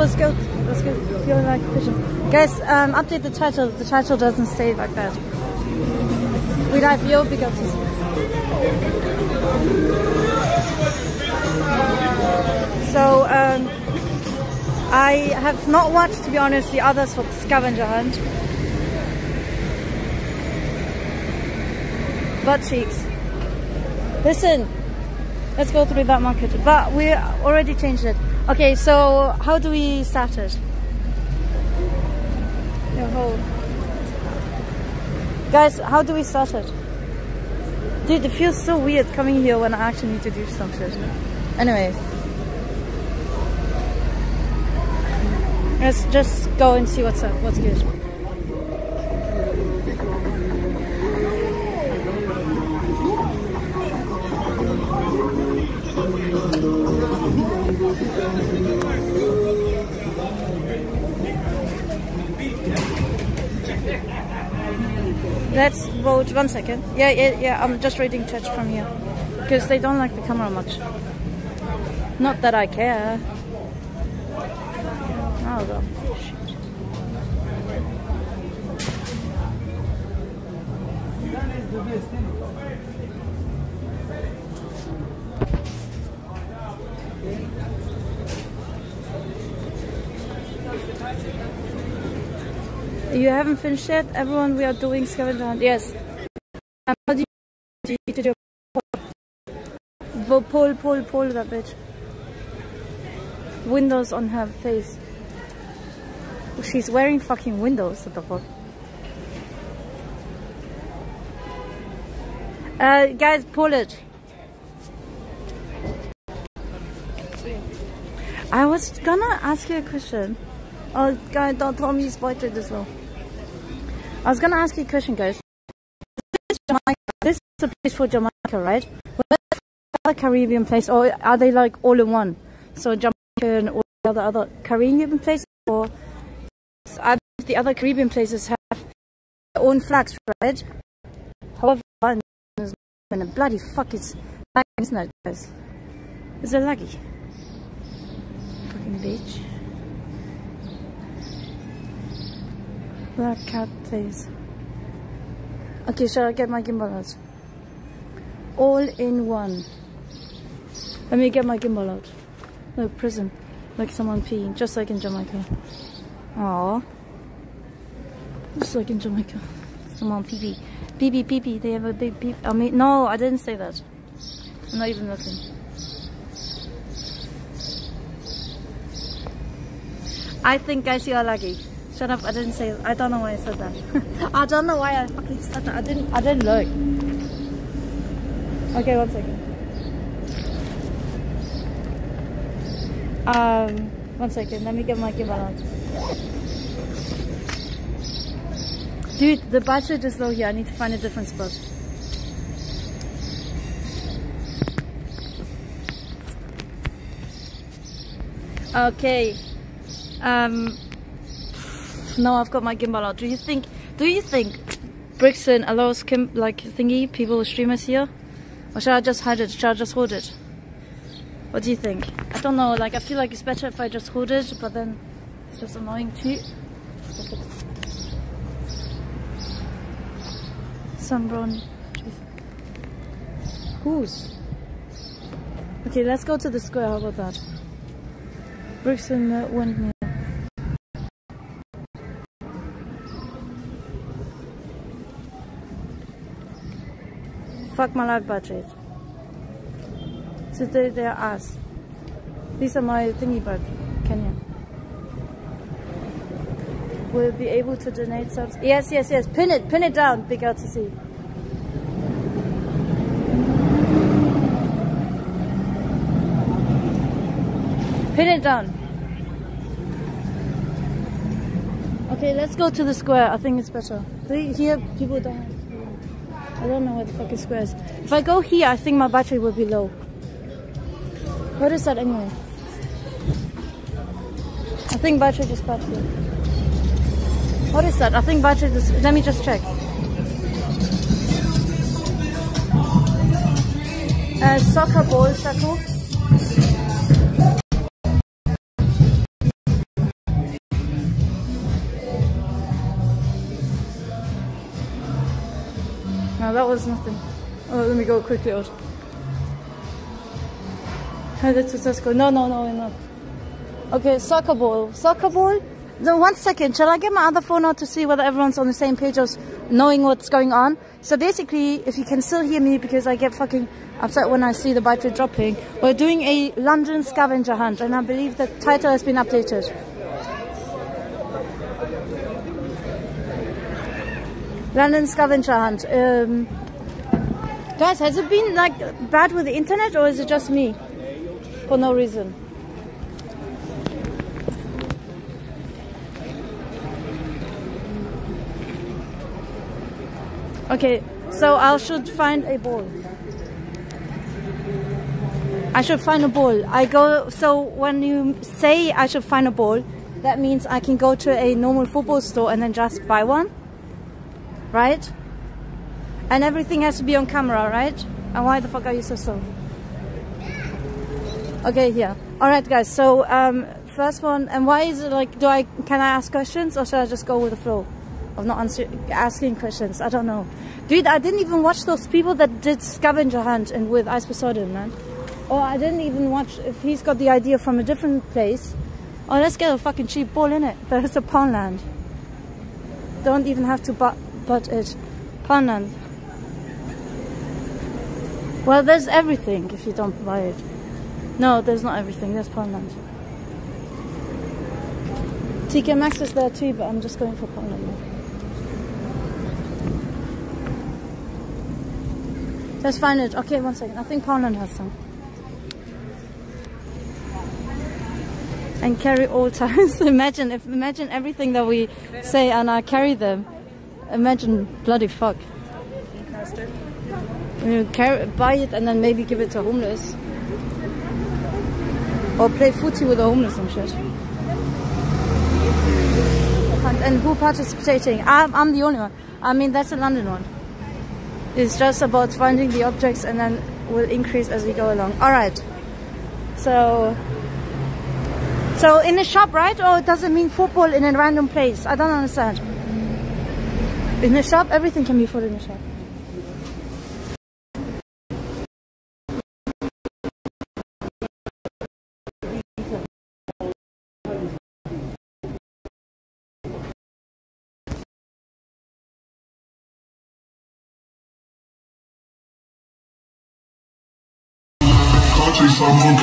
let's go. Let's go. Yo, like a fishing. Guys, um, update the title. The title doesn't stay like that. We like yo big up So, um, I have not watched, to be honest, the others for the scavenger hunt. Butt cheeks. Listen, let's go through that market. But we already changed it. Okay, so how do we start it? Guys, how do we start it? Dude, it feels so weird coming here when I actually need to do some shit. Anyway. Let's just go and see what's up, what's good. One second. Yeah, yeah, yeah. I'm just reading chat from here because they don't like the camera much. Not that I care. Oh well. You haven't finished yet? Everyone, we are doing scavenger hunt. Yes. Pull, pull, pull that bitch. Windows on her face. She's wearing fucking windows. What the fuck? Uh, guys, pull it. I was gonna ask you a question. Oh, guys, don't tell me you spoiled it this low. I was gonna ask you a question, guys. This is Jamaica. This is a place for Jamaica, right? Where's the other Caribbean place, or are they like all in one? So Jamaica and all the other other Caribbean places, or the other Caribbean places have their own flags, right? However, one is in a bloody fuck it's lagging, isn't it, guys? Is it laggy? Fucking bitch. Black cat place. Okay, shall I get my gimbal out? All in one. Let me get my gimbal out. Look, prison. Like someone peeing, just like in Jamaica. Aww. Just like in Jamaica. Someone pee pee. Pee pee pee pee. They have a big pee. I mean, no, I didn't say that. I'm not even looking. I think guys you are lucky. Shut up, I didn't say I don't know why I said that. I don't know why I fucking said that. I didn't I didn't look. Okay, one second. Um one second, let me get my gimbal out. Dude, the budget is low here. I need to find a different spot. Okay. Um now I've got my gimbal out. Do you think? Do you think Brixton allows kim like thingy people streamers here, or should I just hide it? Should I just hold it? What do you think? I don't know. Like I feel like it's better if I just hold it, but then it's just annoying too. Sunburn. Whose? Okay, let's go to the square. How about that? Brixton uh, Windmill. Fuck my life budget. So they, they're us. These are my thingy bug, Kenya. Will be able to donate subs. Yes, yes, yes. Pin it, pin it down. Big see. Pin it down. Okay, let's go to the square. I think it's better. Here, people don't I don't know where the fuck is square is. If I go here, I think my battery will be low. What is that anyway? I think battery just battery. What is that? I think battery just... Let me just check. Uh, soccer ball, Shako. No, that was nothing. Oh, let me go quickly out. Headed to. No, no, no, not. Okay, soccer ball. Soccer ball? No, one second. Shall I get my other phone out to see whether everyone's on the same page of knowing what's going on? So basically, if you can still hear me because I get fucking upset when I see the battery dropping, we're doing a London scavenger hunt and I believe the title has been updated. London scavenger hunt. Um, guys, has it been like bad with the internet or is it just me? For no reason. Okay, so I should find a ball. I should find a ball. I go, so when you say I should find a ball, that means I can go to a normal football store and then just buy one right? And everything has to be on camera, right? And why the fuck are you so slow? Okay, yeah. Alright guys, so um, first one, and why is it like, do I, can I ask questions or should I just go with the flow? Of not answer, asking questions, I don't know. Dude, I didn't even watch those people that did scavenger hunt and with Ice Poseidon, man. Or I didn't even watch, if he's got the idea from a different place. Oh, let's get a fucking cheap ball in it. There's a Poundland. Don't even have to but it's Poundland. Well, there's everything if you don't buy it. No, there's not everything. There's Poundland. TK Maxx is there too, but I'm just going for Poundland now. Let's find it. Okay, one second. I think Poundland has some. And carry all times. imagine if imagine everything that we say and I carry them. Imagine bloody fuck. You carry, buy it and then maybe give it to homeless. Or play footy with the homeless and shit. And who participating? I'm, I'm the only one. I mean, that's a London one. It's just about finding the objects and then will increase as we go along. Alright. So, so in a shop, right? Or it does it mean football in a random place? I don't understand. In the shop, everything can be put in the shop. Someone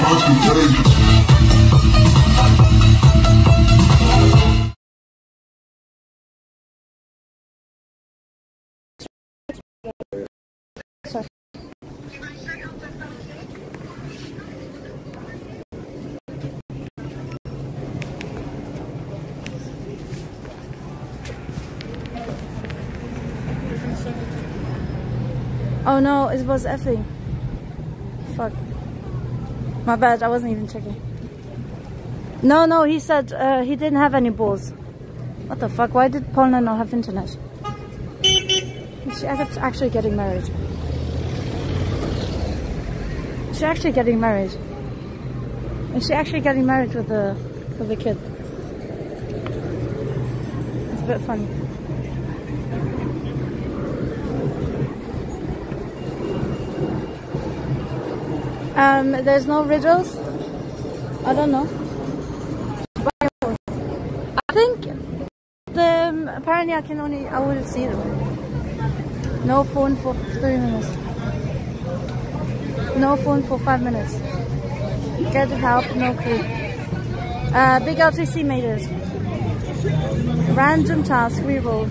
Oh no, it was effing. Fuck. My bad, I wasn't even checking. No, no, he said uh, he didn't have any balls. What the fuck? Why did Paula not have internet? Is she actually getting married? Is she actually getting married? Is she actually getting married with the with the kid? It's a bit funny. Um, there's no riddles. I don't know. I think the apparently I can only I will see them. No phone for three minutes. No phone for five minutes. Get help, no clue. Uh, big LTC it. Random task, We reroll.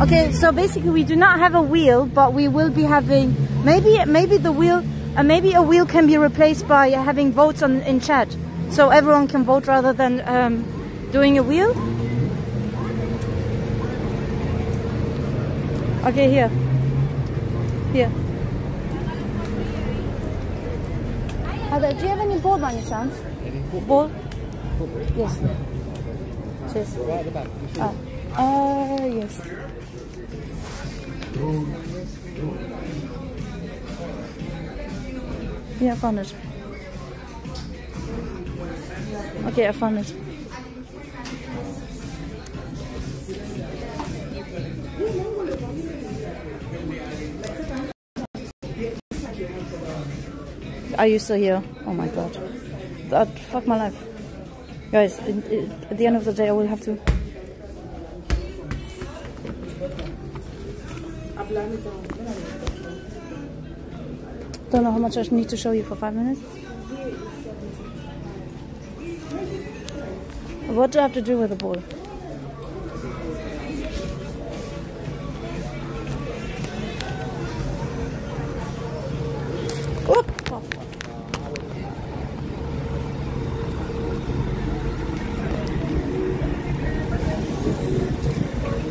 Okay, so basically we do not have a wheel, but we will be having maybe maybe the wheel and uh, maybe a wheel can be replaced by having votes on in chat, so everyone can vote rather than um, doing a wheel. Okay, here, here. Heather, do you have any ball by any chance? Ball? Yes. Cheers. Ah. Uh, yes. Yeah, I found it. Okay, I found it. Are you still here? Oh my god. That fuck my life. Guys, at the end of the day I will have to Don't know how much I need to show you for five minutes. What do I have to do with the ball?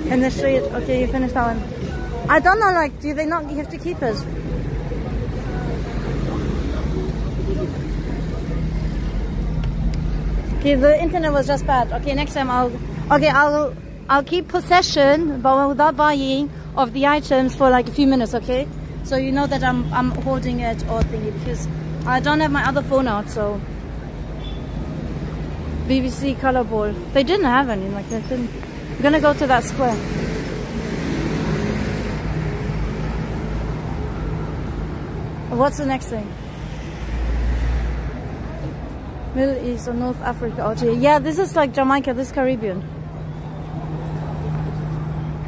In the street. Okay, you finished that one. I don't know, like, do they not have to keep it? Okay, the internet was just bad. Okay, next time I'll, okay, I'll, I'll keep possession, but without buying, of the items for like a few minutes, okay? So you know that I'm, I'm holding it or thingy because I don't have my other phone out, so. BBC color ball. They didn't have any, like they didn't. I'm gonna go to that square. What's the next thing? Middle East or North Africa out here. Yeah, this is like Jamaica, this Caribbean.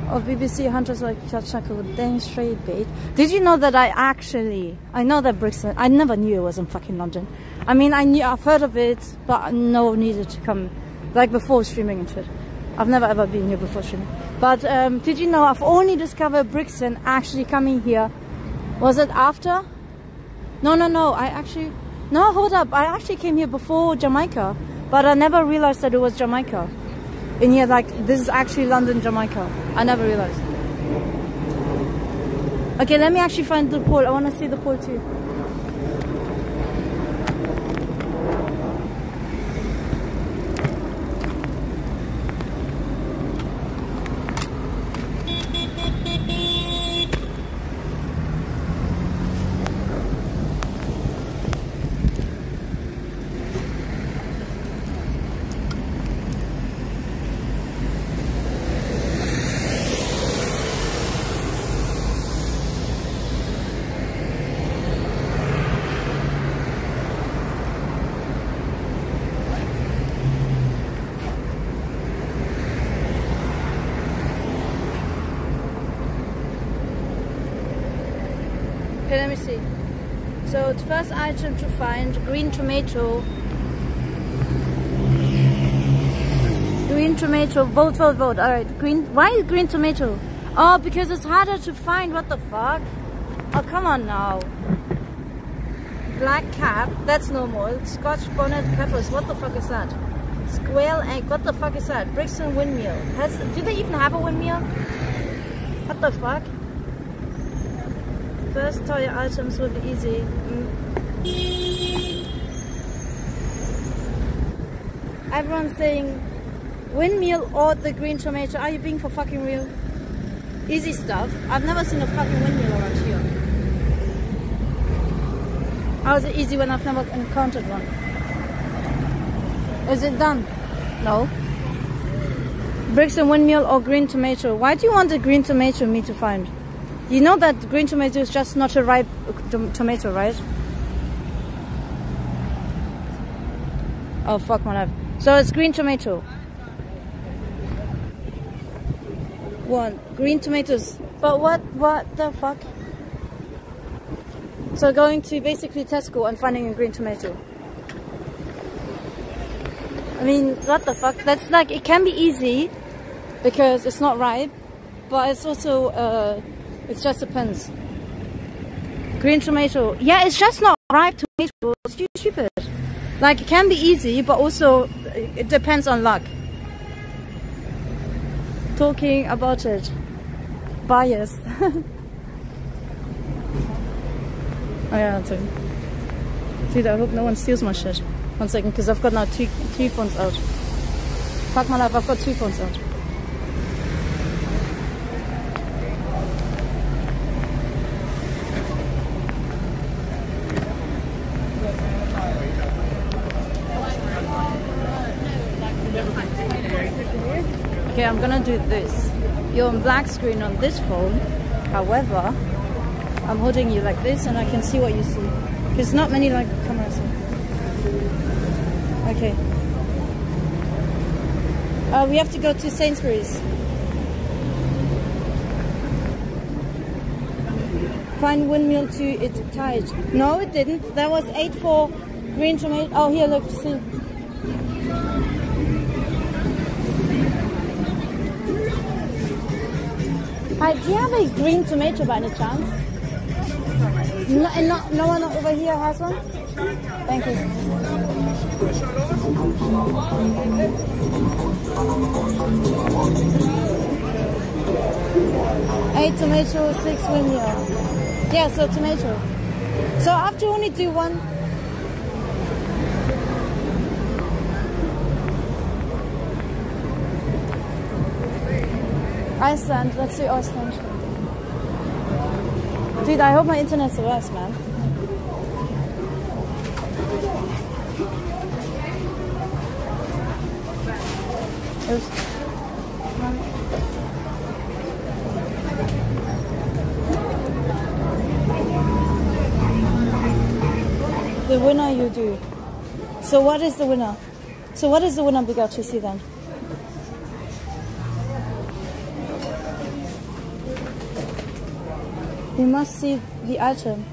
Of BBC hunters like Chachaka with Dane straight bait. Did you know that I actually, I know that Brixton, I never knew it was in fucking London. I mean, I knew, I've heard of it, but no needed to come, like before streaming and shit. I've never ever been here before streaming. But um, did you know I've only discovered Brixton actually coming here, was it after? No, no, no. I actually... No, hold up. I actually came here before Jamaica. But I never realized that it was Jamaica. And here, like, this is actually London, Jamaica. I never realized. Okay, let me actually find the pool. I want to see the pool too. Okay, let me see. So the first item to find, green tomato. Green tomato, vote, vote, vote. Alright, green, why is green tomato? Oh, because it's harder to find, what the fuck? Oh, come on now. Black cap, that's normal. Scotch bonnet peppers, what the fuck is that? Square egg, what the fuck is that? Brixton windmill. Has, do they even have a windmill? What the fuck? First toy items will be easy. Mm. everyone's saying windmill or the green tomato. Are you being for fucking real? Easy stuff. I've never seen a fucking windmill around here. How's it easy when I've never encountered one? Is it done? No. Brixton windmill or green tomato? Why do you want a green tomato me to find? You know that green tomato is just not a ripe tomato, right? Oh, fuck my life. So it's green tomato. One green tomatoes. But what what the fuck? So going to basically Tesco and finding a green tomato. I mean, what the fuck? That's like it can be easy because it's not ripe, but it's also uh, it just depends. Green tomato. Yeah, it's just not ripe tomato. It's stupid. Like it can be easy, but also it depends on luck. Talking about it. bias. oh yeah, that's it. Dude, I hope no one steals my shit. One second, because I've got now two, two phones out. Fuck my life, I've got two phones out. I'm gonna do this. You're on black screen on this phone. However, I'm holding you like this and I can see what you see. There's not many like cameras. Okay. Uh, we have to go to Sainsbury's. Find windmill to it tied. No, it didn't. That was 8 for green tomato. Oh, here, look, see. Hi, do you have a green tomato by any chance? No, and no, no one over here has one? Thank you. Eight tomato, six windmill. Yeah, so tomato. So to only do one. Iceland, let's do Iceland. Dude, I hope my internet's the worst, man. Oops. The winner you do. So what is the winner? So what is the winner see then? You must see the item.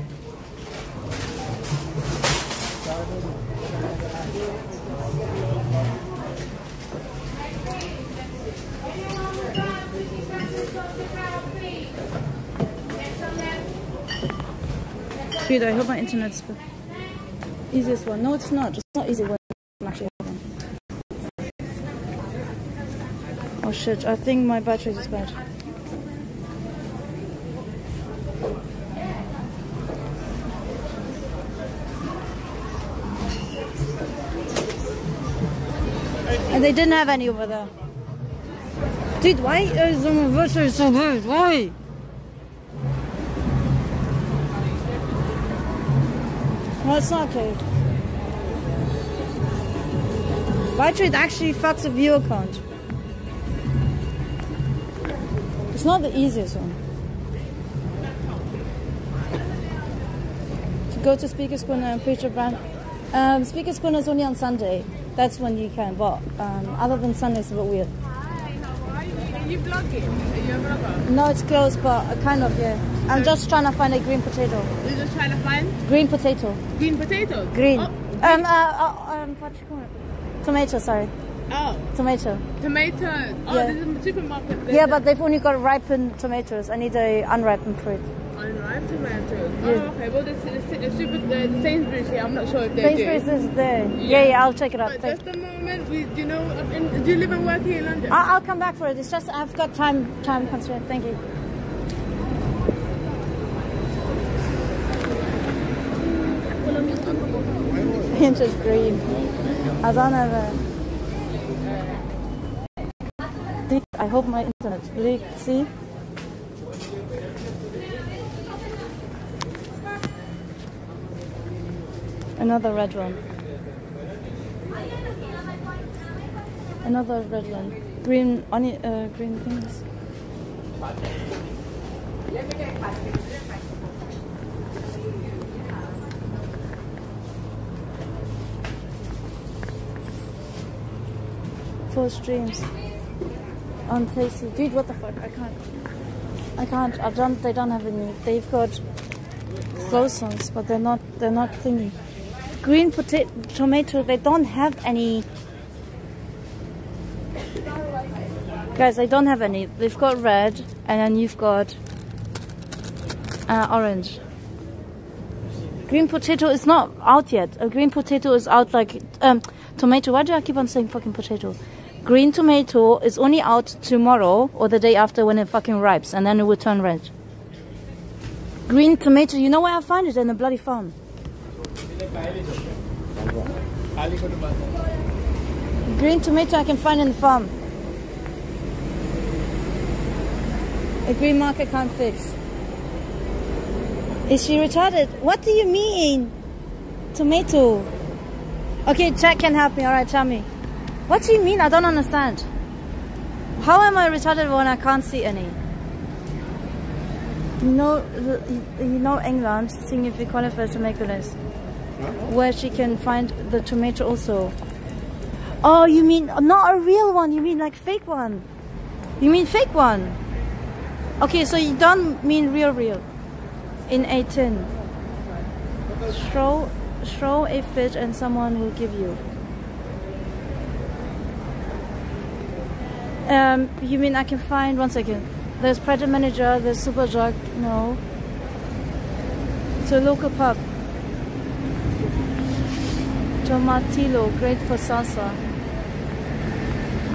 Dude, I hope my internet's easiest one. No, it's not. It's not easy one. Oh shit, I think my battery is bad. They didn't have any over there. Dude, why is my battery so good? Why? No, it's not okay. Battery actually fucks a viewer count. It's not the easiest one. To go to Speaker's Corner and preach a brand. Um, Speaker Corner is only on Sunday. That's when you can. But um, other than Sunday, it's a bit weird. Hi, how are you? Are you vlogging? Are you a vlogger? No, it's closed, but uh, kind of, yeah. I'm just trying to find a green potato. You're just trying to find Green potato. green potato? Green. Oh, Um, uh, uh, um, what you call it? Tomato, sorry. oh Tomato. Tomato. Oh, Yeah. there's a supermarket there. Yeah, but they've only got ripened tomatoes. I need a unripened fruit. Unripe tomatoes. Yeah. Oh, okay. Well, the, the, the, super, the, the Sainsbury's here, I'm not sure if they Sainsbury's do. is there. Yeah, Yeah. yeah, I'll check it out. But Thank just the moment, we, do you know, uh, in, do you live and work here in London? I'll, I'll come back for it. It's just I've got time time constraint. Thank you. Hint is green. I don't have a. I hope my internet. See? Another red one. Another red one. Green onion, uh, green things. post streams on Tasty. Dude, what the fuck? I can't. I can't. I don't. They don't have any. They've got slow songs, but they're not. They're not thingy. Green potato, tomato. They don't have any. Guys, they don't have any. They've got red, and then you've got uh, orange. Green potato is not out yet. A green potato is out like um, tomato. Why do I keep on saying fucking potato? Green tomato is only out tomorrow or the day after when it fucking ripes, and then it will turn red. Green tomato. You know where I find it in the bloody farm. Green tomato I can find in the farm. A green market can't fix. Is she retarded? What do you mean? Tomato. Okay, Jack can help me. Alright, tell me. What do you mean? I don't understand. How am I retarded when I can't see any? You know, you know England, seeing if he qualify to make the list. Where she can find the tomato also. Oh, you mean not a real one, you mean like fake one. You mean fake one. Okay, so you don't mean real real. In a tin. Throw, throw a fish and someone will give you. Um, you mean I can find, one second. There's Predator Manager, there's Super Jug, no. It's a local pub. Tomatillo, great for salsa.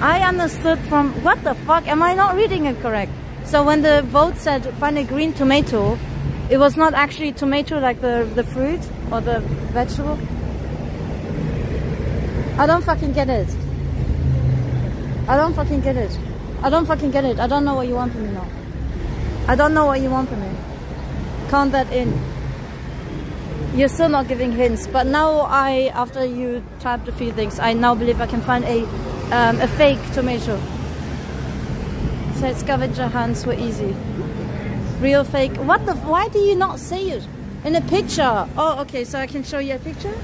I understood from, what the fuck, am I not reading it correct? So when the vote said find a green tomato, it was not actually tomato like the, the fruit or the vegetable. I don't fucking get it. I don't fucking get it. I don't fucking get it. I don't know what you want from me now. I don't know what you want from me. Count that in. You're still not giving hints, but now I, after you typed a few things, I now believe I can find a um, a fake tomato. So scavenger hunts were easy. Real fake. What the? Why do you not see it in a picture? Oh, okay. So I can show you a picture.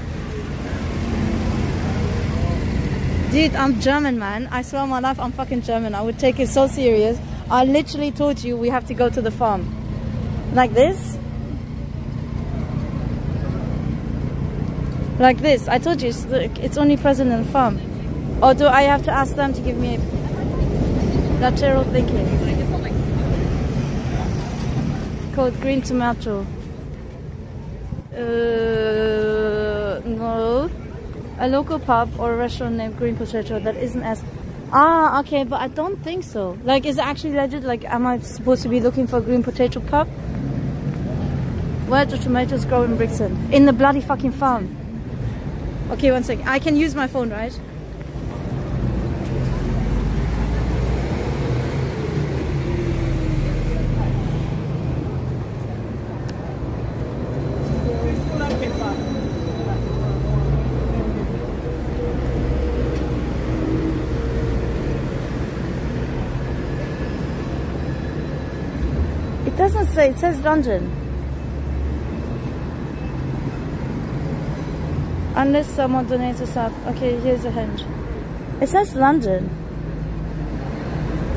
Dude, I'm German, man. I swear my life, I'm fucking German. I would take it so serious. I literally told you we have to go to the farm. Like this. Like this. I told you it's, it's only present in the farm. Or do I have to ask them to give me a. lateral thinking? Called green tomato. Uh, no a local pub or a restaurant named Green Potato that isn't as ah okay but I don't think so like is it actually legit like am I supposed to be looking for a green potato pub where do tomatoes grow in Brixton in the bloody fucking farm okay one second I can use my phone right It doesn't say, it says London. Unless someone donates a sub. Okay, here's a hint. It says London.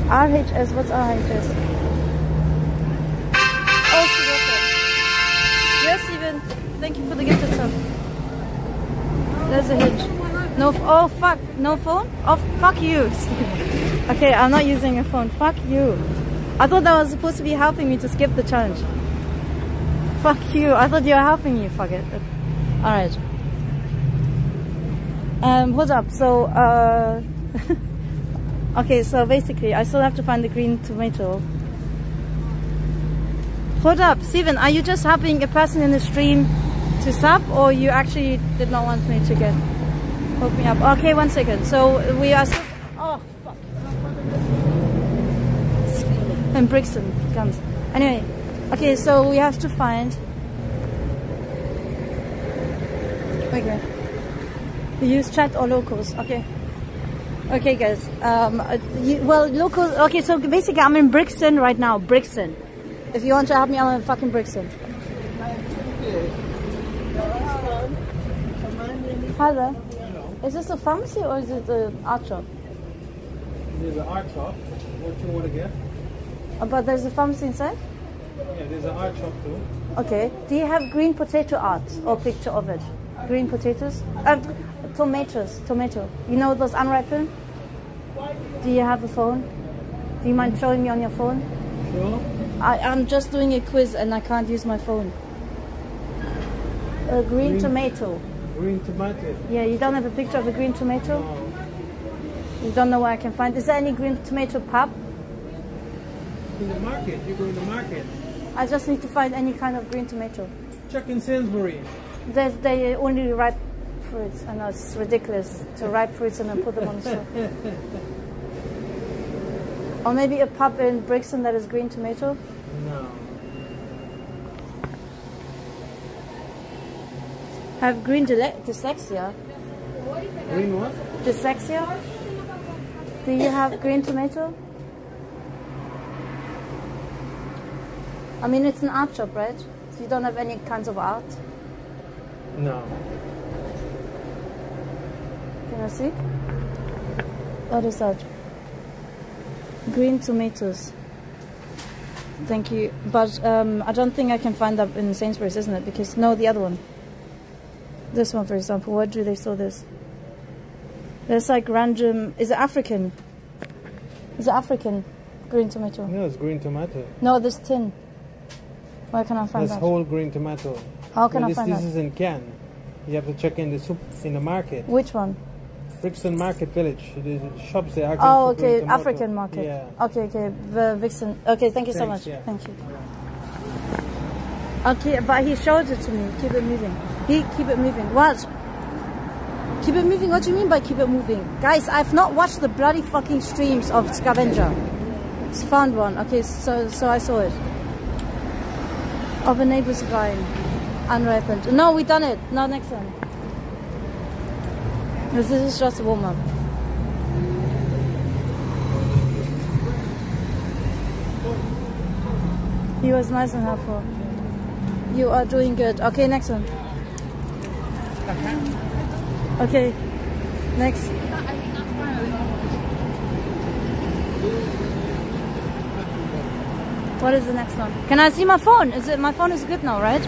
RHS, what's RHS? Oh, she got it. Yes, even. Thank you for the gift sub. There's a hint. No, oh fuck, no phone? Oh, fuck you. okay, I'm not using a phone. Fuck you. I thought that was supposed to be helping me to skip the challenge. Fuck you. I thought you were helping me. Fuck it. Alright. Um, hold up. So, uh... okay, so basically, I still have to find the green tomato. Hold up. Steven, are you just helping a person in the stream to sub, or you actually did not want me to get... Hook me up. Okay, one second. So, we are. Oh, fuck in Brixton comes. Anyway, okay, so we have to find. Okay. We use chat or locals. Okay. Okay, guys. Um, uh, you, well, local. Okay, so basically, I'm in Brixton right now. Brixton. If you want to help me, I'm in fucking Brixton. Hi there. Is this a pharmacy or is it an art shop? There's an art shop. What you want to get? Uh, But there's a pharmacy inside? Yeah, there's an art shop too. Okay. Do you have green potato art or picture of it? Green potatoes? Uh, tomatoes. Tomato. You know those unripened? Do you have a phone? Do you mind showing me on your phone? Sure. I, I'm just doing a quiz and I can't use my phone. A green Green- tomato. Green tomato. Yeah, you don't have a picture of a green tomato? No. You don't know where I can find. Is there any green tomato pub? In the market. You go in the market. I just need to find any kind of green tomato. Check in Sainsbury. There's, they only ripe fruits. I know it's ridiculous to ripe fruits and then put them on the shelf. or maybe a pub in Brixton that is green tomato. No. Have green dyslexia. Green what? Dyslexia? Do you have green tomato? I mean, it's an art shop, right? So you don't have any kinds of art. No. Can I see? What is that? Green tomatoes. Thank you. But um, I don't think I can find that in Sainsbury's, isn't it? Because, no, the other one. This one, for example. Where do they sell this? There's like random. Is it African? Is it African green tomato? No, it's green tomato. No, this tin. Where can I find That's that? whole green tomato. How can But I this, find this that? is in can. You have to check in the soup in the market. Which one? Brixton Market Village. It is shops there. Oh, okay. African market. Yeah. Okay, okay, the Vixen. Okay, thank you so much. yeah. Thank you. Okay, but he showed it to me. Keep it moving. He keep it moving. What? Keep it moving. What do you mean by keep it moving, guys? I've not watched the bloody fucking streams of Scavenger. It's found one. Okay, so so I saw it. Of a neighbor's vine, unripened. No, we done it. No, next one. This is just a warm up. He was nice and helpful. You are doing good. Okay, next one. Okay, next. What is the next one? Can I see my phone? Is it my phone is good now, right?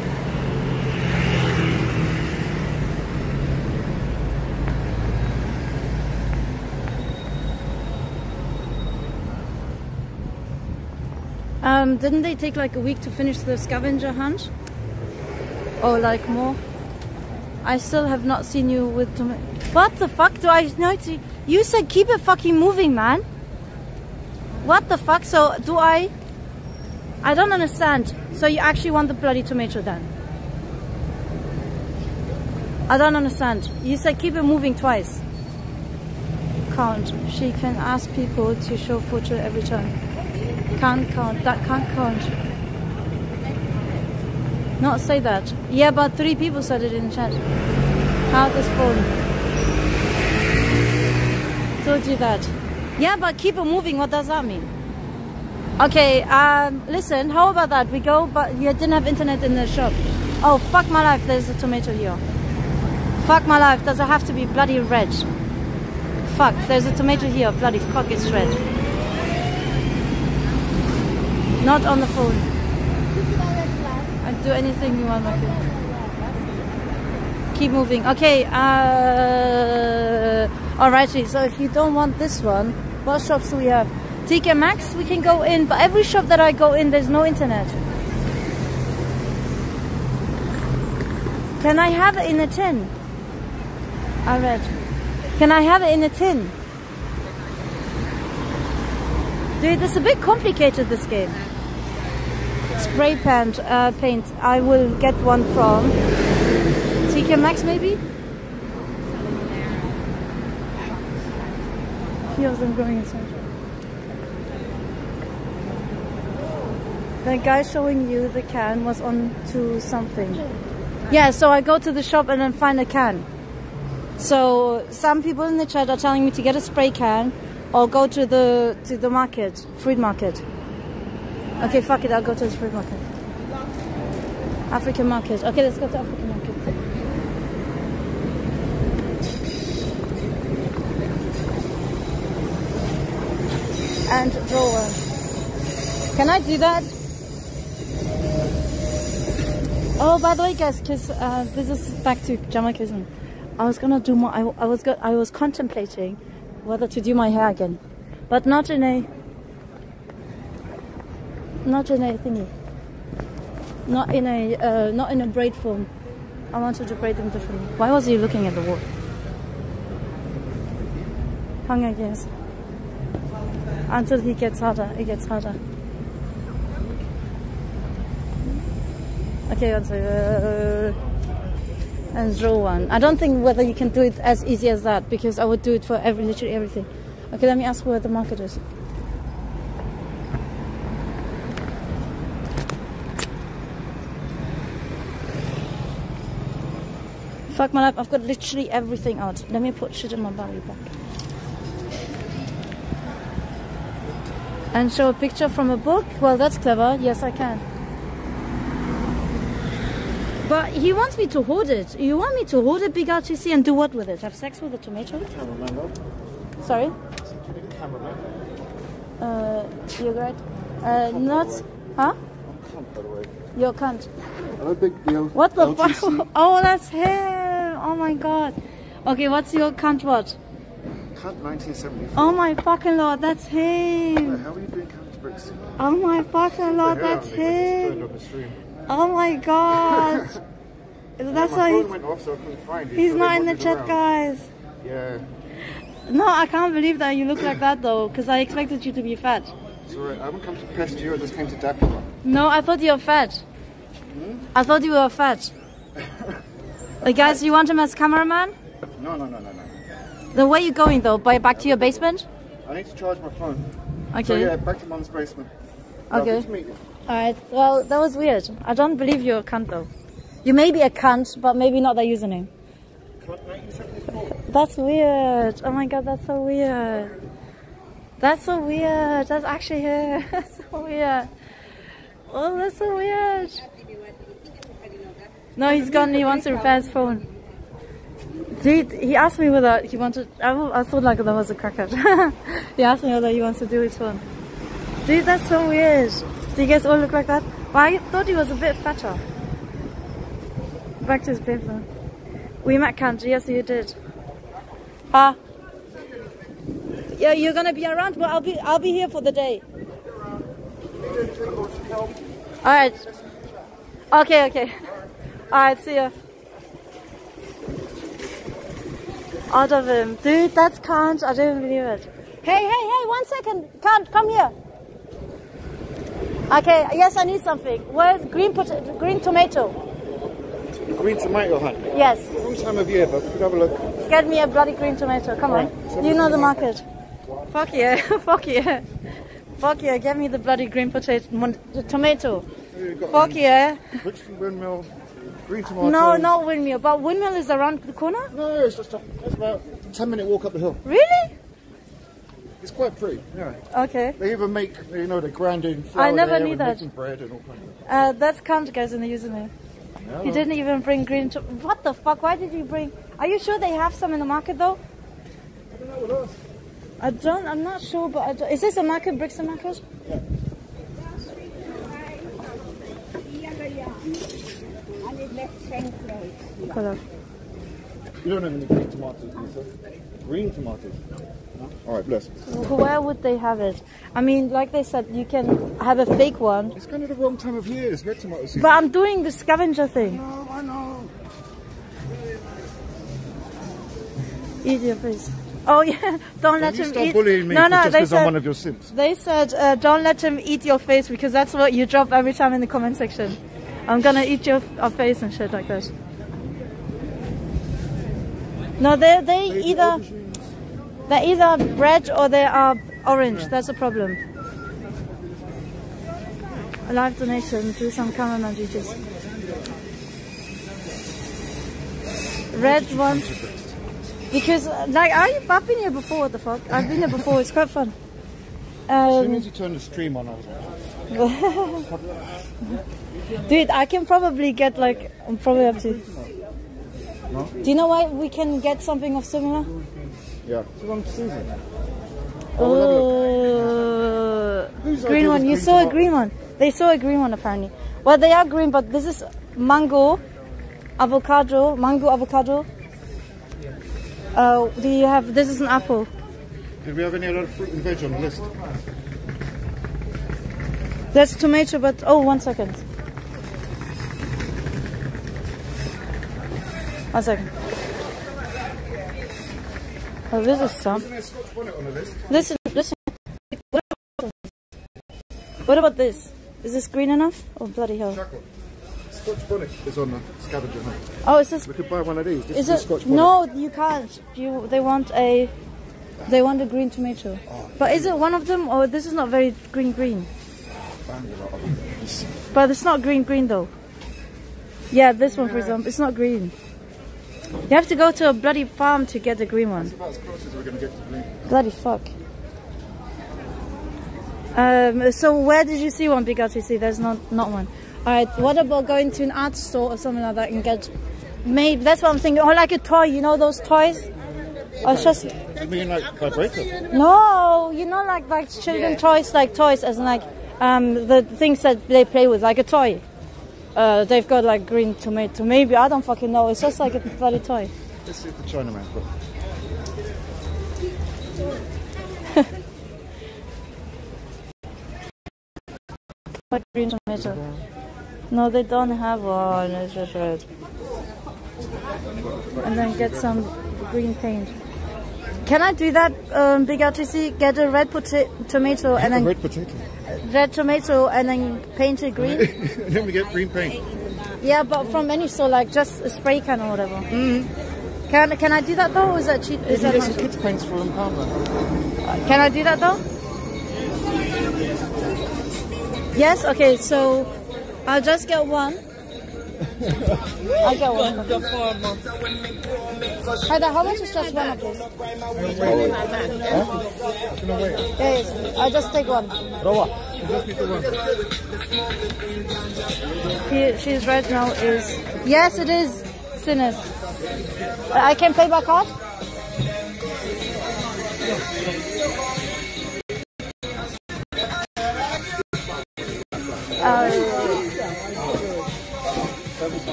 Um, didn't they take like a week to finish the scavenger hunt? Or like more? I still have not seen you with tom- What the fuck do I know to You said keep it fucking moving, man. What the fuck? So do I I don't understand. So you actually want the bloody tomato then? I don't understand. You said keep it moving twice. Count. She can ask people to show photo every time. Can't count. That can't count. Not say that. Yeah, but three people said it in chat. How this phone? Told you that. Yeah, but keep it moving. What does that mean? Okay, um, listen, how about that? We go, but you didn't have internet in the shop. Oh, fuck my life, there's a tomato here. Fuck my life, does it have to be bloody red? Fuck, there's a tomato here, bloody fuck, it's red. Not on the phone. I'd do anything you want, kid. Keep moving. Okay, uh, alrighty, so if you don't want this one, what shops do we have? TK Maxx, we can go in, but every shop that I go in, there's no internet. Can I have it in a tin? I read. Can I have it in a tin? Dude, it's a bit complicated, this game. Spray paint, uh, paint. I will get one from TK Maxx, maybe? Of them going inside. The guy showing you the can was on to something. Yeah, so I go to the shop and then find a can. So some people in the chat are telling me to get a spray can or go to the to the market, fruit market. Okay, fuck it, I'll go to the fruit market. African market. Okay, let's go to African market. and draw one. Can I do that? Oh, by the way, guys, because uh, this is back to Jamaicanism. I was gonna do more. I, I was go, I was contemplating whether to do my hair again, but not in a not in a thingy. Not in a uh, not in a braid form. I wanted to braid them differently. Why was he looking at the wall? Hunger Games. Until he gets harder, it gets harder. Okay, one second. And draw one. I don't think whether you can do it as easy as that because I would do it for every literally everything. Okay, let me ask where the market is. Fuck my life, I've got literally everything out. Let me put shit in my body back. And show a picture from a book? Well, that's clever. Yes, I can. But he wants me to hold it. You want me to hold it, big RTC, and do what with it? Have sex with the tomato? Cameraman, no? Sorry? To the cameraman. Uh, you're right. Uh, not. Huh? I'm cunt, by the way. Your cunt. Hello, big deal. What the fuck? Oh, that's him. Oh my god. Okay, what's your cunt what? Cunt 1974. Oh my fucking lord, that's him. How are you doing cunt bricks? Oh my fucking lord, that's him. on the stream. Oh my god. That's my why he's, went off, so I couldn't find it. he's so not in the chat, around. guys. Yeah, No, I can't believe that you look like that though, because I expected you to be fat. Sorry. I haven't come to pest you, I just came to dap you up. No, I thought you were fat. Hmm? I thought you were fat. Uh, guys, you want him as cameraman? No, no, no, no, no. Then where you going though? By back to your basement? I need to charge my phone. Okay. So yeah, back to mum's basement. Okay. Lovely to meet you. Alright, well, that was weird. I don't believe you're a cunt though. You may be a cunt, but maybe not that username. That's weird. Oh my god, that's so weird. That's so weird. That's actually here. That's so weird. Oh, that's so weird. No, he's gone. He wants to repair his phone. Dude, he asked me whether he wanted. I, I thought like that was a crackhead. he asked me whether he wants to do his phone. Dude, that's so weird. Do you guys all look like that? I thought he was a bit fatter. Back to his paper. We met Kant. Yes, you did. Ah. Yeah, you're gonna be around, but I'll be I'll be here for the day. All right. Okay, okay. All right, see ya. Out of him, dude. That's Kant. I don't believe it. Hey, hey, hey! One second, Kant, come here. Okay. Yes, I need something. Where's green pot- green tomato? Green tomato hunt. Yes. Wrong time of year, but could have a look. Get me a bloody green tomato. Come on. You know the market. Fuck yeah. Fuck yeah. Fuck yeah. Get me the bloody green potato. the tomato. Fuck yeah. Brixton windmill, green tomato. No, not windmill. But windmill is around the corner? No, it's just a, it's about a 10 minute walk up the hill. Really? It's quite pretty. Yeah. Okay. They even make, you know, the grinding flour I never knew that. bread and all kinds of Uh, that's count, guys, in the username. Yeah, He didn't even bring green to- What the fuck? Why did you bring... Are you sure they have some in the market, though? I don't... Know what else. I don't. I'm not sure, but I don't... Is this a market? Brixton market? Hold on. You don't have any green tomatoes, sir? Green tomatoes? No? All right, bless. Where would they have it? I mean, like they said, you can have a fake one. It's kind of the wrong time of year. It's red tomato season. But I'm doing the scavenger thing. No, I know. Eat your face. Oh yeah, don't let him eat. bullying me no, no, just they because I'm said one of your simps. they said uh, don't let him eat your face because that's what you drop every time in the comment section. I'm gonna eat your, your face and shit like that. No, they they either they're either red or they are orange. That's a problem. A live donation. to some cameraman duties. Red one. Because, like, I, I've been here before, what the fuck? I've been here before, it's quite fun. As soon Um, as you turn the stream on, I was like, dude, I can probably get, like, I'm probably up to. No? Do you know why we can get something of similar? yeah. It's the wrong season. Oh, green one. You green saw a green one. They saw a green one apparently. Well, they are green, but this is mango, avocado, mango, avocado. Uh, do you have? This is an apple. Did we have any other fruit and veg on the list? That's tomato, but oh, one second. One second. Oh, this is some. Isn't there Scotch bonnet on the list? Listen, listen. What about, what about this? Is this green enough? Oh, bloody hell. Scotch bonnet is on the scavenger hunt. Oh, is this? We could buy one of these. This Is is, it? Scotch bonnet. No, you can't. You. They want a. They want a green tomato. Oh, but is it one of them, or this is not very green green? But it's not green green though. Yeah, this one for example, it's not green. You have to go to a bloody farm to get the green one. It's about as close as we're going to get to green. Bloody fuck. Um, so where did you see one big RTC? There's not not one. Alright, what about going to an art store or something like that and get maybe that's what I'm thinking. Or like a toy, you know those toys? Or just You mean like vibrator? no, you know like like children toys like toys as in like um the things that they play with, like a toy. Uh, they've got like green tomato. Maybe I don't fucking know. It's just like a bloody toy. Let's see if the Chinaman's got. Like green tomato. No, they don't have one. It's just red. And then get some green paint. Can I do that, um, Big RTC? Get a red tomato and A then red potato. Red tomato and then paint it green. then we get green paint. yeah, but from any store, like just a spray can or whatever. Mm. Can can I do that though? Or is that cheap? Is that get kids paints for them, can't they? Can I do that though? Yes. Okay. So I'll just get one. I'll get one. Hi there. How much is just one of these? Yes. I'll just take one. Just need the one. She, she's right now is yes, it is sinners. Uh, I can pay by card.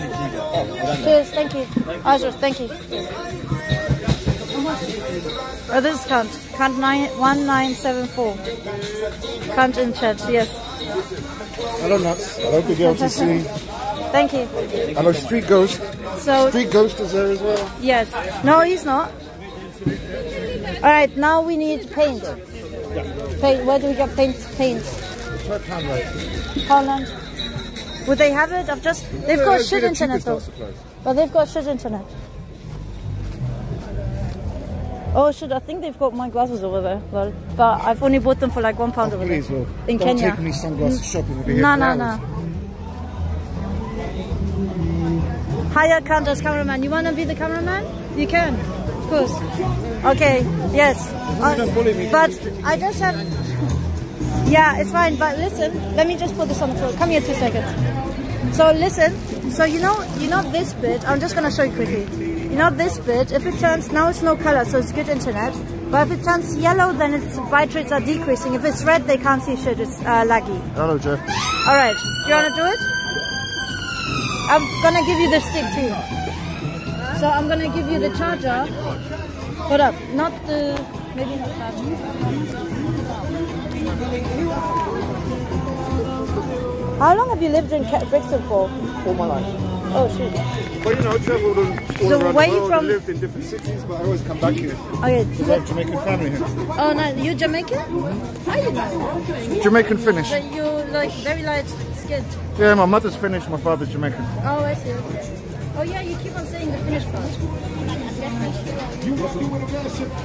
Cheers, thank you. Azure, thank you. Oh, this is count. Count nine one nine seven four. Count in church, yes. Hello, Nuts. Hello, Big LTC. Thank you. Hello, Street Ghost. So Street Ghost is there as well. yes. No, he's not. Alright, now we need paint. Paint where do we get paint paint? Holland. Would they have it? I've just they've Yeah, got shit the internet though. But they've got shit internet. Oh shit, I think they've got my glasses over there. Well, but I've only bought them for like one pound oh, over there. Please, In Don't Kenya. take me sunglasses mm. shopping. We'll No, no, no. Hiya, Candace, cameraman. You want to be the cameraman? You can, course. Okay, yes. Uh, don't bully me. but I just have. Yeah, it's fine. But listen, let me just put this on the floor. Come here two seconds. So listen. So you know, you know this bit. I'm just gonna show you quickly. You know this bit. If it turns now, it's no color, so it's good internet. But if it turns yellow, then its byte rates are decreasing. If it's red, they can't see shit. It's uh, laggy. Hello, Jeff. All right, you wanna do it? I'm gonna give you the stick too. So I'm gonna give you the charger. Hold up, not the maybe not that. How long have you lived in Brixton for? All my life. Oh shit. But you know, I travelled all, all So around where the you world from? and lived in different cities, but I always come back here. Okay. Because I have Jamaican family here. Oh no, you Jamaican? Mm-hmm. How you know? Jamaican Finnish. But you like very light skin. Yeah, my mother's Finnish, my father's Jamaican. Oh, I see. Oh yeah, you keep on saying the Finnish part.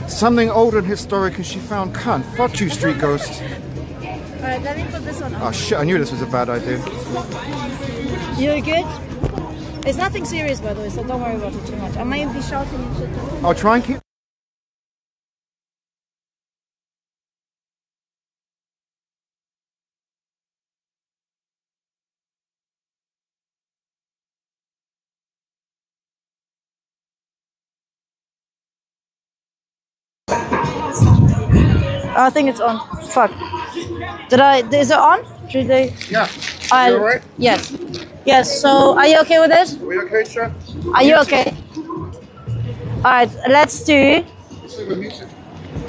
Something old and historic and she found cunt. Fuck you, street ghost. Alright, let me put this on. Oh shit, I knew this was a bad idea. You're good? It's nothing serious, by the way, so don't worry about it too much. I might be shouting and shit. I'll try and keep I think it's on. Fuck. Did I? Is it on? Did they? Yeah. I, You alright? Yes. Yes. So, are you okay with it? We okay, sir? Are you okay? All right. Let's do.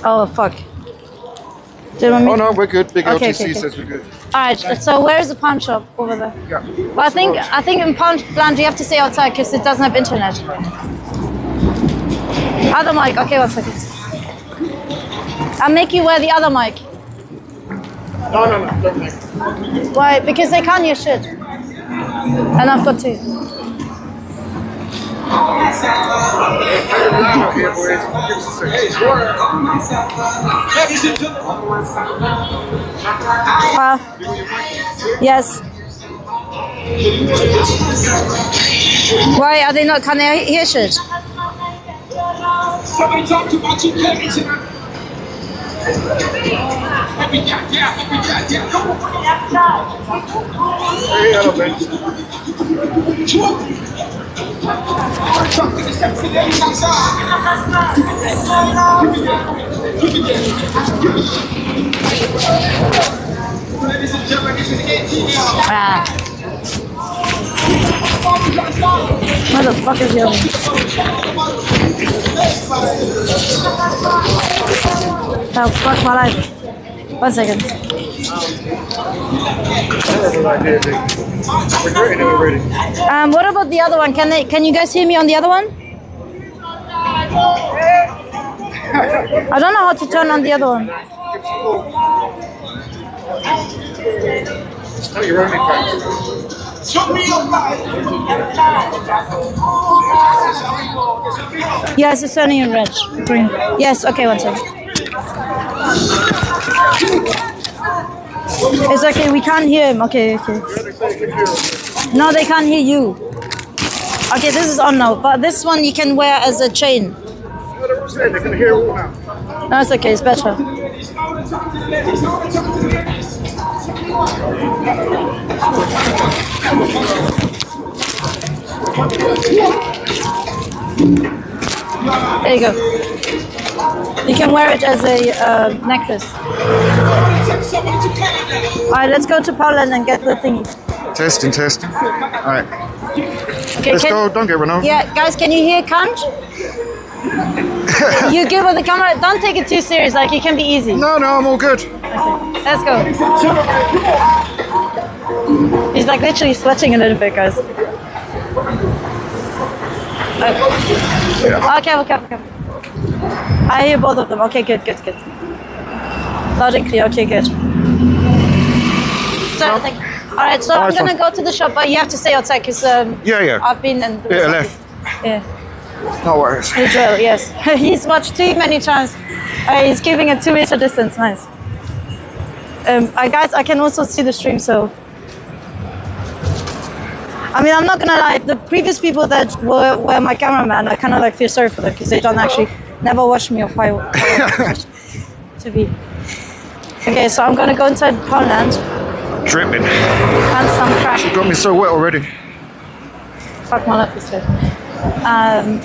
Oh fuck. Did Oh no, we're good. Big Okay, LTC okay, okay. says we're good. All right. So, where is the pawn shop over there? Yeah. Well, I think I think in pawn Land you have to stay outside because it doesn't have internet. Other mic. Okay, one second. I'll make you wear the other mic. No, no, no. Don't make. Why? Because they can't hear shit. And I've got two. Loud out here, boys. Give us a second. Uh, yes. Why are they not? Can they hear shit? Somebody talk to my two Ah. Where the fuck other one? Oh, fuck my life. One second. Um, what about the other one? Can they? Can you guys hear me on the other one? I don't know how to turn on the other one. It's not your only factor. Show me your life. Yes, it's turning in red. Green. Yes. Okay. One second. It's okay. We can't hear him. Okay. Okay. No, they can't hear you. Okay, this is on now. But this one you can wear as a chain. No, they're all saying they can hear all now. No, it's okay. It's better. There you go. You can wear it as a uh, necklace. Somebody to Canada. All right, let's go to Poundland and get the thingy. Testing, testing. All right, Okay, let's can- go. Don't get run over. Yeah, guys, can you hear Kant? you good with the camera? Don't take it too serious. Like it can be easy. No, no, I'm all good. Okay, let's go. He's like literally sweating a little bit, guys. Okay, okay, okay, okay. I hear both of them. Okay, good, good, good. Loud and clear. Okay, good. So, No. like, all right. So I'm gonna one. go to the shop, but you have to stay outside because um, Yeah, yeah. I've been and Yeah, left. Yeah. No worries. The drill, yes. he's watched too many times. Uh, he's keeping a two meter distance. Nice. Um, I guys, I can also see the stream, so. I mean, I'm not gonna lie. The previous people that were, were my cameraman, I kind of like feel sorry for them because they don't actually never watch me or fire. to be. Okay, so I'm gonna go inside Poundland Dripping. and some crack. Got me so wet already. Fuck my life this way. Um,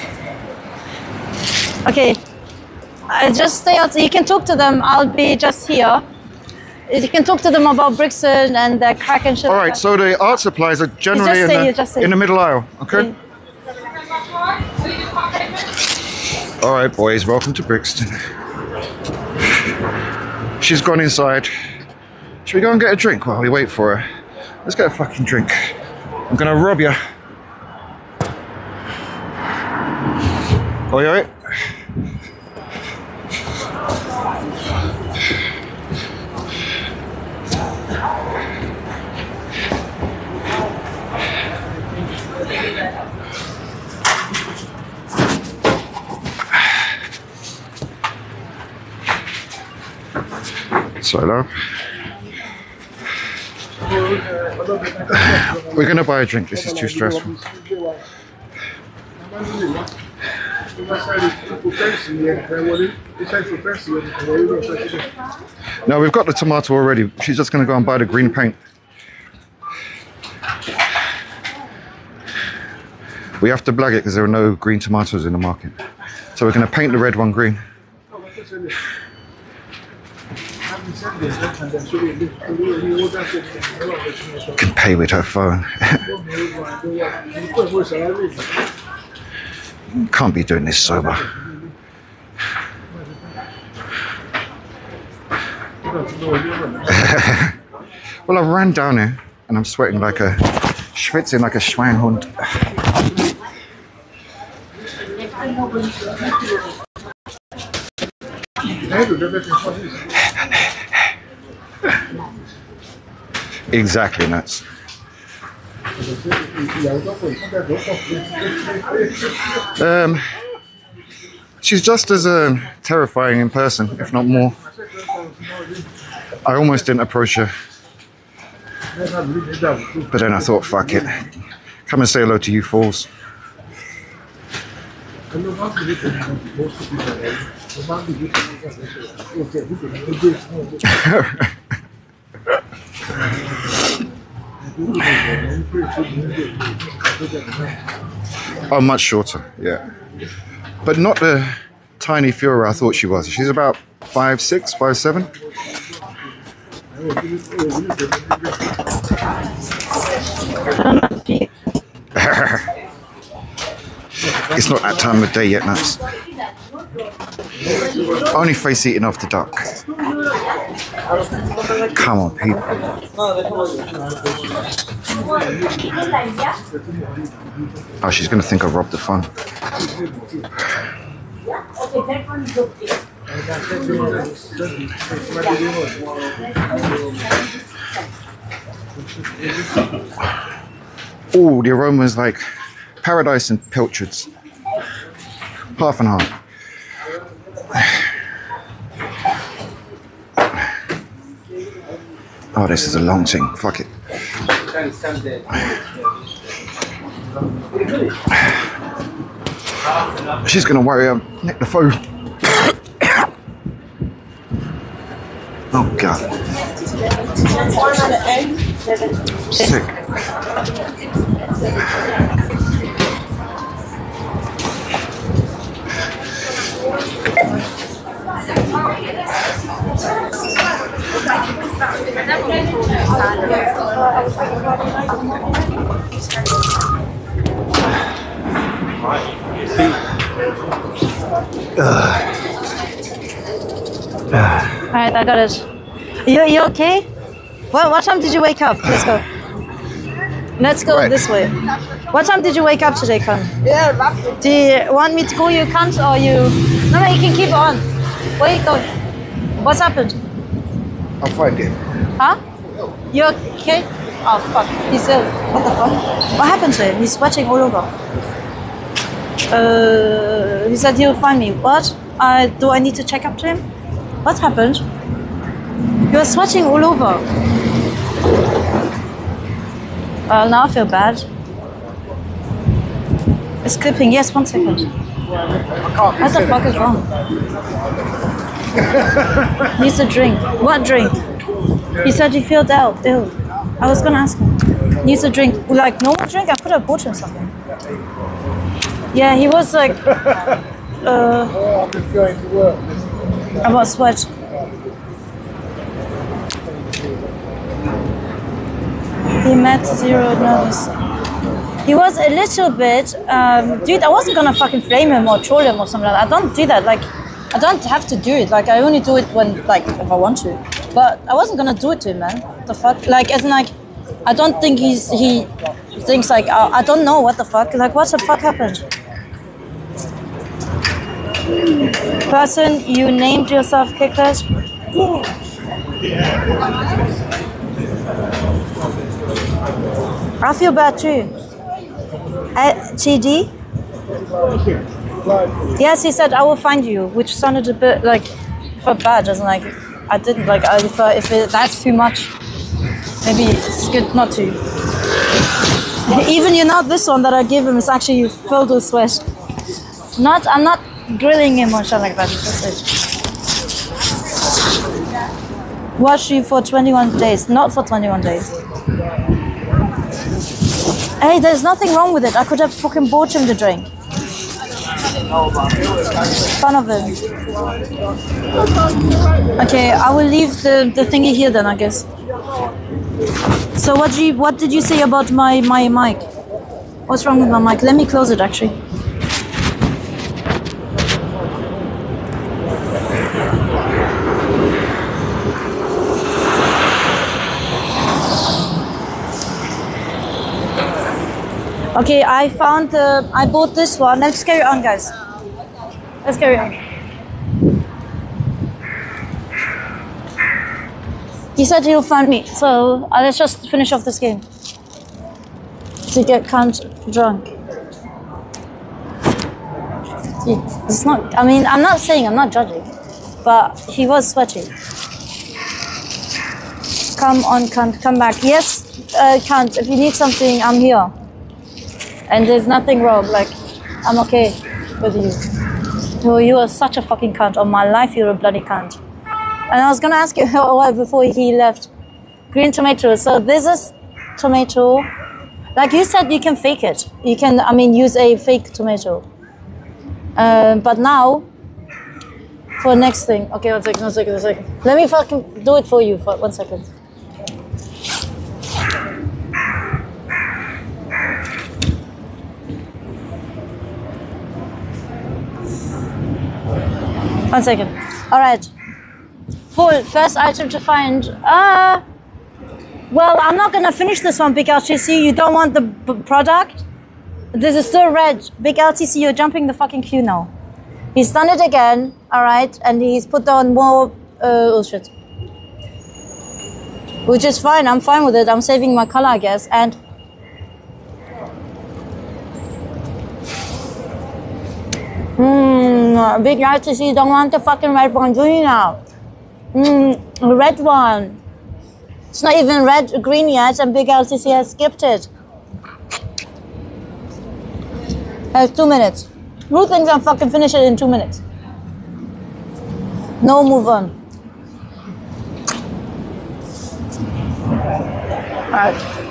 okay. I just stay outside. You can talk to them. I'll be just here. You can talk to them about Brixton and the crack and shit. All right, so the art supplies are generally in, say the, you just say. in the middle aisle, okay? All right, boys, welcome to Brixton. She's gone inside. Should we go and get a drink while we wait for her? Let's get a fucking drink. I'm gonna rob you. You alright? Sorry. We're gonna buy a drink. This is too stressful. No, we've got the tomato already. She's just gonna go and buy the green paint. We have to blag it because there are no green tomatoes in the market. So we're gonna paint the red one green. Can pay with her phone. Can't be doing this sober. well, I ran down here and I'm sweating like a schwitzing like a Schweinhund. Exactly nuts. Um, she's just as um, terrifying in person, if not more. I almost didn't approach her, but then I thought, fuck it. Come and say hello to you fools. Oh, much shorter, yeah. But not the tiny Fiora I thought she was. She's about five six, five seven. It's not that time of day yet, nuts. Only face eating off the duck. Come on, people. Oh, she's gonna think I robbed the fun. Oh, the aroma is like paradise and pilchards. Half and half. Oh, this is a long thing. Fuck it. She's gonna worry I'll nick the phone. oh god. Sick. Alright, I got it. You, you okay? What, what time did you wake up? Let's go. Let's go Right. this way. What time did you wake up today, Con? Yeah, Do you want me to call you cunt or you... No, no, you can keep on. Where you going? What's happened? I'll find it. Huh? You okay? Oh, fuck. He's ill. What the fuck? What happened to him? He's sweating all over. Uh, he said he'll find me. What? Uh, do I need to check up to him? What happened? You're sweating all over. Uh, now I feel bad. It's clipping. Yes, one second. What the fuck is wrong? Needs a drink. What drink? He said he felt ill. ill. I was gonna ask him. Needs a drink. Like normal drink? I could have bought him something. Yeah, he was like uh I'm just going to work. about sweat. He met zero nervous. He was a little bit, um, dude. I wasn't gonna fucking flame him or troll him or something like that. I don't do that. Like, I don't have to do it. Like, I only do it when, like, if I want to. But I wasn't gonna do it to him, man. The fuck? Like, as in, like, I don't think he's he thinks like I don't know what the fuck. Like, what the fuck happened? Person, you named yourself Kickers. I feel bad too. Uh, TD? Yes, he said I will find you, which sounded a bit like felt bad, doesn't like I didn't like I, if I, if it, that's too much, maybe it's good not to. Even you know this one that I gave him is actually filled with sweat. Not I'm not grilling him or something like that. It's just it. Watch you for 21 days, not for 21 days. Hey, there's nothing wrong with it. I could have fucking bought him the drink. Fun of him. Okay, I will leave the, the thingy here then, I guess. So what you, what did you say about my my mic? What's wrong with my mic? Let me close it actually. Okay, I found the. I bought this one. Let's carry on, guys. Let's carry on. He said he'll find me, so uh, let's just finish off this game to get Kant drunk. It's not. I mean, I'm not saying I'm not judging, but he was sweaty. Come on, Kant, come back. Yes, uh, Kant. If you need something, I'm here and there's nothing wrong. Like, I'm okay with you. No, you are such a fucking cunt. On my life, you're a bloody cunt. And I was gonna ask you a while before he left. Green tomato. So this is tomato. Like you said, you can fake it. You can, I mean, use a fake tomato. Uh, but now, for next thing. Okay, one second, one second, one second. Let me fucking do it for you for one second. One second. All right. Full first item to find. Uh well, I'm not gonna finish this one, Big LTC. You don't want the product. This is still red. Big LTC, you're jumping the fucking queue now. He's done it again. All right, and he's put on more. Uh, oh shit. Which is fine. I'm fine with it. I'm saving my color, I guess. And Hmm, big artist, you don't want the fucking red one, do you now? Hmm, red one. It's not even red, green yet, and Big LTC has skipped it. Has two minutes. Who thinks I'm fucking finish it in two minutes? No, move on. Alright.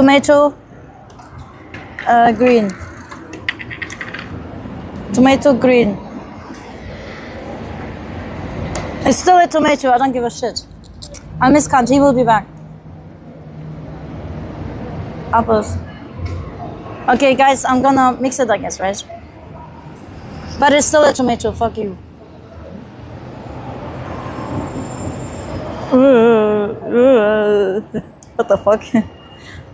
Tomato, uh, green. Tomato, green. It's still a tomato, I don't give a shit. I miss he will be back. Apples. Okay, guys, I'm gonna mix it, I guess, right? But it's still a tomato, fuck you. What the fuck?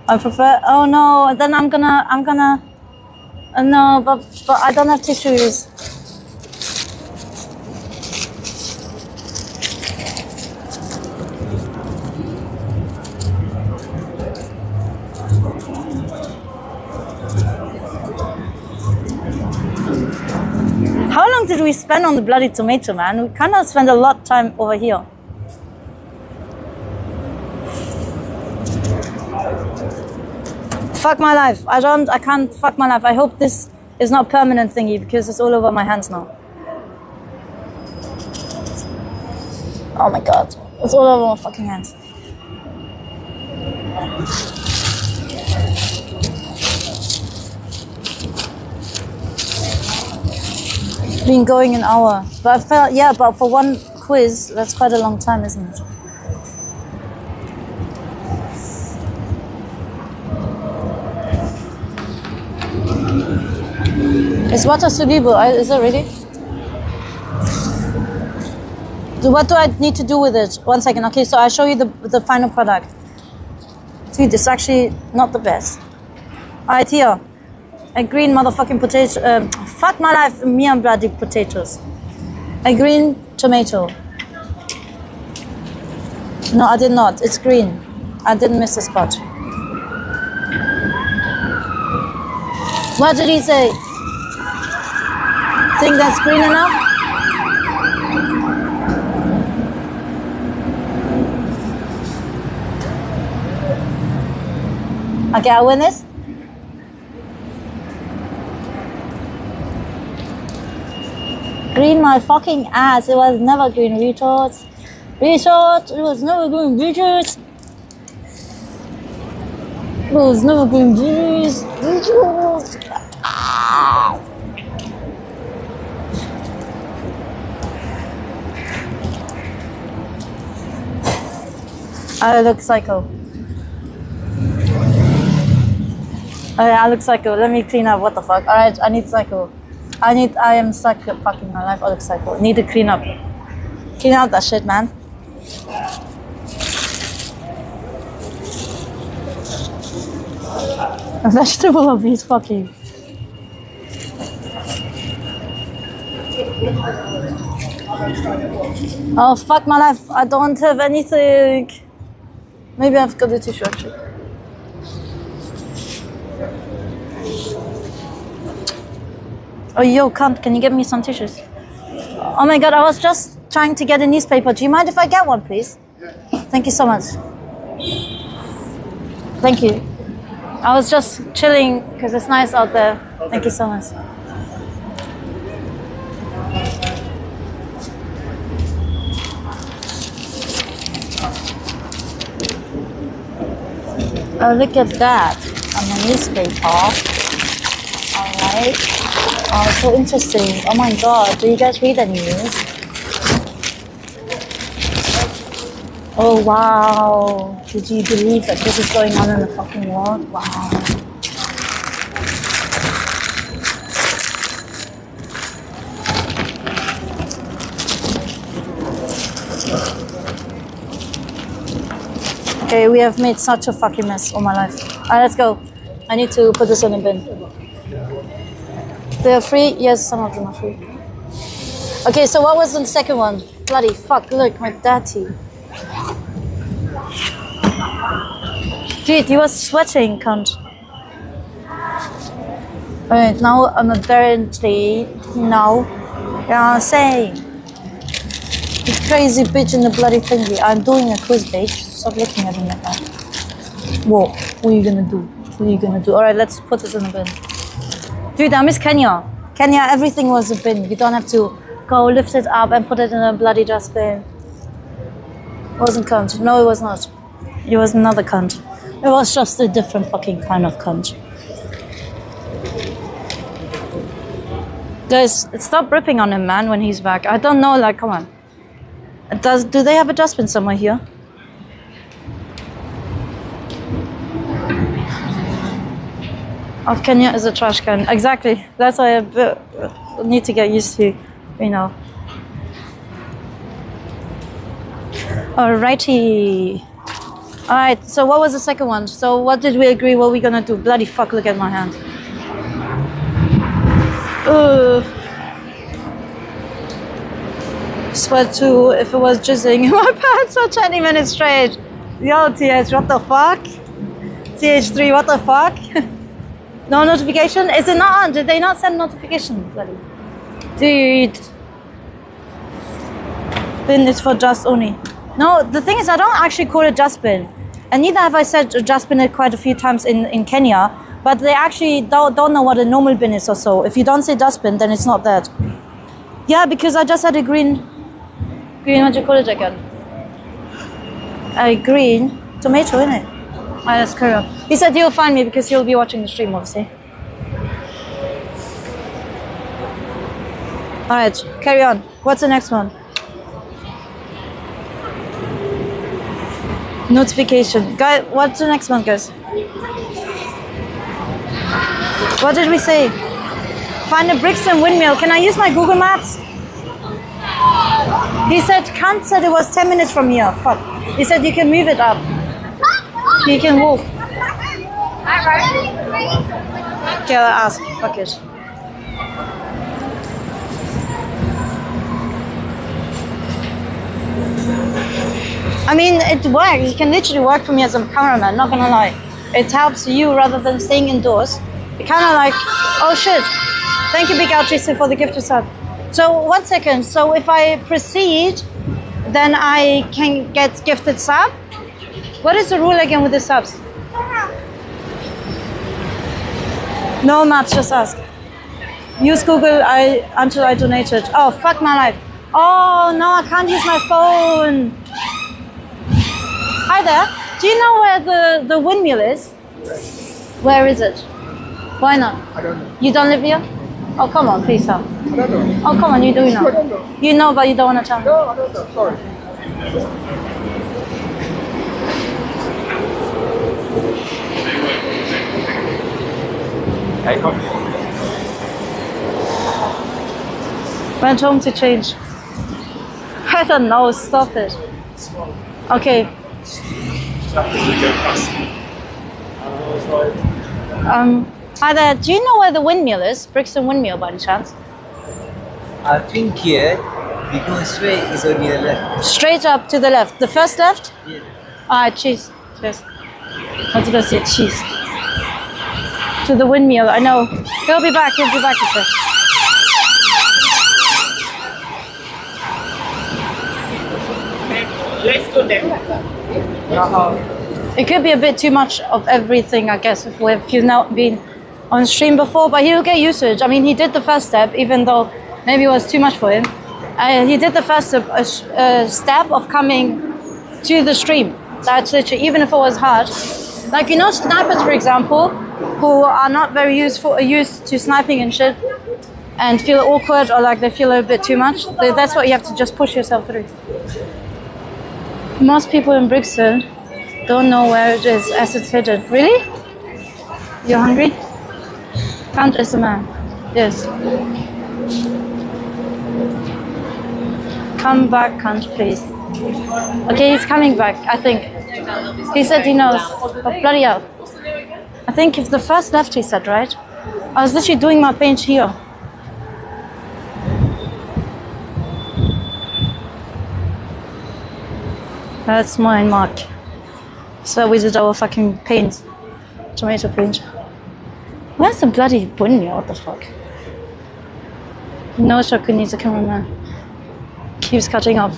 I prefer. Oh no, then I'm gonna. I'm gonna. Uh, no, but but I don't have tissues. How long did we spend on the bloody tomato, man? We kind of spent a lot of time over here. Fuck my life. I don't, I can't fuck my life. I hope this is not permanent thingy because it's all over my hands now. Oh my god. It's all over my fucking hands. Been going an hour. But I felt, yeah, but for one quiz, that's quite a long time, isn't it? Is water soluble? Is it ready? So what do I need to do with it? One second. Okay, so I'll show you the, the final product. Dude, it's actually not the best. Alright, here. A green motherfucking potato. Um, fuck my life, me and bloody potatoes. A green tomato. No, I did not. It's green. I didn't miss a spot. What did he say? Think that's green enough? Okay, I'll win this. Green my fucking ass. It was never green retards. Retards. It was never green retards. O, never green beans. I look psycho. Alright, I look psycho. Let me clean up. What the fuck? Alright, I need psycho. I need. I am stuck fucking my life. I look psycho. Need to clean up. Clean out that shit, man. A vegetable abuse fucking. Oh fuck my life! I don't have anything. Maybe I've got the tissue actually. Oh yo, cunt! Can you get me some tissues? Oh my god! I was just trying to get a newspaper. Do you mind if I get one, please? Thank you so much. Thank you. I was just chilling because it's nice out there. Thank you so much. Oh, look at that on the newspaper. Alright. Oh, so interesting. Oh my god, do you guys read the news? Oh wow. Did you believe that this is going on in the fucking world? Wow. Okay, we have made such a fucking mess all my life. Alright, let's go. I need to put this in a bin. They are free? Yes, some of them are free. Okay, so what was the second one? Bloody fuck, look, my daddy. Dude, you were sweating, cunt. Alright, now I'm apparently now. Yeah, I'm saying. You crazy bitch in the bloody thingy. I'm doing a quiz, bitch. Stop looking at me like that. Whoa, what are you gonna do? What are you gonna do? Alright, let's put this in the bin. Dude, I miss Kenya. Kenya, everything was a bin. You don't have to go lift it up and put it in a bloody dustbin. It wasn't cunt. No, it was not. It was another cunt. It was just a different fucking kind of cunt. Guys, stop ripping on him, man, when he's back. I don't know, like, come on. Does do they have a dustbin somewhere here? Of Kenya is a trash can. Exactly. That's why I need to get used to, you know. Alrighty. Alright, so what was the second one? So what did we agree what we gonna do? Bloody fuck, look at my hand. Ugh. Sweat too if it was jizzing in my pants for 20 minutes straight. Yo, TH, what the fuck? TH3, what the fuck? no notification? Is it not on? Did they not send notification? Bloody. Dude. Bin is for just only. No, the thing is, I don't actually call it just bin. And neither have I said just bin quite a few times in, in Kenya. But they actually don't, don't know what a normal bin is or so. If you don't say dustbin, then it's not that. Yeah, because I just had a green, green, what do you call it again? A green tomato, in it. Alright, let's carry on. He said he'll find me because he'll be watching the stream, obviously. Alright, carry on. What's the next one? Notification. Guy, what's the next one, guys? What did we say? Find a Brixton windmill. Can I use my Google Maps? He said, Kant said it was 10 minutes from here. Fuck. He said you can move it up. He can walk. Okay, I'll ask. Fuck it. I mean, it works. You can literally work for me as a cameraman, not gonna lie. It helps you rather than staying indoors. It kind of like, oh shit. Thank you, Big Altrice, for the gift of sub. So, one second. So, if I proceed, then I can get gifted sub? What is the rule again with the subs? No maps, just ask. Use Google I until I donated. Oh, fuck my life. Oh, no, I can't use my phone. Hi there. Do you know where the, the windmill is? Where is it? Why not? I don't know. You don't live here? Oh, come on, please help. I don't know. Oh, come on, you do know. I don't know. know. You know, but you don't want to tell me. No, I don't know. Sorry. Went home to change. I don't know, stop it. Okay. Um, hi there, do you know where the windmill is? Brixton Windmill by any chance? I think here, we go straight, is on your left. Straight up to the left. The first left? Yeah. Alright, cheese. Cheers. I was gonna say cheese. To the windmill, I know. He'll be back, he'll be back. he said. Let's go there. It could be a bit too much of everything, I guess, if, you've not been on stream before, but he'll get used to it. I mean, he did the first step, even though maybe it was too much for him. Uh, he did the first step, uh, uh, step of coming to the stream. That's literally, even if it was hard. Like, you know, snipers, for example, who are not very useful, uh, used to sniping and shit, and feel awkward or like they feel a bit too much, that's what you have to just push yourself through. Most people in Brixton don't know where it is as it's hidden. Really? You're hungry? Count is a man. Yes. Come back, Count, please. Okay, he's coming back, I think. He said he knows. Oh, bloody hell. I think it's the first left, he said, right? I was literally doing my paint here. That's mine, Mark. So we did our fucking paint. Tomato paint. Where's the bloody windmill? What the fuck? No Shako needs a cameraman. Keeps cutting off.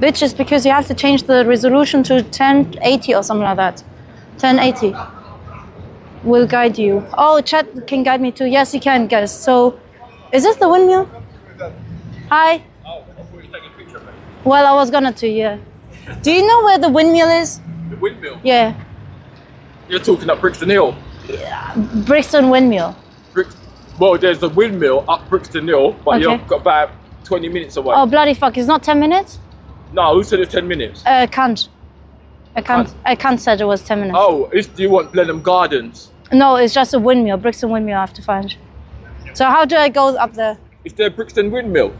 Bitch, it's because you have to change the resolution to 1080 or something like that. 1080 will guide you. Oh, chat can guide me too. Yes, you can, guys. So, is this the windmill? Hi. Well, I was gonna to, yeah. Do you know where the windmill is? The windmill. Yeah, You're talking up Brixton Hill. Yeah, Brixton Windmill. Brix- well, there's the windmill up Brixton Hill, but Okay. you're about 20 minutes away. Oh, bloody fuck, it's not 10 minutes? No, who said it's 10 minutes? Uh, can't. I can't, I can't said it was 10 minutes. Oh, it's, do you want Blenheim Gardens? No, it's just a windmill, Brixton Windmill I have to find. So how do I go up there? Is there a Brixton Windmill?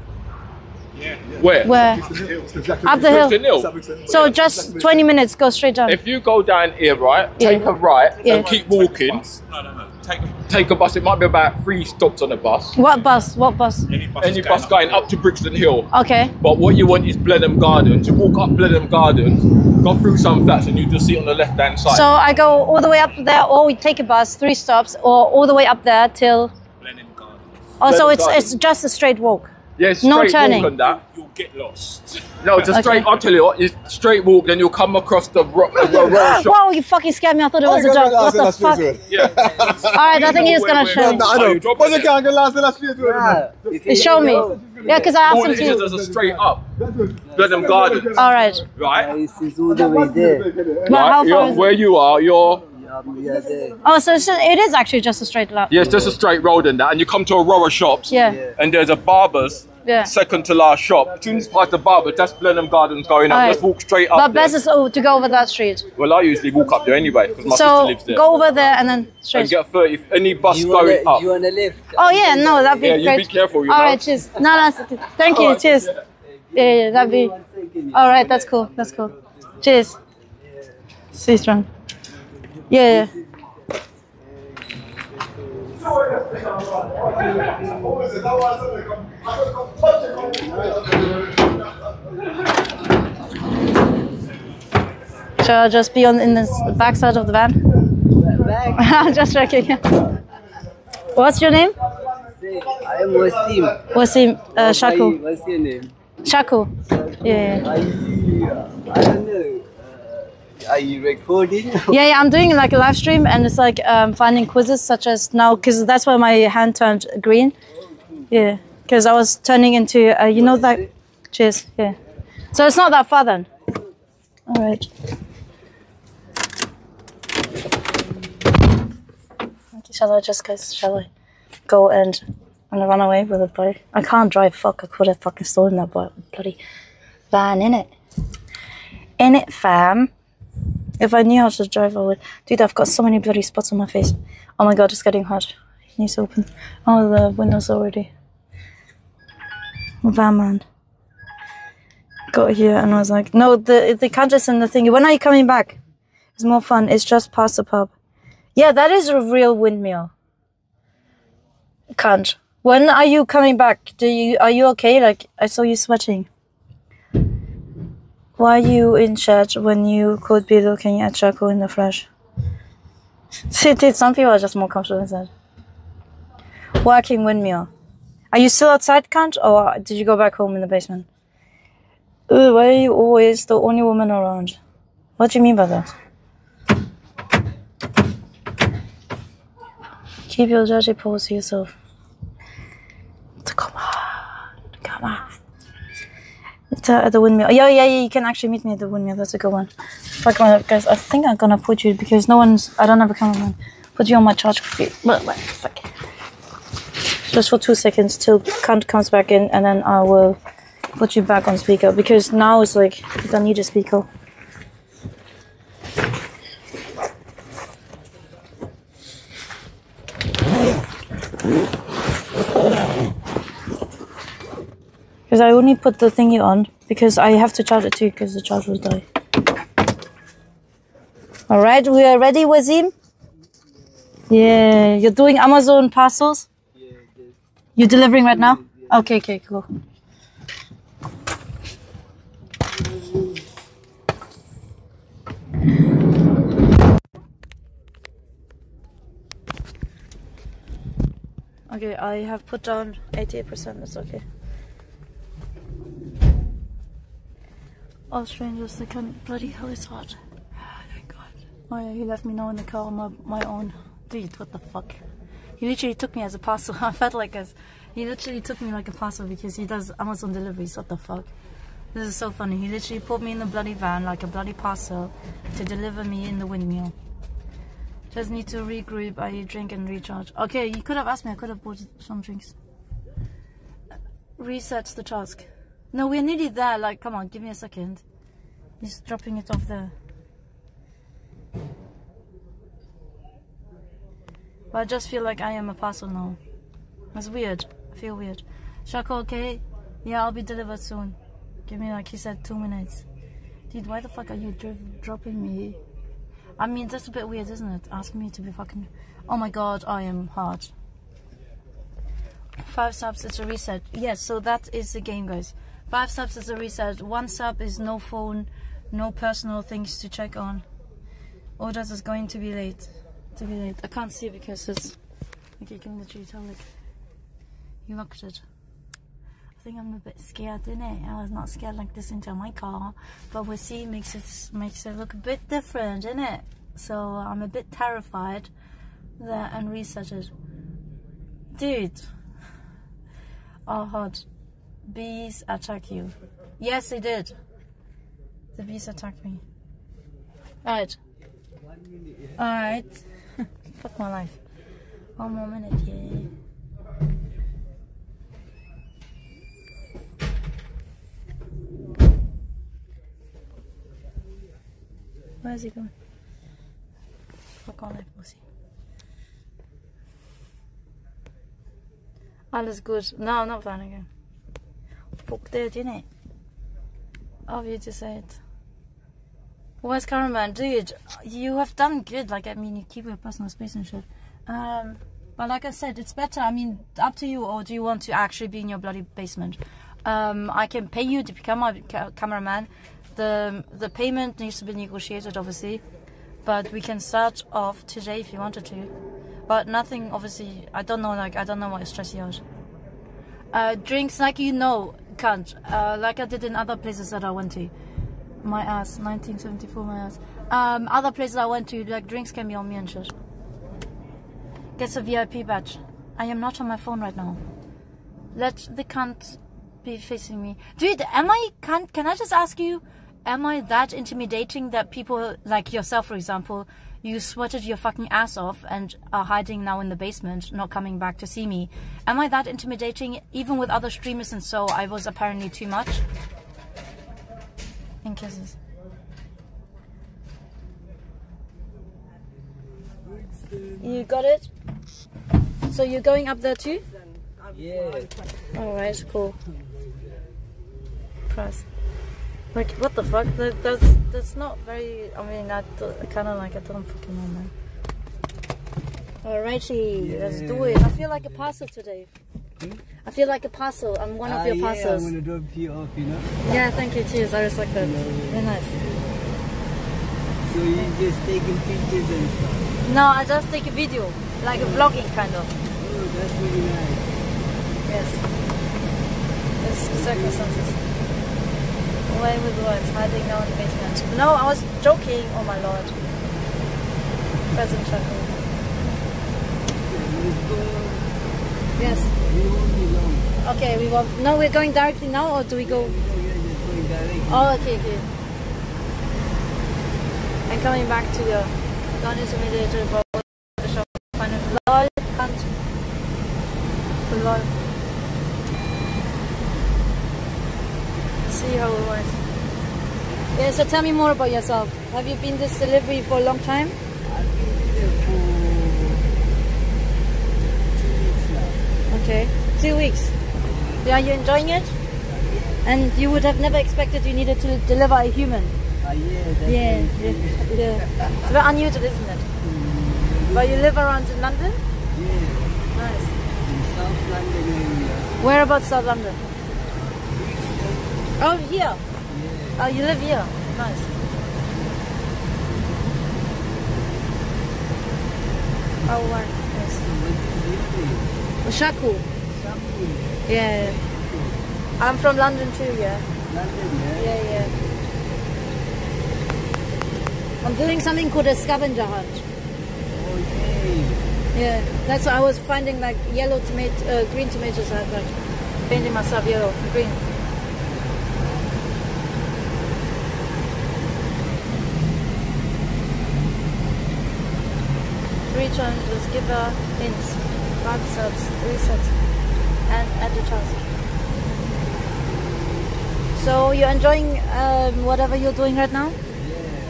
Yeah. yeah. Where? Where? Up the hill. Brixton hill. Hill. So just 20 minutes, go straight down. If you go down here, right, Yeah. take a right Yeah. and keep walking. Take a bus. It might be about three stops on the bus. What bus? What bus? Any bus going up to Brixton Hill. Okay. But what you want is Blenheim Gardens. You walk up Blenheim Gardens, go through some flats, and you just see on the left hand side. So I go all the way up there, or we take a bus, three stops, or all the way up there till. Blenheim Gardens. Oh, so it's Gardens. it's just a straight walk. Yeah, straight No turning. walk on that. You'll get lost. No, it's a Okay. straight. I'll tell you what. It's straight walk, then you'll come across the ro- the row shop. Wow, you fucking scared me. I thought it was a joke. What the fuck? Yeah. All right, I think he's gonna show me. I know. Drop it there. Ah, if you Show me. Yeah, because I asked All him it is to. is a straight up. Blenheim Gardens, All right. right? This is all the way there. Right, far you're- is where you are, you're. Um, we are there. Oh, so it's- it is actually just a straight lap. Yeah, it's just a straight road and that, and you come to a row of shops. Yeah. And there's a barber's Yeah. second to last shop. As soon as past the barber, that's Blenheim Gardens going up. Alright. Just walk straight up. But there. best is oh, to go over that street. Well, I usually walk up there anyway because my sister lives there. go over there and then straight. and straight. get 30. Any bus You going wanna, up. you wanna lift? Oh yeah, no, that'd be Yeah, you be careful, you All know. right, cheers. No, no, it's- thank you. Alright, cheers. Yeah, yeah, that'd be. All right, that's cool. That's cool. Cheers. Stay strong. Yeah. yeah. Shall I just be on in the back side of the van? I'm just checking. What's your name? I am Wasim. Wasim uh, Shako. What's your name? Shako. Yeah. I, I don't know. Are you recording? Yeah, yeah, I'm doing like a live stream and it's like um, finding quizzes such as now, because that's why my hand turned green. Yeah, because I was turning into, uh, you know, that. Cheers. Yeah. So it's not that far then. All right. Shall I just guys? Shall I go and and run away with a bike? I can't drive. Fuck! I could have fucking stolen that bloody van in it. In it, fam. If I knew how to drive, I would. Dude, I've got so many bloody spots on my face. Oh my god, it's getting hot. It needs to open. Oh, the window's already. Van man. Got here and I was like, no, the the countess and the thingy. When are you coming back? It's more fun. It's just past the pub. Yeah, that is a real windmill. Can't. When are you coming back? Do you are you okay? Like I saw you sweating. Why are you in church when you could be looking at Shako in the flesh? See, some people are just more comfortable than that. Working windmill. Are you still outside, Kant, or did you go back home in the basement? Ugh, why are you always the only woman around? What do you mean by that? Keep your dirty pose to yourself. It's uh, at the windmill. Yeah, yeah, yeah. You can actually meet me at the windmill. That's a good one. Fuck, my guys. I think I'm gonna put you because no one's. I don't have a cameraman. Put you on my charge. But fuck. Just for two seconds till Kant comes back in, and then I will put you back on speaker because now it's like you don't need a speaker. Because I only put the thingy on because I have to charge it too because the charge will die. Alright, we are ready, Wasim? Yeah, you're doing Amazon parcels? You're delivering right now? Okay, okay, cool. Okay, I have put down 88%, that's okay. Oh, strangers, they can bloody hell, it's hot. Oh my god. Oh yeah, he left me now in the car on my, my own. Dude, what the fuck? He literally took me as a parcel. I felt like as he literally took me like a parcel because he does Amazon deliveries. What the fuck? This is so funny. He literally put me in the bloody van like a bloody parcel to deliver me in the windmill. Just need to regroup. I drink and recharge. Okay, you could have asked me. I could have bought some drinks. Resets the task. No, we're nearly there. Like, come on, give me a second. He's dropping it off there. But I just feel like I am a parcel now. It's weird. I feel weird. Shako, okay? Yeah, I'll be delivered soon. Give me, like he said, two minutes. Dude, why the fuck are you dropping me? I mean, that's a bit weird, isn't it? Asking me to be fucking. Oh my god, I am hard. Five subs, it's a reset. Yes, so that is the game, guys. Five subs is a reset. One sub is no phone, no personal things to check on. Orders is going to be late. To be late. I can't see because it's. Like, you can literally tell, like. He locked it. I think I'm a bit scared, innit? I was not scared like this into my car, but we see makes it makes it look a bit different, innit? So I'm a bit terrified that and reset it. Dude. Oh hot. Bees attack you. Yes they did. The bees attacked me. Alright. Alright. Fuck my life. One more minute, yeah. Where is he going? Fuck all that pussy. All is good. No, not Flanagan. Fuck det, innit? Oh, you just said. Where's cameraman? Dude, you have done good. Like, I mean, you keep your personal space and shit. Um, but like I said, it's better. I mean, up to you. Or do you want to actually be in your bloody basement? Um, I can pay you to become my ca- cameraman. The the payment needs to be negotiated, obviously. But we can start off today if you wanted to. But nothing, obviously. I don't know. Like, I don't know what stress you out. Uh, drinks, like you know, can't. Uh, like I did in other places that I went to. My ass, 1974, my ass. Um, other places I went to, like drinks can be on me and shit. Gets a VIP badge. I am not on my phone right now. Let the cunt be facing me. Dude, am I, can, can I just ask you, am I that intimidating that people, like yourself for example, you sweated your fucking ass off and are hiding now in the basement, not coming back to see me. Am I that intimidating? Even with other streamers and so, I was apparently too much. And kisses. You got it? So you're going up there too? Yeah. Alright, cool. Press. Like, what the fuck? That, that's, that's not very. I mean, I kind of like, I don't fucking know, man. Alrighty, let's do it. I feel like a parcel today. I feel like a parcel. I'm one of Ah, your yeah, parcels. I'm gonna drop you off, you know. Yeah, thank you. Cheers. I respect that. Very nice. So you just taking pictures and stuff. No, I just take a video, like a vlogging kind of. Oh, that's really nice. Yes. It's circumstances. Away with words, hiding down in the basement. No, I was joking. Oh my lord. Present chuckle. Yes. Okay, we will. No, we're going directly now, or do we go? Oh, okay, okay. And coming back to the non-intimidated about the shop. Lol, can't. Lol. See how it works. Yeah, so tell me more about yourself. Have you been this delivery for a long time? I've been there for two weeks now. Okay, two weeks. Yeah, are you enjoying it? And you would have never expected you needed to deliver a human. Ah, yeah, Yeah, yeah, yeah. It's very unusual, isn't it? But you live around in London? Yeah, Nice. in South London area. Whereabouts South London? Oh, here. Oh, you live here. Nice. Oh. Yes. What is? Shako. Yeah. I'm from London too, yeah. London, yeah? Yeah, yeah. I'm doing something called a scavenger hunt. Okay. Yeah, that's why I was finding like yellow tomato, uh, green tomatoes. I like painting myself yellow, green. Three challenges, give her hints, subs, resets, and task. So you're enjoying um, whatever you're doing right now?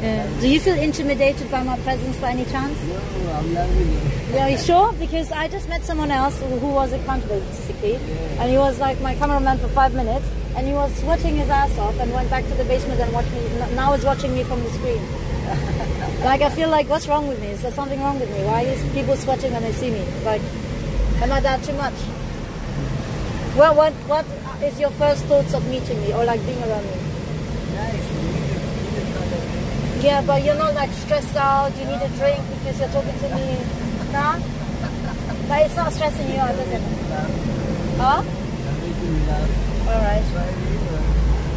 Yeah. Do you feel intimidated by my presence by any chance? No, I'm loving it. Yeah, you sure? Because I just met someone else who was a accountable, basically, and he was like my cameraman for five minutes, and he was sweating his ass off and went back to the basement and watched me. Now he's watching me from the screen. Like I feel like, what's wrong with me? Is there something wrong with me? Why is people sweating when they see me? Like, am I that too much? Well, what what is your first thoughts of meeting me or like being around me? Nice. Yeah, but you're not like stressed out. You need a drink because you're talking to me. Nah? But it's not stressing you out, is it? Huh?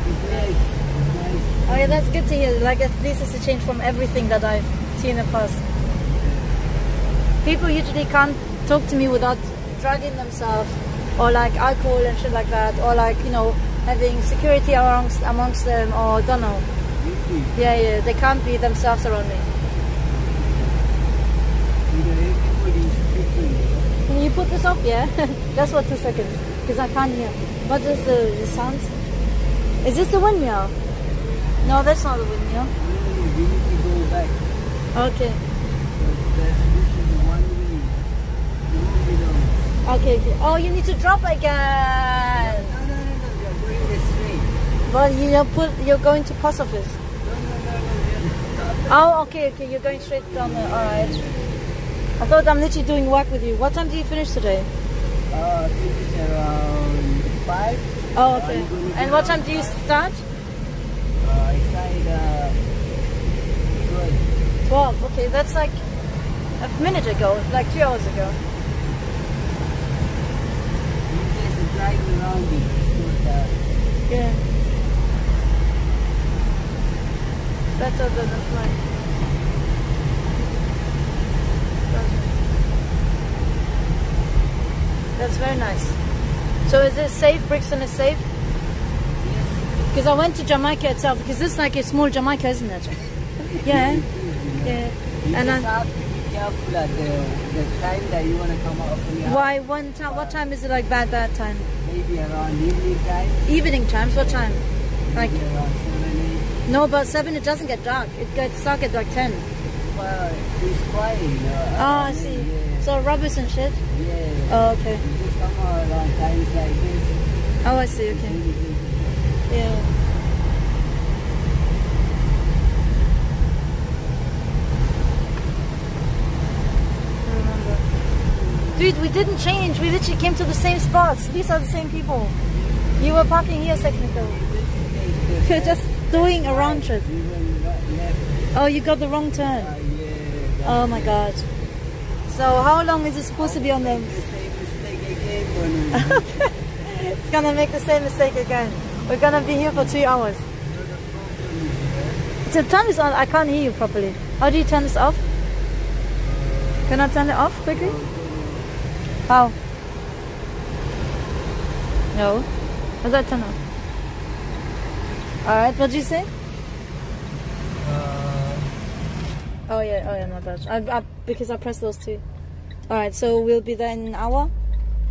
It's nice. Oh yeah, that's good to hear. Like least it's a change from everything that I've seen in the past. People usually can't talk to me without drugging themselves or like alcohol and shit like that or like, you know, having security amongst amongst them or don't know. Yeah, yeah, they can't be themselves around me. Can you put this off? Yeah, just for two seconds because I can't hear. What is the, the sounds? Is this the windmill? No, that's not the windmill. We need to go back. Okay, this is one way. You won't be long. okay, okay. Oh, you need to drop again. No, no, no, no. Are going this straight. But you put you're going to post office. No, no, no, no. Oh, okay, okay. You're going straight down there. All right. I thought I'm literally doing work with you. What time do you finish today? Uh, I think it's around 5. Oh, okay. And what time do you start? Uh, I uh, 12. Okay, that's like a minute ago, like two hours ago. You just around uh, Yeah. Better than a flight. That's very nice. So is it safe? Brixton is safe? Because I went to Jamaica itself, because this is like a small Jamaica, isn't it? Yeah. Yeah. You And just I- have to be careful at the, the time that you want to come out from your. Why? One time? What time is it like bad? Bad time? Maybe around evening time. Evening times? What time? Like Maybe around 7, 8. no, but seven. It doesn't get dark. It gets dark at like ten. Well, it's quiet, you know. Oh, I see. Yeah. So robbers and shit. yeah. Oh, okay. You just come out around times like this. Oh, I see. Okay. Dude, we didn't change. We literally came to the same spots. These are the same people. You were parking here a second ago. You're just doing a round trip. Oh, you got the wrong turn. Oh my god. So how long is it supposed to be on them? It's gonna make the same mistake again. We're gonna be here for two hours. So turn this on. I can't hear you properly. How do you turn this off? Can I turn it off quickly? How? No. How do I turn off? Alright, what did you say? Uh. Oh yeah, oh yeah, not that. I, I, because I pressed those two. Alright, so we'll be there in an hour,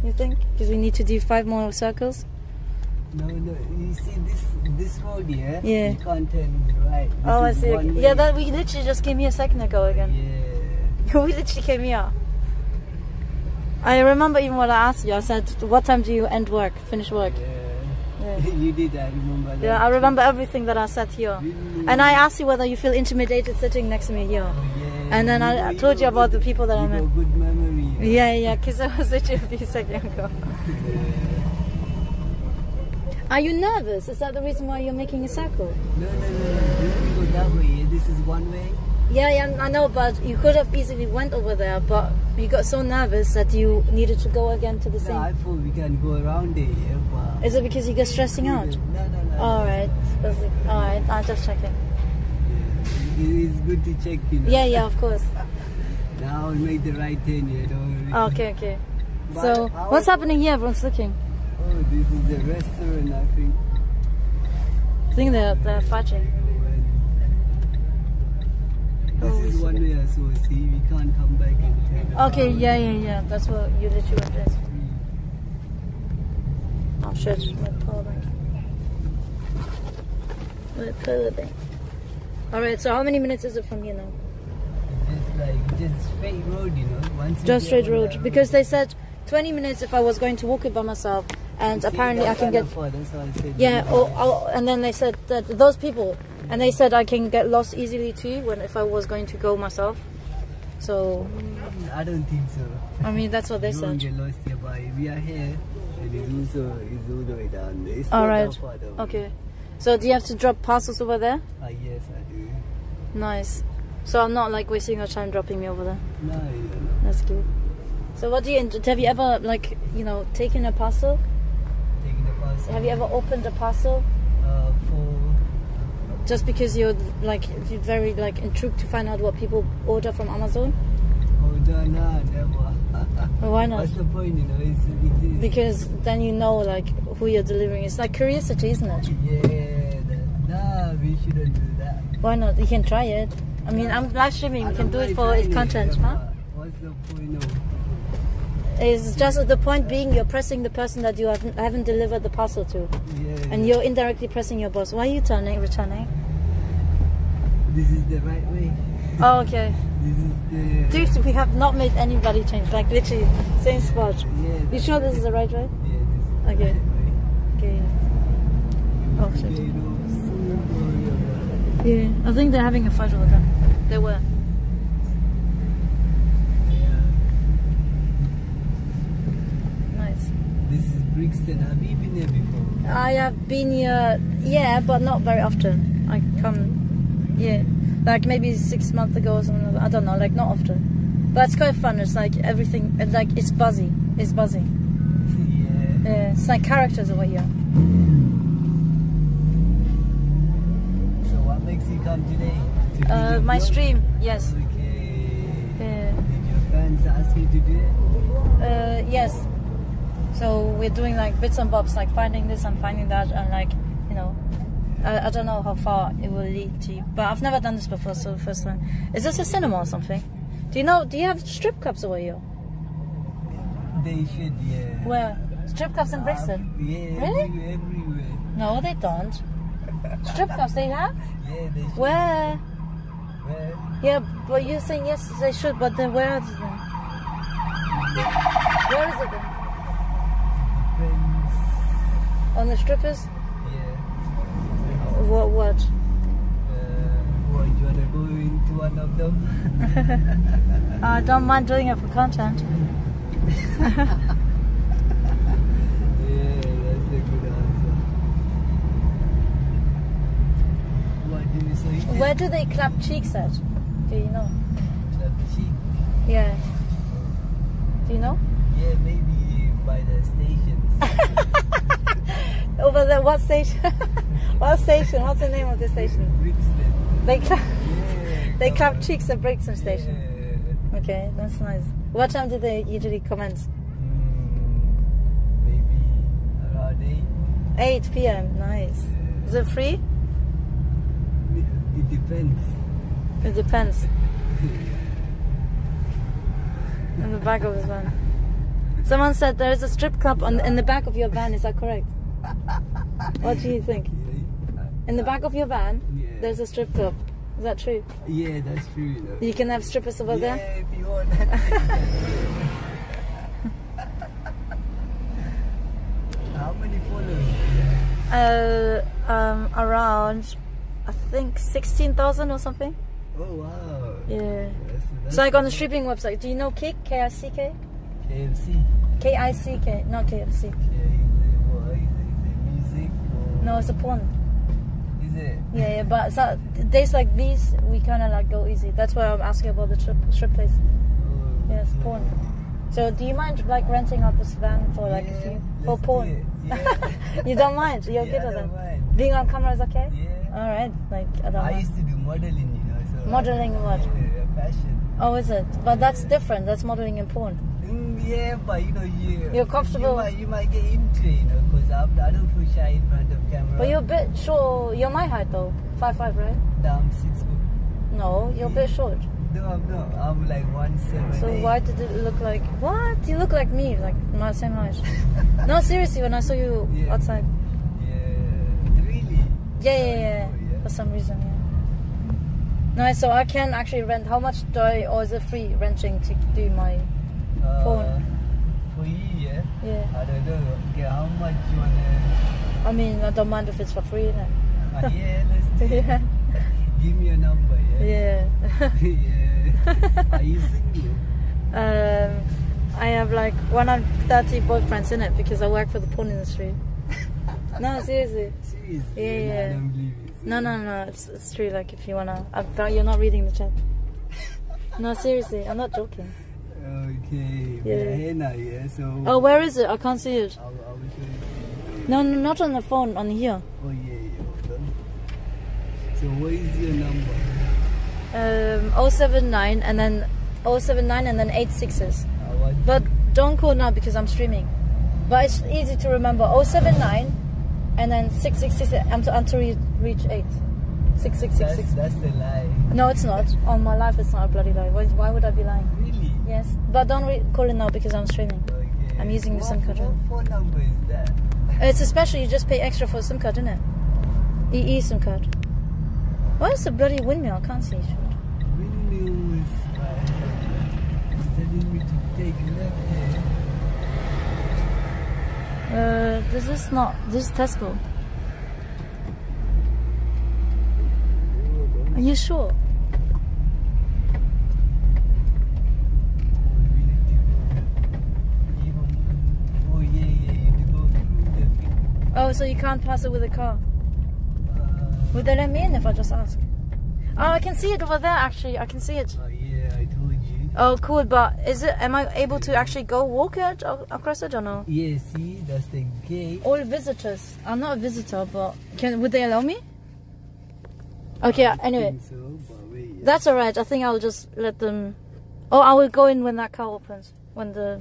you think? Because we need to do five more circles. No, no. You see this this road here? Yeah. You can't turn right. This oh, I see. Yeah, that we literally just came here a second ago again. Yeah. we literally came here. I remember even what I asked you. I said, "What time do you end work? Finish work?" Yeah. Yeah. you did. I remember. that. Yeah, I remember everything that I said here. Really? And I asked you whether you feel intimidated sitting next to me here. Oh, yeah. And then I, I told you about the people that I met. good memory. Yeah, yeah, because I was literally a few seconds ago. Are you nervous? Is that the reason why you're making a circle? No, no, no, no. You can go that way. This is one way. Yeah, yeah, I know, but you could have easily went over there, but you got so nervous that you needed to go again to the No, I thought we can go around it. Yeah, but Is it because you get stressing out? No, no, no. All right, it. all right. I'm just checking. It is good to check, you know. Yeah, yeah, of course. Now I'll make the right turn. Yeah, don't. Okay, okay. But So, what's happening here? Everyone's looking. Oh, this is a restaurant, I think. I think they're they're fighting. This Oh, is one way I saw. See, we can't come back and turn Okay, yeah, yeah, yeah. That's what you literally went there. Oh shit, my power bank. My power bank. Alright, so how many minutes is it from here now? Just like just straight road, you know. Once Just straight road. Uh, because they said 20 minutes if I was going to walk it by myself, and apparently I can get. far, That's why I said. Yeah, or, and then they said that those people, and they said I can get lost easily too when if I was going to go myself. So, I don't think so. I mean, that's what they you said. get lost here, but we are here, and it's also it's all the way down. It's All right. far. Okay. So, do you have to drop parcels over there? Ah, yes, I do. Nice. So, I'm not like wasting your time dropping me over there. No, you know. That's good. So, what do you have you ever like you know taken a parcel? Have you ever opened a parcel Uh, for just because you're like you're very like intrigued to find out what people order from Amazon? oh no, no, never. Well, why not? What's the point, you know? It's, it. Because then you know like who you're delivering. It's like curiosity, isn't it? Yeah, that, nah, we shouldn't do that. Why not? You can try it. I mean, I'm live streaming. We can don't it for its content, huh? but What's the point of? It's just the point being you're pressing the person that you haven't, haven't delivered the parcel to, Yeah. and you're indirectly pressing your boss. Why are you turning, returning? This is the right way. Oh, okay. This is the. Dude, we have not made anybody change. Like literally, same spot. Yeah. You sure this is the right way? Yeah, this is the Okay. right way. Okay. Oh shit. you know, so worry about it. Yeah, I think they're having a fight over there. They were. Yeah. Nice. This is Brixton. Have you been there before? I have been here, yeah, but not very often. I come, yeah, like maybe six months ago or something. I don't know, like not often. But it's quite fun. It's like everything. It's like it's buzzy. It's buzzy. yeah. Yeah, it's like characters over here. So what makes you come today? To Uh, my stream, yes. Okay. Yeah. Did your fans ask you to do it? Uh, yes. So we're doing like bits and bobs, like finding this and finding that, and like you know, I, I don't know how far it will lead to, but I've never done this before, so the first time. Is this a cinema or something? Do you know? Do you have strip clubs over here? They should, yeah. Where strip clubs in Brixton? Yeah, Really? everywhere, everywhere. No, they don't. Strip clubs they have? Yeah, they should. Where? Where? Yeah, but you're saying yes, they should, but then where it then? Where is it then? Depends. On the strippers? Yeah. What? What? Uh, what, you wanna go into one of them? I don't mind doing it for content. yeah, that's a good answer. What do you say? Where do they clap cheeks at? Do you know? Club cheek. Yeah. Do you know? Yeah, maybe by the stations. Over there, what station? what station? What's the name of the station? Brixton. They clap. Yeah. They clap cheeks at Brixton Station. Yeah. Okay, that's nice. What time do they usually commence? Mm, maybe around 8. 8 p.m. Nice. Is it free? It, it depends. It depends. In the back of his van. Someone said there is a strip club on in the back of your van. Is that correct? What do you think? In the back of your van, Yeah. there's a strip club. Is that true? Yeah, that's true. You know. You can have strippers over yeah, there. if you want. How many followers? Uh, um, around, I think sixteen thousand or something. Oh wow. Yeah. That's, that's It's like on the stripping website. Do you know Kick? K I C K? KFC. K I C K, not KFC. Yeah, is it what? Is it, is it music or No, it's a porn. is it? Yeah, yeah, but so, days like these, we kind of like go easy. That's why I'm asking about the strip, strip place. Oh, Yes, so- porn. So, do you mind like renting out this van for like yeah, a few for do porn? it. Yeah. you don't mind? You're yeah, good at that. mind. Being on camera is okay. Yeah. All right, like I don't I mind. used to do modeling, you know. So Modeling what? Yeah, fashion. Oh, is it? But that's different. That's modeling in porn. Mm, yeah, but you know, you You're comfortable- You might, you might get into it, you know, because I don't feel shy in front of camera. But you're a bit short. You're my height though, five five, right? Damn six foot. No, you're a bit short. No, I'm not. I'm like one seven. So eight. why did it look like what? You look like me, like my same height. no, seriously, when I saw you Yeah. outside. Yeah. Really? Yeah, yeah, yeah. Oh, yeah. For some reason, yeah. No, so I can actually rent. How much do I, or is it free renting to do my? Phone. For you, yeah. Yeah. I don't know. Okay, how much you wanna? I mean, I don't mind if it's for free. Then. Uh, yeah, let's do it. yeah. Give me a number, yeah. Yeah. yeah. Are you single? um, I have like 130 boyfriends in it because I work for the porn industry. no, seriously. Seriously? Yeah, yeah. I don't believe it. No, no, no. It's it's true. Like if you wanna, I you're not reading the chat. No, seriously, I'm not joking. Okay. Yeah. Yeah. So. Oh, where is it? I can't see it. I'll, I'll. No, no, not on the phone. On here. Oh yeah, yeah. So what is your number? Um, 079 and then 079 and then eight sixes. Uh, what? But don't call now because I'm streaming. But it's easy to remember. 079 and then 666 until, until you reach 8. that's, 6666. that's the lie. No, it's not. On my life, it's not a bloody lie. Why, why would I be lying? Yes. But don't re- call it now because I'm streaming. Okay. I'm using the what, SIM card. What phone number is that? It's a special, you just pay extra for a SIM card, isn't it? EE SIM card. What is the bloody windmill? I can't see it. Windmill is uh, telling me to take left. Uh, this is not. This is Tesco. Are you sure? Oh, we need to go even- Oh yeah, yeah, you need to go through the thing. Oh, so you can't pass it with a car? Uh, Would they let me in if I just ask? Oh, I can see it over there. Actually, I can see it. oh yeah, I told you. Oh, cool. But is it? Am I able to actually go walk it o- across it or no? Yeah, see, that's the gate. All visitors. I'm not a visitor, but can would they allow me? Okay. I Anyway, so, wait. that's all right. I think I'll just let them. Oh, I will go in when that car opens. When the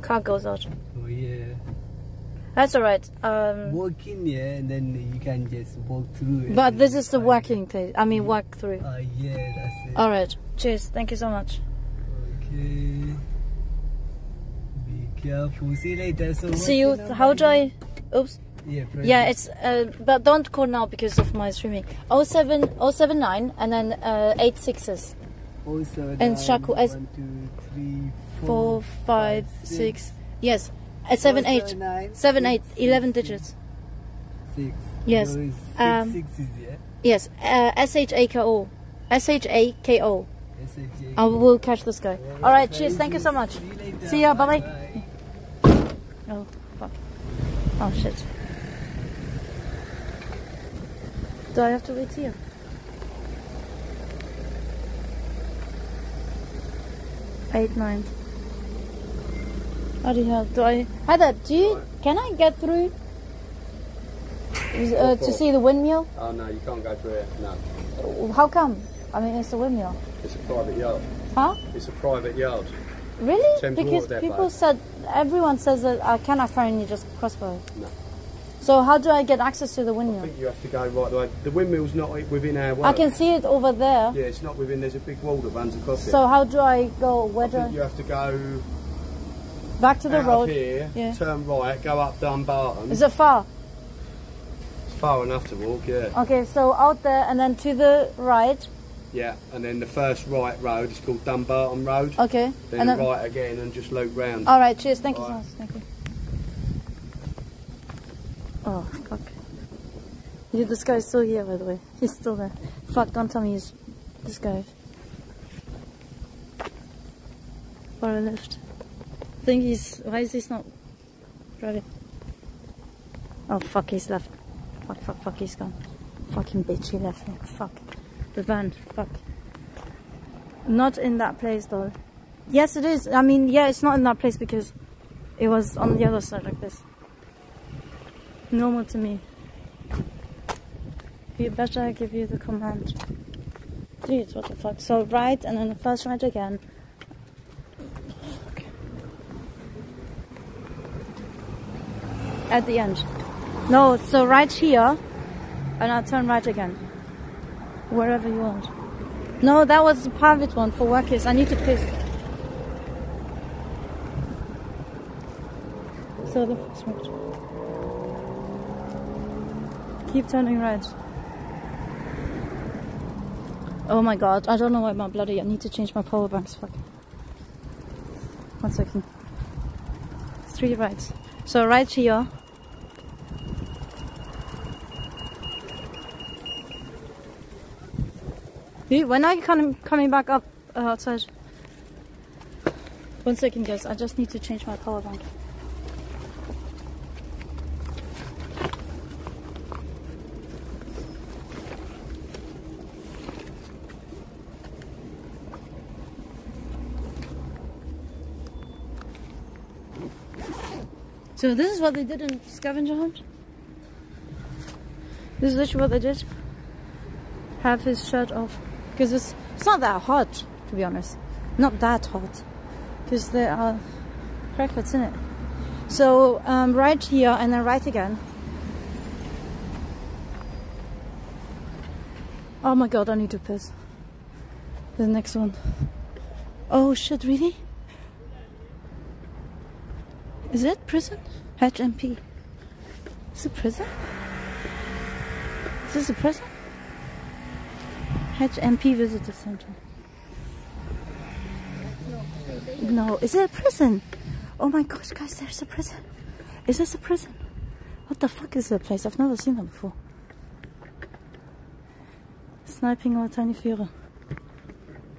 car goes out. Oh yeah. That's alright. Um, Walk in here and then you can just walk through. it but this is the working place. I mean, walk through. Uh, yeah, that's it. Alright. Cheers. Thank you so much. Okay. Be careful. See you later. So See you. How do? I? Oops. Yeah, Yeah, it's. Uh, but don't call now because of my streaming. 07, 079 and then uh, eight sixes. Also and Shako as- one, two, three, Four, four, five, six. Yes. Uh, seven, eight. nine, Seven, six, eight. Eleven digits. Six. Yes, six um, yeah. Yes. Uh, S H A K O. S H A K O. I will catch this guy. All right. Cheers. Thank you so much. See. See ya, bye-bye. Bye. Oh fuck. Oh shit. Do I have to wait here? Eight, nine. How do you have? Do I? Heather, do you? Can I get through? Uh, to see the windmill? Oh no, you can't go through it. No, How come? I mean, it's a windmill. it's a private yard. Huh? It's a private yard. Really? Thames because people said, everyone says that I can apparently just cross by. No. So how do I get access to the windmill? I think you have to go right the way. The windmill's not within our. I can see it over there. Yeah, it's not within. There's a big wall that runs across it. So how do I go? Where I do I, you have to go back to the out road? here, Yeah. turn right, go up Dumbarton. Is it far? It's far enough to walk, yeah. Okay, so out there and then to the right. Yeah, and then the first right road is called Dumbarton Road. Okay. Then, and then. right again and just loop round. All right. Cheers. Thank you so much. Thank you. Oh fuck. Yeah, this guy's still here, by the way. He's still there. Fuck! Don't tell me he's this guy. For a lift. I think he's. Why is he not driving? Oh fuck! He's left. Fuck! Fuck! Fuck! He's gone. Fucking bitch! He left me. Fuck. The van. Fuck. Not in that place though. Yes, it is. I mean, yeah, it's not in that place because it was on the other side like this. Normal to me. You better give you the command. Dude, what the fuck? So right, and then the first right again. At the end. No, so right here, and I'll turn right again. Wherever you want. No, that was the private one for workers. I need to piss. So the first right. Keep turning right. Oh my god, I don't know why my bloody I need to change my power banks. Fuck. One second. Three rights. So right here. When are you coming coming back up uh, outside? One second, guys. I just need to change my power bank. So this is what they did in scavenger hunt. This is literally what they did. Have his shirt off because it's it's not that hot to be honest. Not that hot because there are crackheads in it. So um, right here and then right again. Oh my god, I need to piss. The next one. Oh shit, really? Is it prison? HMP. Is it prison? Is this a prison? HMP Visitor Center. No, is it a prison? Oh my gosh, guys, there's a prison. Is this a prison? What the fuck is that place? I've never seen that before. Sniping or tiny Führer.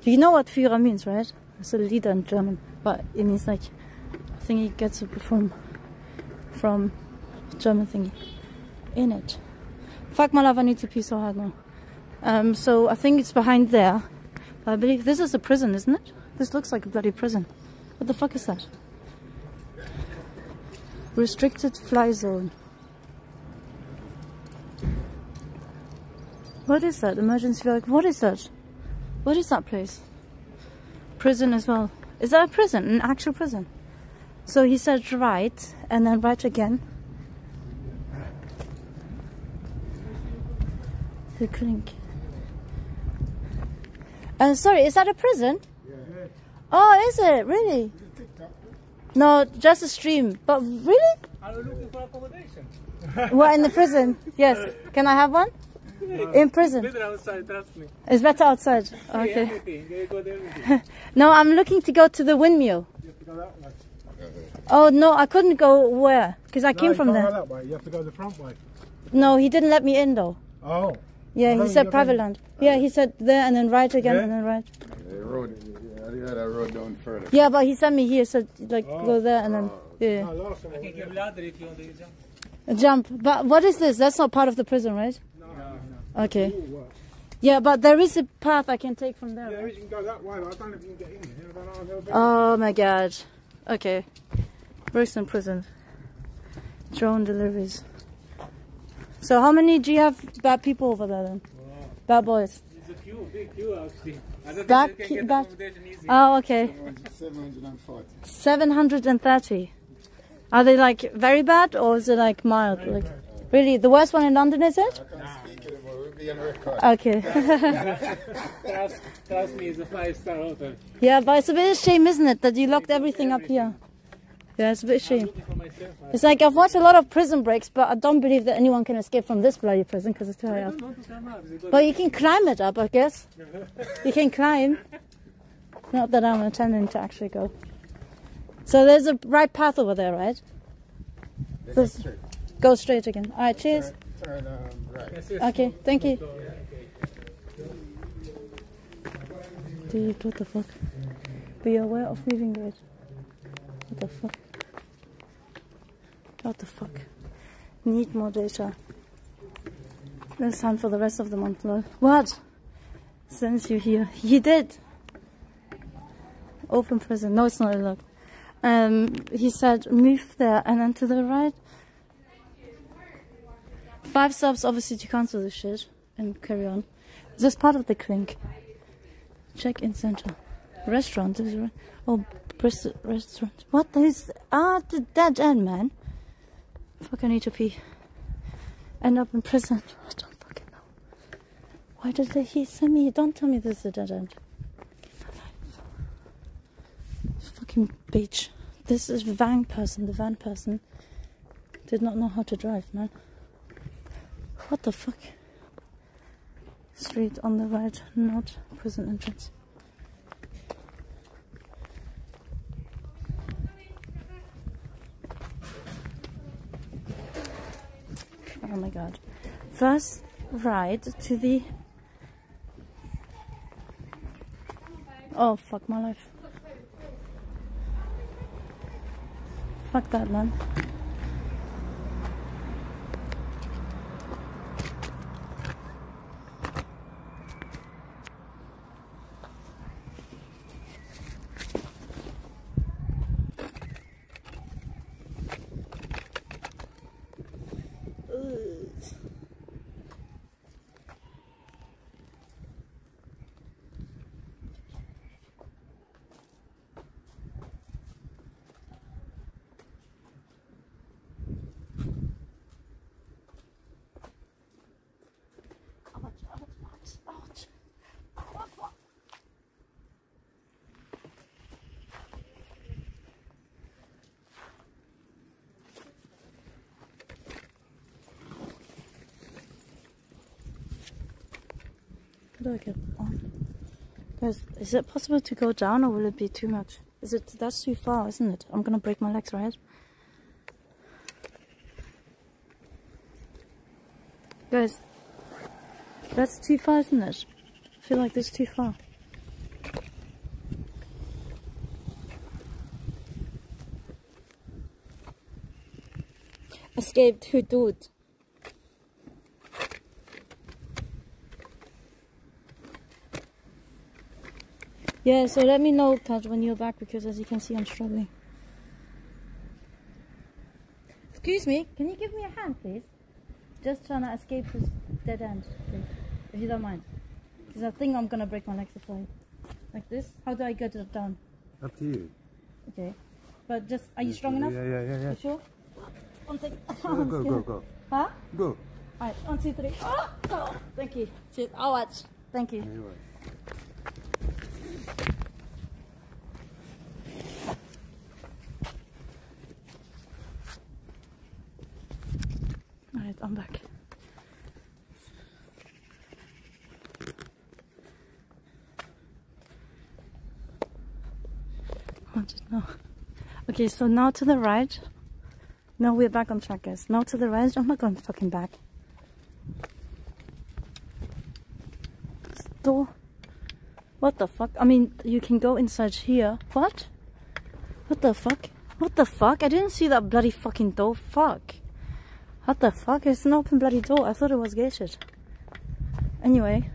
You know what Führer means, right? It's a leader in German, but it means like thingy gets from from German thingy in it. Fuck my love, I need to pee so hard now. Um, so I think it's behind there. I believe this is a prison, isn't it? This looks like a bloody prison. What the fuck is that? Restricted fly zone. What is that? Emergency vehicle. What is that? What is that place? Prison as well. Is that a prison? An actual prison? So he said right and then right again. He couldn't. Uh, sorry, is that a prison? Yeah. Oh, is it? Really? No, just a stream. But really? Are you looking for accommodation? what, in the prison? Yes. Can I have one? in prison. It's better outside, trust me. It's better outside. Okay. no, I'm looking to go to the windmill. Oh, no, I couldn't go where? Because I came from there. That way. You have to go the front way. No, he didn't let me in though. Oh. Yeah, Oh, he said you private can- land. Yeah, he said there and then right again Yeah? and then right. The road, yeah, yeah, that road down further. Yeah, but he sent me here, so like Oh. go there and then oh. yeah, No, last time I can give ladder if you want to jump. jump. But what is this? That's not part of the prison, right? No, Okay. no. What? Yeah, but there is a path I can take from there. Yeah, right? you can go that way, but I don't know if you can get in here. I don't know. I've never been. Oh my god. Okay. Brixton prison. Drone deliveries. So how many do you have bad people over there then? Bad boys. It's a queue, big queue actually. I don't Back- think you can get back- accommodation easy. Oh, okay. 740. 730. Are they like very bad or is it like mild? Like really the worst one in London is it? I can't speak anymore, we'll be on record. Okay. trust, trust me, it's a five-star hotel. yeah, but it's a bit of a shame, isn't it, that you locked everything up here? Yeah, it's a bit shame. Myself. It's like I've watched a lot of prison breaks, but I don't believe that anyone can escape from this bloody prison because it's too high up. don't want to come up. They got But you can climb it up, I guess. You can climb. Not that I'm intending to actually go. So there's a right path over there, right? This- Go straight again. All right, cheers. Turn um, right. Yes, yes. Okay, thank you. Dude, what the fuck? Be aware of moving grid. What the fuck? What the fuck? Need more data. Let's time for the rest of the month, lol. What? Sends you here. He did. Open prison. No, it's not a lock. Um, he said move there and then to the right. Five subs, obviously, to cancel this shit and carry on. Is this part of the clink? Check in center. Restaurant. Is it? Oh, restaurant. What is. Ah, the dead end, man. Fuck, I need to pee. End up in prison. I don't fucking know. Why did they he send me? Don't tell me this is a dead end. Fucking bitch. This is van person. The van person did not know how to drive, man. What the fuck? Street on the right, not prison entrance. Oh my god. First ride to the Oh fuck my life. Fuck that man. I get on? Guys, is it possible to go down or will it be too much? Is it that's too far, isn't it? I'm gonna break my legs, right? Guys, that's too far, isn't it? I feel like this is too far. Escaped Who hudud. Yeah, so let me know, Taj, when you're back because as you can see, I'm struggling. Excuse me, can you give me a hand, please? Just trying to escape this dead end, please. If you don't mind. Because I think I'm gonna break my legs if I. Like this? How do I get it down? Up to you. Okay. But just, are you strong enough? Yeah, yeah, yeah, yeah. You sure? One second. Go, go, go, go. Huh? Go. Alright, one, two, three. Oh, oh, thank you. Cheers. I'll watch. Thank you. Alright, I'm back. I don't know. Okay, so now to the right. No, we're back on track, guys. Now to the right. I'm fucking back. Door. What the fuck? I mean, you can go inside here. What? What the fuck? What the fuck? I didn't see that bloody fucking door. Fuck. What the fuck? It's an open bloody door. I thought it was gated. Anyway.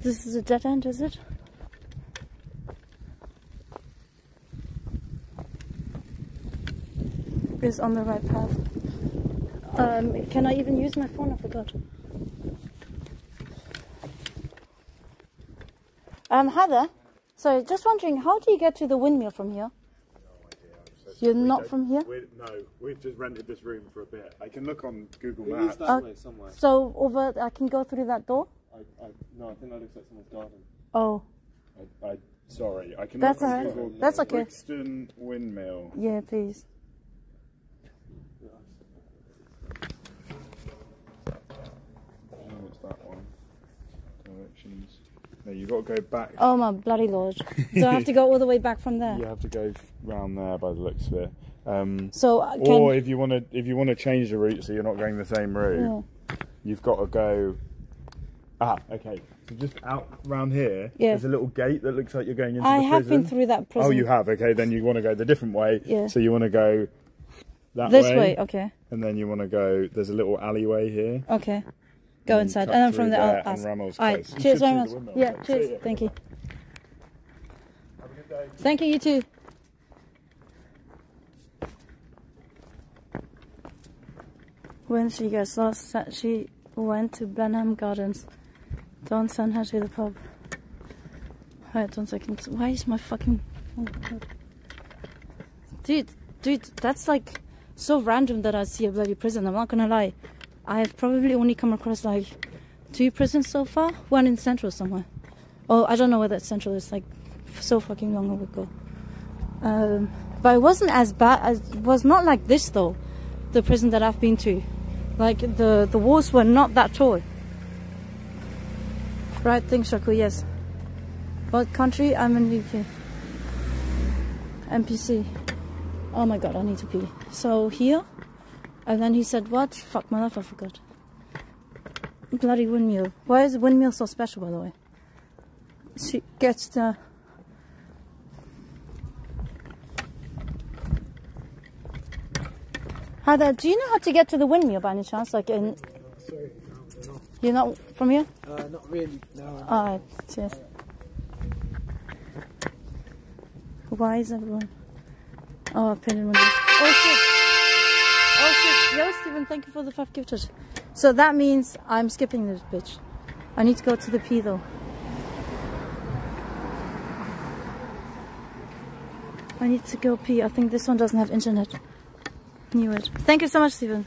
This is a dead end, is it? Is on the right path. Um, can I even use my phone? I forgot. Um, Heather, so just wondering, how do you get to the windmill from here? You're not from here? We, no, we've just rented this room for a bit. I can look on Google It is Maps. that Uh, way somewhere. So over, I can go through that door. I, I, no, I think that looks like someone's garden. Oh, I, I, sorry, I can That's look on alright. Google. That's okay. Brixton Windmill. yeah, please. Oh, what's that one? Directions. No, you've got to go back. Oh my bloody lord! Do I have to go all the way back from there? You have to go round there by the looks of it. Um, So uh, can or if you want to, if you want to change the route so you're not going the same route, Yeah. you've got to go. Ah, okay. So just out round here, Yeah. there's a little gate that looks like you're going into I the prison. I have been through that prison. Oh, you have. Okay, then you want to go the different way. Yeah. So you want to go that way. This way, way, okay, and then you want to go. There's a little alleyway here. okay. Go And inside, and then from through there there, I'll and ask. Ramel's Alright. You cheers should very see much. the windmill. Yeah, cheers. ya. Thank you. Have a good day. Thank you. You too. When she gets lost, sa- she went to Blenheim Gardens. Don't send her to the pub. Wait one second. Why is my fucking? Dude, dude, that's like so random that I see a bloody prison. I'm not gonna lie. I have probably only come across like two prisons so far. One in Central somewhere. Oh, I don't know where that Central is. Like so fucking long ago. Um, but it wasn't as bad. As, it was not like this though. The prison that I've been to, like the the walls were not that tall. Right thing, Shako. Yes. What country? I'm in UK. NPC. Oh my god, I need to pee. So here, and then he said, "What? Fuck my life, I forgot." Bloody windmill. Why is windmill so special, by the way? She gets the Heather, do you know how to get to the windmill by any chance? Like in, Sorry, no, no. you're not from here? Uh, not really, no. Alright, cheers. Why is everyone? Oh, painted windows. Stephen, thank you for the five gifted. So that means I'm skipping this bitch. I need to go to the P though. I need to go pee. I think this one doesn't have internet. Knew it. Thank you so much, Stephen.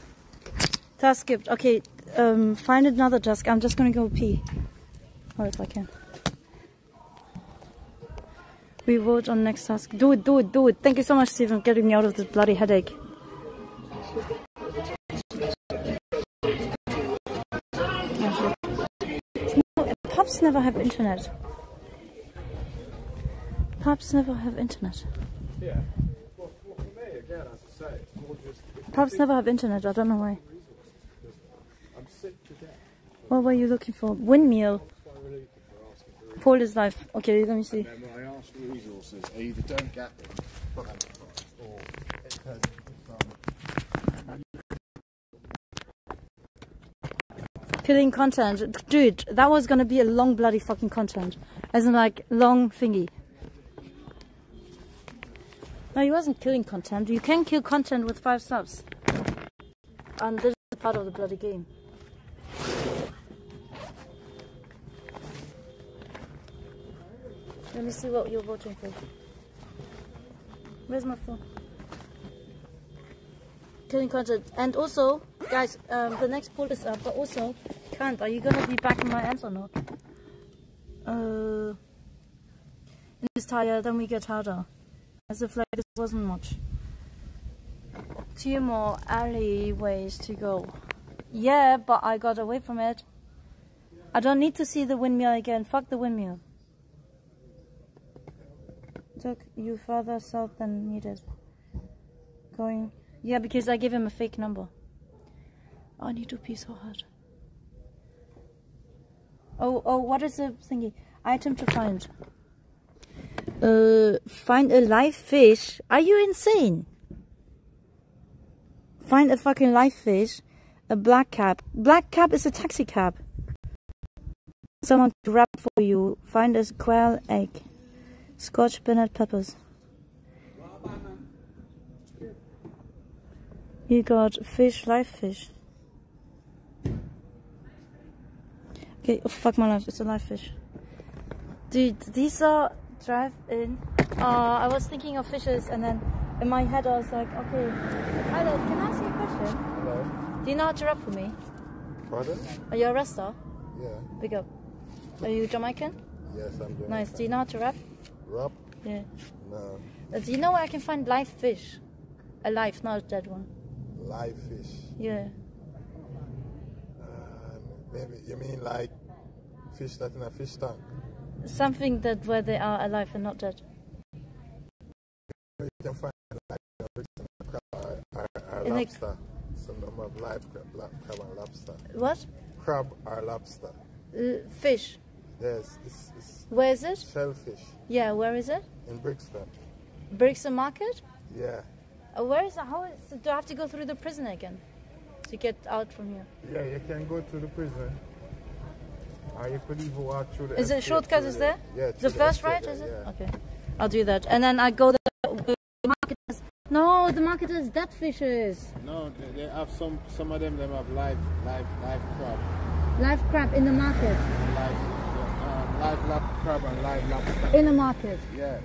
Task skipped. Okay, um, find another task. I'm just gonna go pee. Or if I can. We vote on next task. Do it, do it, do it. Thank you so much, Stephen, for getting me out of this bloody headache. Pubs never have internet. Pubs never have internet. Yeah. Well, well, for me, again, as I say, it's more just. Pubs never have internet. I don't know why. I'm sick to death. What were you looking for? Windmill. Paul is live. Okay, let me see. Then when I ask for resources, I either don't get them, or it turns into some. Killing content. Dude, that was gonna be a long bloody fucking content. As in like long thingy. No, he wasn't killing content. You can kill content with five subs. And this is part of the bloody game. Let me see what you're voting for. Where's my phone? Killing content. And also, guys, um, the next pull is up, but also, can't. Are you gonna be back in my hands or not? Uh, in this tire, then we get harder. As if like this wasn't much. Two more alleyways to go. Yeah, but I got away from it. I don't need to see the windmill again. Fuck the windmill. Took you further south than needed. Going. Yeah, because I gave him a fake number. Oh, I need to pee so hard. Oh, oh, what is the thingy? Item to find. Uh, find a live fish. Are you insane? Find a fucking live fish. A black cab. Black cab is a taxi cab. Someone to wrap for you. Find a quail egg. Scotch bonnet peppers. You got fish, live fish. Okay, oh fuck my life, it's a live fish. Dude, these are drive in. Uh, I was thinking of fishes and then in my head I was like, okay. Hi there, can I ask you a question? Hello. Do you know how to rap for me? Pardon? Are you a wrestler? Yeah. Big up. Are you Jamaican? Yes, I'm doing Nice. Do you know how to rap? Rap? Yeah. No. Uh, do you know where I can find live fish? A live, not a dead one. Live fish. Yeah. Uh, maybe you mean like fish that in a fish tank? Something that where they are alive and not dead. You can find like a lobster. Some number of live crab, crab and lobster. What? Crab or lobster. Uh, fish. Yes, it's, it's Where is it? shellfish Yeah, where is it? in Brixton. Brixton Market? Yeah. Uh, where is it? How is Do I have to go through the prison again to get out from here? Yeah, you can go to the prison. Or you could even walk through the Is it escape shortcut? through Is there? Yeah, The through first escape right? Is it? Yeah. Okay. I'll do that, and then I go there. The market has, no, the market has dead fishes. No, they, they have some. Some of them. Them have live, live, live crab, Live crab in the market. live, um, live lab crab and live lobster. In the market. Yeah,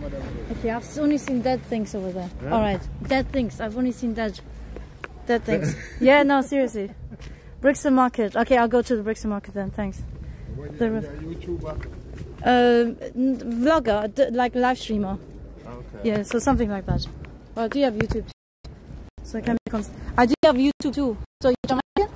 some of them. Do. Okay, I've only seen dead things over there. All right, dead things. I've only seen dead, dead things. yeah, no, seriously. Brixton Market. Okay, I'll go to the Brixton Market then. Thanks. When The YouTuber. N- vlogger, d- like live streamer. Okay. Yeah, so something like that. Well, I do have YouTube. So I can make cons- I do have YouTube too. So you Jamaican?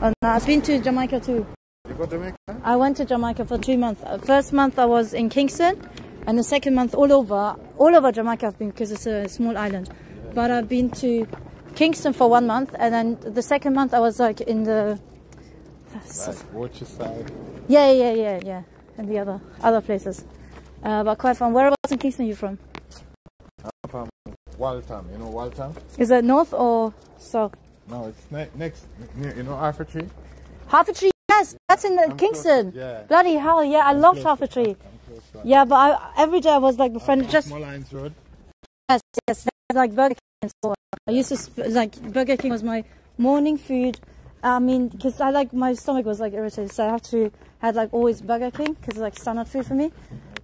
Oh, no, I've been to Jamaica too. You go to Jamaica? I went to Jamaica for three months. Uh, First month I was in Kingston, and the second month all over, all over Jamaica I've been because it's a small island. But I've been to Kingston for one month, and then the second month I was like in the, Like, watch your side. yeah, yeah, yeah, yeah, and the other other places. Uh, but quite fun. Whereabouts in Kingston are you from? I'm from Waltham. You know Waltham? Is that north or south? No, it's ne- next. near- You know Arthur Hertfordshire, yes, that's in the I'm Kingston. close, yeah. Bloody hell, yeah, I love close, Hertfordshire. By. Yeah, but I, every day I was like befriended just Small Lines Road. yes, yes, like Burger King and so on. I used to sp- like Burger King was my morning food. I mean, because I like my stomach was like irritated, so I have to had like always Burger King because it's like standard food for me.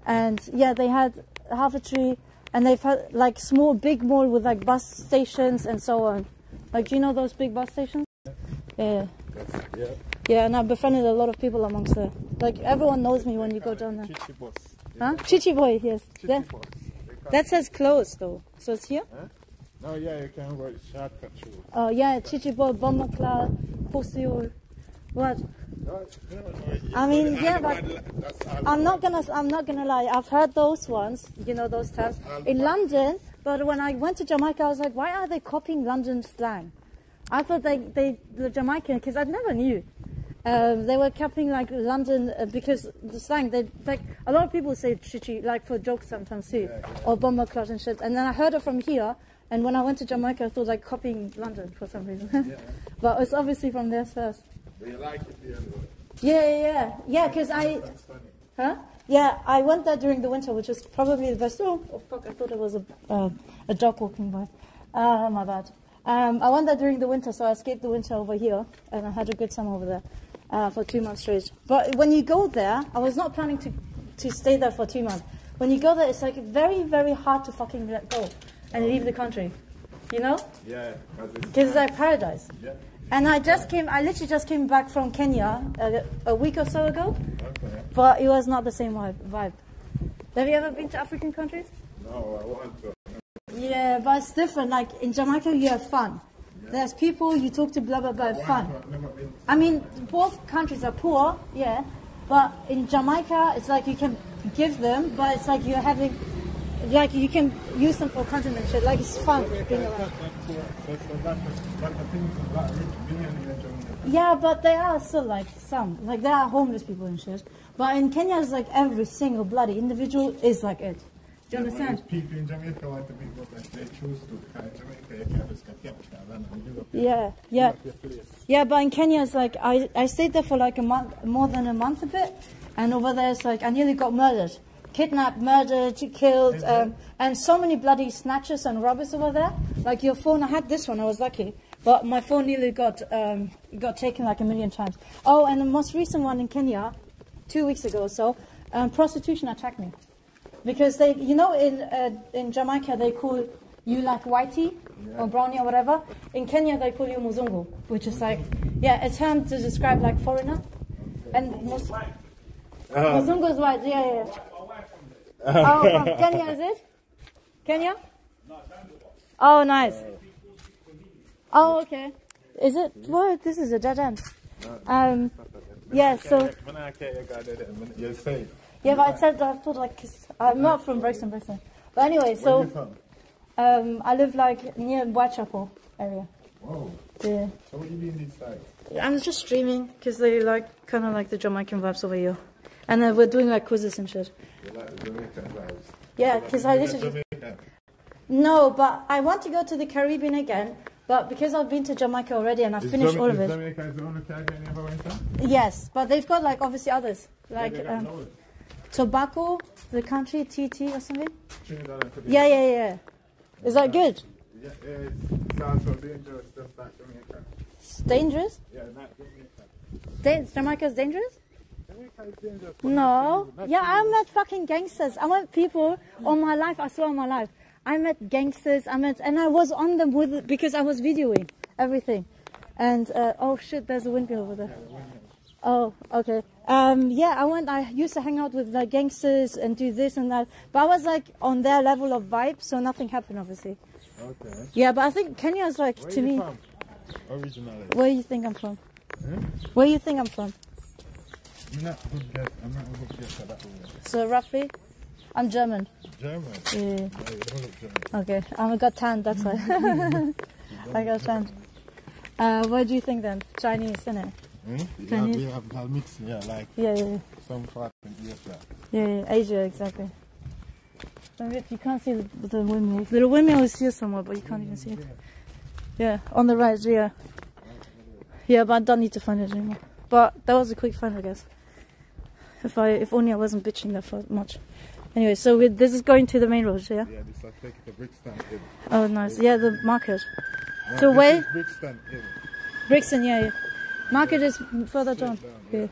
And yeah, they had half a tree, and they've had like small, big mall with like bus stations and so on. Like, do you know those big bus stations? Yeah. Yeah. Yeah, and I've befriended a lot of people amongst there. Like everyone knows me when you go down there. Chichi Bus. Huh? Chichi boy, yes. Chichi That, call that says closed though. So it's here? No, yeah, you can go shortcut through. Oh yeah, Chichi boy, Bomber Cloud, Postio. What? No, no, no, I mean, yeah, but one, that's all I'm not gonna, I'm not gonna lie. I've heard those ones, you know, those terms in London. But when I went to Jamaica, I was like, why are they copying London slang? I thought they, they, the Jamaican, because I never knew. Um, they were copying like London uh, because the slang. They like a lot of people say chichi like for jokes sometimes too, or bomber cloud and shit. And then I heard it from here, and when I went to Jamaica, I thought like copying London for some reason. but it's obviously from there first. Do you like it here? Yeah, yeah, yeah, yeah. Because I, huh? Yeah, I went there during the winter, which was probably the best. Oh, oh fuck! I thought it was a uh, a dog walking by. Ah, my bad. Um, I went there during the winter, so I escaped the winter over here, and I had a good time over there uh, for two months straight. But when you go there, I was not planning to to stay there for two months. When you go there, it's like very, very hard to fucking let go and leave the country. You know? Yeah, Because it's like paradise. Yeah. And I just came, I literally just came back from Kenya a, a week or so ago, Okay. but it was not the same vibe. vibe. Have you ever been to African countries? No, I want to. Yeah, but it's different. Like in Jamaica, you have fun. There's people you talk to, blah blah blah, fun. I've never been. I mean, both countries are poor, yeah, but in Jamaica, it's like you can give them, but it's like you're having, like you can use them for content and shit. Like it's fun being around. Yeah, but there are still like some, like there are homeless people and shit. But in Kenya, it's like every single bloody individual is like it. Do you understand? People in Jamaica want to be what they choose to. Because Jamaica, you can't just get kept and you Yeah, yeah. Yeah, but in Kenya, it's like I, I stayed there for like a month, more than a month a bit, and over there, it's like I nearly got murdered, kidnapped, murdered, killed, um, and so many bloody snatches and robbers over there. Like your phone, I had this one, I was lucky, but my phone nearly got um, got taken like a million times. Oh, and the most recent one in Kenya, two weeks ago or so, um, prostitution attacked me because they, you know, in uh, in Jamaica they call you like whitey or brownie or whatever. In Kenya they call you muzungu, which is like, yeah, a term to describe like foreigner. And mus- muzungu is white. Yeah, yeah. yeah. oh, from Kenya is it? Kenya? Oh, nice. Oh, okay. Is it? What? This is a dead end. Um, yeah. So. When I can't, you got it. You're safe. Yeah, but I said I thought like 'cause I'm not from Brixton, Brixton. But anyway, Where so you from? um, I live like near Whitechapel area. Whoa. Yeah. So what you doing these? I'm just streaming because they like kind of like the Jamaican vibes over here, and then we're doing like quizzes and shit. You like the Jamaican vibes? Yeah, because I like literally Jamaican? no, but I want to go to the Caribbean again. But because I've been to Jamaica already and I've Is finished all of is it. Jamaica is the only Caribbean you ever went to? Yes, but they've got like obviously others like got um. Tobacco, the country TT or something. Trinidad and Tobago. Yeah, yeah, yeah. Is that good? Yeah, yeah, it sounds so dangerous, just like Jamaica. It's dangerous. Yeah, not Jamaica. Dan- Jamaica's dangerous. Jamaica is dangerous. but No. Yeah, I met fucking gangsters. I met people all my life. I saw on my life. I met gangsters. I met, and I was on them with because I was videoing everything. And uh, oh shit, there's a windmill over there. Oh, okay. Um, yeah, I went. I used to hang out with like gangsters and do this and that. But I was like on their level of vibe, so nothing happened, obviously. Okay. Yeah, but I think Kenya is like Where to you me. from? Originally. Where do you think I'm from? Hmm? Where you think I'm from? I'm not a good guess. I'm not a good guess at that one. So roughly, I'm German. German. Yeah. No, you don't look German. Okay, I got tan, that's why. I got tan. Uh, what do you think then? Chinese, isn't it? Hmm? Yeah, Chinese? we have a mix, yeah, like Yeah, yeah, yeah. some fat and yes, yeah. yeah, yeah. Asia, exactly. So you can't see the, the windmill. The windmill is here somewhere, but you can't even see it. Yeah, on the right, yeah. Yeah, but I don't need to find it anymore. But that was a quick find, I guess. If I, if only I wasn't bitching that for much. Anyway, so we, this is going to the main road, yeah? Yeah, this I take it to Brixton Hill. Oh, nice. Yeah, the market. No, So this where- is Brixton Hill. Brixton, yeah, yeah. Market is further down. Yeah.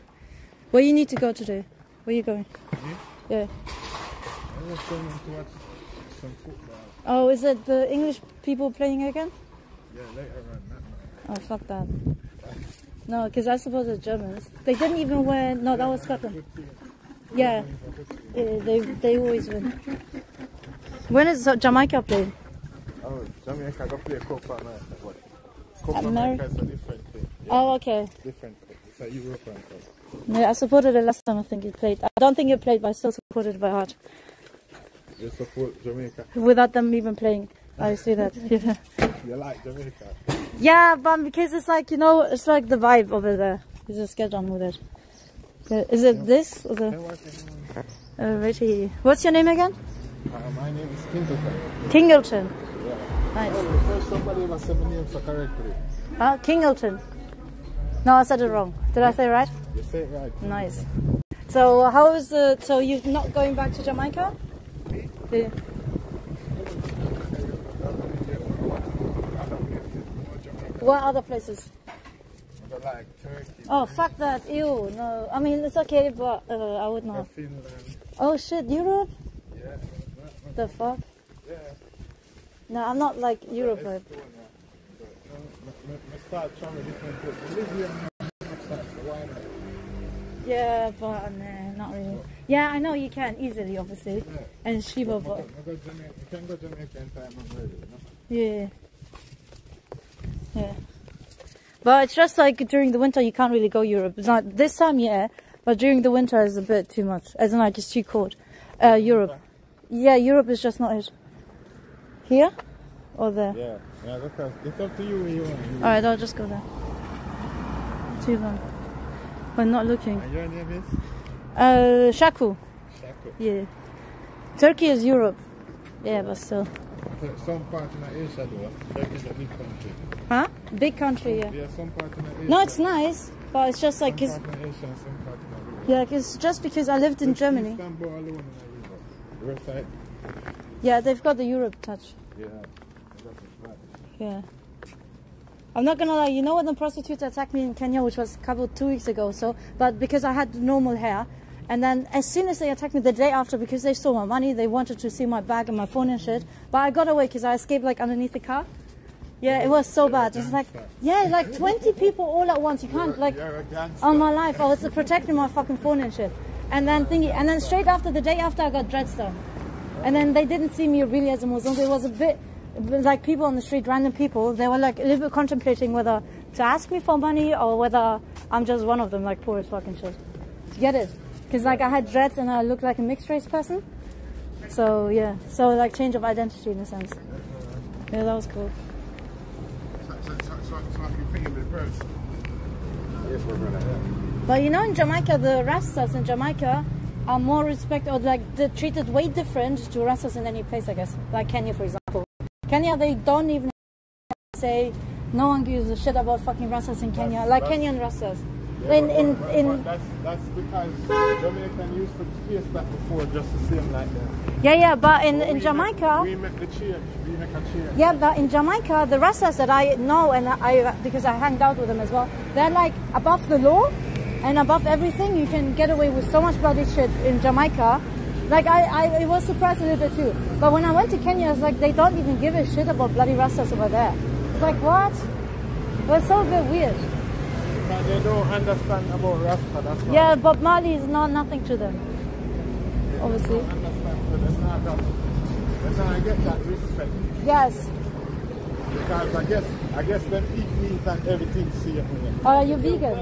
Where you need to go today? Where you going? Hmm? Yeah. I was going to watch some football. Oh, is it the English people playing again? Yeah, later on. Oh, fuck that. No, because I suppose it's Germans. They didn't even wear. No, that was Scotland. Yeah. Yeah, they they always win. When is Jamaica playing? Oh, Jamaica got play Copa America. What? Copa Ameri- America is a different thing. Yeah, Oh, okay. different. It's a European thing. Yeah, I supported it last time. I think you played. I don't think you played, but I still supported it by heart. You support Jamaica. Without them even playing, I see that. Yeah. You like Jamaica. Yeah, but because it's like you know, it's like the vibe over there. You just get on with it. Yeah, it this or the what's your name? uh, right here? What's your name again? Uh, my name is Kingleton. Kingleton. Yeah. Nice. Oh, somebody ever said my name so correctly. Ah, Kingleton. No, I said it wrong. Did I say it right? You say it right. Nice. So how is the? So you're not going back to Jamaica? Yeah. What other places? Like Turkey, Oh fuck that! Ew, no. I mean it's okay, but uh, I would not. Finland. Oh shit, Europe? Yeah. The fuck? Yeah. No, I'm not like Europe Yeah, but nah, not really. Yeah, I know you can easily, obviously. And Shiba, but yeah. Yeah. But it's just like during the winter you can't really go Europe. It's not this time, yeah. But during the winter is a bit too much. As in like it's too cold. Uh, Europe. Yeah, Europe is just not it. Here? Or there? Yeah, yeah, look, at- it's up to you you want. Alright, I'll just go there. Too long. But not looking. And your name is? Uh, Shaku. Shako. Yeah. Turkey is Europe. Yeah, but still. Some part in Asia though, that is a big country. Huh? Big country, yeah. Yeah, some part in Asia. No, it's nice, but it's just like, Some it's, part in Asia and some part in Europe. yeah, it's just because I lived in Germany. Istanbul alone in Europe. Yeah, they've got the Europe touch. Yeah. Yeah. I'm not gonna lie, you know when the prostitutes attacked me in Kenya, which was a couple two weeks ago, so but because I had normal hair, and then as soon as they attacked me the day after, because they stole my money, they wanted to see my bag and my phone and shit. But I got away because I escaped like underneath the car. Yeah, it was so bad. It's like yeah, like 20 people all at once. You can't like You're a gangster. on my life. I was protecting my fucking phone and shit. And then thingy, and then straight after the day after, I got dreads done. And then they didn't see me really as a muzungu. It was a bit like people on the street, random people. They were like a little bit contemplating whether to ask me for money or whether I'm just one of them, like poor as fucking shit. You get it? Because like I had dreads and I looked like a mixed race person. So yeah, so like change of identity in a sense. Yeah, that was cool. But you know, in Jamaica, the Rastas in Jamaica are more respected or like they're treated way different to Rastas in any place, I guess. Like Kenya, for example. Kenya, they don't even say no one gives a shit about fucking Rastas in Kenya, like Kenyan Rastas. In in But- in but that's, that's because Jamaican used to face that before just the same like that. yeah yeah, but in But in Jamaica. Make, we make the change. We make a change. Yeah, but in Jamaica, the Rastas that I know and I because I hanged out with them as well, they're like above the law and above everything. You can get away with so much bloody shit in Jamaica. Like I, I, I was surprised a little bit too. But when I went to Kenya, it's like they don't even give a shit about bloody Rastas over there. It's like what? It was so a bit weird. Because they don't understand about Rasta. That's why. Yeah, but Marley is not nothing to them. Obviously. They don't understand. So they're not, that, they're not get that respect. Yes. Because I guess I guess them eat meat and everything see. Or oh, are you vegan?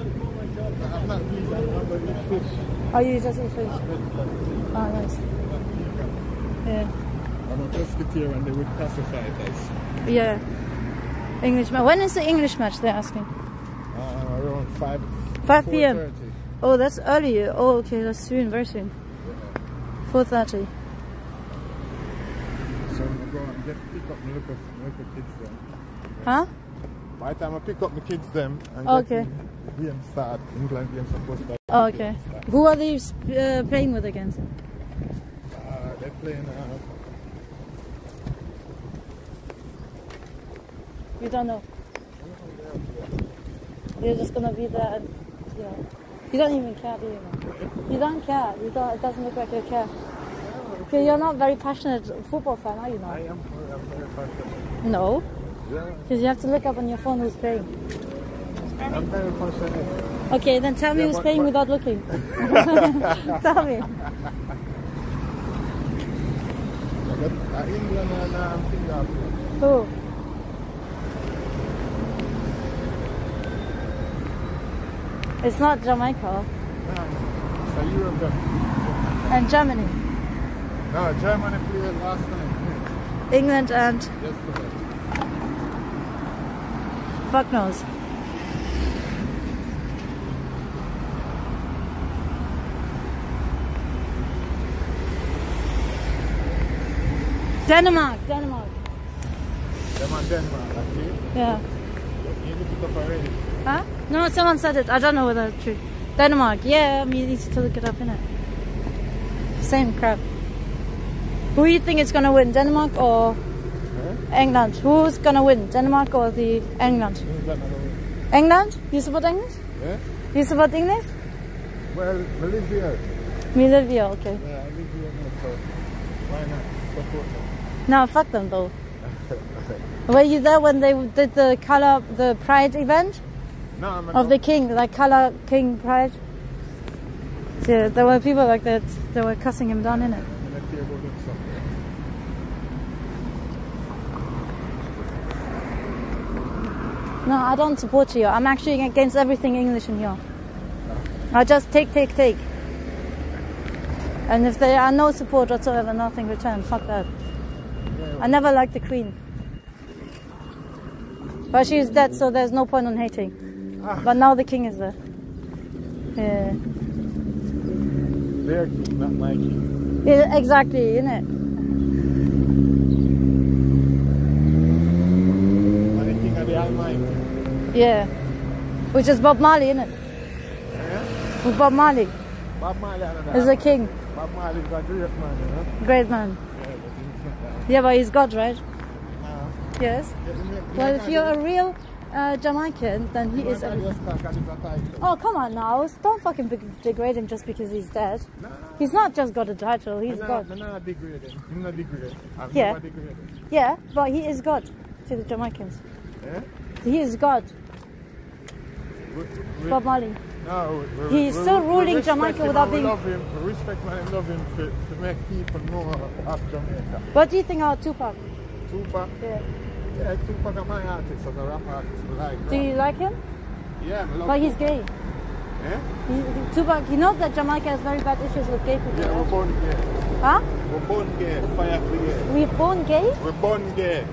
I'm not vegan. I'm to fish. Or you just eat fish? Oh, nice. Yeah. I'm a pescatarian. They would pacify us. Yeah. English match. When is the English match? They're asking. uh, around five. 5 p.m. 4:30. Oh, that's early. Oh, okay, that's soon, very soon. 4.30. So I'm going to go and get pick up my little, little kids then. Huh? By the time I pick up my kids them and Okay. get game start, England game supposed to Oh, okay. Who are they uh, playing with against? Uh, they're playing uh, You don't know. You're just gonna be there and, you know. You don't even care, do you? Man? You don't care. You don't, it doesn't look like you care. Okay, you're not very passionate football fan, are you I am I'm very passionate. No. Yeah, Because you have to look up on your phone who's playing. I'm very passionate. Okay, then tell me Yeah, who's playing without looking. tell me. But England and thing are playing. Who? It's not Jamaica. So Europe. And Germany. No, Germany played last night. England and Yesterday. fuck knows. Denmark, Denmark. Denmark, I see. Yeah. You look it up already. Huh? No, someone said it. I don't know whether it's true. Denmark. Yeah, I mean, you need to look it up, innit? Same crap. Who do you think is gonna win, Denmark or England? Who's gonna win, Denmark or the England? England and away. England? You support England? Yeah? You support English? Well, we live here. Me live here, okay. Yeah, I live here so why not support them? No, fuck them though. Were you there when they did the color, the pride event No, I'm of the king, like color king pride? Yeah, there were people like that. They were cussing him down in it. No, I don't support you. I'm actually against everything English in here. I just take, take, take. And if there are no support whatsoever, nothing return. Fuck that. I never liked the Queen. But she's dead, so there's no point in hating. But now the King is there. Yeah. Their king, not my king. Yeah, exactly, innit? I'm the king of the Almighty. Yeah. Which is Bob Marley, innit? Yeah? With Bob Marley Bob Marley is a king, Bob Marley is a great man, you know? great man. Yeah, but he's not that. Yeah, but he's God, right? Uh, Yes. yeah, you make- Well, if you're a- real uh, Jamaican, then he is a everything. just talk and it's a title. Oh, come on now. Don't fucking degrade him just because he's dead. He's not just got a title, he's God. not, I'm not degraded. I'm not degraded. I've Yeah. never degraded. Yeah, but he is God to the Jamaicans. Yeah? He is God, Bob Marley. No, we, He's we, still we ruling Jamaica without being- love him. We respect him and love him to, to make people know of Jamaica. What do you think about Tupac? Tupac, Yeah. yeah, Tupac is my artist as a rap artist. Like Do you like him? Yeah, I love But he's gay. Yeah? He, he- Tupac, you know that Jamaica has very bad issues with gay people. Yeah, we're born gay. Huh? We're born gay. Fire for gay. We're born gay? We're born gay.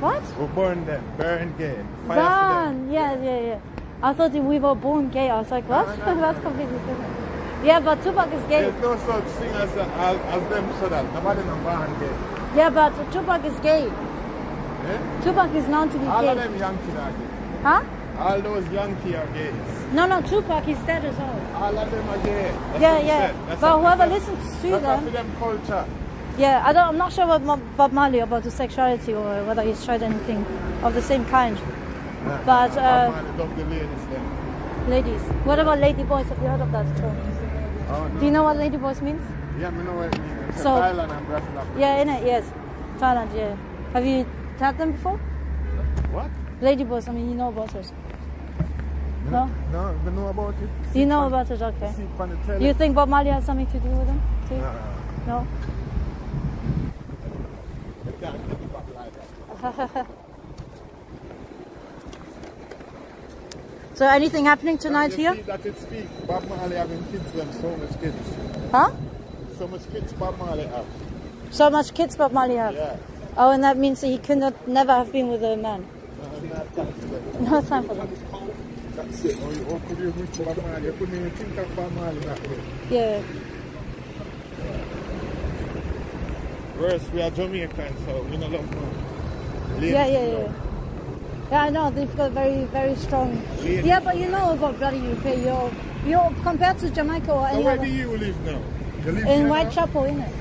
What? We're born them. Burn gay. Fire for them. Born. Yeah, yeah, yeah. I thought we were born gay. I was like, what? No, no, no. That's completely different. Yeah, but Tupac is gay. There's no such thing as, as, as them so that nobody no born gay. Yeah, but Tupac is gay. Yeah? Tupac is known to be All of gay. them Yankee are gay. Huh? All those Yankee are gays. No, no, Tupac is dead as well. All of them are gay. That's Yeah, yeah. But whoever listens to That's them- for them culture. Yeah, I don't. I'm not sure about Mo- Bob Marley about the sexuality or whether he's tried anything of the same kind. But uh, the ladies what about lady boys? Have you heard of that term? Oh, no. Do you know what lady boys means? Yeah, me know what it means. It's So- Thailand and Brazil. Yeah, in it, yes. Thailand, yeah. Have you had them before? What? Lady boys, I mean, you know about it. No? No, we know about it. You know about it, okay. See it on the telly. You think Bob Marley has something to do with them? Too? No, No? you can't get it back like that. So anything happening tonight here? That it speak. Bob Marley having kids them so much kids. Huh? So much kids Bob Marley have. So much kids Bob Marley have. Yeah. Oh, and that means that he could not, never have been with a man. No. No time for that. That's it. Oh, or, or oh, could you reach Bob Marley? You couldn't even think of Bob Marley that way. Yeah. Worse, we are Jamaican, so we don't love. Ladies, Yeah, yeah, you yeah. Yeah, I know they've got very, very strong. Ladies. Yeah, but you know about bloody UK. You're, you're compared to Jamaica or So any where other. do you live now? You live In here now? Whitechapel, innit?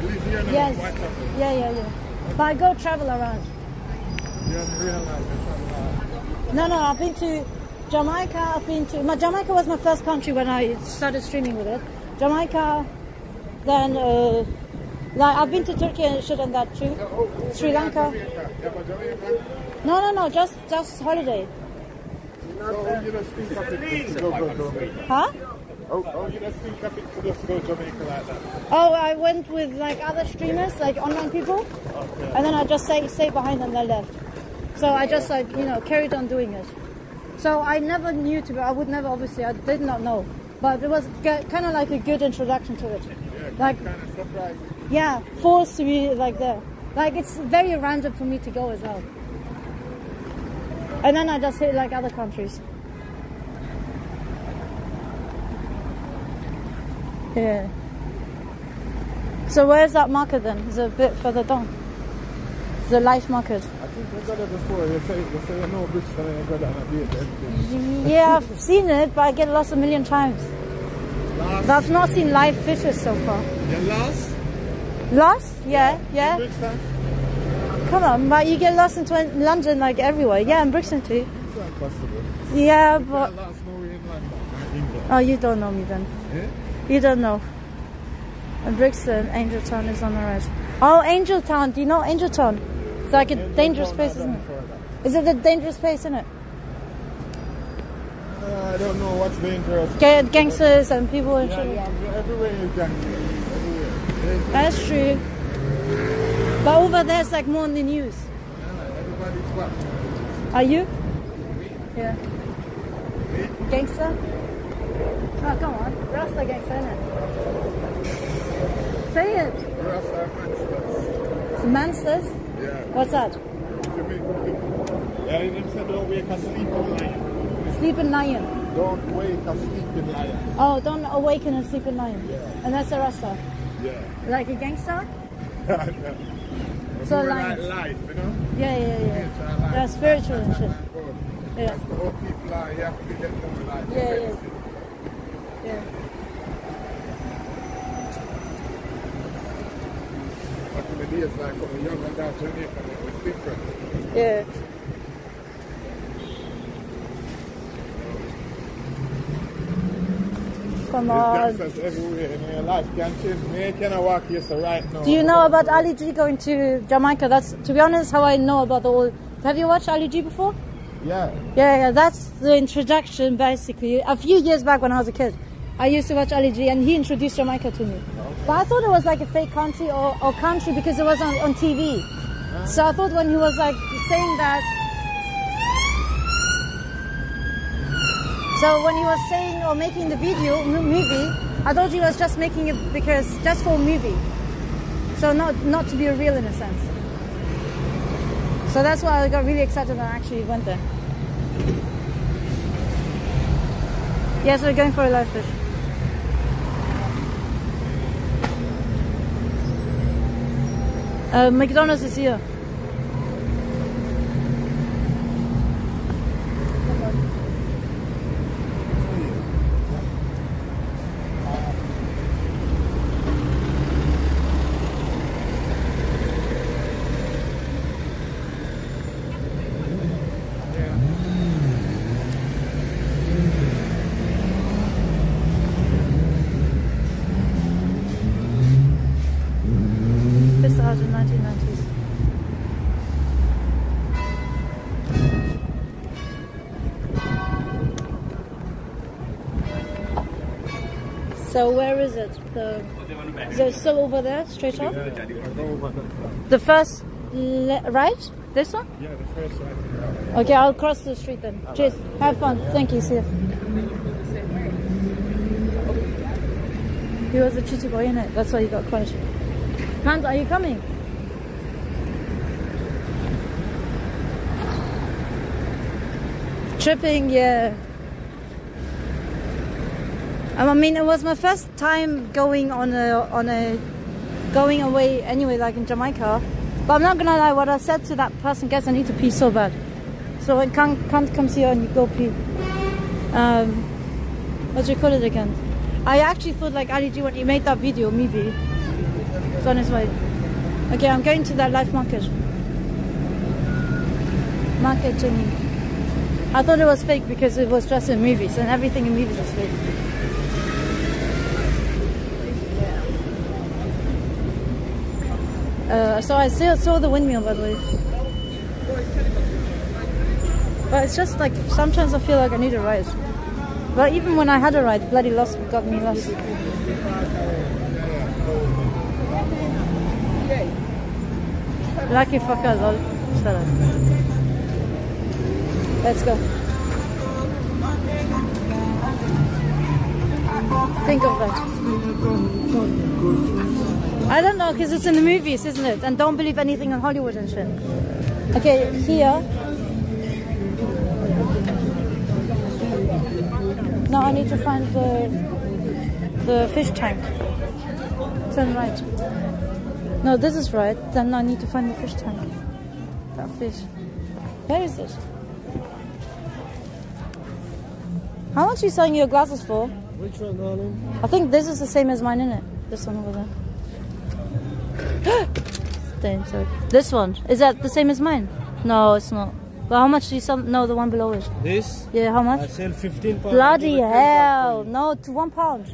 You live here now Yes. in Whitechapel? Yeah, yeah, yeah. But I go travel around. You don't realize it's No, no, I've been to Jamaica. I've been to. My, Jamaica was my first country when I started streaming with it. Jamaica, then uh, like I've been to Turkey and shit and that too. Sri Lanka. Yeah, but Jamaica, No, no, no, just just holiday. so you just think of it to go, go Jamaica? Huh? Oh, oh, you just think of it to just go Jamaica like that? Oh, I went with like other streamers, like online people, Okay. and then I just say stay behind and they left. So I just like you know carried on doing it. So I never knew to be. I would never obviously. I did not know, but it was kind of like a good introduction to it. Like Kind of surprising. yeah, forced to be like there. Like it's very random for me to go as well. And then I just hit like other countries. Yeah. So where's that market then? Is it a bit further down? The life market. I think you got it before. You say, you say you know Brixton and you got it on a date. Yeah, I've seen it, but I get lost a million times. Last, But I've not seen live fishes so far. you lost? Lost? Yeah, yeah. Brixton? Come on, but you get lost in London like everywhere. Yeah, in Brixton too. It's not possible. Yeah, You but lost nowhere in London or England. oh, you don't know me then. Eh? You don't know. And Brixton, Angel Town is on the right. Oh, Angel Town. Do you know Angel Town? It's like a dangerous place, isn't it? Is it a dangerous place, isn't it? Uh, I don't know what's dangerous. Ga- gangsters and people and Yeah, shit. yeah, everywhere is gangster. Everywhere. That's true. But over there, it's like more in the news. Everybody's what? Are you? Yeah. Gangster? Oh, come on. Rasta gangster, innit? Say it. Rasta monsters. Monsters? Yeah. What's that? To me, to- Yeah, said don't wake a sleeping lion. Sleeping lion. Don't wake a sleeping lion. Oh, don't awaken a sleeping lion. Yeah. And that's a Rasta. Yeah. Like a gangster? so like life, you know? Yeah, yeah, yeah. Life. They're spiritual and shit. Yeah. That's the whole people are, you have to get more life. Yeah, yeah. Yeah. Back in the days, like when we young and down Jamaica, it was different. Yeah. Come on. Everywhere in your life. Can't change. Me walk here so right now. Do you know about Ali G going to Jamaica? That's, to be honest, how I know about the whole. Have you watched Ali G before? Yeah. Yeah, yeah, that's the introduction basically. A few years back when I was a kid, I used to watch Ali G and he introduced Jamaica to me. But I thought it was like a fake country or, or country because it was on, on TV. Ah. So I thought when he was like saying that. So when he was saying or making the video, movie, I thought he was just making it because, just for a movie. So not, not to be real in a sense. So that's why I got really excited and actually went there. Yes, we're going for a live fish. Uh, McDonald's is here. Out in 1990s. So where is it? The it still over there, straight up? The first right? This one? Yeah, the first one. Okay, I'll cross the street then. Cheers. Have fun. Thank you. See you. He was a chitty boy in it. That's why he got quiet. Hans, are you coming? Tripping, yeah. I mean, it was my first time going on a on a going away anyway, like in Jamaica. But I'm not gonna lie, what I said to that person, guess I need to pee so bad. So when Kant, Kant comes here and you go pee. Um, what do you call it again? I actually thought like Ali G when he made that video, maybe. It's on his way. Okay, I'm going to that life market. Market Jenny. I thought it was fake because it was just in movies and everything in movies is fake. Uh, so I still saw the windmill by the way. But it's just like sometimes I feel like I need a ride. But even when I had a ride, bloody lost got me lost. Lucky fucker, lol. Shut up. Let's go. Think of that. I don't know, because it's in the movies, isn't it? And don't believe anything in Hollywood and shit. Okay, here. Now I need to find the the fish tank. Turn right. No, this is right. Then I need to find the fish tank. That fish. Where is it? How much are you selling your glasses for? Which one, darling? I think this is the same as mine, isn't it? This one over there. Damn, sorry. This one. Is that the same as mine? No, it's not. But how much do you sell? No, the one below it. This? Yeah, how much? I sell 15 pounds. Bloody Give it 10 hell. No, to one pound.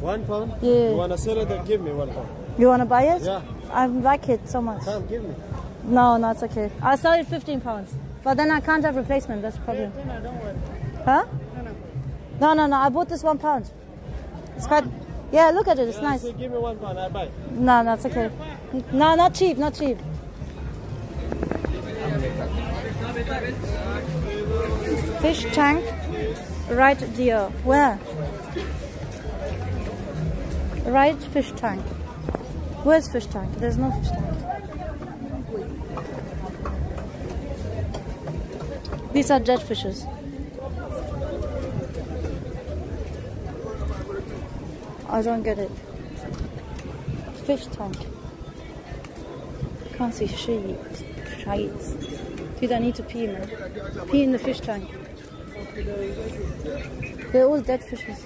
One pound? Yeah. You wanna sell it or give me one pound? You want to buy it? Yeah. I like it so much. Come, give me. No, no, it's okay. I'll sell it 15 pounds. But then I can't have replacement. That's the problem. Huh? No, no, no. I bought this one pound. It's quite. Yeah, look at it. It's nice. Give me one pound, I buy. No, no, it's okay. No, not cheap, not cheap. Fish tank, right there. Where? Right fish tank. Where's fish tank? There's no fish tank. These are dead fishes. I don't get it. Fish tank. Can't see shit. Shites. Dude, I need to pee, man. Pee in the fish tank. They're all dead fishes.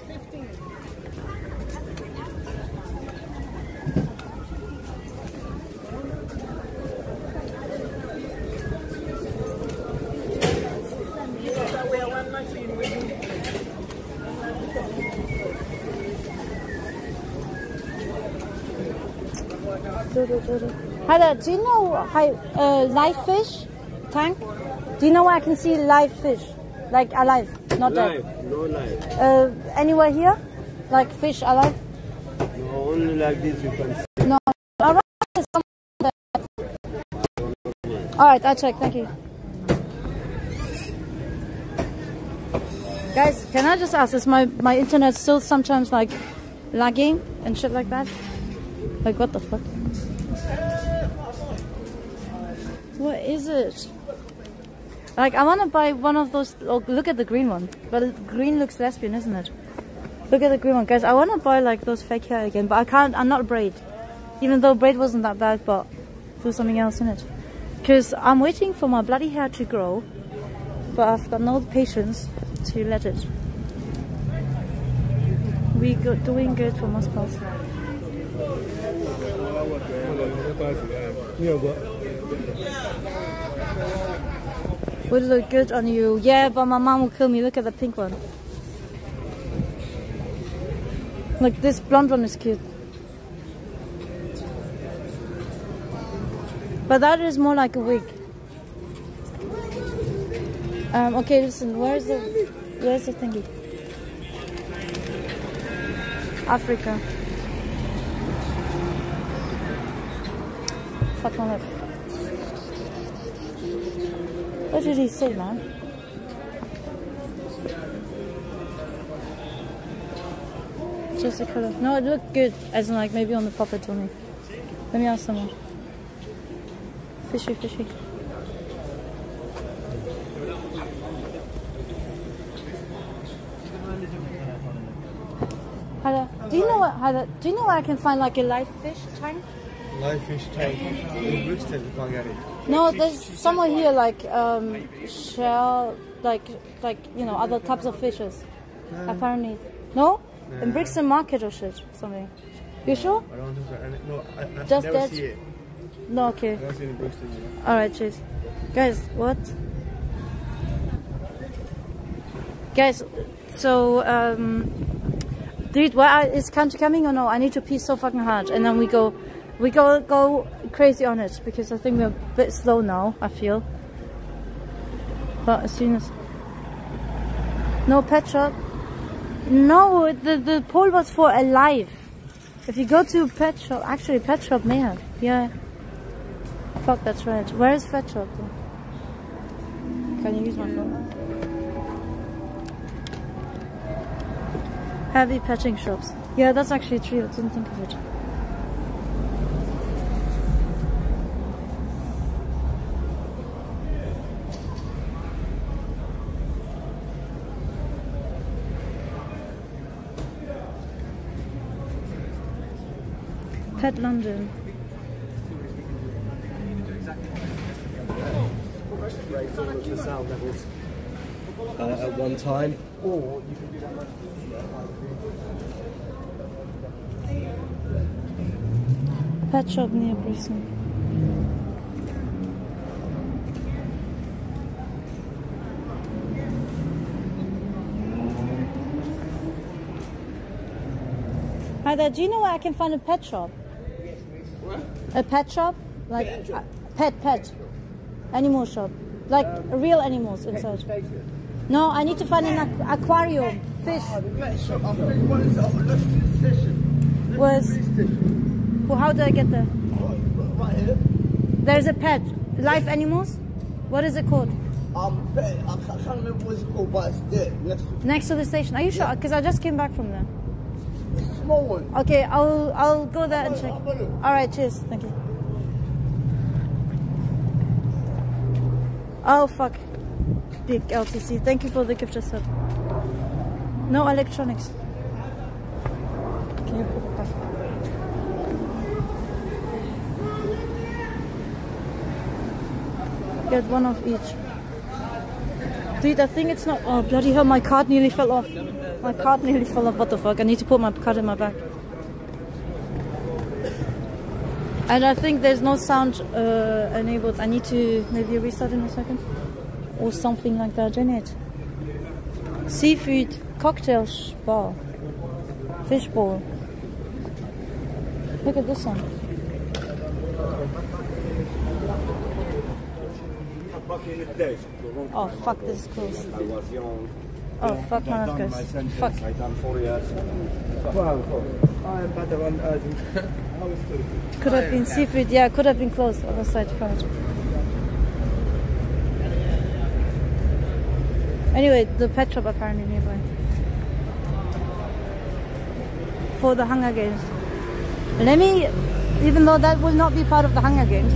There, do you know uh, live fish tank? Do you know where I can see live fish? Like alive, not dead. Live, no live. Uh, anywhere here? Like fish alive? No, only like this you can see. No. alright. Alright, I'll check, thank you. Guys, can I just ask, is my, my internet still sometimes like lagging and shit like that? Like what the fuck? What is it? Like I want to buy one of those. Oh, look at the green one. But green looks lesbian, isn't it? Look at the green one, guys. I want to buy like those fake hair again, but I can't. I'm not braid. Even though braid wasn't that bad, but do something else in it. Because I'm waiting for my bloody hair to grow, but I've got no patience to let it. We go doing good for most parts. Would look good on you. Yeah, but my mom will kill me. Look at the pink one. Look, this blonde one is cute. But that is more like a wig. Um, okay, listen, where's the where's the thingy? Africa. Fuck my life. What did he say, man? Just a color. No, it looked good. As in, like, maybe on the puppet only. Let me ask someone. Fishy, fishy. Hello. Do you know what? Hello. Do you know where I can find like a live fish tank? Live fish tank. In Brixton, you can't get it. No, there's somewhere here like um, shell, like like you know other types of fishes. Apparently, no, in Brixton Market or shit, something. You sure? I don't think so. No, I, I Just never that? see it. No, okay. I don't see it in Brixton. You know. All right, cheers, guys. What? Guys, so um, dude, where is country coming or no? I need to pee so fucking hard, and then we go, we go go crazy on it because I think we're a bit slow now. I feel. But as soon as no pet shop, no, the the poll was for alive. If you go to pet shop, actually pet shop may have, yeah. Fuck, that's right. Where is pet shop? Though? Can you use my phone? Heavy petting shops. Yeah, that's actually true. I didn't think of it. Pet London. Raise all of the sound levels uh, at one time. Or you can do that. Pet shop near Bristol. Hi there, do you know where I can find a pet shop? A pet shop? Like, uh, Pet, pet. Animal shop. Like real animals inside. No, I need to find an aqu- aquarium. Fish. Was. Well, how do I get there? There's a pet. Live animals? What is it called? Um, I can't remember what it's called, but it's there next to Next to the station. Are you sure? Because I just came back from there. Small one. Okay, I'll I'll go there and check. Have a look. All right, cheers. Thank you. Oh fuck, big LTC. Thank you for the gift just said. No electronics. Can you put it back? Get one of each. Dude, I think it's not. Oh bloody hell! My card nearly fell off. My card nearly fell off. What the fuck? I need to put my card in my bag. And I think there's no sound uh, enabled. I need to maybe restart in a second. Or something like that, in it. Seafood cocktail bar. Fish bowl. Look at this one. Oh fuck, this is close. Oh fuck, my life goes. Fuck. Could have been seafood, yeah, could have been close. Other side, found. Anyway, the pet shop apparently nearby. For the Hunger Games. Let me, even though that will not be part of the Hunger Games.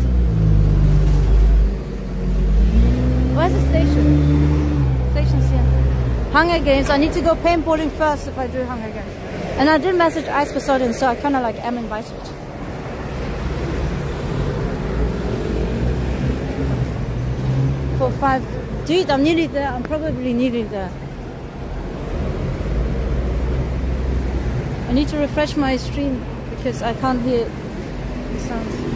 Where's the station? Station's here. Hunger Games. I need to go paintballing first if I do Hunger Games. And I did message Ice Poseidon, so I kind of like am invited. For five. Dude, I'm nearly there. I'm probably nearly there. I need to refresh my stream because I can't hear the sounds.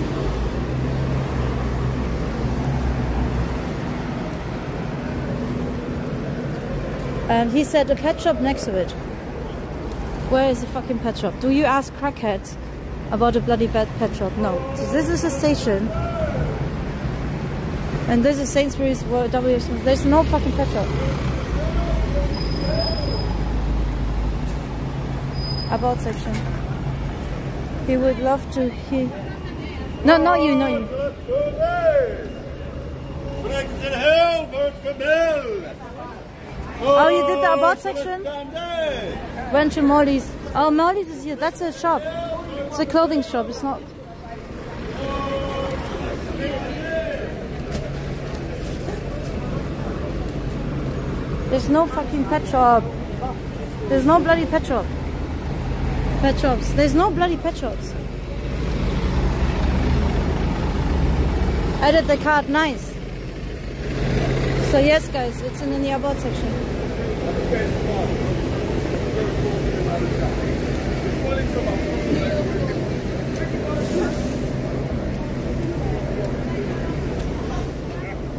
And he said a pet shop next to it. Where is the fucking pet shop? Do you ask crackheads about a bloody bad pet shop? No. So this is a station. And this is Sainsbury's, W. There's no fucking pet shop. About section. He would love to hear. No, not you, not you. Oh, you did the about section? Went to Molly's. Oh, Molly's is here. That's a shop. It's a clothing shop. It's not. There's no fucking pet shop. There's no bloody pet shop. Pet shops. There's no bloody pet shops. Added the card. Nice. So yes, guys, it's in the about section.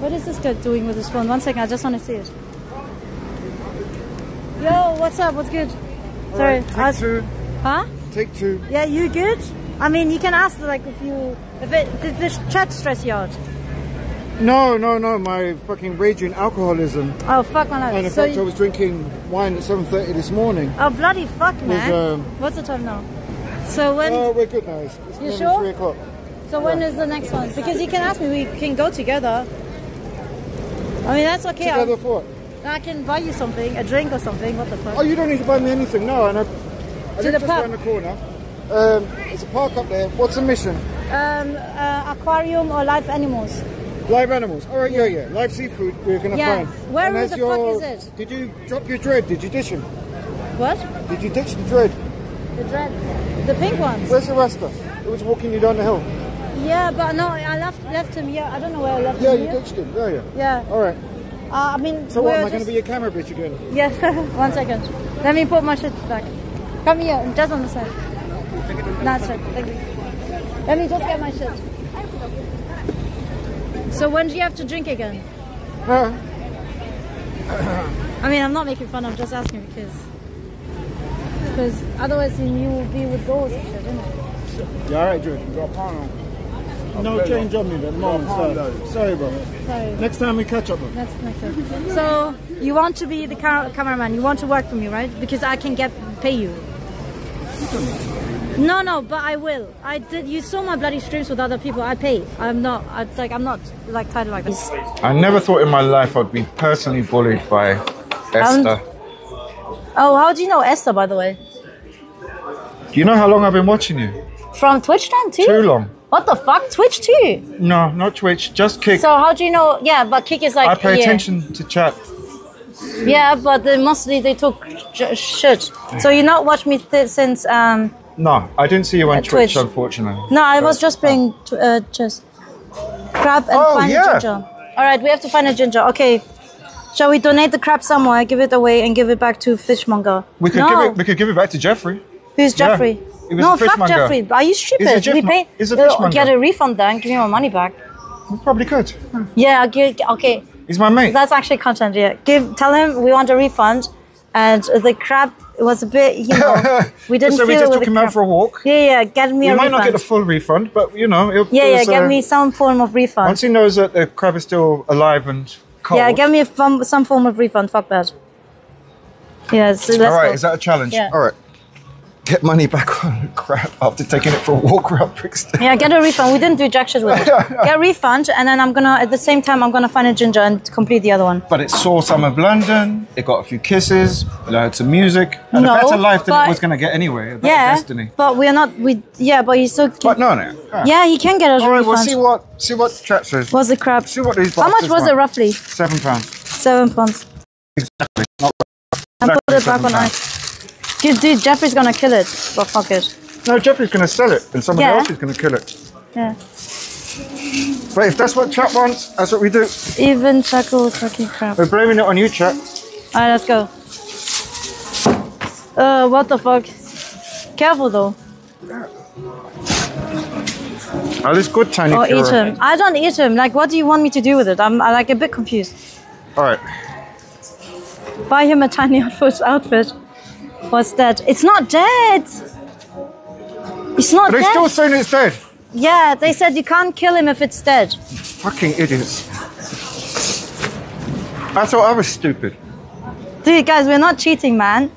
What is this guy doing with his phone? One second, I just want to see it. Yo, what's up? What's good? Sorry. Take I was- two. Huh? Take two. Yeah, you good? I mean, you can ask like if you if it did this chat stress you out. No, no, no. My fucking raging alcoholism. Oh fuck my life. And in So fact, I was drinking wine at 7.30 this morning. oh bloody fuck, man. um, What's the time now? So when? Oh, we're good now. It's, it's You sure? 3 o'clock. so when is the next one? Because you can ask me. We can go together. I mean that's okay. Together I'll- for what? I can buy you something, a drink or something. What the fuck? Oh, you don't need to buy me anything. No, and I, I To the just pub. around the corner. Um, there's a park up there. What's the mission? Um, uh, aquarium or live animals? Live animals. All right, yeah, yeah. Live seafood we're going to Yeah. find. Where and the as fuck is it? Did you drop your dread? Did you dish him? What? Did you ditch the dread? The dread, the pink ones. Where's the rest of? It was walking you down the hill. Yeah, but no, I left left him here. I don't know where I left Yeah, him Yeah, you here. ditched him. Yeah, yeah. Yeah. All right. Uh, I mean, So what, am I going to be your camera bitch again? Yeah, one second. Let me put my shit back. Come here, just on the side. That's right, thank you. Let me just get my shit. So when do you have to drink again? Huh? I mean, I'm not making fun, I'm just asking because... Because otherwise then you will be with girls and shit, isn't it? Yeah, all right, George. You got a partner. No change on me at the moment, so. Sorry, bro. Sorry. Next time we catch up, bro. That's next time. So you want to be the ca- cameraman? You want to work for me, right? Because I can get pay you. No, no, but I will. I did. You saw my bloody streams with other people. I pay. I'm not. I like. I'm not like tired like this. I never thought in my life I'd be personally bullied by Esther. Oh, how do you know Esther, by the way? Do you know how long I've been watching you? From Twitch time too? Too long. What the fuck? Twitch too? No, not Twitch, just Kick. So how do you know? Yeah, but Kick is like. I pay yeah. attention to chat. Yeah, but they mostly they talk j- shit. So you not watch me th- since um. No, I didn't see you on Uh, Twitch, Twitch. unfortunately. No, I was just playing t- uh, chess. Crab and Oh, find yeah. a ginger. All right, we have to find a ginger. Okay. Shall we donate the crab somewhere, give it away, and give it back to fishmonger? We could no. give it. We could give it back to Jeffrey. Who's Jeffrey? was no, fuck. Jeffrey. Are you stupid? We pay. he's a fishmonger. get a refund then. Give me my money back. We probably could. Yeah, I'll okay. He's my mate. That's actually content. Yeah, give. Tell him we want a refund, and the crab was a bit. You know, we didn't so feel just it with took him out crab. for a walk. Yeah, yeah. Get me We a might refund. not get a full refund, but you know, it'll, yeah, yeah. Get uh, me some form of refund. Once he knows that the crab is still alive and cold. Yeah, get me a fum- some form of refund. Fuck that. Yeah, so let's All right, go. is that a challenge? Yeah. All right. Get money back on crap after taking it for a walk around Brixton. Yeah, get a refund. We didn't do jack shit with it. Get a refund, and then I'm gonna at the same time I'm gonna find a ginger and complete the other one. But it saw some of London. It got a few kisses. It heard some music. And No, a better life than it was going to get anyway. Yeah, destiny. but we're not. We yeah, but you still. Can, But no, no. Ah. Yeah, he can get a All right, refund. we'll see what see what chat says. What's the crap? See what these How much was want. it roughly? Seven pounds. Seven pounds. Exactly. Not And put it back on ice. Dude, dude, Jeffrey's gonna kill it. But fuck it. No, Jeffrey's going to sell it, and somebody Yeah. else is going to kill it. Yeah. But if that's what chat wants, that's what we do. Even tackle fucking crab. We're blaming it on you, chat. Alright, let's go. Uh, what the fuck? Careful though. Oh, this good tiny Or eat him. I don't eat him. Like, what do you want me to do with it? I'm, I'm like a bit confused. All right. Buy him a tiny outfit. Outfit. What's that? It's not dead. It's not But they're dead. still saying it's dead. Yeah, they said you can't kill him if it's dead. Fucking idiots. I thought I was stupid. Dude, guys, we're not cheating, man.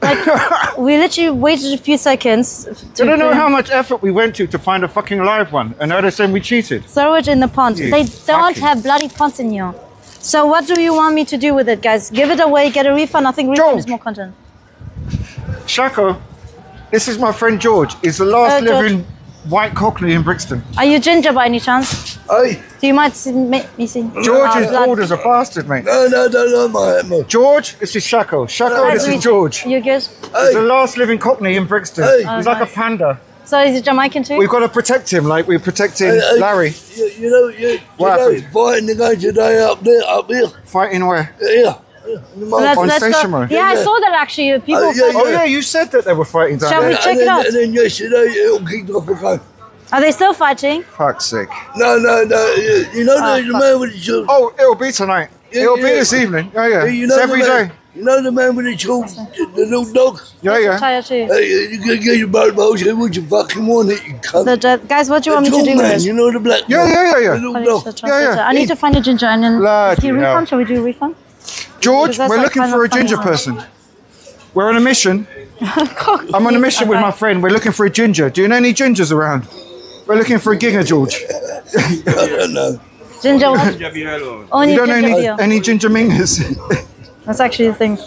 Like, we literally waited a few seconds to don't know film. how much effort we went to to find a fucking live one, and now they're saying we cheated. Throw it in the pond. You They don't have bloody ponds in here. So what do you want me to do with it, guys? Give it away, get a refund. I think refund is more content. Shako, this is my friend George. He's the last Uh, George. living white cockney in Brixton. Are you ginger by any chance? Hey. Do you mind see, make me see? George Oh, is blood. old as a bastard, mate. No, no, no, no, my, my. George, this is Shako. Shako, Nice this is meet- George. You good? He's the last living cockney in Brixton. Hey. He's Oh, like nice. a panda. So is it Jamaican too? We've got to protect him like we're protecting Hey, hey, Larry. You, you know, you, you What know, happened? fighting the guy today up there, up here. Fighting where? Yeah. Yeah. Let's, on let's Station go. Road. Yeah, I saw that actually. Uh, people. Oh, yeah, Oh yeah, you said that they were fighting down Shall there. we check and it then, out? And then yesterday it all kicked off again. Are they still fighting? Fuck's sake. No, no, no. You, you know Oh, the, the fuck. man with the children. Oh, it'll be tonight. Yeah, it'll be this evening. Yeah, yeah. you it's every the man, day. You know the man with the children, the, the little dog. Yeah, yeah. Tired too. Hey, you can get your boat boat. Say what you fucking want it, you cunt. The, the, guys, what do you want me to tall do with man, you know the black Yeah, man. yeah, yeah, The yeah. little dog. Yeah, yeah. I need to find a ginger and then Bloody do you refund? Shall we do a refund? George, we're like looking for a ginger now. person. We're on a mission. I'm on a mission with my friend. We're looking for a ginger. Do you know any gingers around? We're looking for a ginger, George. I don't know. Ginger what? Only You don't know any, beer. any ginger mingers? That's actually the thing.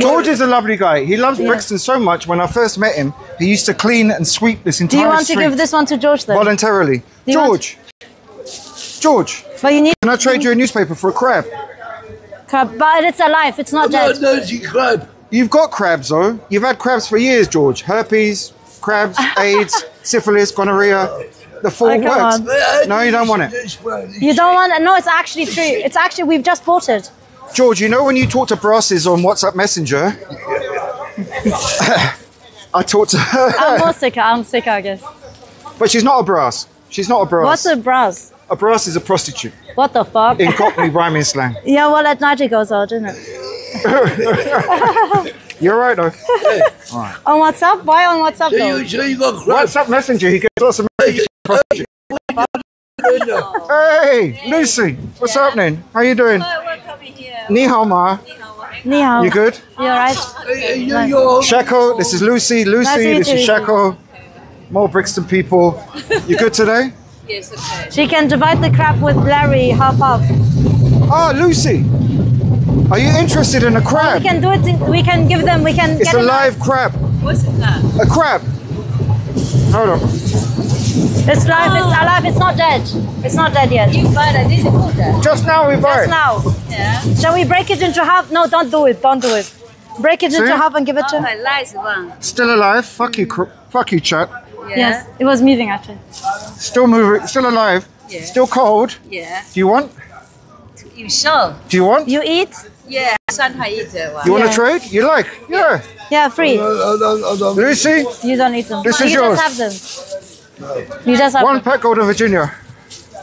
George is a lovely guy. He loves Brixton so much. When I first met him, he used to clean and sweep this entire Do you want street to give this one to George then? voluntarily. Do you want- George, George, But you need can I trade you a newspaper for a crab? crab. But it's alive. It's not I'm not dead. dirty crab. You've got crabs though. You've had crabs for years, George. Herpes, crabs, AIDS, syphilis, gonorrhea. The full Oh, come works. on. No, you don't want it. You don't want it? No, it's actually true. It's actually we've just bought it. George, you know when you talk to Brasses on WhatsApp Messenger? I talked to her, I'm more sicker. I'm sicker, I guess. but she's not a brass. She's not a brass. What's a brass? A brass is a prostitute What the fuck? in Cockney rhyming slang. yeah, well, at night it goes out, isn't it? You're right though. On WhatsApp? Why on WhatsApp So though? you, so you got. WhatsApp Messenger. He gets lots of messages. from. Hey, Lucy, what's happening? How are you doing? Ni hao ma. Ni hao. You good? You alright? Hey, Shako, this is Lucy. Lucy, Nice this is you. Shako. More Brixton people. You good today? She can divide the crab with Larry half half. Oh, Lucy. Are you interested in a crab? We crab? can do it. In, we can give them. We can It's get a it- live crab. What's that? A crab. Hold on. It's live. It's oh. alive. It's not dead. It's not dead yet. You buy that? This is good. Just now we buy Just it. now. Yeah. Shall we break it into half? No, don't do it. Don't do it. Break it into half and give it to. Oh, nice one. Still alive. Fuck you, cr- fuck you, chat. Yeah. Yes, it was moving actually. Still moving. Still alive. Yeah. Still cold. Yeah. Do you want? You sure? Do you want? You eat? Yeah. Sometimes eat that one. You want Yeah. to trade? You like? Yeah. Yeah, free. Lucy, You don't eat them. This oh, is you is just have them. You just have one them. pack Golden Virginia.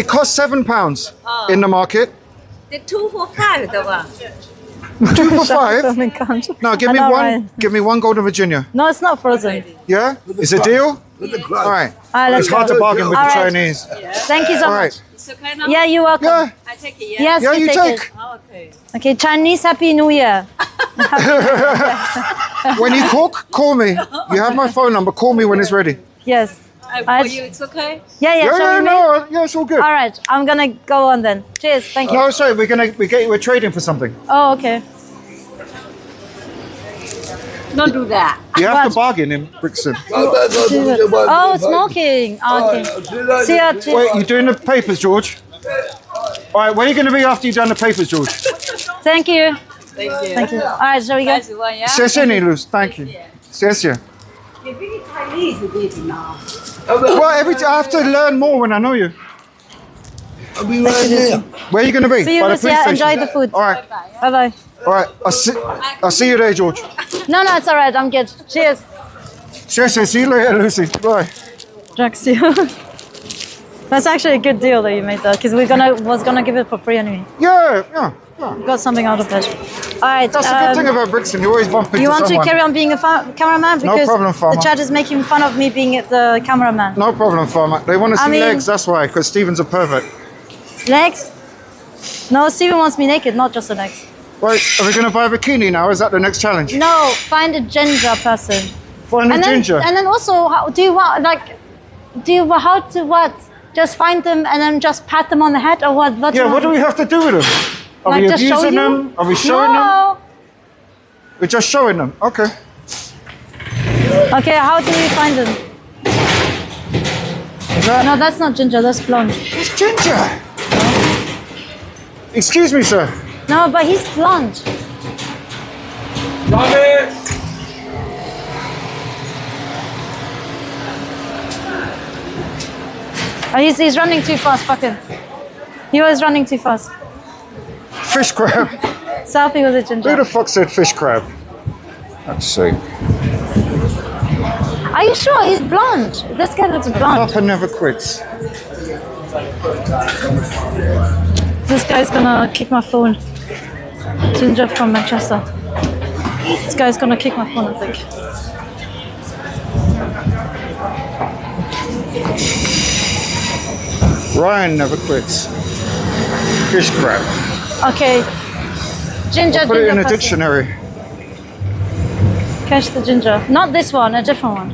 it costs seven pounds Oh. in the market. The two for five, the one. Two for five. Something No, give me know, one. right? Give me one Golden Virginia. No, it's not frozen. Yeah. Is a deal? All right. Alright, It's hard go. to bargain with the All right. Chinese. Thank you so All much. right. It's okay now? Yeah, you're welcome. Yeah. I take it, yeah? Yes, Yeah, we you take, take. it. Oh, okay. Okay, Chinese Happy New Year. When you cook, call me. You have my phone number. Call me when it's ready. Yes. I, for you, it's okay? Yeah, yeah. Yeah, yeah, no, no, yeah, it's all good. All right, I'm gonna go on then. Cheers, thank you. No, sorry, we're gonna we get, we're trading for something. Oh, okay. Don't do that. You have to bargain in Brixton. Oh, smoking. Oh, okay. See you. Wait, you're doing the papers, George. All right, where are you going to be after you've done the papers, George? Thank you. Thank you. Thank you. All right, shall we go? One, yeah? Thank you. Thank you. Thank you. Oh, really Chinese did now. Well, every t- I have to learn more when I know you. I'll be right there. Where are you going to be? See you, By the Lucia. police station. Enjoy the food. All right, Bye bye. all right. I'll see, I'll see you there, George. No, no, it's all right. I'm good. Cheers. 谢谢, see you later, Lucy. Bye. Drugs you. That's actually a good deal that you made though, because we're gonna was gonna give it for free anyway. Yeah, yeah. Got something out of it. All right. That's the good um, thing about Brixton. You always bump into you want someone. to carry on being a fa- cameraman No problem, Farmer. the chat is making fun of me being the cameraman. No problem, farmer. They want to I see mean- legs. That's why, because Stephen's a pervert. Legs? No, Steven wants me naked, not just the legs. Right, are we going to buy a bikini now? Is that the next challenge? No, find a ginger person. Find a and then, ginger. And then also, how, do you want like, do you how to what? Just find them and then just pat them on the head or what? what yeah, what do we have to do with them? Are Like we just show abusing you? them? Are we showing them? no. We're just showing them. Okay. Okay, how do we find them? No, that's not ginger. That's blonde. It's ginger. Excuse me, sir. No, but he's blonde. Oh, he's, he's running too fast. Fuck him. He was running too fast. Fish crab. Selfie with a ginger. Who the fuck said fish crab? Let's see. Are you sure he's blonde? This guy looks blonde. Papa never quits. This guy's gonna kick my phone. Ginger from Manchester. This guy's gonna kick my phone, I think. Ryan never quits. Fish crab. Okay. Ginger, Put it ginger in a dictionary. Catch the ginger. Not this one, a different one.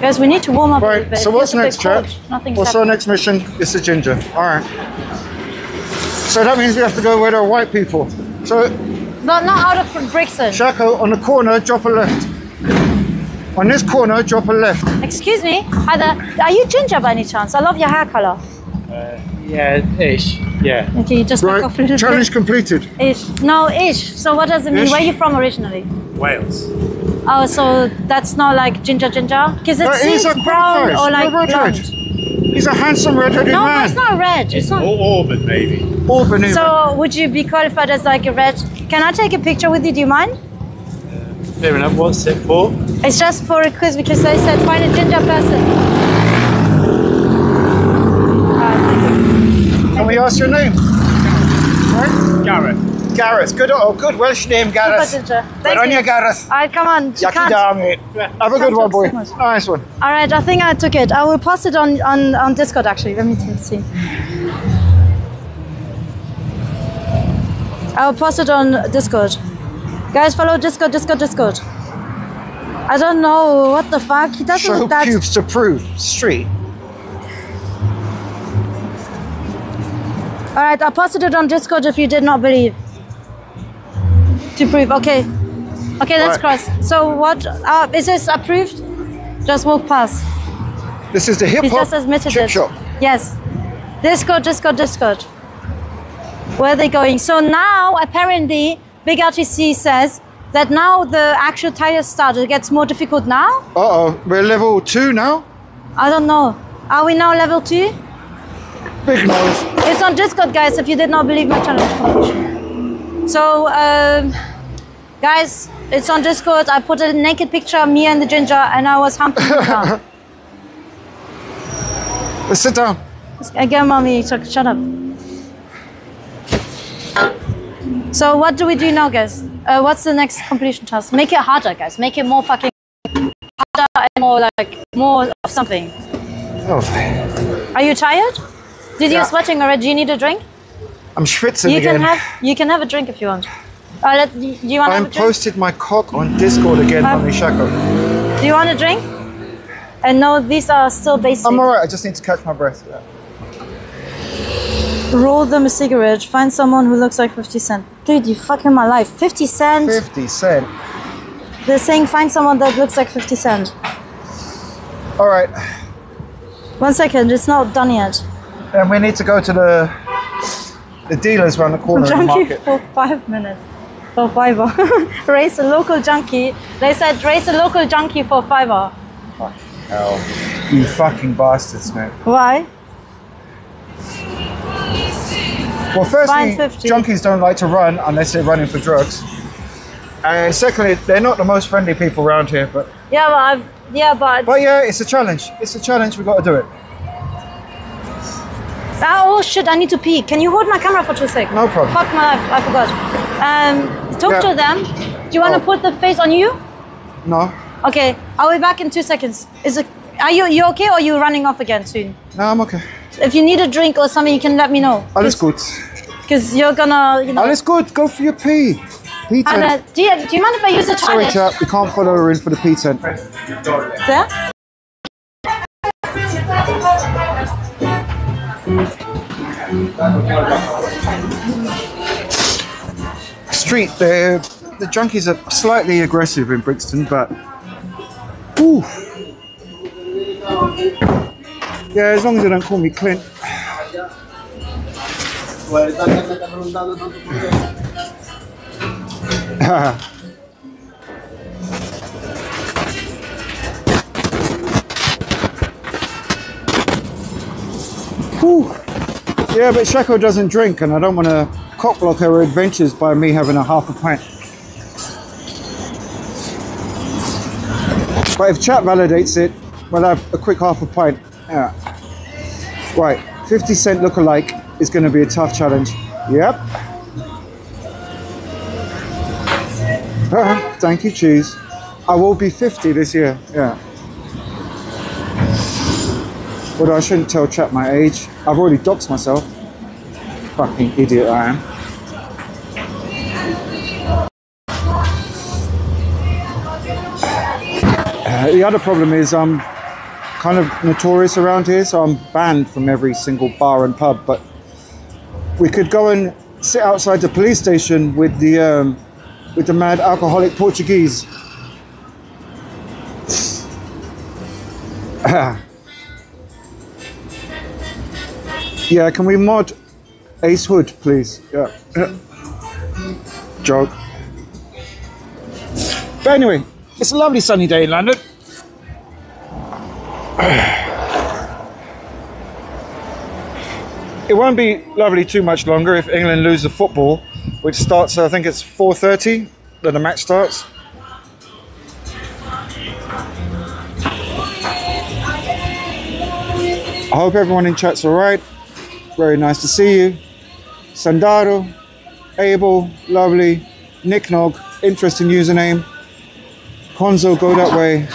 Guys, we need to warm up Right, bit. so what's feels a bit next. Nothing's What's our next mission? It's the ginger. All right. So that means we have to go where there are white people. So, But not out of Brixton. Shako, on the corner, drop a left. On this corner, drop a left. Excuse me. Hi there. Are you ginger by any chance? I love your hair color. Uh, yeah, ish. Yeah. Okay, you just back Right, off a little challenge completed. bit. Ish. No, ish. So what does it mean? Ish? Where are you from originally? Wales. Oh, so that's not like ginger ginger? Because it's No, uh, he's a brown qualified. or like No, red, red. blonde. He's a handsome red-headed No, but man. it's not red. It's not. Auburn, maybe. Auburn. So would you be qualified as like a red? Can I take a picture with you? Do you mind? Uh, fair enough. What's it for? It's just for a quiz because they said find a ginger person. Alright, thank you. Can we ask your name? Right? Garrett. Gareth. Good, oh, good Welsh name, Gareth. Super ginger. Good Thank on you. you, Gareth. All right, come on. You Yucky can't- down, mate. Have a good one, boy. so. Nice one. All right, I think I took it. I will post it on on on Discord actually. Let me see. I will post it on Discord. Guys, follow Discord, Discord, Discord. I don't know what the fuck. He doesn't Show look that. cubes to prove. Street. All right, I posted it on Discord if you did not believe. To prove, okay. Okay, let's Right. cross. So what? Uh, is this approved? Just walk past. This is the hip He hop just admitted chip it. shop. Yes. Discord, Discord, Discord. Where are they going? So now, apparently, Big RTC says that now the actual tire start it gets more difficult now. Uh oh, we're level two now. I don't know. Are we now level two? Big. It's on Discord, guys. If you did not believe my challenge competition. So, um, guys, it's on Discord. I put a naked picture of me and the ginger, and I was humping down. Let's sit down. Again, mommy, shut shut up. So, what do we do now, guys? Uh, what's the next completion task? Make it harder, guys. Make it more fucking harder and more like more of something. Oh, Are you tired? Did Yeah. you sweating already? Do you need a drink? I'm schwitzing you again. can have you can have a drink if you want. Uh, let, do you want I'm posted my cock on Discord again, Um, Shako. Do you want a drink? And no, these are still basic. I'm alright, I just need to catch my breath. Roll them a cigarette. Find someone who looks like 50 Cent. Dude, you fucking my life. 50 Cent. 50 Cent. They're saying find someone that looks like 50 Cent. Alright, One second, it's not done yet. And we need to go to the the dealers around the corner of the junkie market. for five minutes. For fiver. race a local junkie. They said race a local junkie for fiver. Hell, you fucking bastards, man. Why? Well, firstly, Fine, 50. junkies don't like to run unless they're running for drugs. And secondly, they're not the most friendly people around here. But Yeah, but I've, yeah, but but yeah, it's a challenge. It's a challenge. We've got to do it. Ah, oh shit, I need to pee. Can you hold my camera for two seconds? No problem. Fuck my life, I forgot. Um, talk Yeah. to them. Do you want to Oh. put the face on you? No, Okay, I'll be back in two seconds. Is it? Are you you okay or are you running off again soon? no, I'm okay. If you need a drink or something, you can let me know. Alles gut. Because you're gonna, you know. Alles gut. Go for your pee. Pee And, tent. do, you, do you mind if I use the toilet? Sorry, chap. We can't follow her in for the pee tent. There? Street. The the junkies are slightly aggressive in Brixton, but. Ooh. Yeah, as long as they don't call me Clint. Whew. Yeah, but Shako doesn't drink, and I don't want to cockblock her adventures by me having a half a pint. But if chat validates it, we'll have a quick half a pint. Yeah. Right, 50 cent look-alike is going to be a tough challenge. Yep. Thank you, cheese. I will be 50 this year. Yeah. Although I shouldn't tell chat my age. I've already doxed myself. Fucking idiot I am. Uh, the other problem is I'm kind of notorious around here, so I'm banned from every single bar and pub. But we could go and sit outside the police station with the um, with the mad alcoholic Portuguese. Yeah, can we mod Ace Hood, please? Yeah. Joke. But anyway, it's a lovely sunny day in London. It won't be lovely too much longer if England lose the football, which starts, I think it's 4.30 that the match starts. I hope everyone in chat's all right. Very nice to see you. Sandaro, Abel, lovely. Nick Nog, interesting username. Konzo, go that way.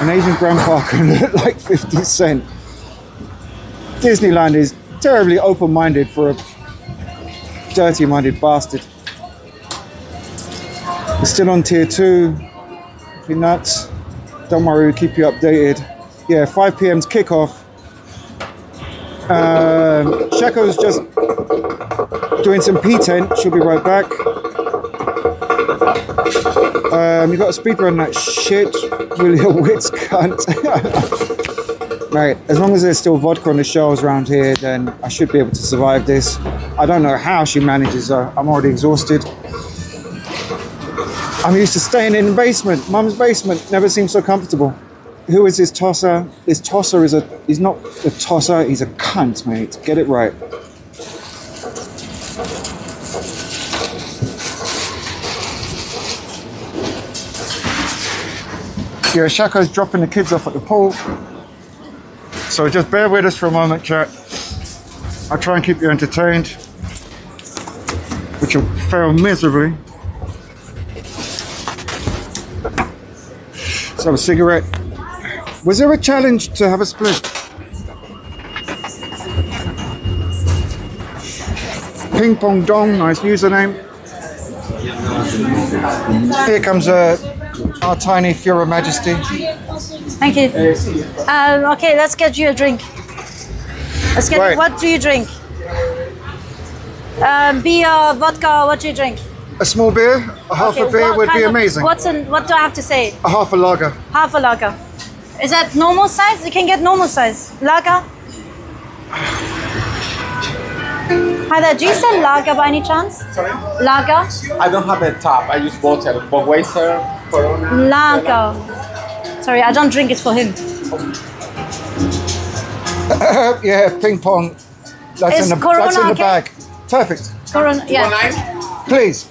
An Asian grandpa can look like 50 Cent. Disneyland is terribly open minded for a dirty minded bastard. We're still on tier two. Be nuts. Don't worry, we'll keep you updated. Yeah, 5 pm's kickoff. Um, Shako's just doing some P10. She'll be right back. Um, you got to speedrun that shit, will your Wits cunt. right, as long as there's still vodka on the shelves around here, then I should be able to survive this. I don't know how she manages. Uh, I'm already exhausted. I'm used to staying in the basement, mum's basement. Never seemed so comfortable. Who is this tosser? This tosser is a. He's not a tosser. He's a cunt, mate. Get it right. Yeah, Shako's dropping the kids off at the pool. So just bear with us for a moment, chat. I'll try and keep you entertained, which will fail miserably. Let's have a cigarette. Was there a challenge to have a split? Ping Pong Dong, nice username. Here comes uh, our tiny Führer Majesty. Thank you. Um, okay, let's get you a drink. Let's get. Right. What do you drink? Um, beer, vodka. What do you drink? A small beer, a half Okay, a beer would be of- amazing. What's in, What do I have to say? A half a lager. Half a lager. Is that normal size? You can get normal size lager. Hi there. Do you sell lager by any chance? Sorry? Lager. I don't have a tap. I use bottle. Budweiser, Corona. Lager. Sorry, I don't drink it for him. yeah, ping pong. That's Is in the, Corona that's in the okay? bag. Perfect. Corona. Yeah. Please.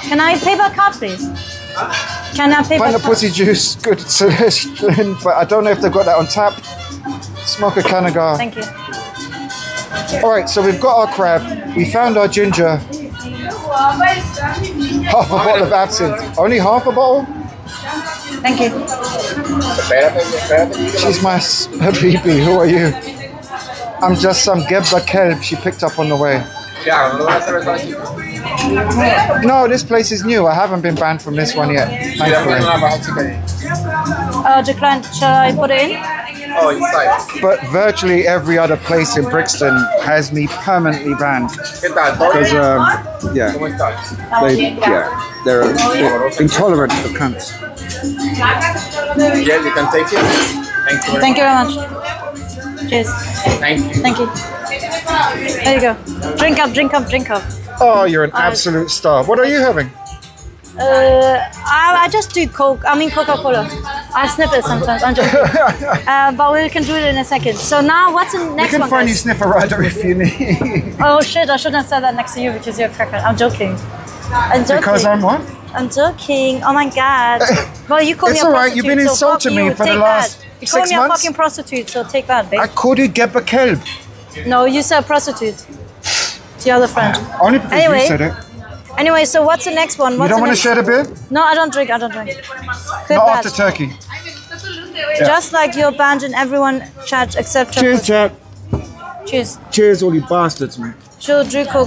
Can I pay by card, please? Can I pay by Find the card? pussy juice, good suggestion, but I don't know if they've got that on tap. Smoke a Canagar. Thank you. All right, so we've got our crab. We found our ginger. Half a bottle of absinthe. Only half a bottle? Thank you. She's my s- habibi. Who are you? I'm just some Gebba Kelb she picked up on the way. No, this place is new. I haven't been banned from this one yet. Thankfully. Uh, decline. Shall I put it in? Oh, inside. But virtually every other place in Brixton has me permanently banned. Because, um, yeah, they, yeah, they're, they're intolerant of cunts. Yeah, you can take it. Thank you. Thank you very much. Cheers. Thank you. Thank you. There you go. Drink up, drink up, drink up. Oh, you're an absolute star. What are you having? Uh, I, I just do Coke. I mean Coca-Cola. I sniff it sometimes. I'm joking. uh, but we can do it in a second. So now, what's the next We next can one? find you guys? sniffer rider if you need. Oh shit! I shouldn't have said that next to you because you're a cracker. I'm joking. I'm joking. because I'm what? I'm joking. Oh my god. Well, you call It's me a alright, you've been so insulting me you. for the Take last that. You six called me months. a fucking prostitute, so take that, babe. I called you Gebba Kelb. No, you said prostitute. To your other friend. Only because Anyway. you said it. Anyway, so what's the next one? You What's don't the want to next- share the beer? No, I don't drink. I don't drink. Good Not bad. after turkey. Just like your band and everyone chat except Cheers, chat. Cheers. Cheers, all you bastards, man. Sure,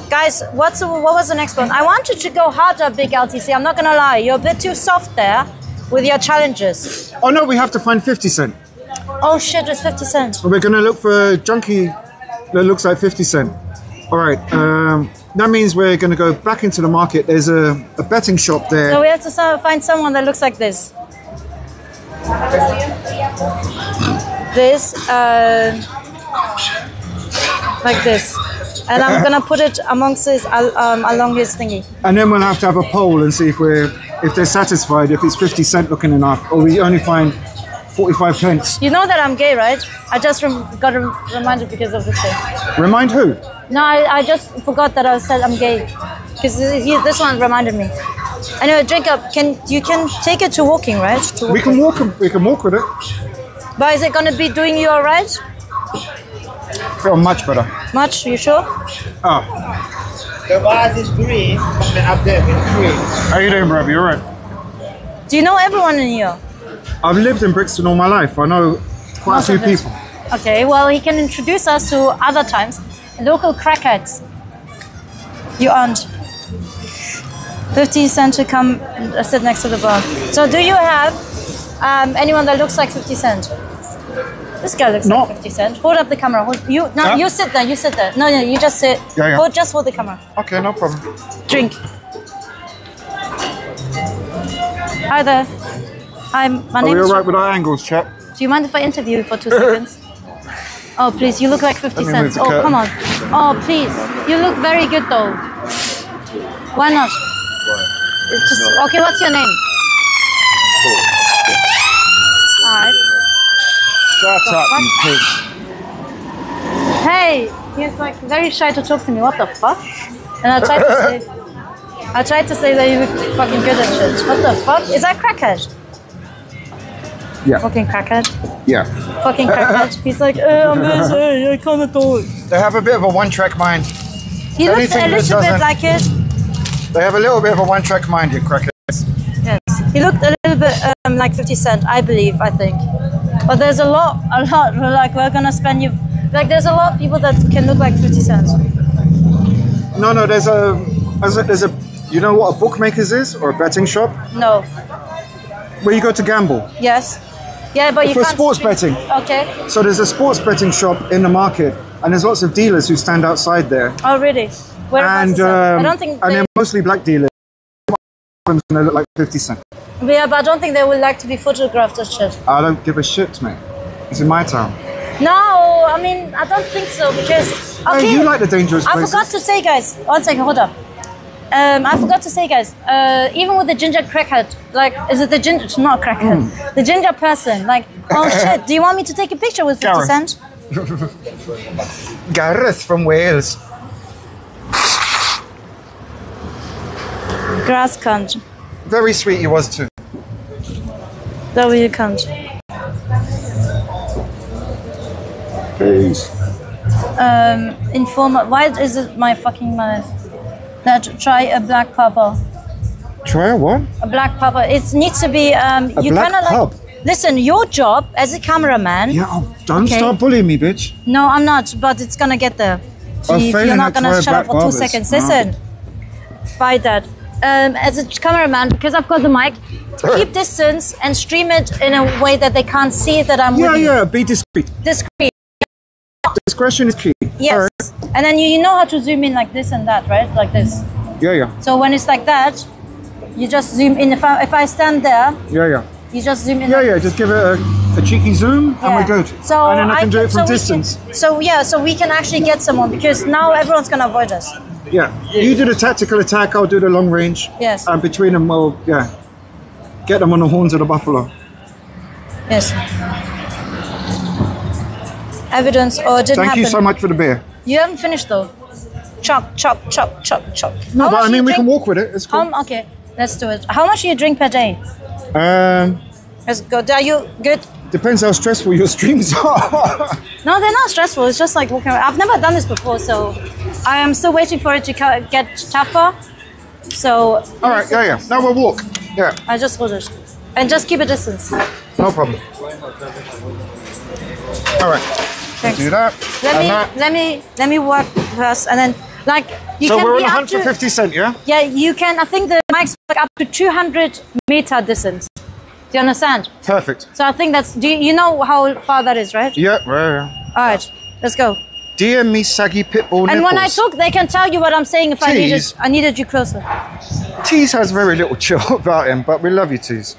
Guys, what's the, what was the next one? I wanted to go harder, Big LTC. I'm not gonna lie. You're a bit too soft there with your challenges. Oh no, we have to find 50 cent. Oh shit, it's 50 cents. We're gonna look for a junkie that looks like 50 cent. All right, um, that means we're gonna go back into the market. There's a, a betting shop there. So we have to so- find someone that looks like this. This, uh, like this. And I'm gonna put it amongst his, um, along his thingy. And then we'll have to have a poll and see if we're if they're satisfied, if it's 50 cent looking enough, or we only find 45 pence. You know that I'm gay, right? I just rem- got rem- reminded because of this thing. Remind who? No, I, I just forgot that I said I'm gay because this one reminded me. Anyway, drink up. Can you can take it to walking, right? To We can walk. 'em- We can walk with it. But is it gonna be doing you alright? Feel much better. Much? You sure? Ah, The vase is green, something up there is green. How you doing, bro? You alright? Do you know everyone in here? I've lived in Brixton all my life. I know quite Most a few people. Okay, well, he can introduce us to other times. Local crackheads. You aren't. 50 Cent to come uh, sit next to the bar. So, do you have um, anyone that looks like 50 Cent? This guy looks like 50 Cent. Hold up the camera. Hold, you no, Yeah. you sit there. You sit there. No, no, you just sit. Yeah, yeah. Hold, just hold the camera. Okay, no problem. Drink. Hi there. Hi, my Are name we is. alright with our angles, chap? Do you mind if I interview you for two seconds? Oh, please, you look like 50 Let me move cents. Oh, curtain. come on. Oh, please. You look very good though. Why not? It's just, okay, what's your name? Alright. Shut up, you pig. Hey, he's like very shy to talk to me. What the fuck? And I tried to say, I tried to say that you look fucking good at shit. What the fuck? Is that crackhead? Yeah. Fucking crackhead. Yeah. Fucking crackhead. He's like, uh, I'm busy. I can't talk. They have a bit of a one-track mind. He looks Anything a little bit like it. They have a little bit of a one-track mind, you crackheads. Yes. He looked a little bit um, like 50 Cent, I believe, I think. But there's a lot, a lot, like we're gonna spend you, like there's a lot of people that can look like 50 Cent. No, no, there's a, there's a, there's a, you know what a bookmakers is or a betting shop No. where you go to gamble. Yes. Yeah, but For sports betting. Okay. So there's a sports betting shop in the market, and there's lots of dealers who stand outside there. Oh, really? Whereabouts and that? I um, don't think and they, they're mostly black dealers. One of look like 50 Cent. yeah, but I don't think they would like to be photographed or shit. I don't give a shit, mate. It's in my town. No, I mean, I don't think so because. Hey, Okay. you like the dangerous I forgot to say, guys. One second, hold up. Um, I forgot to say, guys. Uh, even with the ginger crackhead, like, is it the ginger? It's not crackhead. Hmm. The ginger person, like, oh shit. Do you want me to take a picture with 50 Gareth. Cent? Gareth from Wales. Grass cunt. Very sweet he was too. W cunt. Peace. Um, informer. Why is it my fucking mouth? That try a black pepper. Try a what? A black pepper. It needs to be. Um, A you black kind of pub? like. Listen, your job as a cameraman. Yeah, oh, don't Okay. start bullying me, bitch. No, I'm not, but it's gonna get there. If you're not gonna shut up for two seconds, No. listen. Fight that. Um, as a cameraman, because I've got the mic, keep distance and stream it in a way that they can't see that I'm Yeah, yeah, be discreet. Discreet. Discretion is key. Yes. Alright. And then you, you know how to zoom in like this and that, right? Like this. Yeah, yeah, So when it's like that, you just zoom in. If I, if I stand there, yeah, yeah. you just zoom in. Yeah, yeah, just give it a, a cheeky zoom and we're good. So and then I can do it so from can- distance. so yeah, so we can actually get someone because now everyone's gonna avoid us. Yeah. You do the tactical attack, I'll do the long range. Yes. And between them, we'll, yeah, get them on the horns of the buffalo. Yes. Evidence or didn't Thank happen. you so much for the beer. You haven't finished though. Chop, chop, chop, chop, chop. No, How but I mean, we drink? can walk with it. It's cool. How, okay, let's do it. How much do you drink per day? Um, Let's go. Are you good? depends how stressful your streams are. No, they're not stressful. It's just like walking around. I've never done this before, so I am still waiting for it to get tougher. So All right, yeah, yeah. Now we'll walk. Yeah, I just hold it. And just keep a distance. no problem. All right. Thanks. Do that. Let and me that. let me let me work first and then like you so can we're be on up to, 150 cent, yeah? Yeah, you can I think the mic's like up to 200 meter distance. Do you understand? Perfect. So I think that's do you, you know how far that is, right? Yeah, yeah, yeah. All right. Let's go. DM me saggy pitbull And when I talk, they can tell you what I'm saying if I needed Tease. I needed you closer. Tease has very little chill about him, but we love you, Tease.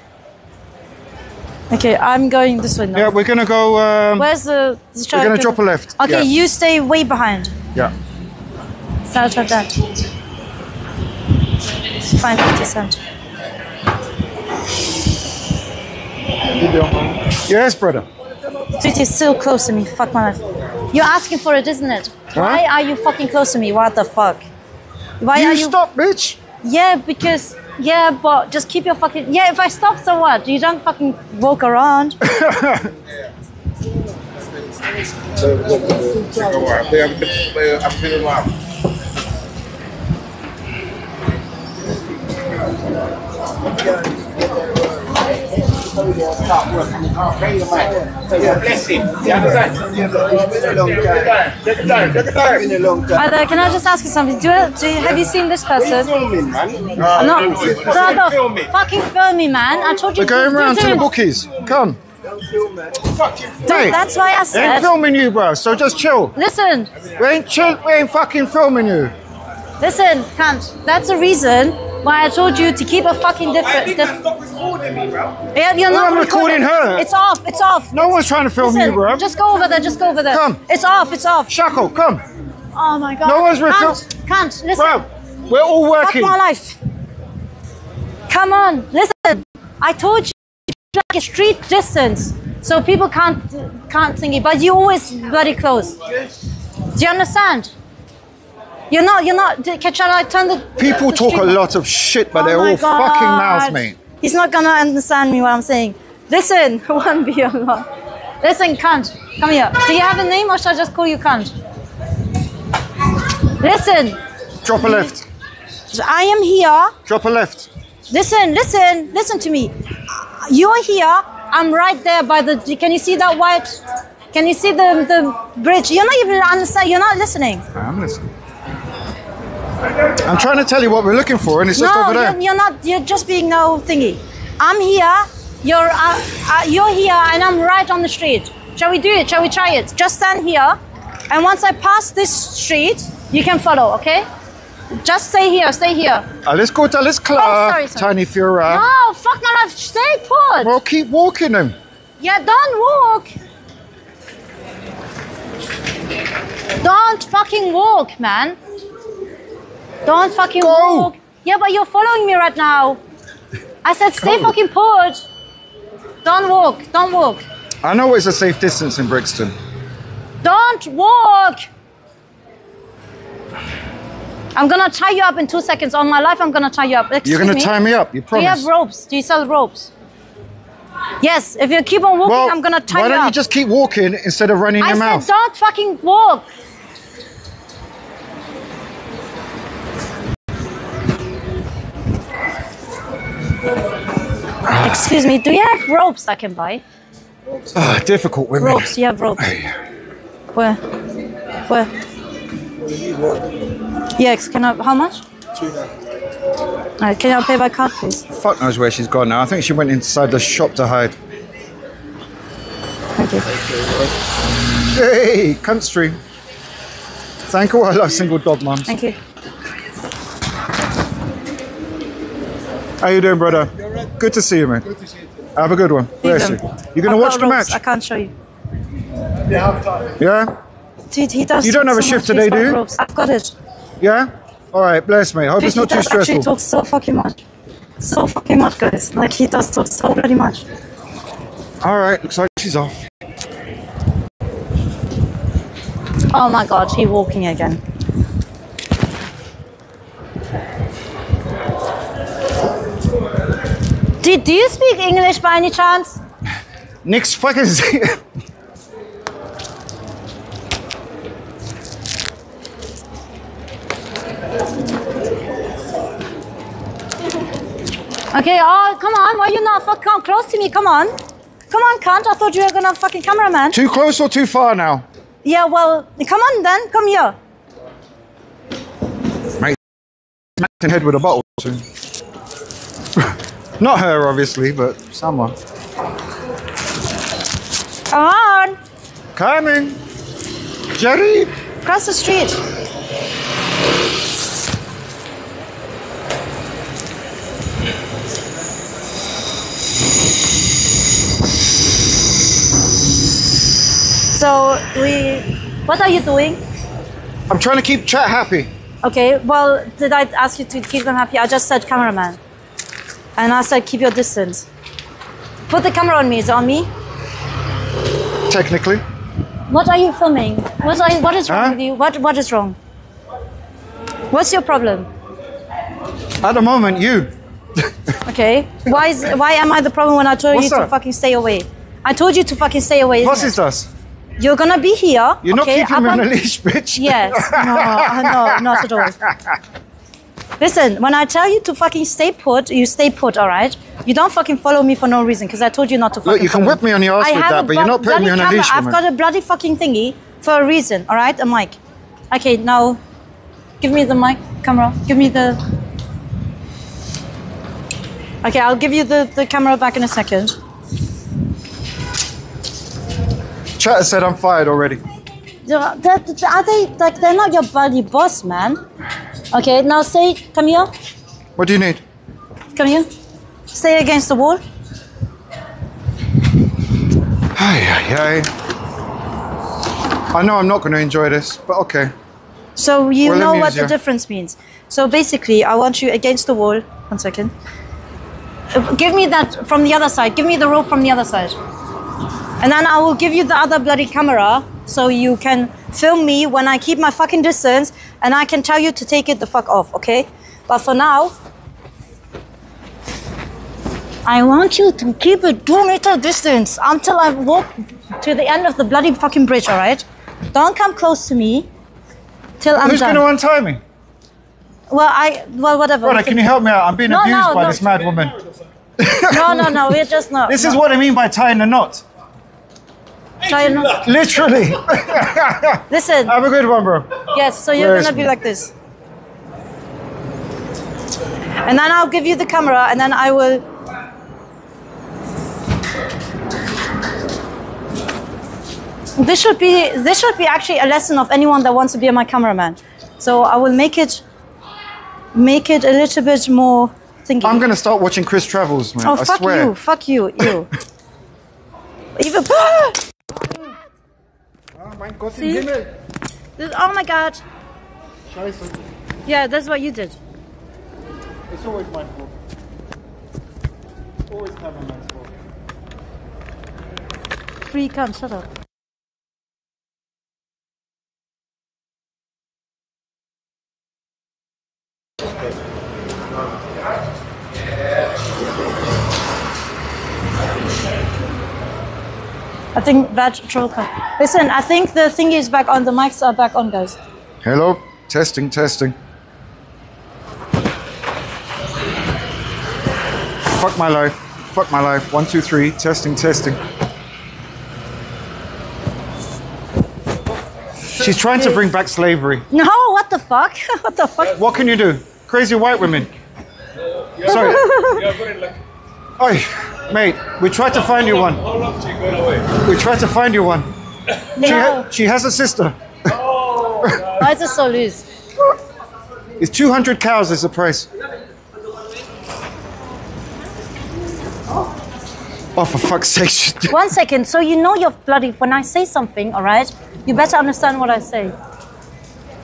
Okay, I'm going this way now. Yeah, we're gonna go. Um, Where's the? the we're gonna drop a left. Okay, Yeah. you stay way behind. Yeah. Start like that. Fine, 50 cent. Yes, brother. Sweetie is still close to me. Fuck my life. You're asking for it, isn't it? Why are you fucking close to me? What the fuck? Why you are you? stop, bitch. Yeah, because yeah, but just keep your fucking. Yeah, if I stop, so what? You don't fucking walk around. Yeah, bless him. You understand? It's been a long time. Take it down, take it down. It's been a long time. Hi can I just ask you something? Do you, do you, have you seen this person? Uh, filming, man. I'm not. Brother, fucking film me, man. I told you. We're going to round do to the it. bookies. Come. Dude, that's why I said. Ain't said. filming you, bro. So just chill. Listen, We ain't chill. We ain't fucking filming you. listen, cunt. That's the reason why I told you to keep a fucking different. Dif- Stop recording me, bro. yeah, you're not I'm recording her. It's off. It's off. No one's trying to film Listen, you, bro. just go over there. Just go over there. Come. It's off. It's off. Shako, come. Oh my god. No one's recording. Can't. Can't. Listen. Bro, we're all working. Fuck working. my life. Come on. Listen. I told you like a street distance, so people can't can't thingy. But you always bloody close. Do you understand? You're not. You're not. Can shall I turn the People the talk a lot of shit, but Oh they're all fucking mouths, God. mate. He's not gonna understand me what I'm saying. Listen, one be a lot. Listen, cunt, come here. Do you have a name or shall I just call you cunt? Listen, Drop a left. I am here. Drop a left. Listen, listen, listen to me. You're here. I'm right there by the. Can you see that white? Can you see the the bridge? You're not even understand. You're not listening. I'm listening. I'm trying to tell you what we're looking for, and it's just no, over there. You're, you're not. You're just being no thingy. I'm here. You're uh, uh, you're here, and I'm right on the street. Shall we do it? Shall we try it? Just stand here, and once I pass this street, you can follow. Okay? Just stay here. Stay here. Alles gut, alles klar, Oh, sorry, sorry. Tiny Führer. No, fuck my life. Stay put. Well, keep walking then. Yeah, don't walk. Don't fucking walk, man. Don't fucking walk. Yeah, but you're following me right now. I said stay Go. fucking put. Don't walk. Don't walk. I know it's a safe distance in Brixton. Don't walk. I'm gonna tie you up in two seconds. On my life, I'm gonna tie you up. Excuse You're gonna me. tie me up, you Do you have ropes? Do you sell ropes? Yes. If you keep on walking, Well, I'm gonna tie you up. why don't you just keep walking instead of running I your said mouth? don't fucking walk. Excuse me, do you have ropes I can buy? Ah, difficult women. Ropes, you have ropes. Where? Where? Yes, can I, how much? Alright, can I pay by card, please? Fuck knows where she's gone now. I think she went inside the shop to hide. Thank you. Hey, cunt stream. Thank you. I love single dog mums. Thank you. How you doing, brother? Good to see you, man. Have a good one. Bless you. them. You gonna I've watch the ropes, match? I can't show you. Yeah? Dude, he does You don't have a shift today, do you? ropes. I've got it. Yeah? All right, bless me. Hope Dude, it's not he too stressful. talk so fucking much. So fucking much, guys. Like, he does talk so bloody much. All right, looks like she's off. Oh my god, he walking again. Do you speak English by any chance? Nix fucking. Okay, oh, come on. Why you not fuck come close to me? Come on. Come on, cunt. I thought you were gonna fucking cameraman. Too close or too far now? Yeah, well, come on then. Come here. Mate, head with a bottle soon. Not her, obviously, but someone. Come on. Coming. Jerry. Cross the street. So we, what are you doing? I'm trying to keep chat happy. Okay, well, did I ask you to keep them happy? I just said cameraman. And I said keep your distance. Put the camera on me. Is it on me? Technically. What are you filming? What, are you, what is wrong Huh? with you? What, what is wrong? What's your problem? At the moment, you. Okay. Why is why am I the problem when I told What's you to fucking stay away? I told you to fucking stay away. What is it? You're gonna be here. You're not okay? keeping up me on a leash, bitch. Yes. No, no, not at all. Listen, when I tell you to fucking stay put, you stay put, all right? You don't fucking follow me for no reason because I told you not to fucking Look, you can whip me on your ass I with that, but you're not putting me on a camera. leash, I've woman. got a bloody fucking thingy for a reason, all right? A mic. Okay, now give me the mic, camera. Give me the. Okay, I'll give you the, the camera back in a second. Chat said I'm fired already. Are they like they're not your bloody boss, man? Okay, now stay. Come here. What do you need? Come here. Stay against the wall. Ay, ay, ay. I know I'm not going to enjoy this, but okay. So you Well, know what the difference means. So basically, I want you against the wall. One second. Uh, Give me that from the other side. Give me the rope from the other side. And then I will give you the other bloody camera so you can film me when I keep my fucking distance and I can tell you to take it the fuck off, okay? But for now, I want you to keep a two meter distance until I walk to the end of the bloody fucking bridge, alright? Don't come close to me till I'm Who's done. going to untie me? Well, I well whatever. Brother, we uh, can you help me out? I'm being No, abused no, by no. this mad woman. No, no, no. We're just not. This is what I mean by tying a knot. Try not. Literally. Listen. Have a good one, bro. Yes. So you're gonna be like this, and then I'll give you the camera, and then I will. This should be this should be actually a lesson of anyone that wants to be my cameraman. So I will make it make it a little bit more thingy. I'm going to start watching Chris Travels, man. Oh I fuck swear. you! Fuck you! You. Even. Ah! See? This, oh my god! Yeah, that's what you did. It's always my fault. Always cameraman's fault. Free cunt, shut up. I think that troll cut. Listen, I think the thing is back on. The mics are back on, guys. Hello? Testing, testing. Fuck my life. Fuck my life. One, two, three. Testing, testing. She's trying to bring back slavery. No, what the fuck? what the fuck? What can you do? Crazy white women. Sorry. Oi, mate, we tried to find you one. How long she going away? We tried to find you one. She, ha- she has a sister. Oh, why is it so loose? It's 200 cows is the price. Oh, for fuck's sake. One second. So you know you're bloody. When I say something, all right, you better understand what I say.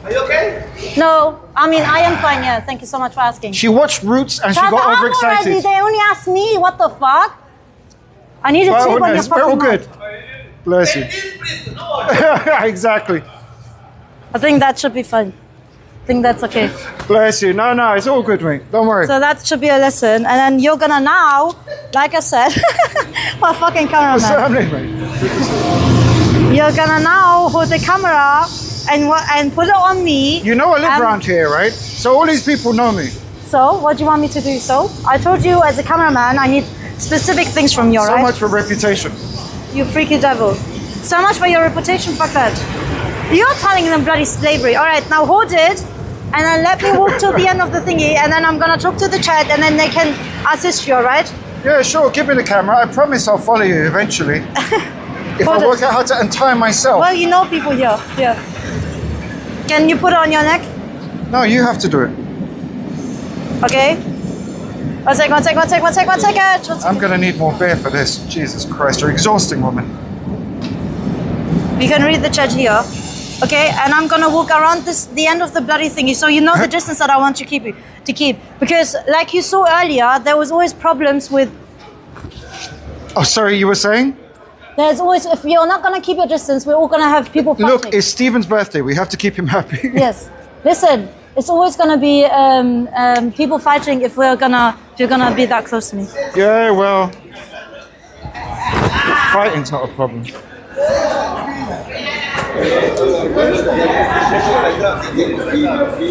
Are you okay? No, I mean I am fine. Yeah, thank you so much for asking. She watched Roots and she Shut got up already. overexcited. They only asked me. What the fuck? I need a Well, tip on your nice. We're all good. mic. Bless you. exactly. I think that should be fine. I think that's okay. Bless you. No, no, it's all good, mate. Don't worry. So that should be a lesson. And then you're gonna now, like I said, my fucking What's happening, mate? You're gonna now hold the camera and wa- and put it on me. You know I live Um, around here, right? So all these people know me. So what do you want me to do? So I told you as a cameraman, I need specific things from you, So right? So much for reputation. You freaky devil. So much for your reputation. Fuck that. You're telling them bloody slavery. All right, now hold it, and then let me walk to the end of the thingy, and then I'm gonna talk to the chat, and then they can assist you. All right? Yeah, sure. Give me the camera. I promise I'll follow you eventually. if I work out how to untie myself. Well, you know people here. Yeah. Can you put it on your neck? No, you have to do it. Okay. One sec, one sec, one sec, one sec, one second. One sec. I'm gonna need more beer for this. Jesus Christ, you're exhausting, woman. You can read the chat here. Okay, and I'm gonna walk around this the end of the bloody thingy, so you know the distance that I want to keep you to keep. Because, like you saw earlier, there was always problems with. Oh, sorry, you were saying? There's always if you're not gonna keep your distance, we're all gonna have people fighting. Look, it's Steven's birthday. We have to keep him happy. yes. Listen, it's always gonna be um, um, people fighting if we're gonna if you're gonna be that close to me. yeah, well, fighting's not a problem.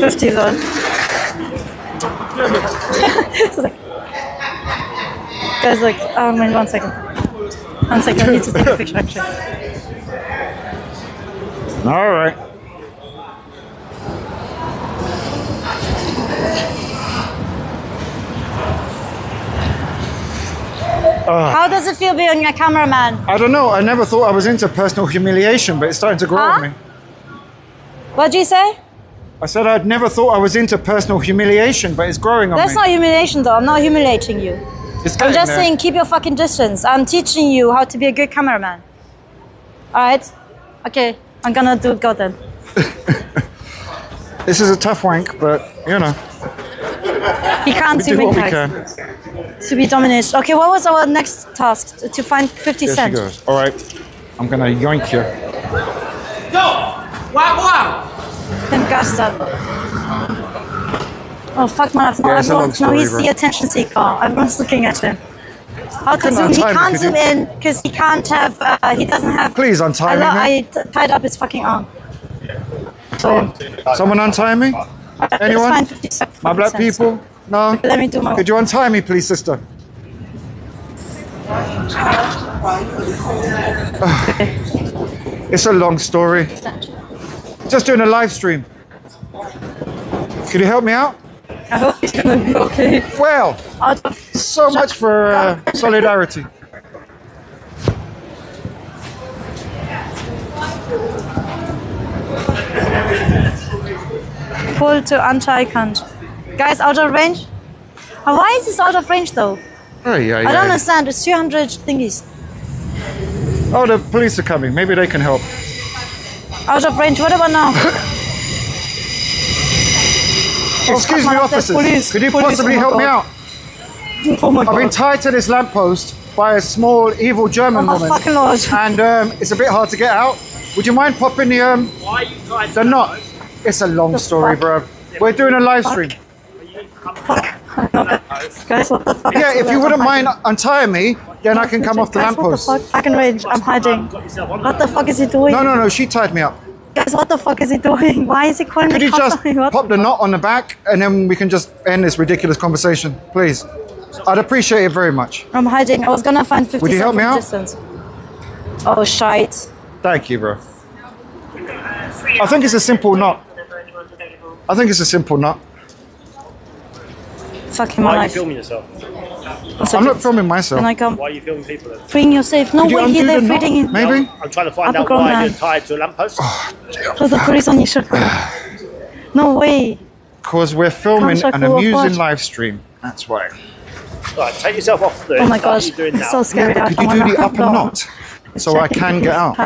Fifty though. Guys, like, oh man, one second. One second, I need to take a picture actually. All right. Ah. How does it feel being a cameraman? I don't know. I never thought I was into personal humiliation, but it's starting to grow Huh? on me. What'd you say? I said I'd never thought I was into personal humiliation, but it's growing on That's me. That's not humiliation though. I'm not humiliating you. It's I'm just there. saying keep your fucking distance. I'm teaching you how to be a good cameraman. Alright? Okay, I'm gonna do go then. This is a tough wank, but you know, He can't we see do ring what we can. To be dominated. Okay, what was our next task? To find 50 Here she goes. All right, I'm gonna yoink you. Yo! Wow, wow! Then gas that. Oh fuck Yeah, it's a long no, he's the attention seeker. Everyone's looking at him. Couldn't zoom? He can't zoom in because he can't have. Uh, he doesn't have. Please untie me. I t- tied up his fucking arm. So Someone untie me? Anyone? fine. 50 My black 50 cents. people? No. Let me do my. Could you untie me, please, sister? It's a long story. Just doing a live stream. Could you help me out? I hope gonna be okay. Well, so much for uh, solidarity. pull to anti-cunt. Guys, out of range. Why is this out of range though? Oh, yeah, yeah. I don't understand. It's 200 thingies. Oh, the police are coming. Maybe they can help. Out of range. What about now? Excuse me, officers. police. Could you Police, possibly oh my help me out? Oh my I've been tied to this lamppost by a small evil German Oh my woman, fucking lord. and um, it's a bit hard to get out. Would you mind popping the um Why are you tied to the knot? It's a long story, bro. We're doing a live stream. Guys, what the fuck? Yeah, if you wouldn't mind untying me, then I can come off the Guys, what the lamppost. I can in range. I'm hiding. What the fuck is he doing? No, no, no. She tied me up. Guys, what the fuck is he doing? Why is he calling Could me you just? What pop the knot on the back, and then we can just end this ridiculous conversation, please? I'd appreciate it very much. I'm hiding. I was gonna find 50 Would you help me out? distance. Oh, shite. Thank you, bro. I think it's a simple knot. I think it's a simple knot. Fucking Why my are you life. filming yourself? I'm not filming myself. Can I come? Why are you filming people then? Freeing yourself. No Could you way, here they're the knot, feeding you. maybe? I'm trying to find I'm out why man. you're tied to a lamppost. Oh, There's the police on your shirt. No way. Because we're filming an amusing live stream. That's why. Right, take yourself off the. Oh my gosh. It's so scary. I Could you do the upper no. knot so I can get out?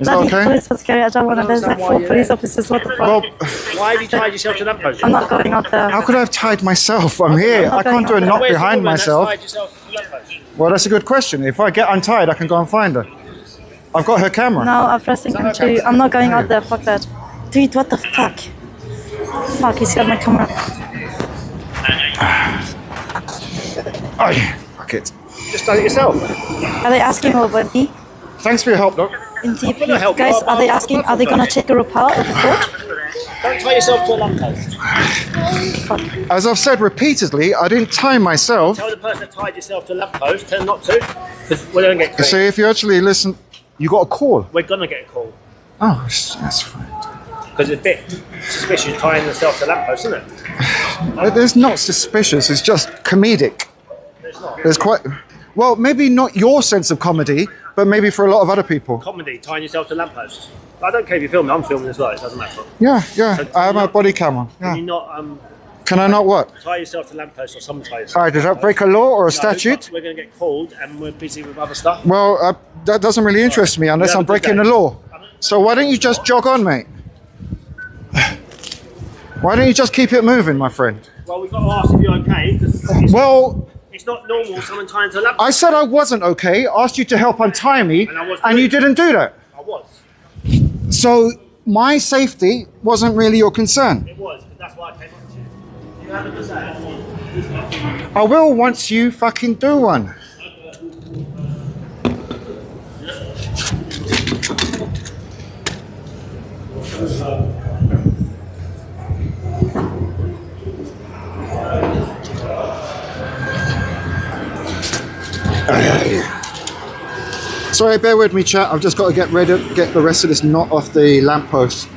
Right, right. Is that Bloody okay? police are scary. I don't want to. There's like four police officers. What the fuck? Well, Why have you tied yourself to that post? I'm not going out there. how could I have tied myself? I'm here. I can't do a knot Where's the behind woman myself. tied yourself to a lamppost? Well, that's a good question. If I get untied, I can go and find her. I've got her camera. No, I'm pressing continue. I'm not going out there. Fuck that. Dude, what the fuck? Fuck, he's got my camera. Oh, fuck it. Just done it yourself. Are they asking about me? Thanks for your help, Doc. In TP? gonna help. Guys, are they asking, are they gonna take her apart at the court? Don't tie yourself to a lamppost. As I've said repeatedly, I didn't tie myself. Tell the person that tied yourself to a lamppost, tell them not to, because we're gonna get You called. see, if you actually listen, you got a call. We're gonna get a call Oh, that's fine. because it's a bit suspicious tying yourself to a lamppost, isn't it? It's not suspicious. It's just comedic. There's quite, well, maybe not your sense of comedy, but maybe for a lot of other people. Comedy, tying yourself to a lamppost. I don't care if you're filming. I'm filming as well. It doesn't matter. Yeah, yeah. I have my body camera. Can Yeah. you not um, Can I not what? tie yourself to a lamppost or tie? All right, does that break a law or a No, statute? We're going to get called and we're busy with other stuff. Well, uh, that doesn't really interest me unless I'm breaking the law. So why don't you just jog on, mate? Why don't you just keep it moving, my friend? Well, we've got to ask if you're okay Well, it's not normal someone tying to a lamppost. I said I wasn't okay, asked you to help untie me, And and you didn't do that. I was. So my safety wasn't really your concern. It was because that's why I came up to you. You haven't decided. I will once you fucking do one. Sorry, bear with me, chat. I've just got to get rid of, get the rest of this knot off the lamppost.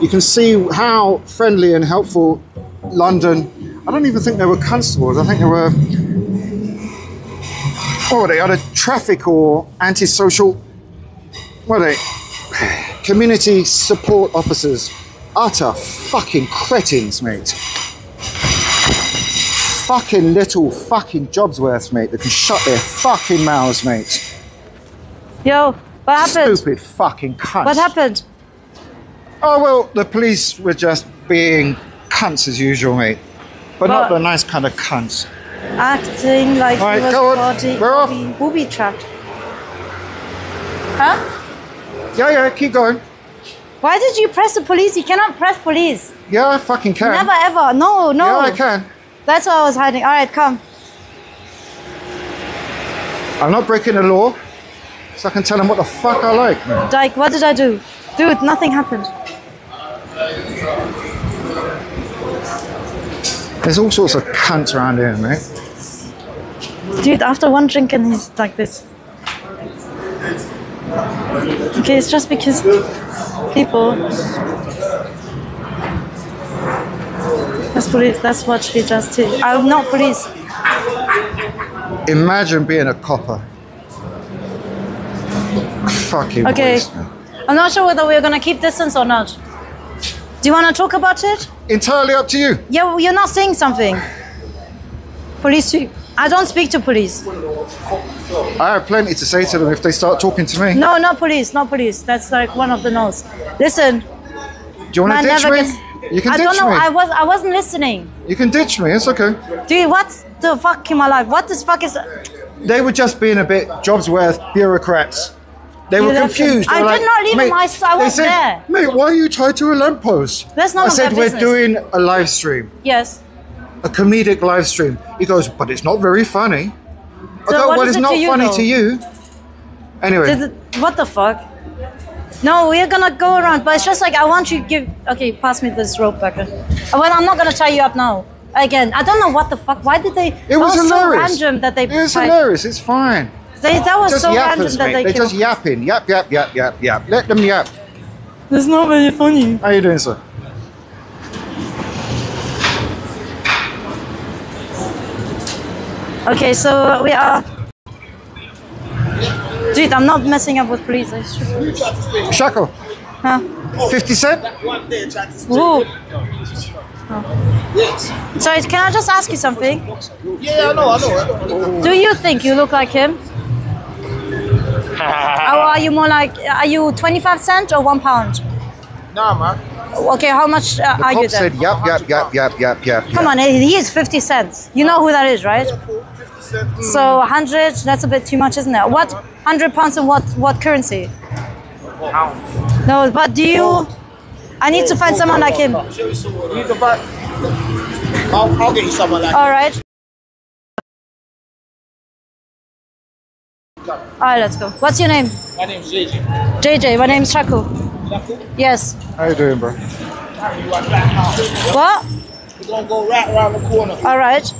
You can see how friendly and helpful London. I don't even think they were constables. I think they were. What were they? Either traffic or antisocial. What are they? Community support officers. Utter fucking cretins, mate. Fucking little fucking jobs worth, mate. That can shut their fucking mouths, mate. Yo, what happened? Stupid fucking cunts. What happened? Oh well, the police were just being cunts as usual, mate. But not the nice kind of cunts. Acting like Alright, he was go on. body, We're off. booby, booby trapped. Huh? Yeah, yeah, keep going. Why did you press the police? You cannot press police. Yeah, I fucking can. Never ever. No, no. Yeah, I can. That's why I was hiding. All right, come. I'm not breaking the law, so I can tell them what the fuck I like, man. Like, what did I do? Dude, nothing happened. There's all sorts of cunts around here, mate. Dude, after one drink and he's like this. Okay, it's just because people. That's police. That's what she just did. I'm not police. Imagine being a copper. Fucking Okay. waste, man. I'm not sure whether we're gonna keep distance or not. Do you want to talk about it? Entirely up to you. Yeah, well, you're not saying something. Police. too. I don't speak to police. I have plenty to say to them if they start talking to me. No, not police. Not police. That's like one of the no's. Listen. Do you want to ditch me? gets- You can I ditch don't know. me. I was. I wasn't listening. You can ditch me. It's okay. Dude, what the fuck in my life? What the fuck is? They were just being a bit jobsworth bureaucrats. They You were confused. They I were did like, not leave my- I was said, there. Mate, why are you tied to a lamppost? That's none I said we're business." doing a live stream, Yes. a comedic live stream. He goes, but it's not very funny. I So go, what well, is it's it not funny though? to you. Anyway, Did what the fuck? No, we're gonna go around, but it's just like I want you to give. Okay, pass me this rope back. Well, I'm not gonna tie you up now. Again, I don't know what the fuck. Why did they? it was, was hilarious. so random that they. It was tied- hilarious. It's fine. They, that was just so yappers, random that mate. they. They're just yapping. Yap, yap, yap, yap, yap. Let them yap. It's not very funny. How you doing, sir? Okay, so we are. Dude, I'm not messing up with police. I should- Shako, Huh? 50 cent? Who? Sorry, can I just ask you something? Yeah, I know, I know. I know. Do you think you look like him? or are you more like, are you 25 cent or one pound? Nah, man. Okay, how much uh, The are you cop said then? yap, yap, yap, yap, yap, yap. Come on, he is 50 cents. You know who that is, right? So mm. 100, that's a bit too much, isn't it? What 100 pounds in what what currency? Pounds. No, but do you? I need to find someone like him. You can buy. I'll, I'll get you someone like All right. All right, let's go. What's your name? My name's JJ. JJ. My name's Shako. Yes. How you doing, bro? What? We're gonna go right around the corner. All right.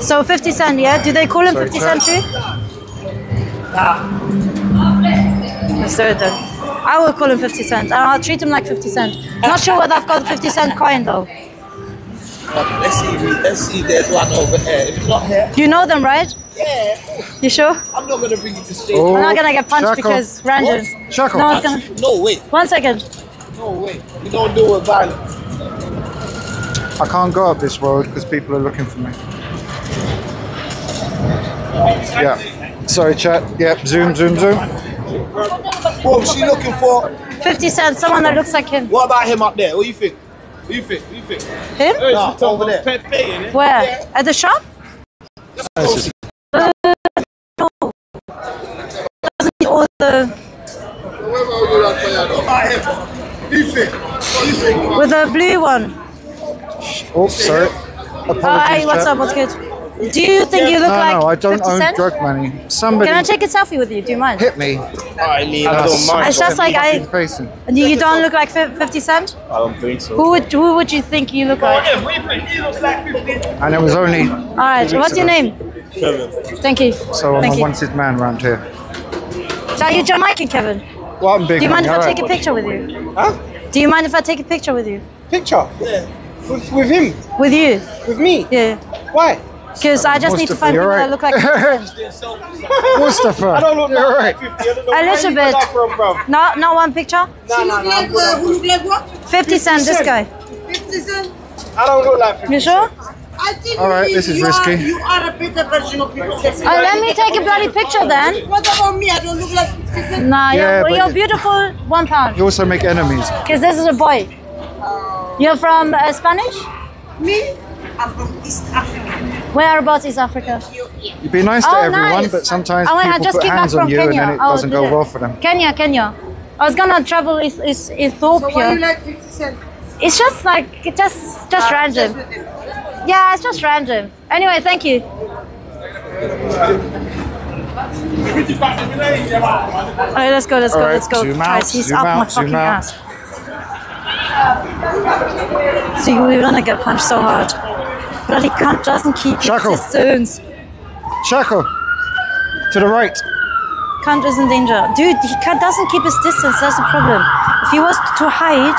So 50 cent, yeah? Do they call him Sorry, 50 cent too? Let's do. I will call him 50 cent. and I'll treat him like 50 cent. Not sure whether I've got the 50 cent coin though. Let's see. Let's see. if There's one over here. If it's not here, You know them, right? yeah. You sure? I'm not gonna bring you to stage. I'm not gonna get punched because random. What? No one's gonna. No, wait. One second. No, wait. We don't do it with violence. I can't go up this road because people are looking for me. Yeah. Sorry, chat. Yep. Zoom, zoom, zoom. What she looking for? 50 cent, someone that looks like him. What about him up there? What do you think? What do you think? What do you think? Him? Nah, over there. Where? At the shop? Uh, no. Doesn't he all the with the blue one? Oh, sorry. Apologies, Hi, what's chat. up? What's good? Do you think you look no, like no, I don't 50 own Cent? drug money. Somebody Can I take a selfie with you? Do you mind? hit me. I mean, I uh, don't mind. It's just like I. Facing. You you don't look like fif- 50 Cent? I don't think so. Who would who would you think you look like? What do you think? He looks like 50. And it was only. All right, what's your name? Kevin. Thank you. So I'm Thank a you. wanted man round here. So are you Jamaican, Kevin? Well, I'm big. Do you mind if I alright. take a picture with you? Huh? Do you mind if I take a picture with you? Picture? With, with him? With you? With me? Yeah. Why? Because I just need to find you're people right. that look like 50 Mustafa, I don't look you're like right. 50. I don't know A where little you bit. from, bro. Not, not one picture? Nah, nah, nah. I'm good. Look like what? 50 Cent, this Cent. guy. 50 cent? I don't look like 50. You sure? I think All right, this is you risky. Are, you are a better version of 50 cent. Oh, let me take a bloody picture then. What about me? I don't look like 50 cent. Nah, Yeah, you're, but- you're beautiful, one pound. You also make enemies. Because this is a boy. Uh, You're from uh, Spanish? Me? I'm from East Africa. Whereabouts is Africa? You'd be nice to Oh, everyone, nice. but sometimes I, went- I people just put came back hands from on you Kenya. and then it Oh, doesn't go it? well for them. Kenya, Kenya. I was gonna travel is, is So why you Ethiopia. like 50 cent? It's just like it just just Ah, random. just. Yeah, it's just random. Anyway, thank you. Alright, let's go, let's go, Alright, let's go. zoom out, Guys, he's zoom up my out, zoom fucking out. ass. See, we're gonna get punched so hard. Bloody cunt doesn't keep his Shackle. distance. Shako, to the right. Cunt is in danger. Dude, he can't, doesn't keep his distance, that's the problem. If he was to hide,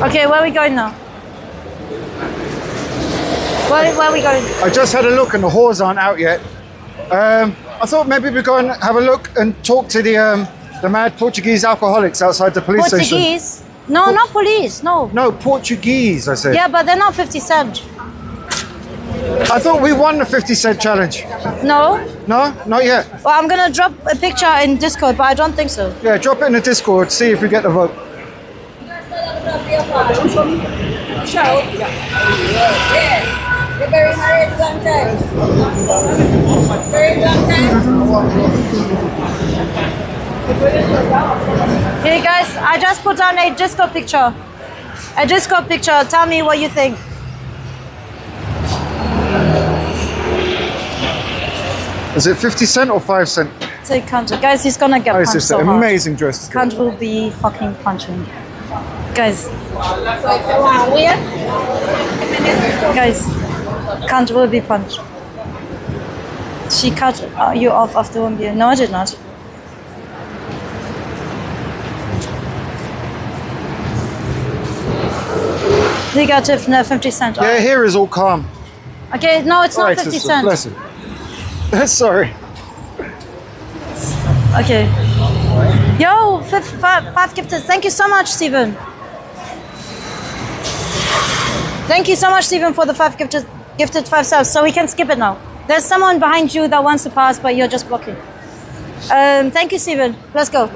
Okay, where are we going now? Where, where are we going? I just had a look and the whores aren't out yet. Um, I thought maybe we'd go and have a look and talk to the um, the mad Portuguese alcoholics outside the police station. Portuguese? No, not police, no. No, Portuguese, I said. Yeah, but they're not 50 Cent. I thought we won the 50 cent challenge. No? No, not yet. Well, I'm gonna drop a picture in Discord, but I don't think so. Yeah, drop it in the Discord, see if we get the vote. You're very married long time. Very long time. Hey guys, I just put on a Discord picture. A Discord picture. Tell me what you think. Is it 50 cent or 5 cent? Say counter. Guys, he's gonna get Oh, punched just so an hard. amazing dress. Cunt will be fucking punching. Guys, Guys, can't will be punched. She cut uh, you off after one beer. No, I did not. Negative, no, 50 cent. Yeah, here is all calm. Okay, no, it's not Alright, 50 sister, cent. Sorry. Okay. Yo, five, five, five gifted. Thank you so much, Stephen. Thank you so much, Stephen, for the five gifted, gifted five subs. So we can skip it now. There's someone behind you that wants to pass, but you're just blocking. Um, thank you, Stephen. Let's go.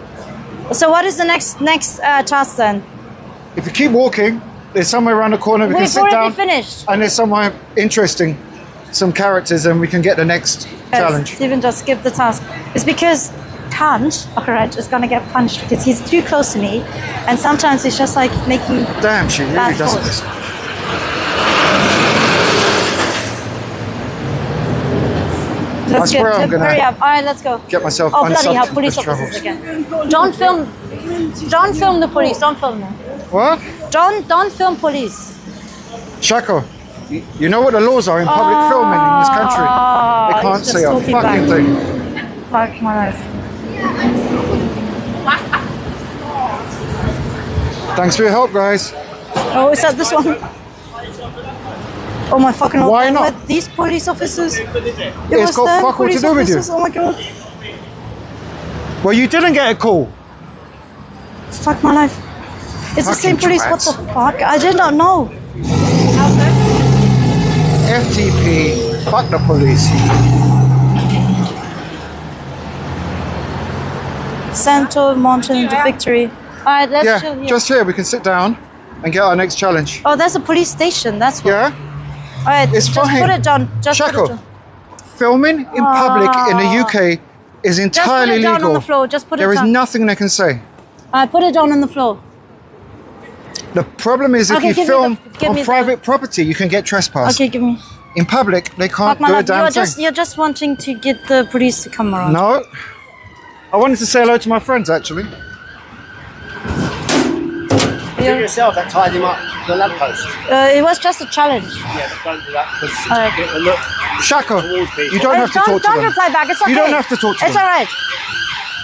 So what is the next next uh, task then? If you keep walking, there's somewhere around the corner we can sit down. finished. And there's somewhere interesting, some characters, and we can get the next Guys, challenge. Stephen just skipped the task. It's because Kant, alright, is gonna get punched because he's too close to me, and sometimes it's just like making. Damn, she really does this. Let's That's get where I'm gonna hurry up. All right, let's go. get myself Oh bloody hell! Police officers again. Don't film. Don't film the police. Don't film them. What? Don't don't film police. Shako, you, know what the laws are in public ah, filming in this country? They Oh, can't say a fucking back. thing. Fuck my life. Thanks for your help, guys. Oh, is that this one? Oh my fucking lord! Why not? With these police officers. It it's was got fuck all to police do with you. officers, Oh my god! Well, you didn't get a call. Fuck my life. It's the same Fucking police. What the fuck? I did not know. FTP, fuck the police. Santo Mountain to victory. All right, let's chill Yeah, here. just here we can sit down and get our next challenge. Oh, there's a police station. That's what. Yeah? Right, It's just fine. put it down. Just put it down. filming in public in the ah. UK is entirely legal. Just put it down legal. on the floor. Just put There it is down. nothing they can say. I put it down on the floor. The problem is if Okay, you film the- on me the- private property, you can get trespassed. Okay, give me. In public, they can't do a damn You're thing. just you're just wanting to get the police to come around. No. I wanted to say hello to my friends actually. Was it yourself that tied him up to the lamppost? Uh, it was just a challenge. Yeah, but don't do that because Alright. get the look Shako, you don't Uh, have to don't, talk to don't them. reply back. It's okay. You don't have to talk to It's them. all right.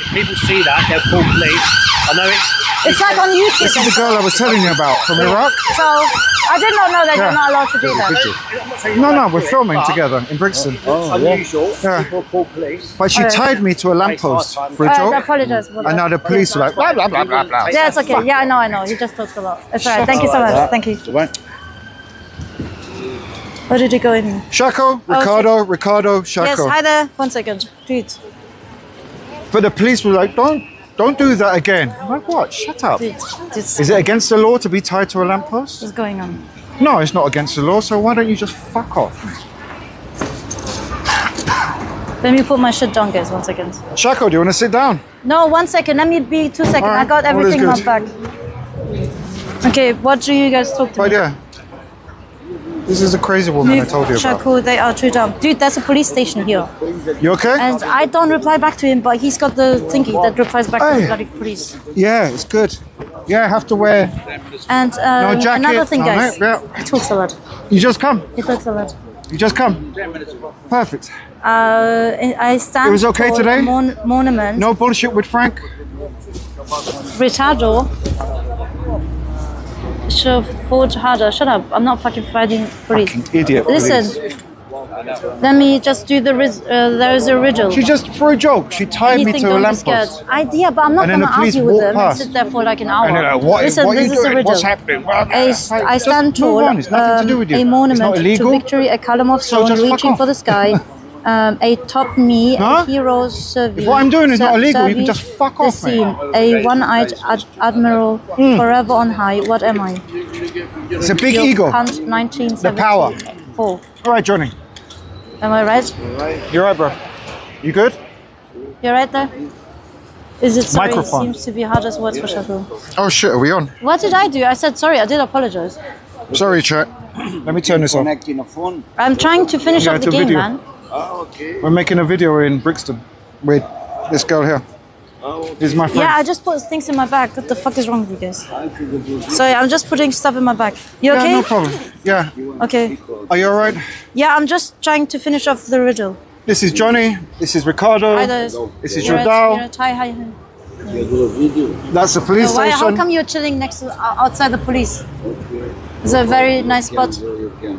If people see that, they'll call police. I know it's. It's like on YouTube. This is the girl I was telling you about from Iraq. So I did not know that Yeah. you're not allowed to do that. No, no, we're filming together in Brixton. It's oh, unusual. Yeah. People call police. But she Alright. tied me to a lamppost for a uh, Alright, I joke. apologize. And now the police are like, blah, blah, blah, blah, blah. Yeah, it's okay. Yeah, I know, I know. He just talks a lot. It's alright. Thank you so much. Thank you. Where did he go in? Shako, oh, Ricardo, Ricardo, Yes, hi there. One second. Dude, But the police were like, don't, don't do that again. I'm like, what? Shut up. Is it against the law to be tied to a lamppost? what's going on? No, it's not against the law, so why don't you just fuck off? Let me put my shit down, guys. One second. Shako, do you want to sit down? No, one second. Let me be two seconds. I got everything in my bag. Okay, what do you guys talk to But me? yeah, this is a crazy woman I told you about. Shako, they are too dumb. Dude, that's a police station here. You okay? And I don't reply back to him, but he's got the thingy that replies back to the bloody police. Yeah, it's good. Yeah, I have to wear. And um, No jacket, another thing, no guys. mate, yeah. He talks a lot. You just come. He talks a lot. You just come. Perfect. Uh, I stand It was okay today? Mon- monument. No bullshit with Frank. Ricardo. Should forge harder. Shut up. I'm not fucking fighting police. Idiot. Listen. Let me just do the ris- uh, there is a riddle. She just for a joke. She tied me to a lamppost. I, yeah, but I'm not gonna argue with them past. sit there for like an hour. Like, what, Listen, what this is a riddle. What's happening? I, s- Like, I stand tall. nothing to do with you. A monument to victory, a column of stone fuck reaching for the sky. Um, a top me, Huh? a hero's service. What I'm doing is not illegal, you can just fuck the off, mate. scene, A one-eyed ad- admiral, forever on high. What am I? It's a big Your ego. Cunt, 1974. The power. Four. All right, Johnny. Am I right? You're right, bro. You good? You're right there. Is it sorry? Microphone. Seems to be hardest words for Shako. Oh shit, are we on? What did I do? I said sorry. I did apologize. Sorry, chat. Let me turn this on. Connecting the phone. I'm trying to finish Yeah, up the game, video. man. Oh, okay. We're making a video in Brixton with this girl here. This is my friend. Yeah, I just put things in my bag. What the fuck is wrong with you guys? Sorry, I'm just putting stuff in my bag. You okay? Yeah, okay? no problem. Yeah. Okay. Are you alright? Yeah, I'm just trying to finish off the riddle. This is Johnny. This is Ricardo. Hi. This is You're at- Jordal. you're at- Hi, hi. hi. That's the police Why, how come you're chilling next to outside the police? It's a very nice spot.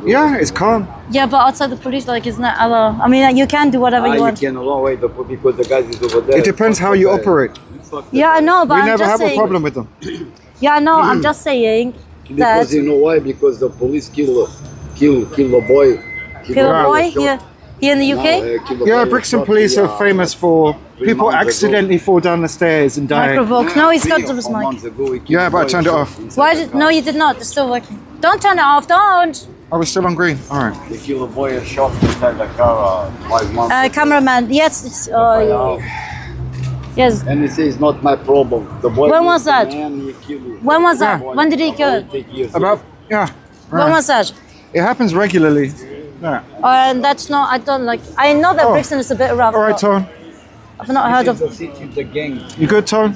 Yeah, it's calm. Yeah, but outside the police, like, it's not allowed. I mean, you can do whatever Ah, you you want. can allow it because the guys is over there. It depends how you operate. Yeah, I know, but we I'm never just have saying. a problem with them. Yeah, I know. I'm just saying that Because you know why? Because the police kill, kill, kill the boy. kill a the boy shot. Here, here in the UK. No, uh, kill the Yeah, boy Brixton police are uh, famous for people accidentally fall down the stairs and die. Microvoke. No, he's got Three or the four mic. months ago, he killed Yeah, but I turned it off. Why did? car. No, you did not. It's still working. Don't turn it off. Don't. I was still on green. All right. They kill a boy and shot inside the car uh, five months. Uh, cameraman. Yes. It's, uh, yes. And he says, "Not my problem." The boy. When was that? Man, When was that? the. When did he kill? Take About yeah. When right. was that? It happens regularly. Yeah. Uh, and that's not. I don't like. I know that Oh. Brixton is a bit rough. All right, but Tone. I've not heard of. The the gang. You good, Tone?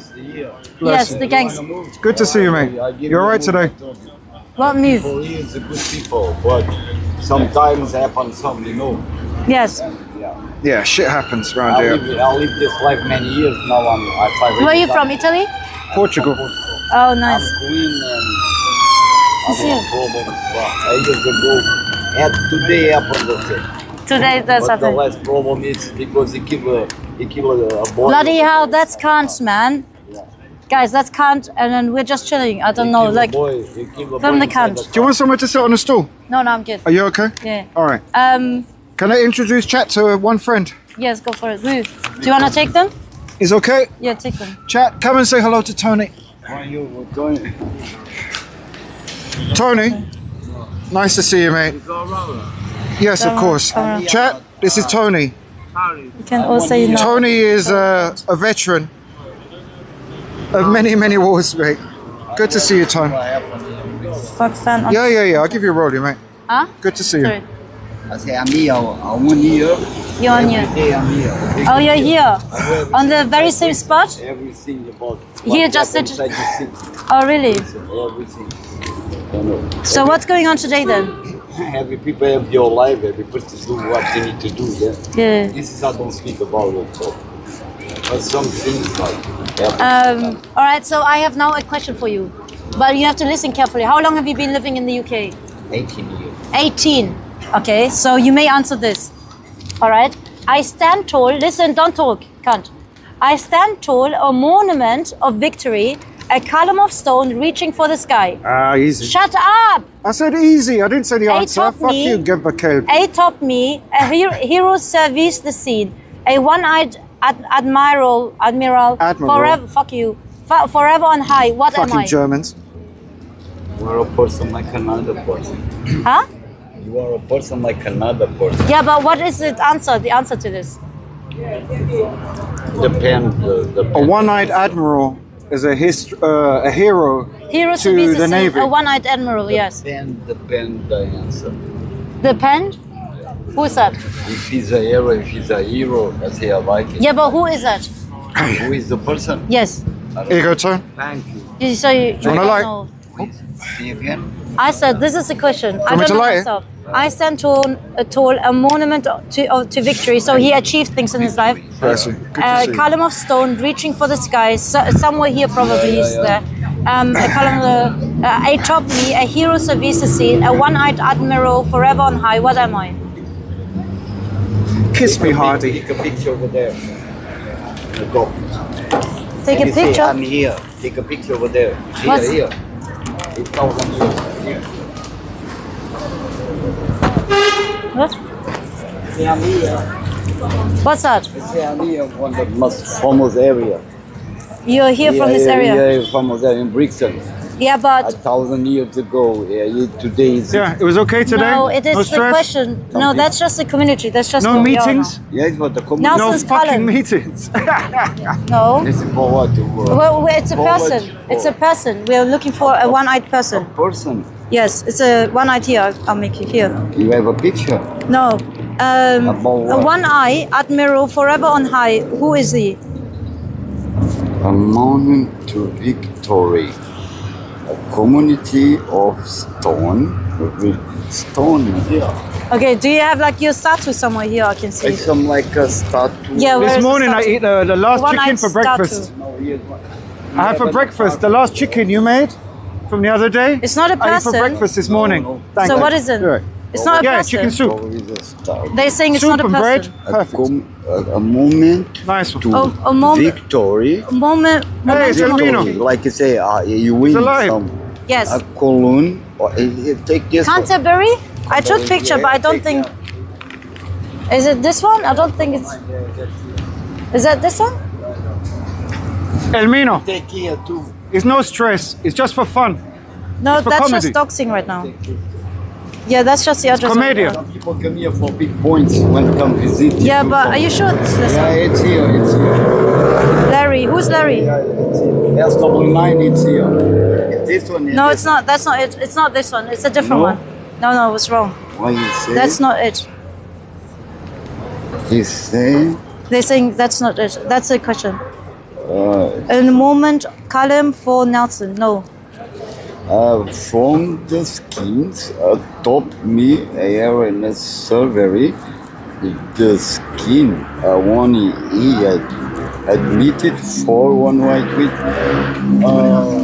Bless Yes, you. the gangs. It's good to see you, mate. You're all right today? What move? Police are good people, but sometimes happen some, you know. Yes. Yeah, shit happens around I here. live, I live this life many years now. I'm, I five Where are you from? Italy? Portugal. Oh, nice. Queen and You see I it? have problems. But ages ago, and today happened the same. Today that's But the last problem is because he kill a, he kill a, a boy. Bloody hell, that's can't, man. Guys, that's can't, and then we're just chilling. I don't know, like, boy, he kill a film the inside cunt. Do you want somewhere to sit on a stool? no, no, I'm good. Are you okay? Yeah. All right. Um, Can I introduce chat to one friend? yes, go for it. Woo. Do you want to take them? Is okay? Yeah, take them. Chat, come and say hello to Tony. Why you going? Tony, nice to see you, mate. Yes, of course. Chat, this is Tony. You can also say no. Tony is uh, a veteran of many, many wars, mate. Good to see you, Tony. Fuck Yeah, yeah, yeah. I'll give you a rollie, mate. Huh? Good to see you. Sorry. I say I'm here. I'm one year. You're on here. day I'm here. Oh, you're here on the very same spot. Everything about Here, what just happens sit- inside. Oh, really? Everything. So what's going on today then? Every people have your life. Every person do what they need to do. Yeah. Yeah. This is I don't speak about it. So. But some things like. Um, all right. So I have now a question for you, but you have to listen carefully. How long have you been living in the UK? 18 years. 18. Okay. So you may answer this. All right. I stand tall. Listen. Don't talk. Can't. I stand tall. A monument of victory. A column of stone reaching for the sky. Ah, easy. Shut up! I said easy. I didn't say the Hey, answer. top Fuck me. you, Gemba Kelb. Atop me, a hero, hero service the seed. A one-eyed ad- admiral, admiral, Admiral. forever. Fuck you. Fo- forever on high. What am Fucking I? Germans. You are a person like another person. Huh? You are a person like another person. Yeah, but what is the answer? The answer to this? Depend. The, the A one-eyed admiral is a hist- uh, a hero Hero to the the navy. A one-eyed admiral. Yes. Depend. Depend the answer. The pen. Who's that? If he's a hero, if he's a hero, I say I like it. Yeah, but who is that? Who is the person? Yes. Ego tone. Thank you. You, so you, you wanna don't know. See again? I said this is a question. I want don't to know myself. I stand tall, a tall, a monument to, of, to victory. So he achieved things in his life. Bless you. Good a see column of stone reaching for the sky. So, somewhere here probably is there. Um, a column of uh, atop me, a hero serves the scene, a one-eyed admiral forever on high. What am I? Kiss me, Hardy. Take a picture over there. Go. Take And a you say, picture. I'm here. Take a picture over there. Here, What's- here. Eight thousand years. Here. What? Say I'm here. What's that? Here. One of the most famous area. You're here from Yeah, this area. Yeah, famous area in Brixton. Yeah, but A thousand years ago. Yeah, today is. Yeah, it was okay today. no, it is no the stress. question. No, that's just the community. That's just No where we are meetings. Yeah, it's for the now. community. No fucking column. meetings. No. This is for what? To, uh, Well, well, it's a for person. It's a person. We are looking for a one-eyed person. person. Yes, it's a one-eyed here. I'll- I'll make you here. You have a picture. No. Um, a one-eye admiral forever on high. Who is he? A monument to victory. A community of stone. With stone here. Okay. Do you have like your statue somewhere here? I can see. It's some like a statue. Yeah, This the morning I statue? eat uh, the last One-eyed chicken for breakfast. No, here's. I had for breakfast the last chicken you made from the other day. It's not a I ate for breakfast this morning. Thank So you. what is it? Yeah. It's not a Yeah, person. chicken soup. Always a star. They're saying it's Soup not a and bread. person. A, Perfect. com- a, a moment Nice one. to Oh, a moment. victory. Moment. Hey, it's momentum. Like you say, uh, you win some. Yes. A column. Or, uh, take this one. Canterbury. I took picture, but I don't think. Is it this one? I don't think it's. Is that this one? Elmino, Take here too. it's no stress. It's just for fun. No, for that's comedy. just doxing right now. Yeah, that's just the address. of- Commedia. Some people come here for big points when they come visit. Yeah, but are you sure it's this Yeah, one? it's here. It's here. Larry. Who's Larry? Yeah, it's here. SW9, it's here. It's this one. No, it's not. That's not it. It's not this one. It's a different No? one. No, no, it's wrong. What you say? That's not it. He say, They're saying that's not it. That's a question. uh, In the moment, column for Nelson. No. Uh, from the skins atop me here in the surgery, the skin uh, one he had admitted for one right with uh,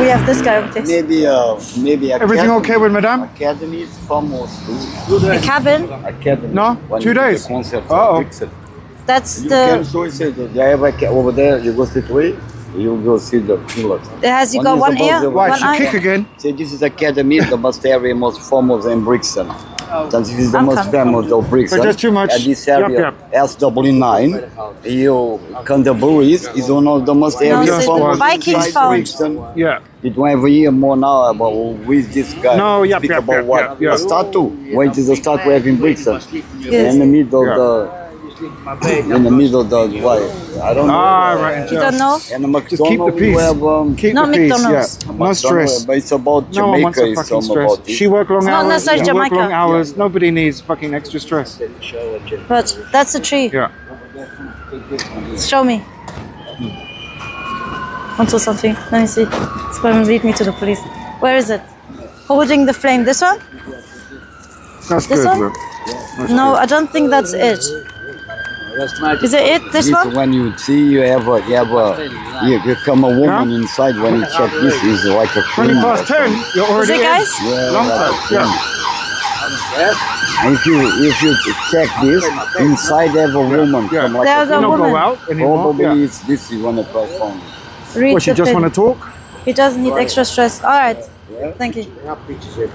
we have this guy. Okay. maybe uh, maybe Everything academy. okay with Madame? Academy is famous too. A cabin. Academy. No? When Two you the days? Concert Uh-oh. That's You can the. show it. say They have a over there. You go straight away. You go see the pillars. Has he One got is one above ear? the- Why, One she eye? kick again? Say this is academy, the most area most famous in Brixton. Oh. So this is the I'm most coming. famous of Brixton. But there's too much. And this Yup, area, yup. SW9, you Canterbury is one of the most areas it's the famous Vikings inside found. Brixton. Yeah. We don't have a year more now about with this guy. No, yeah, Speak yup, about yup, what? yup, yup. A statue. Where it is a statue we have in Brixton. Yes. In the middle Yeah. of the in the middle of the why? I don't know. Ah, right. You don't know? And the Just keep the peace. we have, um, Keep Not the peace. McDonald's. Yeah. No stress. But it's about No one wants Jamaica. a It's fucking stress. about. She work long It's not necessarily You work Jamaica. long hours. Nobody needs fucking extra stress. But that's a tree. Yeah. Show me. Onto something. Let me see. It's going to lead me to the police. Where is it? Holding the flame. This one? That's This good. one? look. That's No, good. I don't think that's it. Is it it? This one? When you see you have a, you have a, you become a woman inside when you check this is like a 20 queen. past 10. You're Is already it, in. guys? Yeah, Long like time. a queen. Yeah. And If you if you check this inside have a woman Yeah. from like There's a You don't woman. go out anymore. Probably Yeah. it's this you wanna try phone. Read What, you the just want to talk? He doesn't need extra stress. All right. Thank you.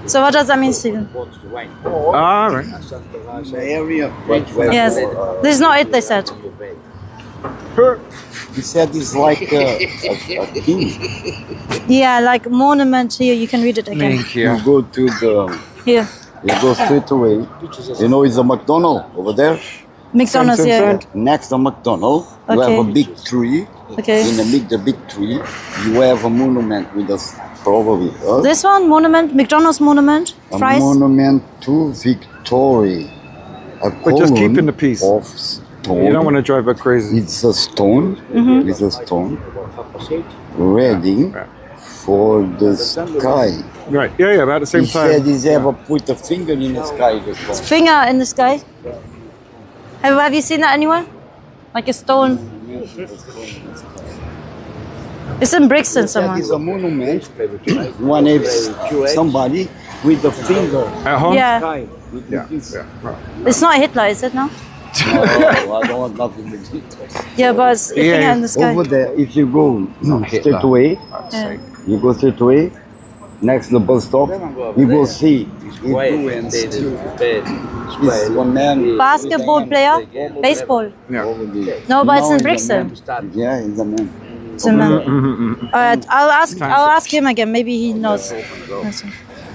So what does that mean, Stephen? Ah, right. area. But Yes. This is not it, they said. He said it's like a, a, a king. Yeah, like monument here. You can read it again. Thank You you go to the Here. you go straight away. You know it's a McDonald's over there. McDonald's here. Next to McDonald, you have a big tree. Okay. In the big the big tree, you have a monument with us probably. huh? This one, monument, McDonald's monument, a fries. monument to victory. A But just keeping the peace. Of stone. You don't want to drive her crazy. It's a stone. Mhm. It's a stone. Ready for the sky. Right. Yeah, yeah, about the same he said time. he's ever put a finger in the sky. this one. Finger in the sky. Have, have you seen that anywhere? Like a stone. It's in Brixton somewhere. is a monument. One is somebody with the finger. At home? Yeah. With Yeah. It's not Hitler, is it now? No, I don't want nothing with it. Yeah, but it's a finger in the sky. Over there, if you go straight away, Yeah. you go straight away, next to the bus stop, you will see. It's one man. Basketball player, baseball. Yeah. No, but it's in No, Brixton. Eh? Yeah, he's a. It's a man. Mm-hmm, All right, I'll ask. I'll ask him again. Maybe he knows.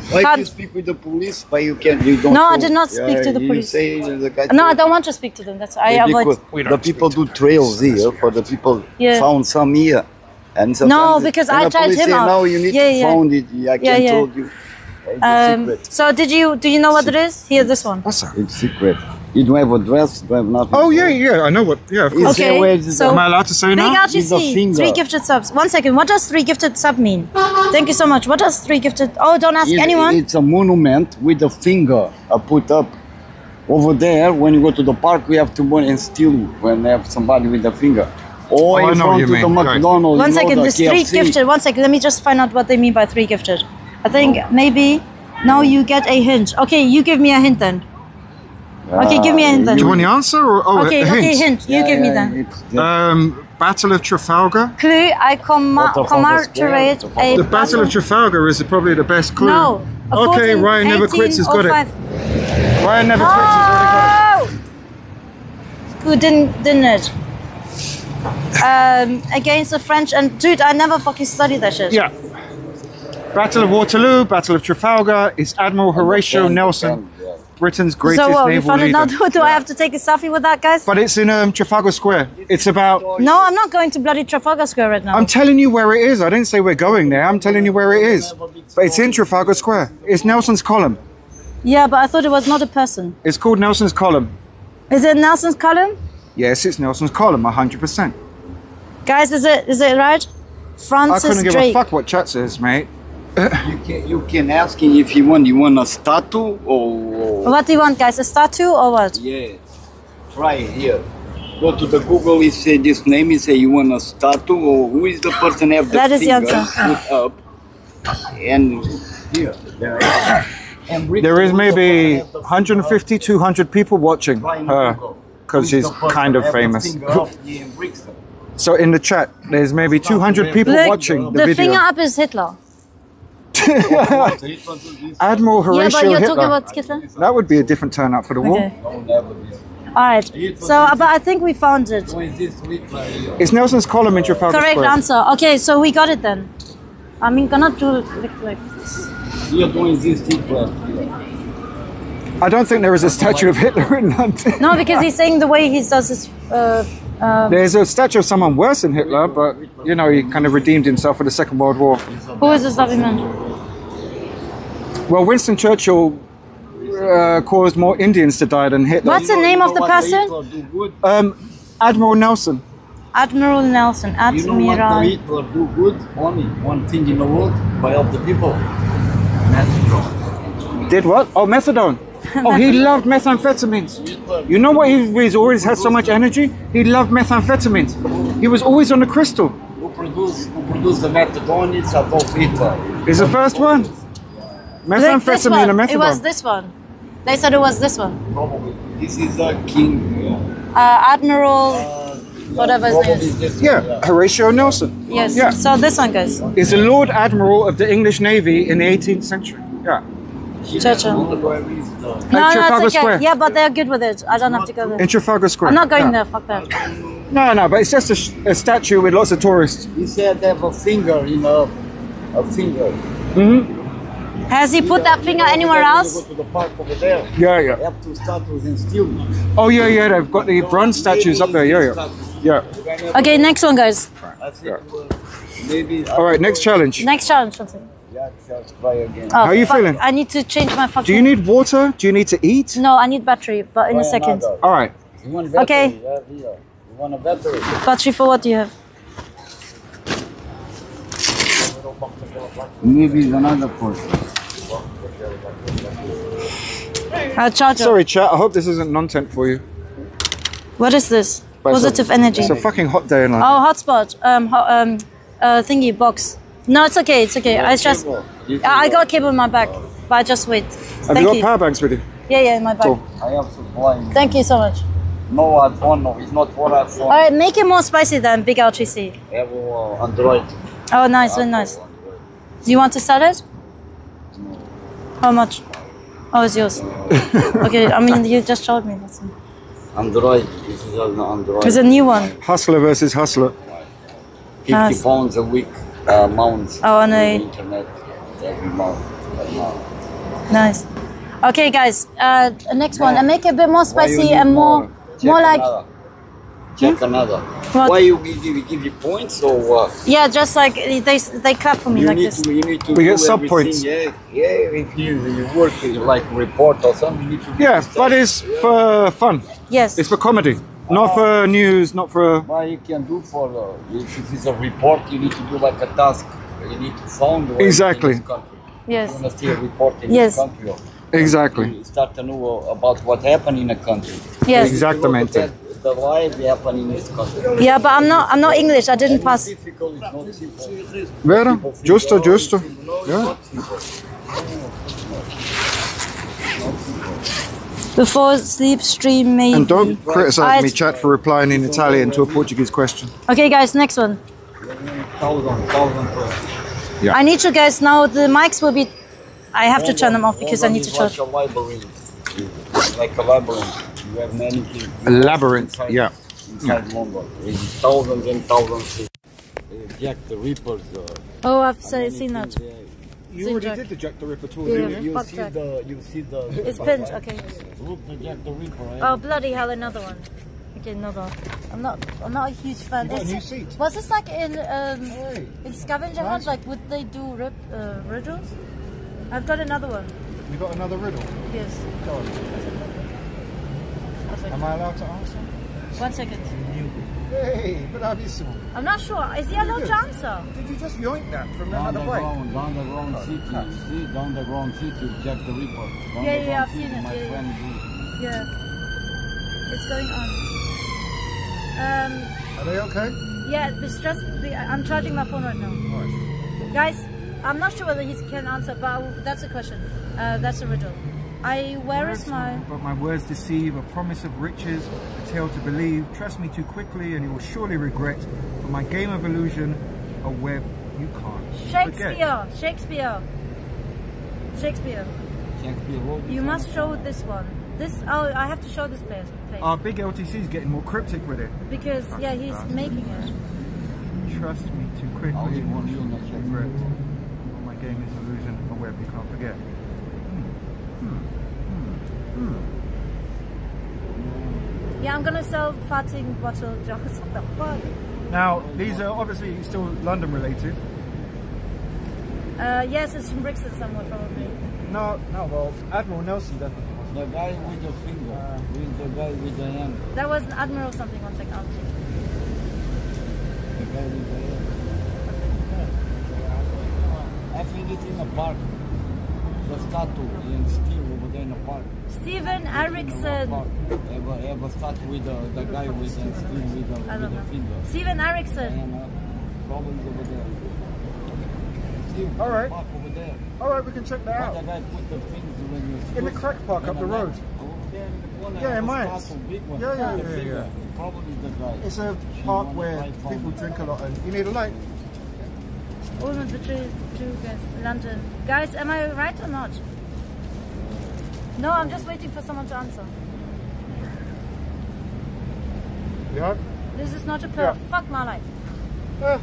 Why Can't- you speak with the police, but you can't. You don't. No, I know. did not speak to the you police. say the guy No, I don't want to speak to them. That's I Yeah, avoid. because the people do trails here for the people Yeah. found some here. And some. No, because and I the tried police him say, out. No, you need Yeah, to yeah. found it. I Yeah, can yeah. told you. It's Um, secret. so did you? Do you know what it is? Here, this one. What's that? It's secret. You don't have address, don't have nothing. Oh, yeah, yeah, I know what. Yeah, of course. Is there so- Am I allowed to say Big now? RGC, three gifted subs. One second. What does three gifted sub mean? Thank you so much. What does three gifted? Oh, don't ask It- anyone. It's a monument with a finger I put up. Over there, when you go to the park, we have to go and steal when they have somebody with a finger. Or Oh, I in know front you of the mean, right. McDonald's. One you know, the three KFC. gifted. One second. Let me just find out what they mean by three gifted. I think oh. maybe now you get a hint. Okay, you give me a hint then. Okay, give me a hint then. Do you want the answer or oh, Okay, a okay, hint? hint. You give me then. Um, Battle of Trafalgar. Clue. I comma- commemorate a The Battle of Trafalgar is probably the best clue. No. Okay, 14, Ryan never quits. he's got 1805. it. Ryan never quits. Has already got it. Oh! Good, didn't, didn't it? Um, against the French and dude, I never fucking studied that shit. Yeah. Battle of Waterloo, Battle of Trafalgar. It's Admiral Horatio Nelson, Britain's greatest so what? We naval found it leader. now. Do, do I have to take a selfie with that, guys? But it's in um, Trafalgar Square. It's about. No, I'm not going to bloody Trafalgar Square right now. I'm telling you where it is. I didn't say we're going there. I'm telling you where it is. But it's in Trafalgar Square. It's Nelson's column. yeah, but I thought it was not a person. It's called Nelson's column. Is it Nelson's column? Yes, it's Nelson's column, 100%. Guys, is it is it right? I Francis couldn't give a fuck what chat says, mate. You can, you can ask him if you want. You want a statue or What do you want, guys? A statue or what? yeah. Try here. Go to the Google. He say this name. He say you want a statue or who is the person have the That is the answer. put up and here. There is. And There is maybe 150, 200 people watching her because she's kind of famous. So in the chat, there's maybe 200 people Look, watching the, the video. finger up is Hitler. Admiral yeah, Horatio but you're Hitler. talking about Hitler. That would be a different turnout for the war. Okay. All right. So, uh, but I think we found it. It's Nelson's column in Trafalgar Correct Square. answer. Okay, so we got it then. I mean, cannot do like, like this. Here don't exist Hitler. I don't think there is a statue of Hitler in London. No, because he's saying the way he does his. Uh, uh, There's a statue of someone worse than Hitler, but you know he kind of redeemed himself for the Second World War. who is this lovely man? Well, Winston Churchill uh, caused more Indians to die than Hitler. What's the name of the person? Um, Admiral Nelson. Admiral Nelson. Admiral. You know what the Admiral. Hitler do good? Only one thing in the world, by help the people. Did what? Oh, methadone. Oh, he loved methamphetamines. You know what? He, he's always had so much energy. He loved methamphetamines. He was always on the crystal. Who produce, who produce the methadone? It's Adolf Hitler. Is the first one? Like this Methamphetamine and one. It was this one. They said it was this one. Probably. This is a king. Yeah. Uh, Admiral. Whatever his name is. this Yeah, yeah. Horatio Nelson. Yes. Yeah. So this one goes. Is the Lord Admiral of the English Navy in the 18th century. Yeah. Churchill. Where is the- No, no, Trafalgar it's okay. Square. Yeah, but they're good with it. I don't have to go there. In Trafalgar Square. I'm not going Yeah. there. Fuck that. No, no, but it's just a, a statue with lots of tourists. He said they have a finger in a, a finger. hmm Has he put that finger anywhere When you else? Go to the park over there. Yeah, They yeah. have two statues in steel. Oh, yeah, yeah, they've got the bronze statues up there. Yeah, yeah. Yeah. Okay, next one, guys. I think uh, maybe. All right, next challenge. Next challenge. One second. Yeah, just again. Oh, How you feeling? I need to change my fucking. Do you need water? Do you need to eat? No, I need battery, but in a second. All right. You want battery? Okay. You want a battery? Battery for what do you have? Maybe another person. Uh, charger. Sorry, chat. I hope this isn't content for you. What is this? But it's a- Positive energy. It's a fucking hot day in London. Oh, hotspot. Um, ho- um, uh, thingy box. No, it's okay. It's okay. I just. I I got a cable in my bag, but I just wait. Have Thank you got you. power banks with you? Yeah, yeah, in my bag. Cool. I have supply. Thank you so much. No iPhone, no, it's not for iPhone. All right, make it more spicy than Big LTC. I have uh, Android. Oh, nice, very nice. Do you want to sell it? How much? Oh, it's yours. okay, I mean, you just showed me. That's it. Android. This is an Android. It's a new one. Hustler versus hustler. 50 Nice. pounds a week uh, mounts. Oh, and on a- the internet every month. Right now. Nice. Okay, guys. Uh, next one. And make it a bit more spicy and more, Check more like. another. Check another. What? Why you give, you give you points or what? Yeah, just like they they clap for me you like need this. to you need to We get do sub points. Yeah, yeah. If you, you work like report or something, you need to. Yeah, but stuff. it's for fun. Yes. It's for comedy, not for news, not for. What you can do for uh, if it's a report, you need to do like a task. You need to find where Exactly. in this country. Yes. You want to see a report in Yes. this country. Exactly. You start to know uh, about what happened in a country. Yes. Exactamente. Look at The life happened in this country. Yeah, but I'm not. I'm not English. I didn't pass. Difficult, it's not simple. Vero? Justo, justo. Yeah. Before sleep stream, maybe. And don't criticize me, chat, for replying in Italian to a Portuguese question. Okay, guys. Next one. Thousand, thousand. Yeah. I need you guys now. The mics will be. I have to turn them off because I need to charge. Like a labyrinth. Like a labyrinth. You have many things. A labyrinth, inside- yeah. Inside London. It's thousands and thousands. Uh, Jack the Ripper's. Uh, Oh, I've seen that. You See, already did the Jack the Ripper tour, Yeah, didn't yeah. you? Fuck see Jack. the, you see the. It's pinned. Okay. Look, the Jack the Ripper. eh? Oh bloody hell! Another one. Okay, another. I'm not. I'm not a huge fan. You got a new it- seat. Was this like in um Hey. in scavenger hunt? Like would they do rip uh, riddles? I've got another one. You got another riddle? Yes. Go on. One second. Am I allowed to answer? One second. Hey, bravissimo. I'm not sure. Is he allowed to answer? Did you just yoink that from Down another the break? ground, down the ground city. See, down the ground city, Jack the Ripper. Down Yeah, the yeah, I've seen it, My yeah, yeah. friend do. Yeah. It's going on. Um. Are they okay? Yeah, it's just. I'm charging my phone right now. Alright. Guys, I'm not sure whether he can answer, but that's a question. Uh, that's a riddle. I where is my? But my words deceive, a promise of riches, a tale to believe. Trust me too quickly, and you will surely regret. For my game of illusion, a web you can't forget. Shakespeare. Shakespeare. Shakespeare. Shakespeare wrote You must show this one. This. Oh, I have to show this place. place. Our big LTC is getting more cryptic with it. because yeah, he's making it. Trust me too quickly, Only and you one will you know, surely regret. For my game is illusion, a web you can't forget. Hmm. Hmm. Hmm. Yeah, I'm gonna sell farting bottle jars. What the fuck? Now, these are obviously still London related. Uh, yes, it's from Brixton somewhere probably. No, no, well, Admiral Nelson definitely. The guy with the finger, with the guy with the hand, That was an Admiral something. One second, I'll check. the guy with the hand. I think it's in the park. The statue in Steve over there in the park. Steven Erickson. Park. Have a, have a statue with the, the guy with the Steve with the, with the finger. Steven Erickson. And, uh, problems over there. Steve, All right. Park over there. All right, we can check that Why out. the guy put the things when you In the crack park up the road. Yeah, in Mainz. Yeah, yeah, yeah, yeah. Probably the guy. It's a park where people drink a lot and you need a light. Ulmen Betrayed guys, London. Guys, am I right or not? No, I'm just waiting for someone to answer. Yeah? This is not a per. Yeah. Fuck my life. Uh,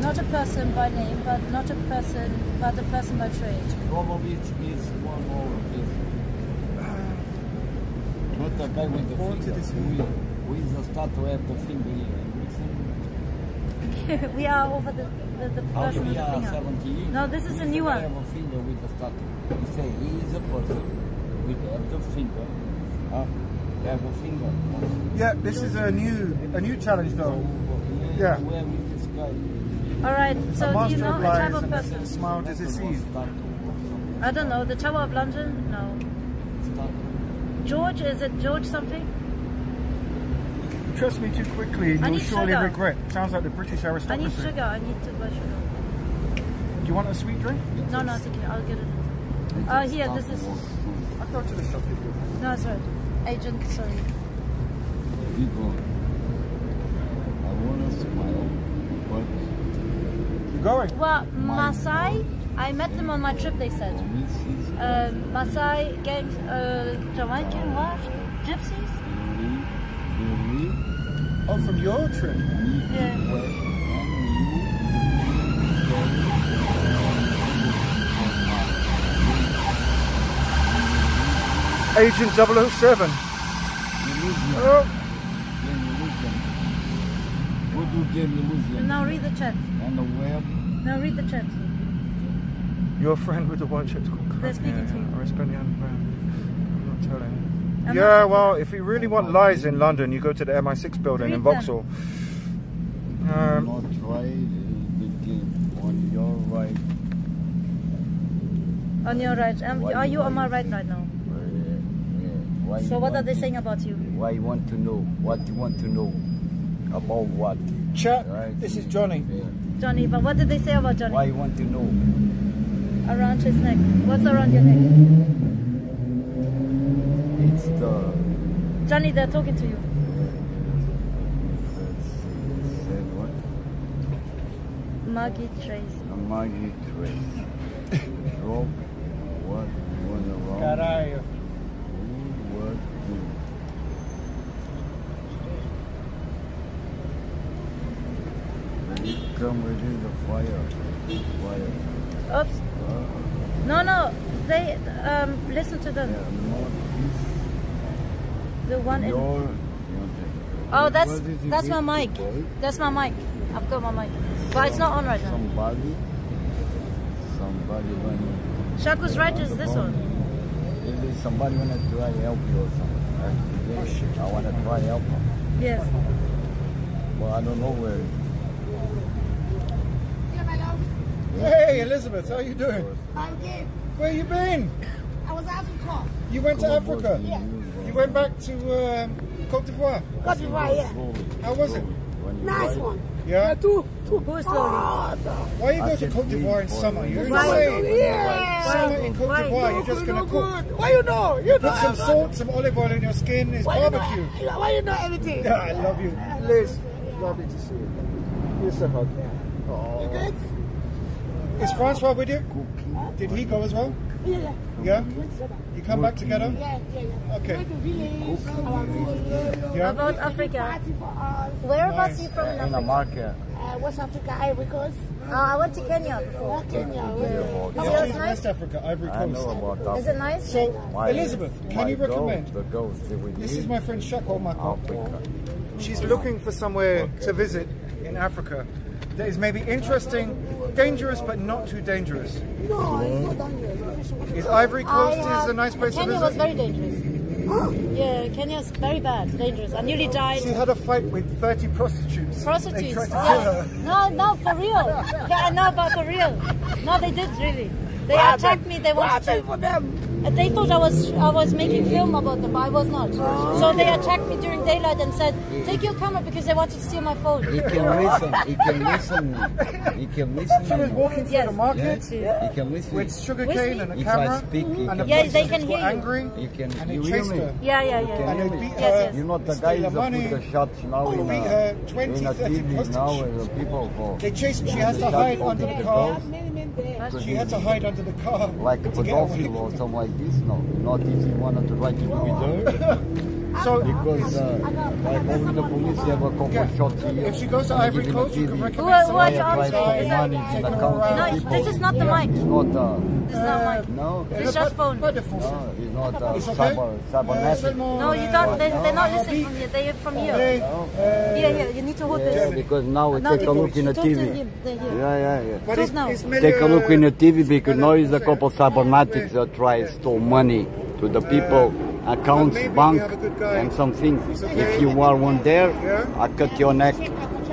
Not a person by name, but not a person, but a person by trade. Probably it's, it's one more. It's, not the guy with the finger. Who, who is the statue at the finger here? we are over the, the, the How person we with the are finger. 70 years. No, this is a new I one. have a finger with the statue. He say he is a person with have the finger. Huh? Have a finger. yeah, this is a new a new challenge though. Yeah. Where is this guy? All right. So do you know of a type of and person? smile to deceive. I don't know. The Tower of London? No. George? Is it George something? Trust me too quickly and I you'll surely sugar. regret. Sounds like the British aristocracy. I need sugar. I need to buy sugar. Do you want a sweet drink? No, no, it's okay. I'll get it. Uh, here, this is. I'll go to the shop. No, it's right. Agent, sorry. People. I want to smile, but You're going? Well, Maasai, I met them on my trip, they said. Um, Maasai gang, uh, Jamaican, what? Gypsies? Oh, from your trip? Yeah. Agent 007. Oh, What do game illusion? Now read the chat. On the web? Now read the chat. your friend with the white shirt's called They're speaking to you. I respect the underground. I'm not telling. I'm yeah, not- well, if you really want lies in London, you go to the MI6 building in Read them. Vauxhall. Um, Not right the game on your right. On your right. Um, are you on my right right now? Why So what are they saying about you? Why you want to know? What you want to know? About what? Chat, Right. this is Johnny. Johnny, but what did they say about Johnny? Why you want to know? Around his neck. What's around your neck? It's the Johnny, they're talking to you. what? Maggie Trace. A Maggie trace. Drop what went around. Caralho. Who what do? When you the fire, fire. Oops. No, no. They, um, listen to them. The one in... Oh, that's is that's my mic. That's my mic. I've got my mic. But it's not on right now. Somebody, somebody when Shako's right is this one. maybe somebody wanna try help you or something. I wanna try help him, Yes. but I don't know where. Hey, Elizabeth, how you doing? I'm good. Where you been? I was Africa. You went to Africa? Yeah. You went back to um, Cote d'Ivoire? Cote d'Ivoire, yeah. How was it? Nice one. Yeah? Two, two. Go slowly. Why you go to Cote d'Ivoire in summer? You're Why? insane. Yeah. Summer in Cote d'Ivoire, No you're just gonna cook. good. Why you know? You know Put some everything. salt, some olive oil in your skin. It's Why you barbecue. know, why you know everything? Yeah, I love you. Liz, lovely to see you. Here's a hug. You good? Is Francois with you? Did he go as well? Yeah, yeah. Yeah? You come back together? Yeah, yeah, yeah. Okay. Went to village, our village. Yeah? About Africa. Party for. Whereabouts Nice. are you from in In America, Uh, West Africa, Ivory Coast. Uh, I went to Kenya before. Kenya. Yeah. Yeah. So it's nice. West Africa, Ivory I Coast. know about that. Is it nice? So, My- Elizabeth, can you recommend? Goal, the goal is with This is my friend Shako Mako. Africa. She's looking for somewhere to visit in Africa that is maybe interesting, dangerous, but not too dangerous. No, it's not dangerous. Is Ivory Coast I, is a nice place Kenya to visit? Kenya was very dangerous. yeah, Kenya's very bad, dangerous. I nearly died. She had a fight with 30 prostitutes. They Prostitutes. tried to yeah. kill her. No, no, for real. Yeah, I know about for real. No, they did really. They What attacked happened? me. They What wanted happened to. for them? They thought I was I was making film about them, but I was not. Oh. So they attacked me during daylight and said, "Take your camera because they wanted to steal my phone." He can listen. He can listen. He can listen. She was walking through Yes. the market Yeah, he can listen. with sugarcane and a If camera, I speak, he and the can Yeah, they prostitutes can hear were you. angry, You can. and they you hear chased me? her. Yeah, yeah, You yeah. can And hear they me? beat Yes, her, yes. You know the steal guys her that money. put the shots now in beat a, her 20, in a 30 TV now prostitutes. with the people for They chased. She has to Shut hide up. under the They car. She had to hide under the car. like a get or something like this. No, not if you wanted to write to do with her. So Because uh, like over the police, you have a couple Yeah. of shots here. If she goes to Ivory give him a Coast, you can TV. recommend Who- who someone are to you Try to answering? try put Is that- money in the her account around. of No, people. this is not the mic. It's not uh, This is not mic. no, It's just phone. Pas de fond. no, it's not uh, It's okay. cyber, cybernetic. seulement, No, you don't. They, they're not listening from here. They're from Et, here. euh, Here, here. You need to hold Yeah, this. because now we No, take a look in the TV. him. They're here. Yeah, yeah, yeah. But it's, now. it's Take a look in the TV because now is a couple of cybernetics that try to steal money to the people, accounts, maybe bank, have a good guy. and something. It's okay. If you are one there, Yeah. I cut your neck.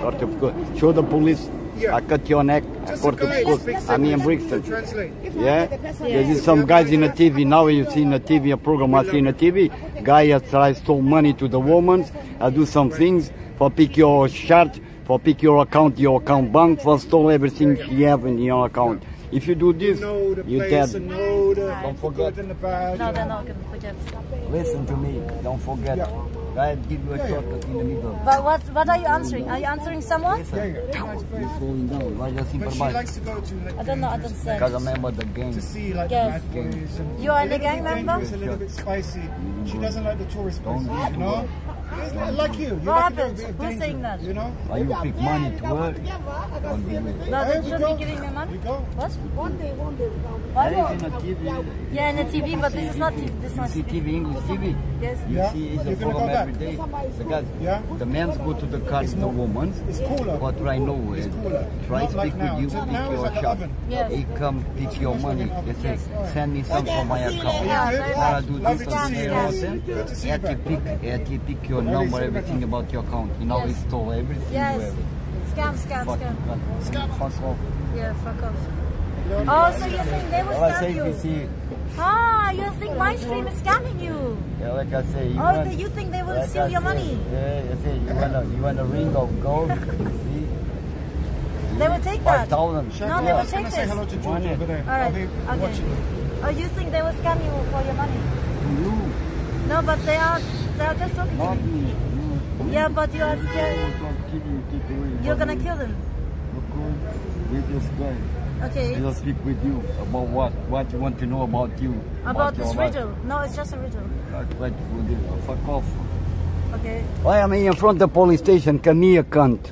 Or to show the police. Yeah. I cut your neck. Just Or a to guy put. I'm in Brixton. to. Yeah, there's some guys in the TV. Now you see in the TV, a program I see in the TV. Guy has tried to steal money to the woman. I do some things for pick your shirt, for pick your account, your account bank, for stole everything she have in your account. If you do this, Know the you place dead. know the, Don't forget. the bad. No, they're not going to forget. Listen to me. Don't forget. Yeah. Guy give you a Yeah, yeah. shortcut in the middle. But what what are you answering? Are you answering someone? Yeah, yeah. He's falling down. Why does he But she provide? likes to go to like I don't know. I don't say. Because I remember the game. to see like Yes. bad boys and You are a the little gang bit member? dangerous, a little bit spicy. She doesn't like the tourist places, Don't you know. It's like- like you. You What like a happened? little bit of Who's saying that? You know. Why you pick money to her? Don't do it. No, they should be giving me money. Go. What? One day, one day. Why not? is in the TV. Yeah, in the TV, but this is not TV. This You one. see TV, English TV. Yes. You Yeah. see it's a You're gonna program go back. every day. The guys, Yeah. the men's go to the car, the woman. It's cooler. But right now, It's uh, cooler. try Not speak like with you, So pick your like an shop. Yes. He come pick your money. They say, send me some from my account. Yeah, Good. very Or I do this to and see you. that. To see He back. pick, he pick your number, everything about your account. You know, he stole everything. Yes. you. Scam, scam, Fuck, scam. fuck, fuck off. Yeah, fuck off. Oh, so you're saying they will Well, scam you? you Ah, you think my stream is scamming you? yeah, like I say, you Oh, want, you think they will like steal I your say, money? Yeah, I say you want a, you want a ring of gold. You see, They will take five that. thousand. No, they will take Can I say hello to George over there? All right. Okay. watching. Oh, you think they will scam you for your money? You, No, but they are. They are just talking to me. me. Yeah, but you are scared. you, take away. You're gonna kill them. Because with this guy, Okay. he'll speak with you about what, what you want to know about you. About your this life. riddle. No, it's just a riddle. That's what. Fuck off. Okay. Why am I in front of the police station? Come here, cunt.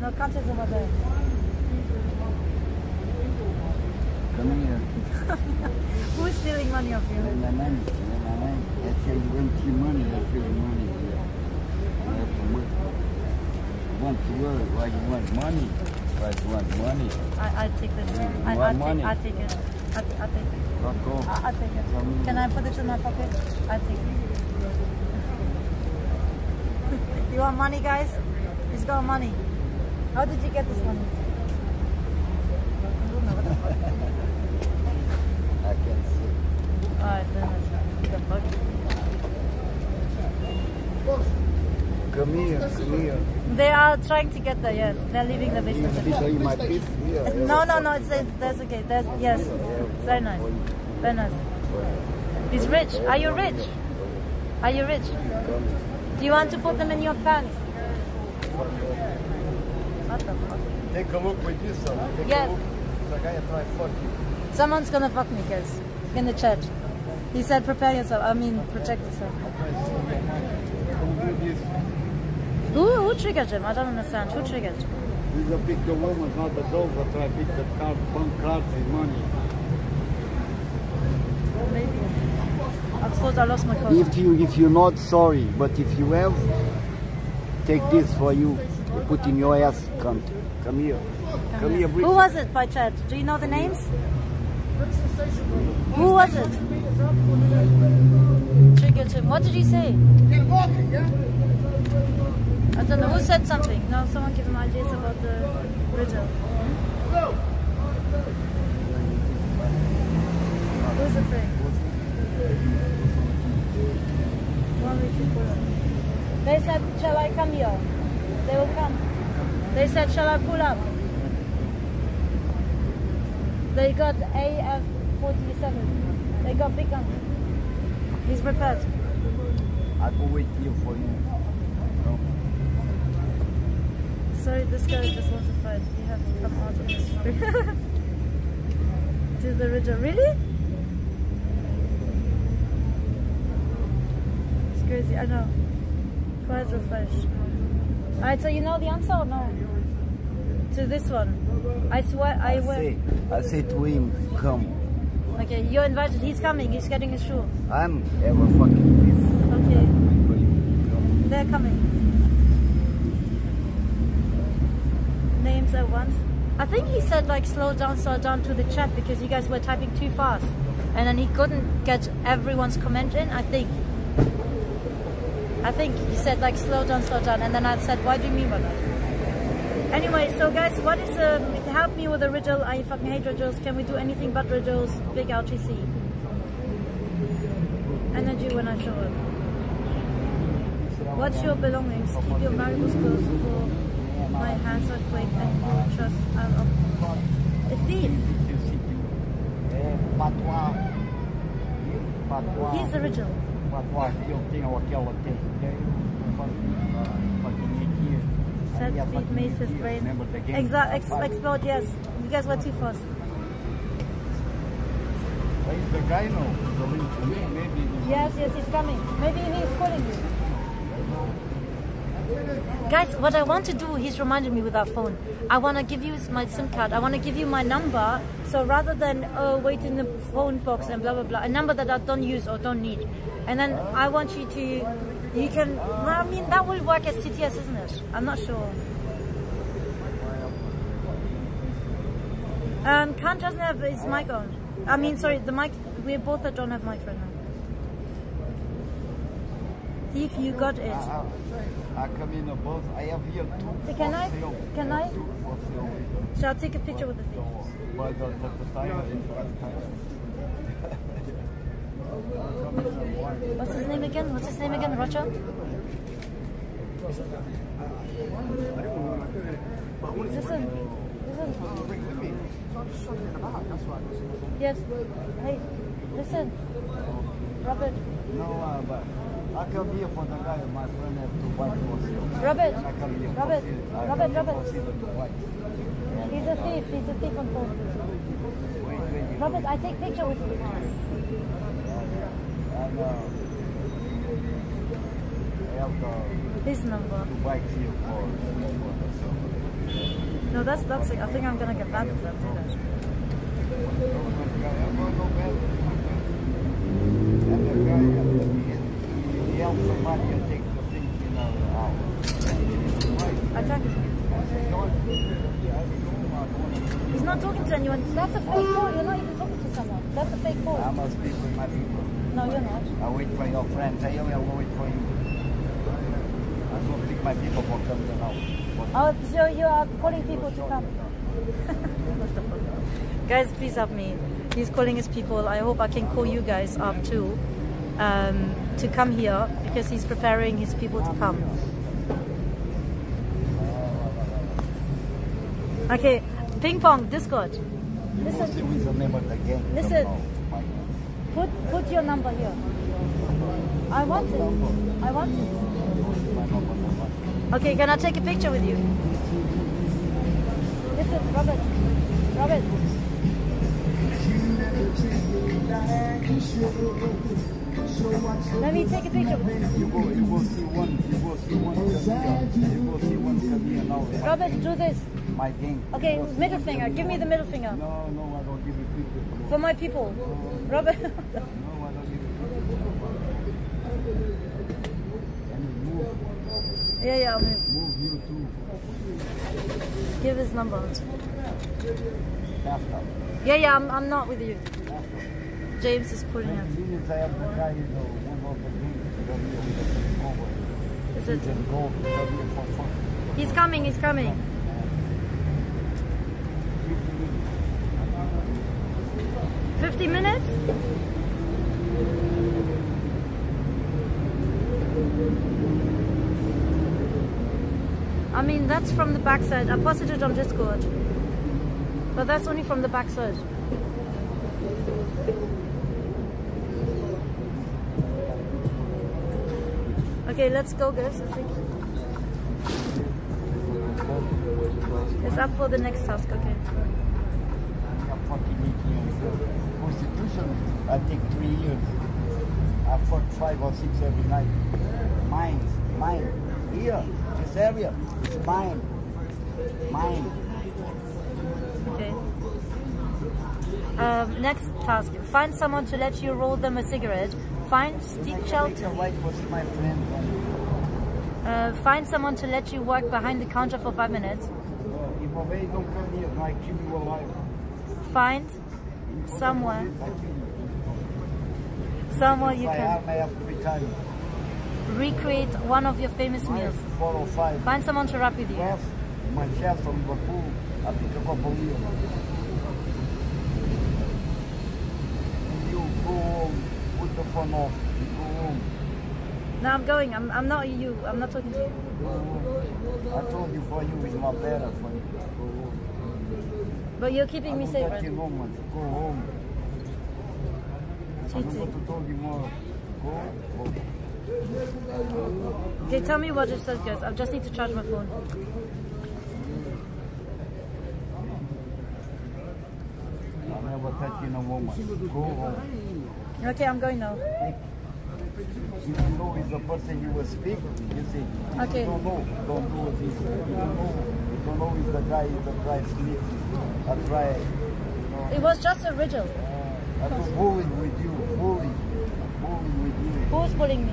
No, can't is over there. Come here. Who's stealing money off you? Money, my money. I you your money, I feel your have to work. Want to work, why you want money? Why you want money? I, I take this. You I, I, want take, money? I take it. I, I take it. Off. I, I take it. Can I put it in my pocket? I take it. you want money, guys? He's got money. How did you get this money? I don't know what the fuck. I can see. Alright, then the fuck. Come here, come here. They are trying to get there, yes. They're leaving the You basement. see my piece here? No, no, no, it's, it's, that's okay. That's, yes. It's very nice. Very nice. He's rich. Are you rich? Are you rich? Do you want to put them in your pants? What the fuck? Take a look with this son. Take Yes. a look. The guy try to fuck you. Someone's gonna fuck me, guys. In the chat. He said, prepare yourself. I mean, protect yourself. Come do this. Who, who triggered him? I don't understand. Who triggered? He's a pick the woman, not the dog, but try to pick the card, bank cards and money. Maybe. I thought I lost my card. If you if you're not sorry, but if you have, take this for you. You put in your ass, cunt. Come here. Come here, Who was it by chat? Do you know the names? Who was it? Triggered him. What did he say? He's walking, yeah? I don't know. Who said something? No, someone give him ideas about the riddle. Who's the thing? One. They said, shall I come here? They will come. They said, shall I pull up? They got AK-47. They got big guns. He's prepared. I will wait here for you. Sorry, this guy just wants to fight. You have to come out of the street. to the riddle. Really? It's crazy, I know. Quite refreshed. Alright, so you know the answer or no? To this one. I swear I I will. say, I say to him, come. Okay, you're invited. He's coming. He's getting his shoe. I'm ever fucking pissed. Okay. They're coming. Names at once. I think he said like slow down, slow down to the chat because you guys were typing too fast. And then he couldn't get everyone's comment in, I think. I think he said like slow down, slow down. And then I said, what do you mean by that? Anyway, so guys, what is, um, help me with a riddle. I fucking hate riddles. Can we do anything but riddles? Big LTC. Energy when I show up. What's your belongings. Keep your valuables close for my hands are quick and you trust I'll open. A thief. He's the original. Set speed makes his brain. Exa ex explode, yes. You guys were too fast. Is the guy no? The link to me, maybe. Yes, yes, he's coming. Maybe he's calling you. Guys, what I want to do, he's reminded me with that phone. I want to give you my SIM card. I want to give you my number. So rather than oh, wait in the phone box and blah, blah, blah, a number that I don't use or don't need. And then I want you to, you can, well, I mean, that will work as TTS, isn't it? I'm not sure. Um, Khan doesn't have his mic on. I mean, sorry, the mic, we both that don't have mic right now. Thief, you got it. I, I, I come in a bus. I have here two. Can I? sale. Can I? Two for sale. Shall I take a picture with the thief? What's his name again? What's his name again? Roger? Listen, listen. Yes. Hey, listen. Robert. No, uh, but I come here for the guy, my friend have to buy for. Robert. Robert. Robert, Robert. He's a thief. He's a thief on phone. Robert, I take picture with you. And, uh, I the His number. No, that's toxic. I think I'm gonna get banned if I do that. He helps somebody to take the things in our house. I can't. He's not talking to anyone. That's a fake call. You're not even talking to someone. That's a fake I call. must speak with my people. No, you're not. I wait for your friends. I will wait for you. I go pick my people for come now. Oh, so you are calling people to come. guys, please help me. He's calling his people. I hope I can call you guys up too um, to come here because he's preparing his people to come. Okay, ping pong, Discord. You will see Listen, with the name of the gang. Listen. Put put your number here. I want it. I want it. Okay, can I take a picture with you? Listen, Robert. Robert. Let me take a picture you. Go, you go see one, you go see one come. You go see one come now. Robert, do this. My gang. Okay, middle finger. Give me the middle finger. No, no, I don't give you people. For my people. Robert. No, I don't give you yeah, yeah, I'll move. Move you too. Give his number. Yeah, yeah, I'm, I'm not with you. James is pulling As up. soon as I have the guy, 50 minutes? I mean, that's from the backside. I posted it on Discord. But that's only from the backside. Okay, let's go, guys. It's up for the next task, okay. I take three years. I fought five or six every night. Mine, mine. Here, this area, it's mine. Mine. Okay. Um, next task: find someone to let you roll them a cigarette. Find my friend. Uh, find someone to let you work behind the counter for five minutes. If Obey don't come here, I keep you alive. Find someone. Someone you can have, I have three times. recreate one of your famous meals. Find someone to rap with you. Yes, my chef from Liverpool, I pick a couple of years. You go home, put the phone off, go home. No, I'm going. I'm, I'm not you. I'm not talking to you. I told you for you is my better for you. Go home. But you're keeping me safe, right? Go home. I don't to tell you more. Okay, tell me what it says, guys. I just need to charge my phone. I'll never touch you no woman. Go home. Okay, I'm going now. If you know is the person you will speak, you see. If Okay. you don't know, don't do this. You don't know, you don't know is the guy is the guy sleep. I try, you know. It was just a riddle. I do bullying with you, bullying, bullying with you. Who's bullying me?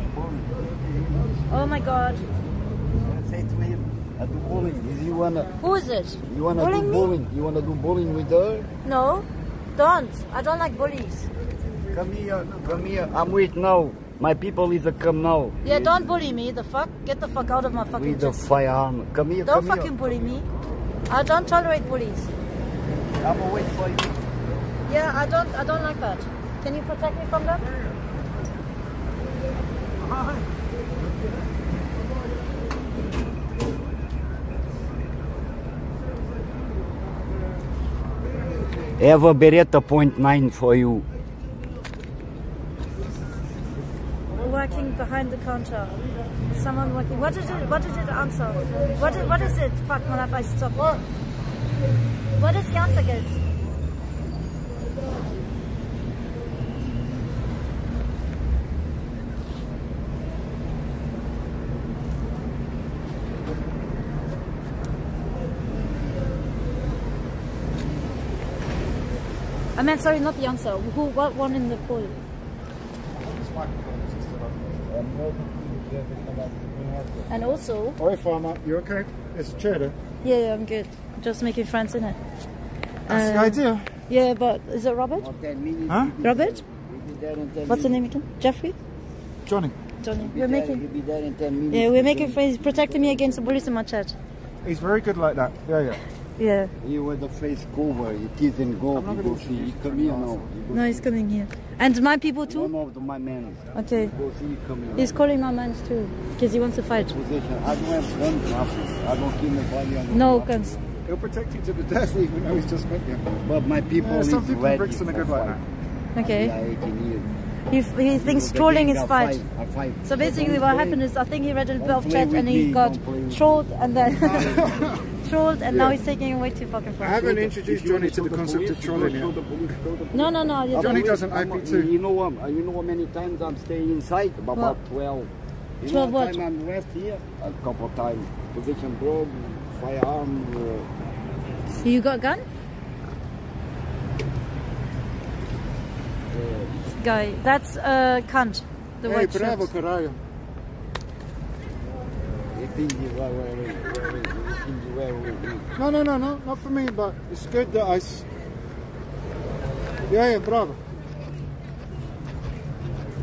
Oh my god. Say to me, I do bullying. Is you wanna, Who is it? you wanna bullying do me? bullying? You wanna do bullying with her? No, don't. I don't like bullies. Come here, come here. I'm with now. My people is a come now. Yeah, don't bully me. The fuck? Get the fuck out of my fucking With the firearm. Come here, Don't come here. fucking bully me. I don't tolerate bullies. I'm wait for you. Yeah, I don't. I don't like that. Can you protect me from that? Have a Beretta point nine for you. Working behind the counter. Someone working. What did it? What did it answer? What? Is, what is it? Fuck life. I stop. What is the answer, guys? Meant sorry, not the answer. Who? What one in the poll? And also, Oi, farmer, you okay? It's a chair yeah, yeah, I'm good. Just making friends in it. That's the Uh, idea. Yeah, but is it Robert? Huh? Robert? What's the name again? Jeffrey? Johnny. Johnny. We're making. be there in 10 minutes. Yeah, we're making friends. He's protecting me against the bullies in my chat. He's very good like that. Yeah, yeah. Yeah. He with the face cover, you teeth and go, you go see. You come here now. You go No, he's coming here. And my people too? One of the, my men. Okay. Go see, you come here. He's calling my mans too. Because he wants to fight. Position. I don't have guns, nothing. I don't kill nobody. I don't No do guns. He'll protect you to the death even though he's just met you. But my people Yeah, some is people in ready Brixton are for good like fight. Okay. Yeah, 18 years. He, he thinks trolling is are fight. fight. So basically what happened is I think he read a bit of chat and he got don't play with trolled and then trolled and now he's taking it way too fucking I haven't introduced Johnny to the concept of trolling yet. No, no, no. you Johnny don't. doesn't IP2. You know what? You know how many times I'm staying inside? About What? 12. You 12 know what? what time I'm rest here? A couple of times. Position probe, firearm, uh, You got a gun? Guy, that's uh, cunt. The Hey, white bravo, shirt. No, no, no, no, not for me, but it's good that I. Yeah, yeah, bravo.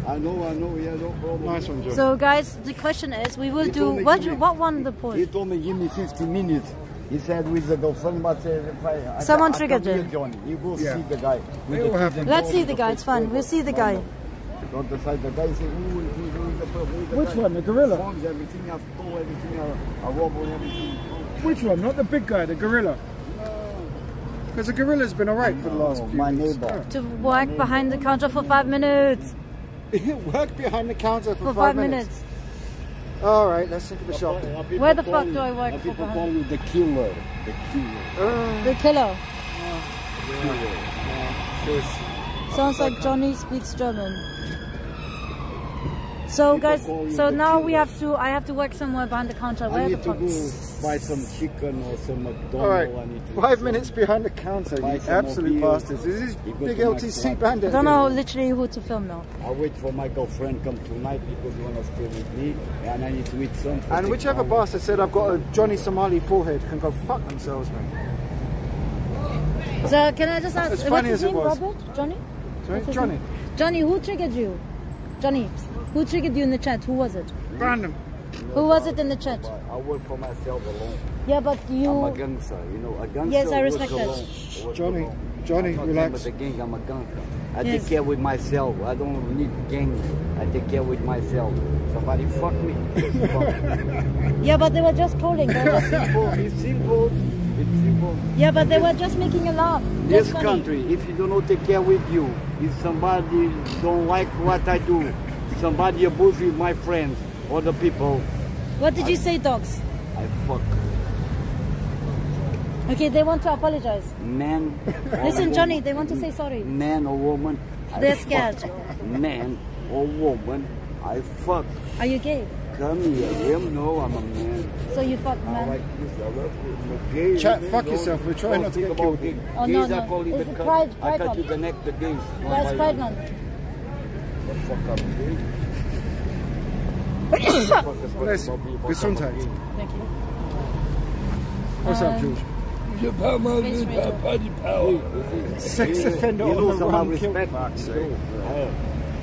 I know, I know, yeah, no problem. Nice one, Joe. So guys, the question is, we will He do told me what? give me- What won the poll? He told me give me 15 minutes. He said with the girlfriend, but uh, if I, I Someone I triggered come here, him. Johnny. You go Yeah. see the guy. with It the will kids happen. and Let's see the guy. It's fine. We'll see the guy. Don't decide the guy say, ooh, who- who is the per- who is the Which guy? one, the gorilla? Phones, everything, I stole everything, I, I robbed everything. Which one? Not the big guy, the gorilla. Because the gorilla's been alright for the last few my weeks. neighbor. To work behind the counter for five minutes. Work behind the counter for, For five minutes. All right, let's think of the shop. Where the fuck do I work for People call you the killer. The killer. Uh. The killer. killer. Sounds like Johnny speaks German. So People guys, so now we have to. I have to work somewhere behind the counter. I Where the need to go buy some chicken or some McDonald's. All right, I five minutes behind the counter, Buy you some absolute bastards. This is You big to my LTC club. bandit. I don't know literally who to film now. I wait for my girlfriend come tonight because you wanna stay with me, and I need to eat something. And whichever bastard said I've got a Johnny Somali forehead can go fuck themselves, man. So can I just ask? As what's funny his as it name? Robert? Johnny? Sorry, Johnny. name? Johnny, who triggered you? Johnny, who triggered you in the chat? Who was it? Random. Who was it in the chat? I work for myself alone. Yeah, but you. I'm a gangster, you know. A gangster Yes, I works respect that. alone. Works Johnny, alone. Johnny, I'm not relax. With the gang, I'm a gangster. I Yes. take care with myself. I don't need gang. I take care with myself. Somebody fuck me. Fuck. Yeah, but they were just trolling. They were just- simple. It's simple. It's simple. yeah, but they were just making a laugh. This funny. country, if you don't take care with you, if somebody don't like what I do, somebody abuse with my friends, the people, What did you say, dogs? I fuck. Okay, they want to apologize. Man. or Listen, Johnny, they want to say sorry. Man or woman. I They're fuck. scared. Man or woman, I fuck. Are you gay? Come here, him know I'm a man. So you fuck, I man. like this, I love you. Gay, Chat, fuck don't- yourself, we're trying don't to think get about killed. Gays, Oh, gays no, I no. call it It's the a pride- I pride cut month. you the neck, the gays. not That's Pride you. Month. The fuck up, gay. Bless. Gesundheit. Thank you. What's up, Um, George? Space Ranger. Sex You- offender you on know the some run I respect.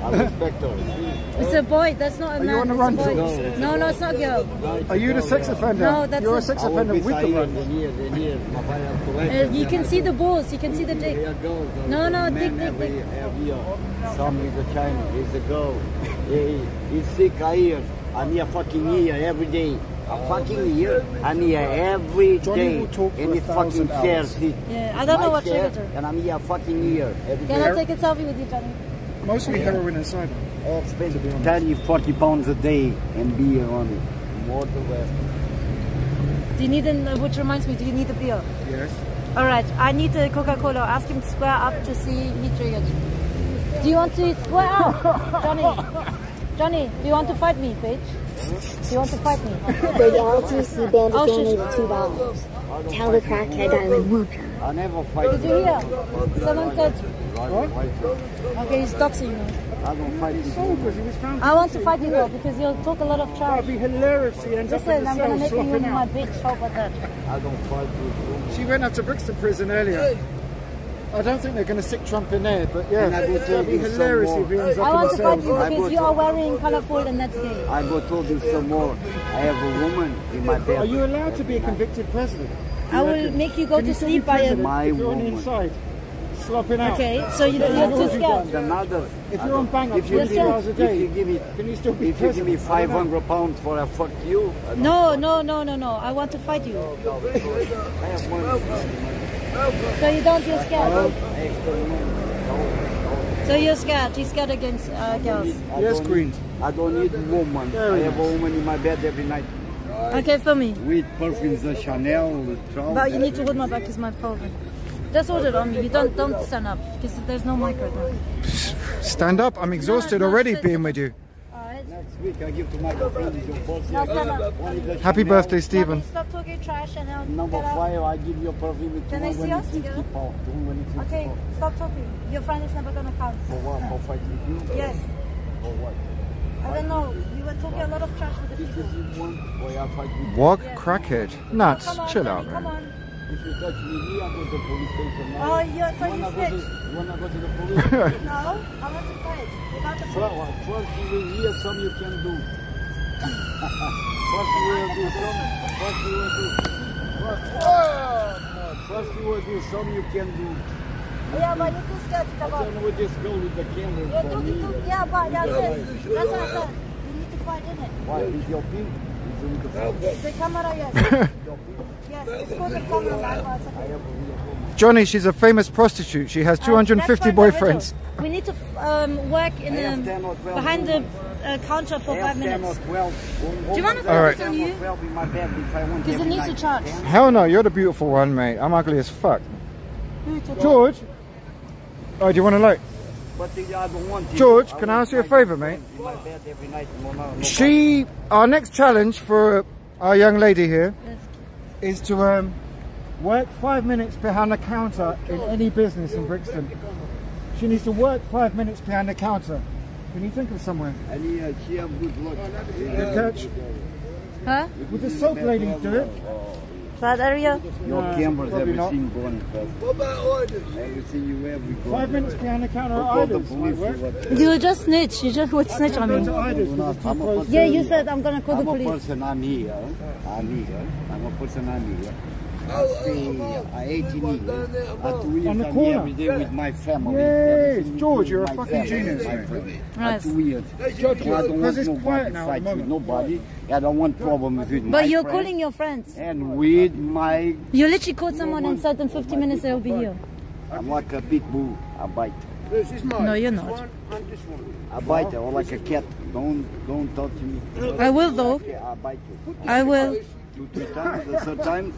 Fuck's sake. Yeah. I respect her. It's a boy. That's not a Are you man. on the it's run, a boy. George? No, no, it's not a girl. Are you the sex offender? No, that's You're a a- sex offender be with the run. then here, then here. My father have to like Uh, it, you can see the balls. You can see the dick. Here. No, no, dick, dick, dick. Some is a China, is a girl. He, he's sick I hear. I'm here fucking here every day. I'm fucking here. I'm here every Johnny day. will talk for in a his fucking thousand chair seat. Yeah, I don't know what chair. And I'm here fucking here every Can day. I take a selfie with you, Johnny? Mostly heroin and cider. I spend 30, 40 pounds a day and beer on it. More the rest. Do you need an, uh, which reminds me, do you need a beer? Yes. All right, I need a Coca-Cola. Ask him to square up to see he triggered. Do you want to square up? Johnny, Johnny, do you want to fight me, bitch? Do you want to fight me? The LTC band Oh, is shit. donated two dollars. Tell the crackhead I want him. I never fight. Did you hear? Someone said, What? okay, he's doxing you. I don't fight Oh, people. because he was found. I want to fight you though, because you'll talk a lot of trash. That'd be hilarious if he ends up in Listen, the I'm gonna make you my out. bitch. How about that? I don't fight people. She went up to Brixton prison earlier. I don't think they're going to stick Trump in there, but yeah, I that'd be hilarious if he ends I want to fight you because you are wearing colorful and that's gay. I go told you some more. I have a woman in my bed. Are you allowed to be a convicted president? I will make you go Can to you sleep by a... My if you're on the woman. inside, slopping out? Okay, so you, you're too have you done? scared. Another. If you're on don't- bang if you 20 give hours a day, if you give me, can you still be if you give me president? I don't know. 500 pounds for a fuck you, No, no, no, no, no. I want to fight you. you. I have money. So you don't feel scared. I have some money. No, So you're scared. You're scared against uh, girls. no. Yes, don't Queen. I don't need woman. Very I have a woman in my bed every night. Okay, for me. With perfumes, the Chanel, the trousers. But you need to hold my back because my problem. Just hold it on me. You don't don't stand up because there's no mic right. Stand up. I'm exhausted no, already sit- being with you. Alright. Next week I give to my girlfriend your birthday. No, stand up. Only the Happy Chanel. birthday, Stephen. Stop talking trash and I'll Number five, I give you a perfume. Can I see us together? Okay, stop talking. Your friend is never gonna come. For what? For fight with you? Yes. For what? I don't know. You were talking a lot of trash with the people. is one. Boy, I fight with you. Walk crackhead. Nuts. Come on, Chill out, man. If you touch me here, I go to the police station now. Oh, you're so you wanna go snitch. to, you wanna go to the police? No, I want to fight. Without the First, police. Uh, first you will hear some you can do. first you will do some. First you will do. First, oh. first you will do some you can do. Yeah, but you're too scared to come I out. can with this girl with the camera You're for me. too, yeah, but that's it. That's what I said. You need to fight in it. Why? With your pin? With the phone? The camera, yes. yes, it's called the camera, man, but it's okay. Johnny, she's a famous prostitute. She has Uh, 250 that's fine, boyfriends. We need to um, work in I have um, 10 or 12 behind the uh, counter for five have 10 or minutes. Do you want to All right. focus on you? 12 in my bed if I want Because it needs to charge. Hell no, you're the beautiful one, mate. I'm ugly as fuck. George? Oh, do you want to like? But the other one, George, can I ask you a favour, mate? In my bed every night. No, no, no She, our next challenge for our young lady here is to um, work five minutes behind the counter in any business in Brixton. She needs to work five minutes behind the counter. Can you think of somewhere? And uh, she have good luck. Good catch. Huh? Would the soap lady do it? That area? Your No, cameras, probably not. everything gone. What about orders? Everything you have, we go. Five minutes behind the counter Call at the police. might work. You just snitch. You just would snitch on Go me. to Idols because it's too I'm a person. Yeah, you said I'm gonna call the police. I'm a police. person, I'm here. I'm here. I'm a person, I'm here. I stay here. I 18 years. I two years On the I'm corner. here every day with my family. Yes, George, you're a fucking genius, my mate. Nice. I two years. George, I don't because want it's nobody quiet now at fight the with nobody. I don't want problems with my But you're friends. calling your friends. And with my, You literally called someone and said in 50 minutes they'll be here. I'm like a big bull. I bite. This is mine. No, you're This not. one and this one. I bite or like a cat. Don't don't touch me. I will though. Yeah, I bite you. I will. Two, three times. The third time.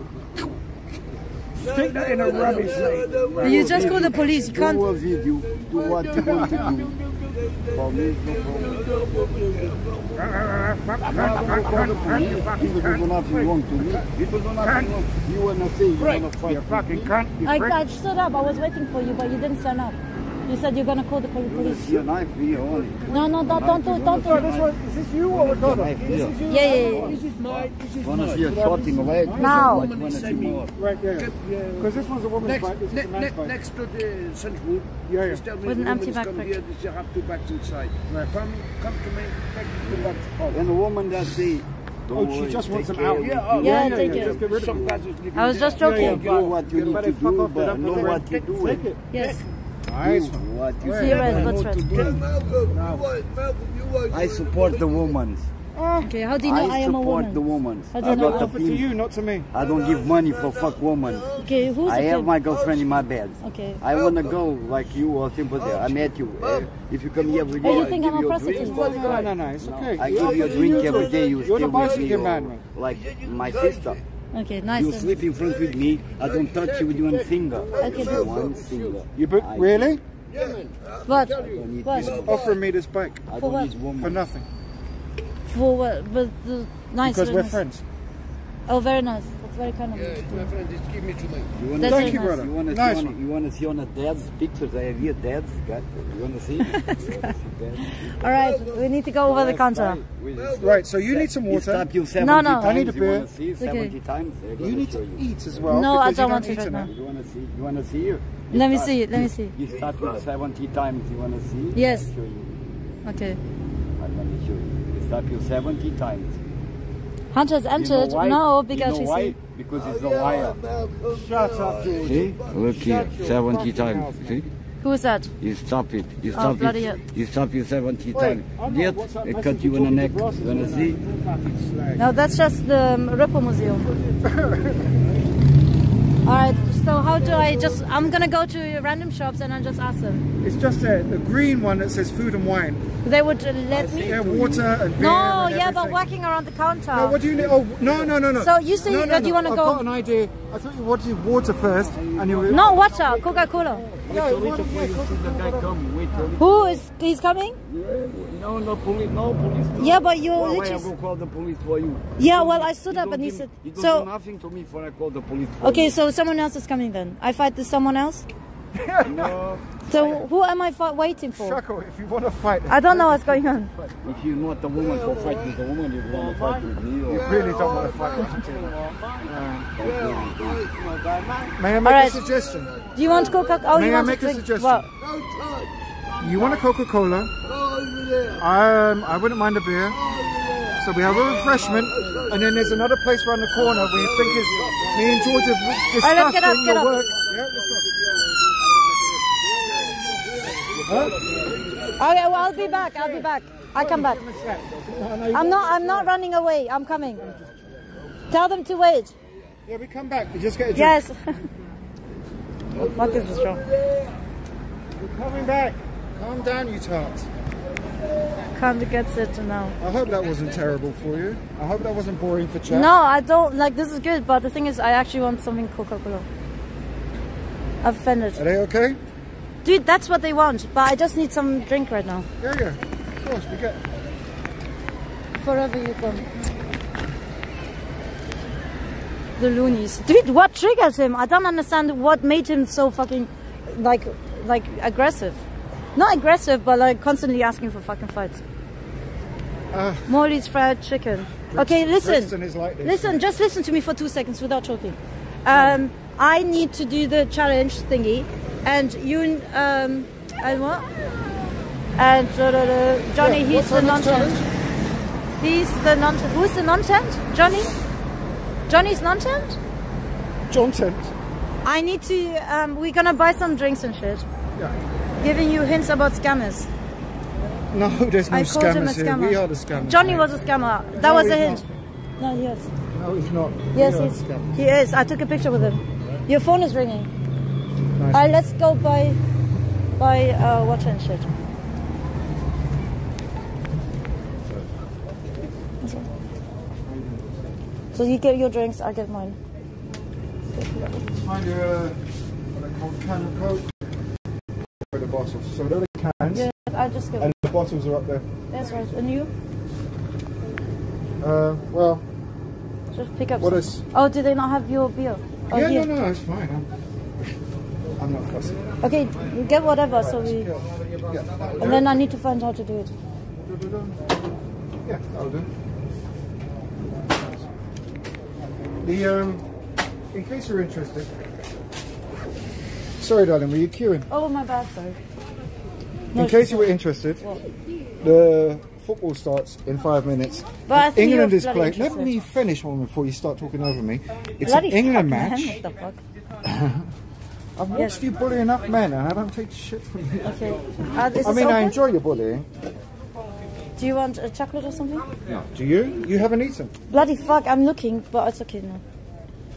Stick that in a rubbish lane. You just call the police. You can't. Do a video. Do what you want to do. For me, no problem. I'm not going to call the police. People do nothing wrong to me. People do nothing wrong. You wanna say you wanna fight? You fucking cunt. I, I stood up. I was waiting for you, but you didn't stand up. You said you're gonna call the pol- police. See a knife here only. No, no, don't, don't do, don't do it. Is this you or See a knife here. Yeah, yeah, yeah. This is mine. This is Wanna see a shot in the leg? Now. Like wanna? Right, yeah. Because this one's a woman's Next, bike, this is a man's ne- bike. next to the Sunwood, hmm? Yeah, yeah. tell me With an empty woman's come backpack. here, this you have two bags inside. Come, come to me, take the bags. Oh, And the woman that say, Oh, don't she just wants take them out. Yeah, oh, Yeah, yeah, take yeah, it. just get rid of them. guys is living I was just there. joking. Do what you need to do, off, get but know what you do. Take it. Yes. Nice. Do what you See you red. What's know red? to do. I support the woman. Okay. How do you know I, I am a support woman? the woman. How do I you know? got Offer to you, not to me. I don't give money for fuck woman. Okay. Who's I have my girlfriend in my bed. Okay. I wanna go like you or sympathy. I met you. Uh, if you come here every day, Oh, you I think give I'm a you a prostitute? drink. No, no, no, it's okay. I give you a drink every day. You You're stay the with me. bicycle man. Like my sister. Okay. Nice. You sleep in front with me. I don't touch you with one finger. Okay. One finger. You book I- really? What? I don't need What? this. Offering me this bike I For don't what? for nothing For what? But the nice. because we're nice. friends. Oh, very nice. That's very kind of Yeah, you. my friend, just give me to me. You wanna That's see, very you, nice. brother. You wanna Nice see one. you wanna see on the dad's pictures? I have here dad's got. You wanna see? You wanna see dad's? All right. We need to go over the counter. Right, so you need some water. stop you 70 No, no. times. I need a beer. wanna see It's okay. 70 times? You need to you. eat as well. No, I because don't want to eat right now. You wanna see? You wanna see you? Let me see let me see. You start with 70 times. You wanna see? Yes. I'll show you. Okay. I'm gonna show you. You stop you 70 times. Hunter's You know entered. why? No, You because know you why? see. Because it's a liar. Shut up, George. See? Look here, 70 times. See? Who is that? You stop it. You Oh, stop bloody it. hell. You stop you 70 times. Yet, it message cut you in the neck. to glasses? You wanna see? Fucking. No, that's just the um, Ripple Museum. All right. So how do I just? I'm gonna go to random shops and I just ask them. It's just a, the green one that says food and wine. They would uh, let me. Yeah, water and beer. No, and yeah, but working around the counter. No, what do you need? Oh, no, no, no, no. So you say no, no, that you wanna I've go- got an idea. I thought you wanted water first, and you were No water, Coca-Cola. Yeah, Wait till you see the guy. Wait Who is he's coming? Yeah, No, no police, no police. Yeah, but you Why, why I go call the police for you? Yeah, You well, I stood up and he said- You don't so- do nothing to me before I call the police. For Okay, you. so someone else is coming then. I fight this someone else. No. So who am I waiting for? Shako, if you want to fight, I don't know what's going on. If you're not the woman for fight with the woman, you want to fight with me. Or... you really don't want to fight with him. May I make Alright. a suggestion? Do you want Coca? Oh, May you I want make a drink? suggestion? What? You want a Coca-Cola? Um, I wouldn't mind a beer. So we have a refreshment, and then there's another place around the corner we think is me and George have discussing Alright, let's get up, your up. work. Yeah, let's go. Okay, well, I'll be back. I'll be back. I come back. I'm not. I'm not running away. I'm coming. Tell them to wait. Yeah, we come back. We just get a drink. Yes. what is this wrong. We're coming back. Calm down, you tarts. Can't get it now. I hope that wasn't terrible for you. I hope that wasn't boring for chat. No, I don't. Like this is good, but the thing is, I actually want something Coca-Cola. I'm offended. Are they okay? Dude, that's what they want, but I just need some drink right now. Yeah, yeah. Of course, we get. Forever you come. The loonies. Dude, what triggers him? I don't understand what made him so fucking, like, like aggressive. Not aggressive, but like constantly asking for fucking fights. Uh, Morley's fried chicken. Okay, listen. Is like this. Listen, just listen to me for two seconds without talking. Um, I need to do the challenge thingy, and you, um, and what? And uh, Johnny, Yeah, he's the non-tent. He's the non. Who's the non-tent? Johnny. Johnny's non-tent. John Tent. I need to. Um, we're gonna buy some drinks and shit. Yeah. Giving you hints about scammers. No, there's no I called him a here. scammer. We are the scammers. Johnny was a scammer. That No, was a hint. No, yes. No, he's not. Yes, he's, he is. I took a picture with him. Your phone is ringing. Nice. Let's go buy buy uh, water and shit. So you get your drinks, I get mine. Find your uh, what they call can of coke. With the bottles. So they're the cans. Yeah, I just get And the bottles are up there. That's right. And you? Uh, well, Just pick up What is- Oh, do they not have your beer? Oh, yeah, no, no, it's fine. I'm, I'm not fussy. Okay, get whatever, so we... Yeah, And then I need to find how to do it. Yeah, that'll do. The um, in case you're interested. Sorry, darling, were you queuing? Oh, my bad, sorry. No, in case you were interested, What? the football starts in five minutes. But I England is playing. Let me finish one before you start talking over me. It's Bloody an England match. What the fuck? I've watched Yes. you bully enough men, and I don't take shit from you. Okay. Uh, is I mean, I enjoy your bullying. Do you want a chocolate or something? No. Do you? You haven't eaten. Bloody fuck, I'm looking, but it's okay now.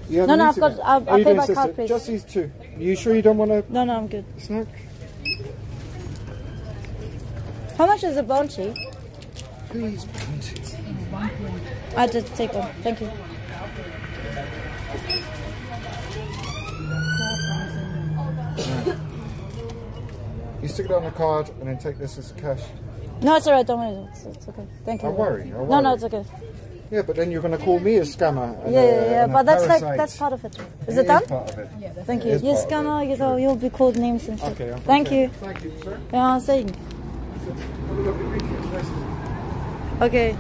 You No, no, I've got- it? I'll- I'll pay by card, please. Just these two. You sure you don't want to No, no, I'm good. snack? How much is a bounty? Please, bounty. I just take one. Thank you. You stick it on the card and then take this as cash. No, it's alright. Don't worry. It's, it's okay. Thank you. I worry, I No, worry. no, it's okay. Yeah, but then you're going to call me a scammer. and Yeah, a- yeah, yeah. and But that's like that's part of it. Is It it done? is part of it. Thank It you. is Yes, part of Ghana, you know, you'll be called names and shit. Okay, I'm Thank okay. you. Thank you, sir. Yeah, I'm saying. Okay.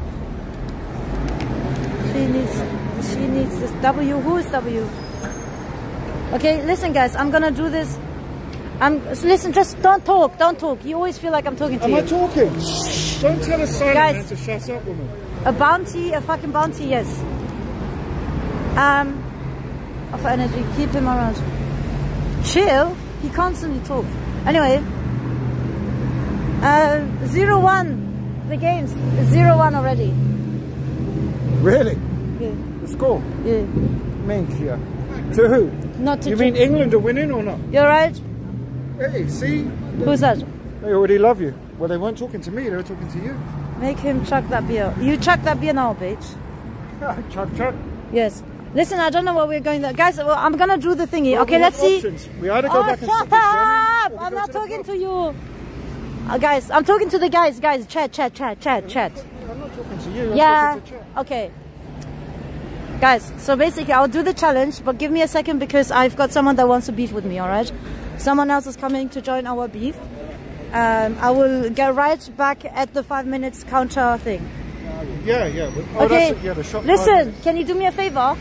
She needs. She needs this W. Who is W? Okay, listen, guys. I'm gonna do this. I'm listen. Just don't talk. Don't talk. You always feel like I'm talking to Am you. Am I talking? Don't tell a silent Guys. man to shut up, woman. A bounty, a fucking bounty, yes. Um, of energy, keep him around. Chill. He constantly talks. Anyway, uh, zero one. The games zero one already. Really? Yeah. The score? Yeah. Mean here. To who? Not to You mean England are winning or not? You're right. Hey, see? Who's that? They already love you. Well, they weren't talking to me, they were talking to you. Make him chuck that beer. You chuck that beer now, bitch. chuck, chuck. Yes. Listen, I don't know where we're going. There. Guys, well, I'm gonna do the thingy. Well, okay, let's have see. options. We either go oh, back and shut Jenny, up! I'm not talking to you. Uh, guys, I'm talking to the guys. Guys, chat, chat, chat, chat, chat. I'm not talking to you. I'm Yeah. talking to. Okay. Guys, so basically, I'll do the challenge, but give me a second because I've got someone that wants to beef with me. All right. Someone else is coming to join our beef. Um, I will get right back at the five minutes counter thing. Yeah, yeah. Oh, okay. it, yeah. Listen, can you do me a favor?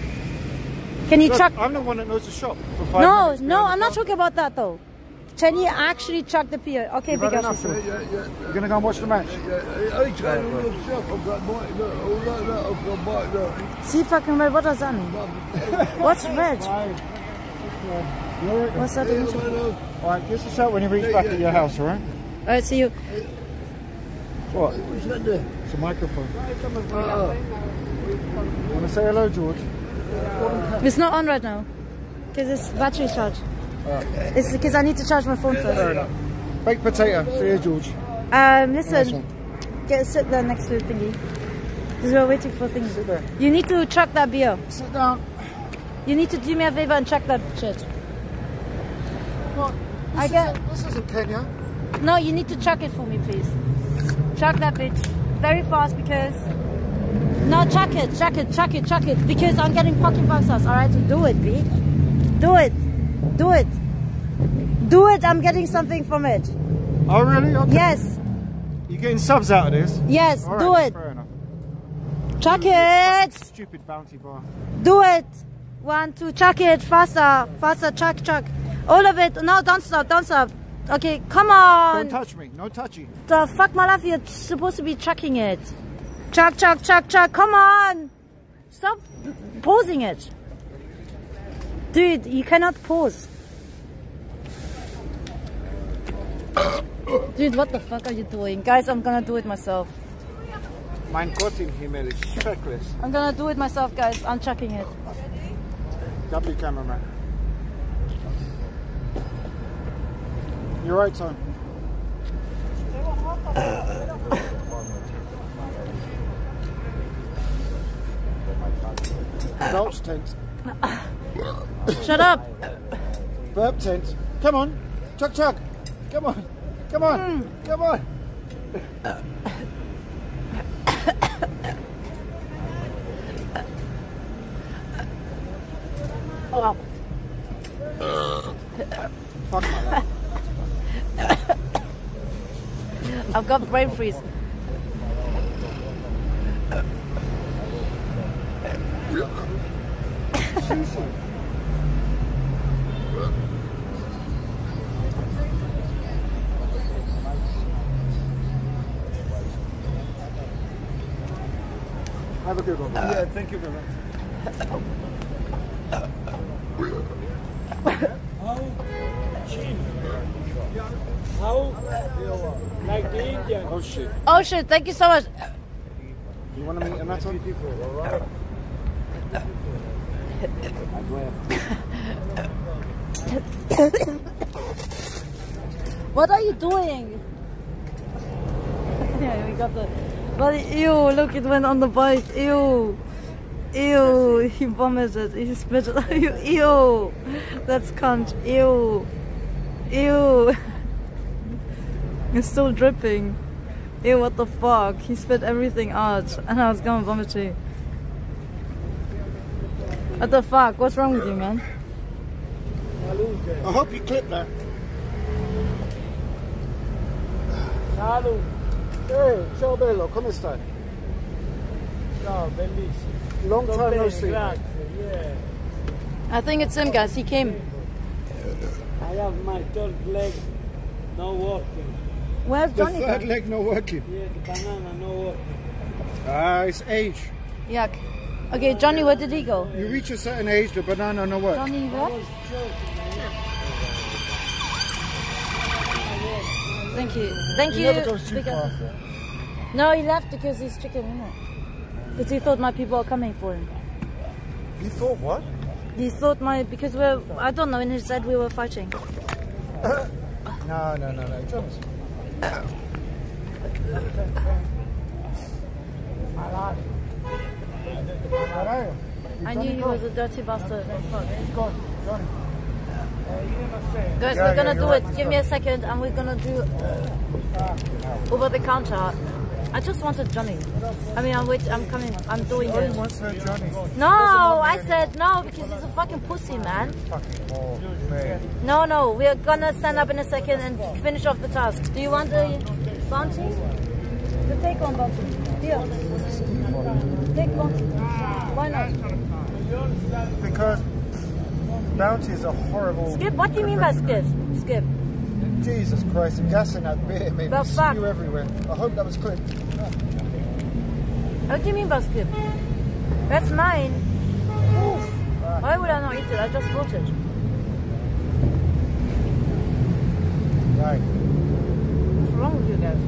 Can you Look, chuck? I'm the one that knows the shop for five No, minutes no, I'm not talking about that though. Can you actually chuck the beer? Okay, You've big had ass. enough, You're gonna go and watch the match. See fucking red. What does that mean? What's red? What's that? mean? Alright, give us a shout when you reach back at your house, alright? Alright, see you. What? It's a microphone. Wanna say hello, George? It's not on right now because it's battery charge. It's because I need to charge my phone Fair first. enough. Baked potato. See you, George. Um, listen, get sit there next to the thingy. Because we're waiting for things. Sit there. You need to chuck that beer. Sit down. You need to do me a favor and chuck that shit. What? I get. This isn't Kenya. No, you need to chuck it for me, please. Chuck that bitch very fast because. No, chuck it, chuck it, chuck it, chuck it. Because I'm getting fucking five stars. Alright, do it, bitch. Do it. Do it. Do it. I'm getting something from it. Oh, really? Okay. Yes. You're getting subs out of this? Yes, All do it. Fair enough. Chuck it. Stupid bounty bar. Do it. One, two, chuck it. Faster. Faster. Chuck, chuck. All of it. No, don't stop. Don't stop. Okay, come on. Don't touch me. No touchy. The fuck my life, you're supposed to be chucking it. Chuck, chuck, chuck, chuck. Come on. Stop pausing it. Dude, you cannot pause. Dude, what the fuck are you doing? Guys, I'm gonna do it myself. Mein Gott im Himmel, ist schrecklich. I'm gonna do it myself, guys. I'm chucking it. W cameraman. You're right, son. Adults tent. Shut up. Burp tent. Come on. Chuck, chuck. Come on. Come on. Hmm. Come on. Oh. Fuck my life. I've got brain freeze. Have a good one. yeah, thank you very much. How? How? Like the Indian. Oh shit. Oh shit, thank you so much. You want to meet Anatol? What are you doing? yeah, we got the. But ew, look, it went on the bike. Ew. Ew, he vomited. He spit it. Ew, ew. That's cunt. Ew. Ew. It's still dripping. Ew, what the fuck? He spit everything out. And I was going vomiting. What the fuck? What's wrong with you, man? I hope you clip that. Salud. Hey, ciao bello, come stai? Ciao, bellissimo. Long time no bene, see. Grazie, yeah. I think it's him, guys. He came. I have my third leg no working. Where's Johnny? The third leg no working. Yeah, the banana no working. Ah, it's age. Yuck. Okay, Johnny, where did he go? You reach a certain age, the banana no work. Johnny, what? Thank you. Thank He you. never goes too Big far. up. No, he left because he's chicken, isn't it? Because he thought my people are coming for him. He thought what? He thought my because we're I don't know. And he said we were fighting. No, no, no, no. John's. Caralho. I knew he was a dirty bastard. He's gone. Johnny. Guys, we're gonna do it. Give me a second, and we're gonna do uh, over the counter. I just wanted Johnny. I mean, I'm wait. I'm coming. I'm doing it. wants her Johnny. No, I said no because he's a fucking pussy, man. Man. No, no, we're gonna stand up in a second and finish off the task. Do you want the bounty? The take on bounty. Here. Take bounty. Why not? Because bounty is a horrible. Skip, what do you mean by skip? Skip. Jesus Christ, the gas in that beer made me spew everywhere. I hope that was clipped. What do you mean by skip? That's mine. Oof. Why would I not eat it? I just bought it. Right. What's wrong with you guys?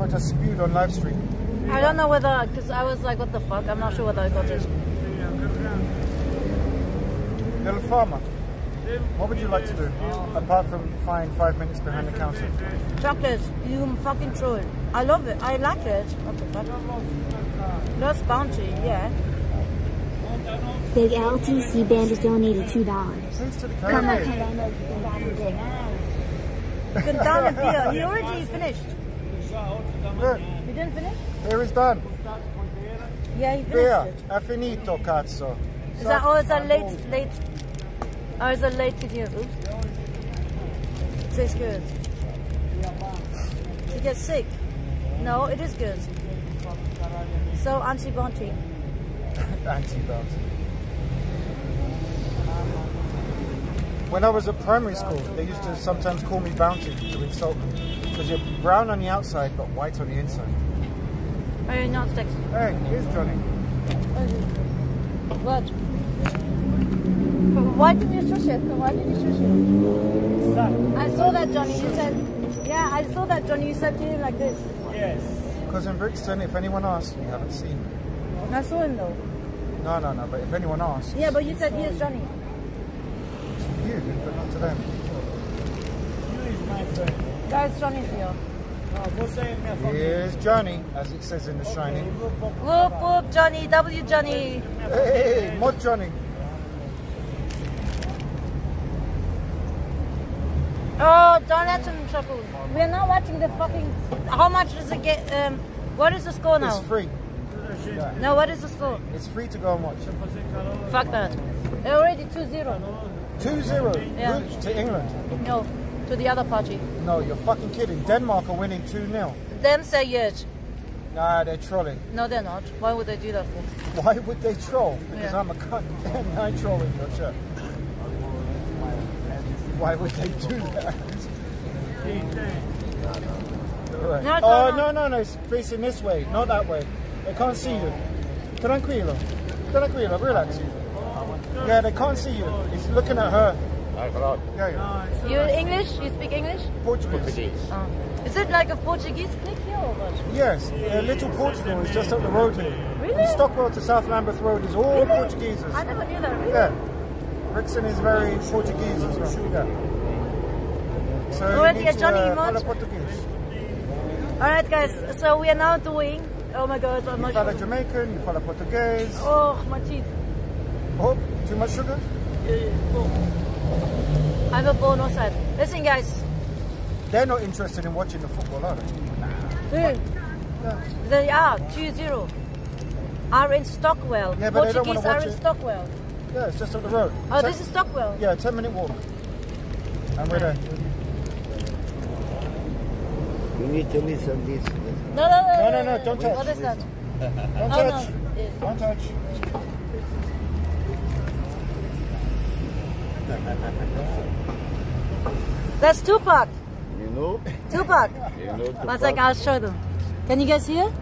I can't believe I just spewed on live stream. I don't know whether, because I was like, what the fuck? I'm not sure whether I got it. Little farmer, what would you like to do apart from find five minutes behind the counter? Chocolate, you fucking troll. I love it. I like it. What the fuck? Lost bounty, yeah. Big LTC band just donated two dollars. Come on, Hey. come you got it big. You can down the beer. You already finished. Look, You didn't finish? beer is done. Yeah, you finished Beer, it. è finito, cazzo. Is that, oh, is that late, late? Oh, is that late to you? Oops. Tastes good. You get sick? No, it is good. So, anti-bounty. Anti-bounty. When I was at primary school, they used to sometimes call me Bounty to insult me. Because you're brown on the outside, but white on the inside. Oh, Are you not sticks? Hey, here's Johnny. What? Why did you shush it? Why did you shush it? I saw that, Johnny. You said, yeah, I saw that, Johnny. You said to him like this. Yes. Because in Brixton, if anyone asks, you haven't seen me. I saw him though. No, no, no, but if anyone asks, Yeah, but you said here's Johnny. You, but not to them. Guys, Johnny's here. Here's Johnny, as it says in The Shining. Whoop whoop, Johnny. W Johnny. Hey, mod Johnny. Oh, don't let him chuckle. We're not watching the fucking. How much does it get? Um, what is the score now? It's free. No, what is the score? It's free to go and watch. Fuck that. They're already 2-0. 2-0 Yeah. To England. No, to the other party. No, you're fucking kidding. Denmark are winning 2-0. Them say yes. Nah, they're trolling. No, they're not. Why would they do that for? Why would they troll? Because Yeah. I'm a cunt and I troll in your shirt. Why would they do that? Right. No, oh, no, no, no, it's facing this way, not that way. They can't see you. Tranquilo. Tranquilo, relax. Yeah, they can't see you. It's looking at her. Yeah, yeah. You English? You speak English? Portuguese. Oh. Is it like a Portuguese click here or what? Yes, uh, Little Portugal is just up the road here. Really? From Stockwell to South Lambeth Road is all Portuguese. I never knew that. Really? Yeah. Brixton is very Portuguese as well. Yeah. So you Already need a to, Johnny uh, mod? follow Portuguese. All right, guys. So we are now doing. Oh my God! I'm You not follow sure. Jamaican, you follow Portuguese. Oh, my teeth. Oh, too much sugar? I'm a bone outside. Listen, guys. They're not interested in watching the football, are they? Hmm. Who? They are 2-0. Are in Stockwell. Yeah, but they don't Portuguese wanna are watch in it. Stockwell. Yeah, it's just up the road. Oh, Ten- this is Stockwell. Yeah, 10 minute walk. And we're there. You need to listen this. No, no, no, No, no, no, don't touch. What is that? Don't Oh, touch. no. Don't touch. That's Tupac. You know? Tupac. You know One Tupac? sec, I'll show them. Can you guys hear?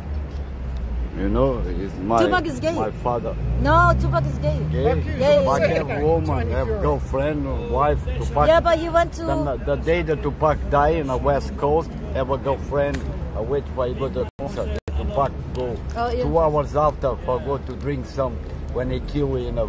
You know, he's my, Tupac is gay. my father. No, Tupac is gay. Gay? Yeah, Tupac yeah. have woman, have girlfriend, wife. Tupac. Yeah, but he went to- The, the day that Tupac died in the West Coast, have a girlfriend. I wait for he go to the concert. Tupac go Oh, yeah. two hours after for go to drink some when he kill in a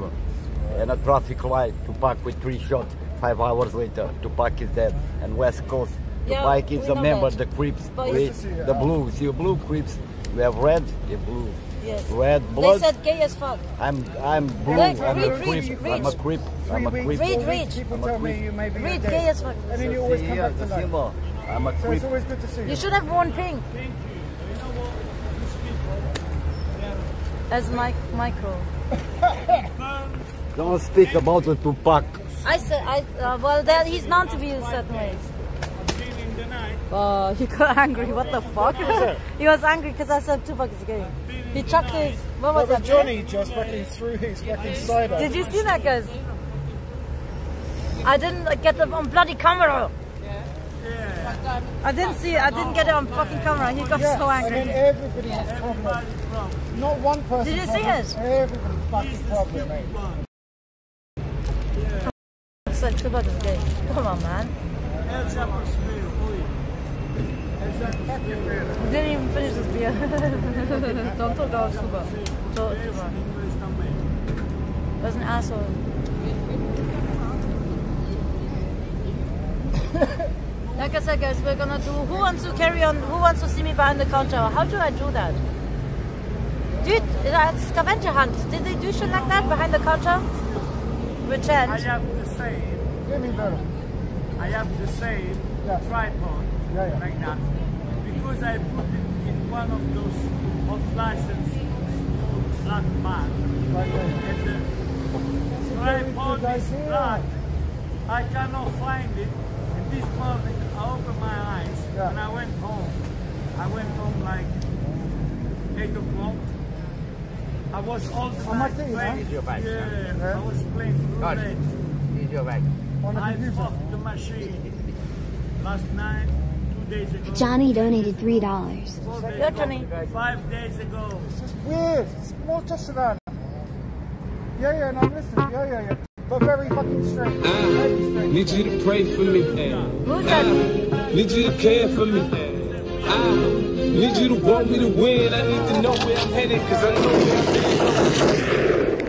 in a traffic light. Tupac with three shots. Five hours later, Tupac is dead. And West Coast Yeah, Tupac is we a member that. of the Crips. But We, it's- the blue, see the blue Crips. We have red, the blue. Yes. Red blood. They blood. said gay as fuck. I'm I'm blue. Look, I'm read, a read, creep. read. I'm a creep. I'm a Three creep. Read, weeks, read. People I'm tell me you may be Read gay. gay as fuck. And then you always come back to the life. symbol. I'm a So creep. it's always good to see you. You should have worn pink. Thank you. As Mike, Michael. Don't speak about the Tupac. I said, I, uh, well, that he's known to be in certain ways. Oh, he got angry. What the fuck? he was angry because I said Tupac is gay. He chucked his. What was that? Johnny just fucking threw his fucking cider. Did you see that, guys? I didn't get it on bloody camera. Yeah. I didn't see it. I didn't get it on fucking camera. He got Yeah, so And angry. then everybody has problems. Not one person. Did you see it? Everybody fucking problem, mate. Said Tupac is gay. Come on, man. We didn't even finish this beer. Don't talk about Was an asshole. like I said, guys, we're gonna do. Who wants to carry on? Who wants to see me behind the counter? How do I do that? Dude, that's scavenger hunt. Did they do shit like that behind the counter? Pretend. I have the same. Give me better. I have the same tripod like that because I put it in one of those off license small black bag. And the tripod is black. I cannot find it. And this morning I opened my eyes and I went home. I went home like eight o'clock. I was all the night thing, playing. Need your bag, Yeah, I was playing roulette. Need your bag. I fucked the machine last night, two days ago. Johnny donated $3. Four days Your ago, Johnny. Five days ago. It's just weird. It's more just Savannah. Yeah, yeah, no, listen. Yeah, yeah, yeah. But very fucking straight. Ah, very straight. Need you to pray for me. Who's that? Ah, need you to care for me. I need you to want me to win. I need to know where I'm headed because I know where I'm headed.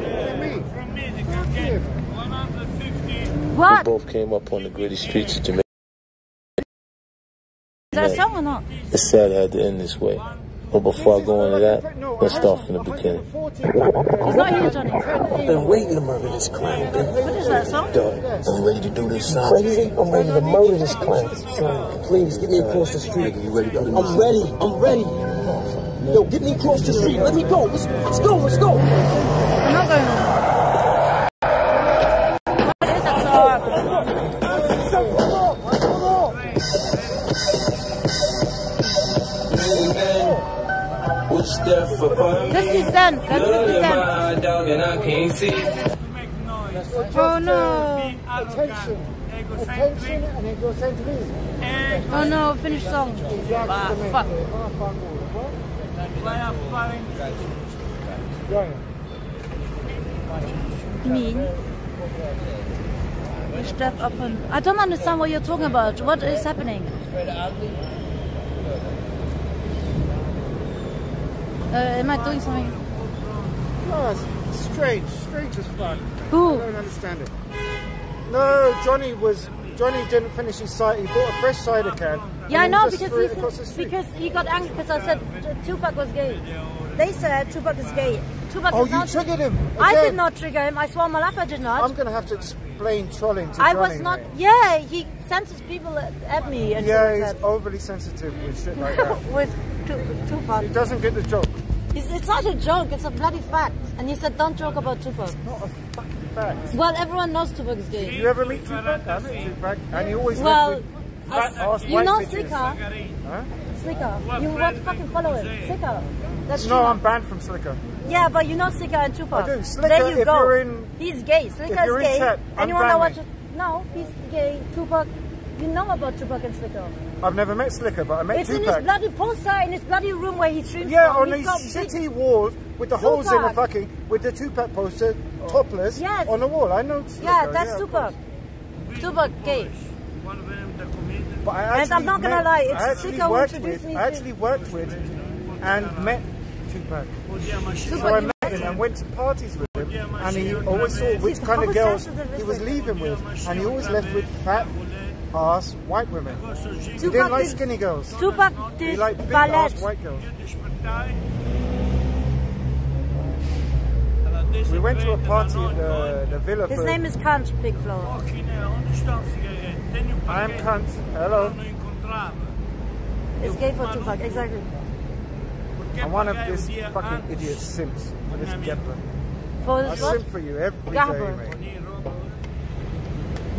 From me, they can get 150. What? We both came up on the gritty streets of Jamaica. Is that a song or not? It's sad it had to end this way. But before I go into that, let's start from the beginning. He's not here, Johnny. I've been waiting to murder this clown, baby. What is that song? Dog, I'm ready to do this son. Crazy? I'm ready to murder this clown. Son, please, get me across the street. You ready to I'm ready. I'm ready. Yo, get me across the street. Let me go. Let's, let's go. Let's go. I'm not going home. 50 cent. That's 50 cent. my dog and I can't see. Oh no. Attention. Attention and egocentrism. Oh no, finish song. Ah, fuck. Mean. Step up and I don't understand what you're talking about. What is happening? Uh, am I doing something? No, it's strange. Strange as fuck. Who? I don't understand it. No, Johnny was. Johnny didn't finish his cider. He bought a fresh cider can. Yeah, I know because he, it across the said, street. because he got angry because I said Tupac was gay. They said Tupac is gay. Tupac Oh, is you not. triggered him. I did not trigger him. I swear on my life I did not. I'm gonna have to explain trolling to I Johnny. was not. Yeah, he censors people at, at me and Yeah, he's overly sensitive with shit like that. with Tu- Tupac. he doesn't get the joke. It's, it's not a joke. It's a bloody fact. And he said, "Don't joke about Tupac." Not a fucking fact. Well, everyone knows Tupac is Did gay. you ever meet Tupac? I met Tupac, and he always Well, with I- you know. Slicker. Huh? Slicker. You want to fucking follow him. Slicker. That's No, true. I'm banned from Slicker. Yeah, but you know Slicker and Tupac. I do. Slicker, there you if go. you're in- he's gay. Slicker is gay. chat, and you wanna watch it? No, he's gay. Tupac. You know about Tupac and Slicker. I've never met Slicker, but I met It's in his Tupac. bloody poster in his bloody room where he streams Yeah, from. on He's these got big- shitty walls with the holes in the fucking with the Tupac poster topless Yes. on the wall. I know. Slicker, Yeah, that's of Tupac. Tupac gay. But I And I'm not gonna lie, it's I actually Slicker who worked introduced with, me I actually worked with and met Tupac. So I met him and went to parties with him, and he always saw which He's kind of girls he was leaving with, and he always left with fat ass white women. He didn't like skinny girls. Tupac He did liked big ballet. ass white girls. We went to a party in the, the villa. His name is Kant, Big I am cunt. Hello. It's gay for two Tupac, exactly. I'm one of these fucking idiot simps for this Gabber. For I this what? simp for you every day, Gabber. mate.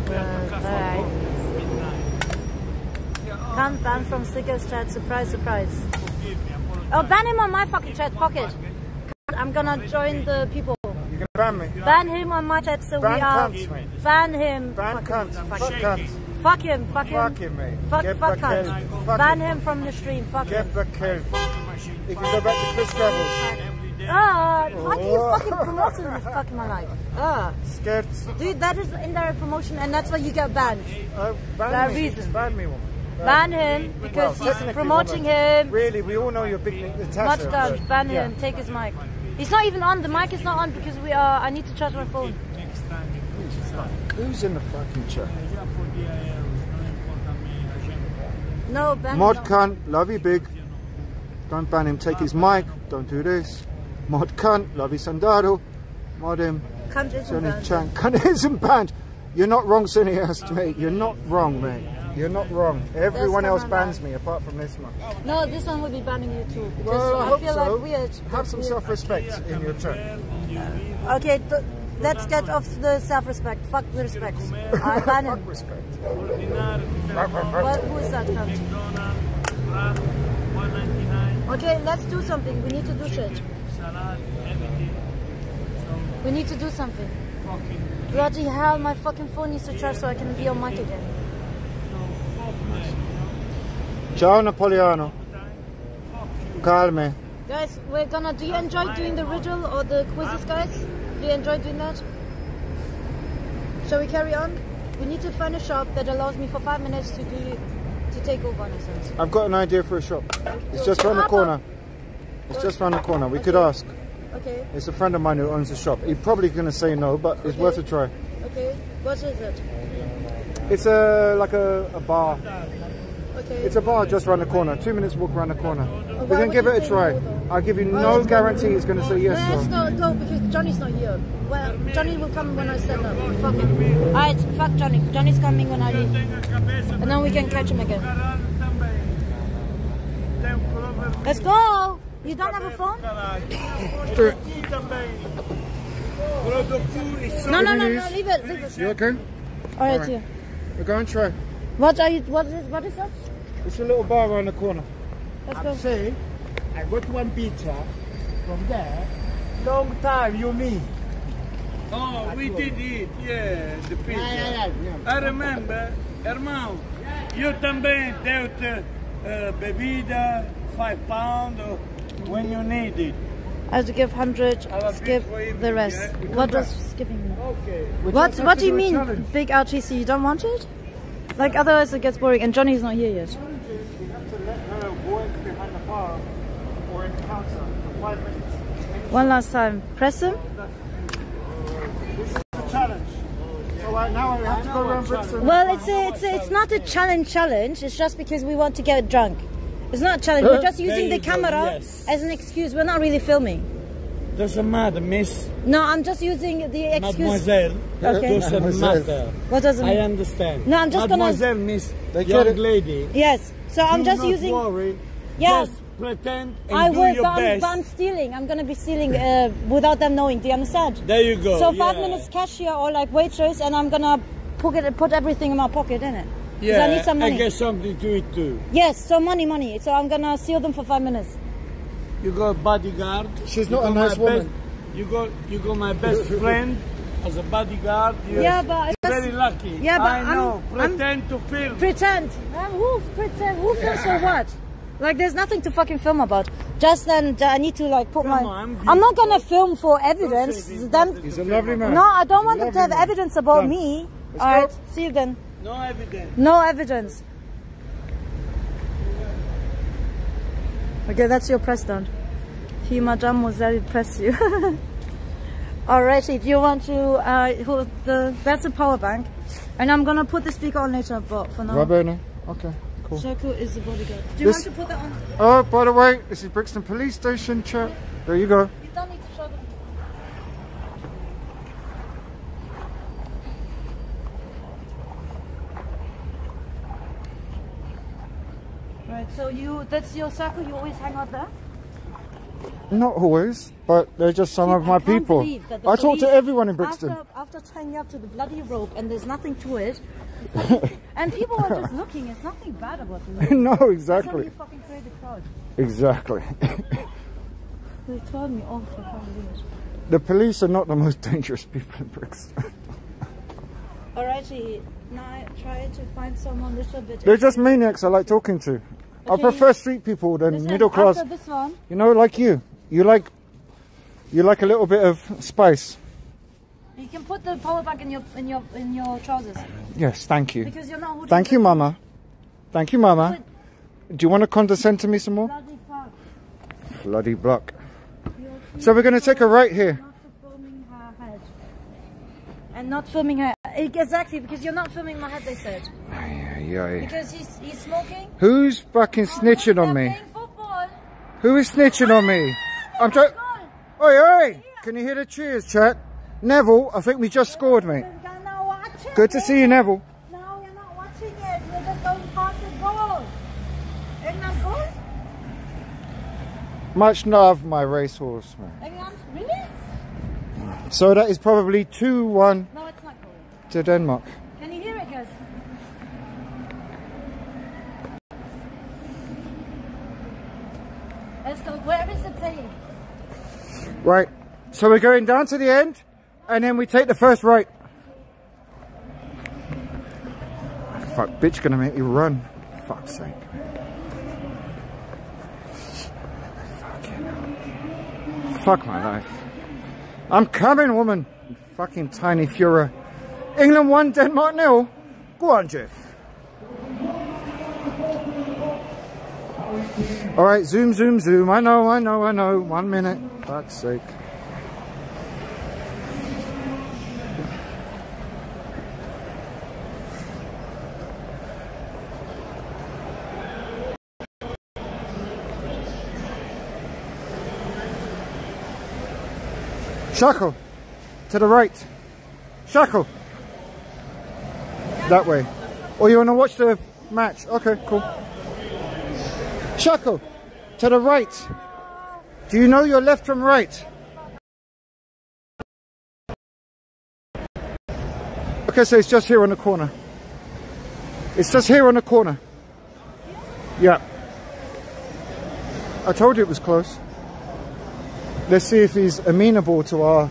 Uh, alright. Kant banned from Slicker's chat, surprise, surprise. Oh, ban him on my fucking chat, fuck it. I'm gonna join the people. You can ban me. Ban him on my chat so Ban we are. cunts. Ban him. Ban fuck cunt. him, Fuck Fuck him. cunt. Fuck him. Fuck him. Fuck him, mate. Fuck, Get fuck here. Fuck Ban him. him from the stream. Fuck him. Get back. You can go back to Chris Travels. Ah, why do you Oh. fucking promote this fucking my life? Ah. Scared. Dude, that is indirect promotion and that's why you get banned. Uh, ban That me. reason. Ban me, woman. Ban him because Well, he's promoting woman. him. Really, we all know you're big Natasha. Much done. but- Ban yeah. him. Take his mic. He's not even on. The mic is not on because we are. I need to charge my phone. Who's in the fucking chat? No, ban Mod him. cunt, love you big. Don't ban him, take his mic, don't do this. Mod cunt, love you Sandaro. Mod him. Cunt isn't Sonny banned. Chan. Cunt isn't banned. You're not wrong, Cineast, mate. You're not wrong, mate. You're not wrong. Everyone else bans me apart from this one. No, this one will be banning you too. Because Well, I I hope feel so. like weird. Have some self-respect in your turn. Okay, let's get off the self-respect. Fuck the respect. I ban him. Fuck respect. What, who is that cunt? Okay, let's do something. We need to do shit. We need to do something. Bloody hell, my fucking phone needs to charge so I can be on mic again. Ciao, Napoleano. Calme. Guys, we're gonna. Do you enjoy doing the riddle or the quizzes, guys? Do you enjoy doing that? Shall we carry on? We need to find a shop that allows me for five minutes to do to take over a. I've got an idea for a shop. It's just round the corner. It's just round the corner. We could ask. Okay. It's a friend of mine who owns a shop. He's probably going to say no, but it's worth a try. Okay. What is it? It's a like a, a bar. Okay. It's a bar just around the corner. Two minutes walk around the corner. Oh, why We can would give it a try. no. I'll give you Well, no let's go. guarantee he's going to say yes. Let's or not go because Johnny's not here. Well, Johnny will come when I stand up. Fuck it. Alright, fuck Johnny. Johnny's coming when I leave. And then we can catch him again. Let's go! You don't have a phone? No, no, no, no, leave it, leave it. You okay? Alright, Alright. here. We're going to try. What are you, what is, what is that? It's a little bar around the corner. Let's I'm go. saying, I got one picture from there. Long time, you mean? Oh, we did it, yeah, the picture. yeah, yeah. I remember, hermano, You também deu te uh, bebida, five pound, when you need it. I have to give 100, skip the rest. What does skipping mean? Okay. What, what do you mean, big RTC? You don't want it? Like, otherwise it gets boring, and Johnny's not here yet. You have to let her work behind the bar or in counter for five minutes. One last time. Press him. This is the challenge. So right now we have to go around Brixton. Well, it's a, it's a, it's not a challenge challenge. It's just because we want to get drunk. It's not a challenge. We're just using the you go, camera yes. as an excuse. We're not really filming. Doesn't matter, miss. No, I'm just using the excuse. Mademoiselle, Okay. doesn't matter. What does it I understand. No, I'm just gonna- Mademoiselle, miss, They young it. lady. Yes. So I'm do just not using. worry. Yes. Just pretend and I do will, your but I'm, but I'm stealing. I'm gonna be stealing uh, without them knowing. Do you understand? There you go. So five yeah. minutes cashier or like waitress, and I'm gonna put put everything in my pocket, innit? 'Cause Yeah, I need some money. get something to eat too. Yes, so money, money. So I'm gonna steal them for five minutes. You got bodyguard. She's not a nice my woman. Best, you got you got my best friend as a bodyguard. You're Yeah, but I just- very lucky. Yeah, but I I'm- know. I'm- Pretend to film. Pretend. Uh, who pretend? Who films for what? Like, there's nothing to fucking film about. Just then, I need to like put my. on, I'm not gonna film for evidence. Them. He's a lovely man. No, I don't He's want them to have man. evidence about Come. me. Let's All right, go. see you then. No evidence. No evidence. Okay, that's your press down. He, mademoiselle, press you. Alrighty, do you want to, uh, hold the, that's a power bank. And I'm gonna put the speaker on later, but for now. Va bene. Okay, cool. Shako is the bodyguard. Do you This- want to put that on? Oh, by the way, this is Brixton Police Station, chat. There you go. You don't need to show them. Right, so you, that's your circle, you always hang out there? Not always, but they're just some of my people. believe that the I talk to everyone in Brixton. After, after tying up to the bloody rope and there's nothing to it, and people are just looking, it's nothing bad about you. No, That's how exactly. you fucking create crowd. Exactly. They told me off, I can't the police are not the most dangerous people in Brixton. Alrighty, now I try to find someone a little bit. They're just maniacs I like talking to. I prefer street people than Listen, middle class. After this one, You know, like you. You like you like a little bit of spice. you can put the power bank in your in your in your trousers. Yes, thank you. Because you're not holding Thank you, Mama. Thank you, Mama. Do you want to condescend to me some more? Bloody fuck. Bloody block. So we're going to take a right here. Filming her head. And not filming her. Exactly, because you're not filming my head, they said. Yeah, Because he's, he's smoking. Who's fucking snitching on me? Who is snitching on me? I'm trying. Oi, oi! Can you hear the cheers, chat? Neville, I think we just scored, mate. Good to see you, Neville. No, you're not watching it. You're just going past the goal. Isn't that? Much love, my racehorse, man. Really? So that is probably 2 1 No, it's not goal. to Denmark. Can you hear it, guys? Let's go. Where is it saying? Right. So we're going down to the end, and then we take the first right. Fuck, bitch gonna make me run. Fuck's sake. Fuck my life. I'm coming, woman. Fucking tiny Führer. England 1, Denmark nil. Go on, Jeff. All right, zoom, zoom, zoom. I know, I know, I know. One minute. Fuck's sake. Shackle. To the right. Shackle. That way. Or you want to watch the match? Okay, cool. Shackle. To the right. Do you know your left from right? Okay, so it's just here on the corner. It's just here on the corner. Yeah. I told you it was close. Let's see if he's amenable to our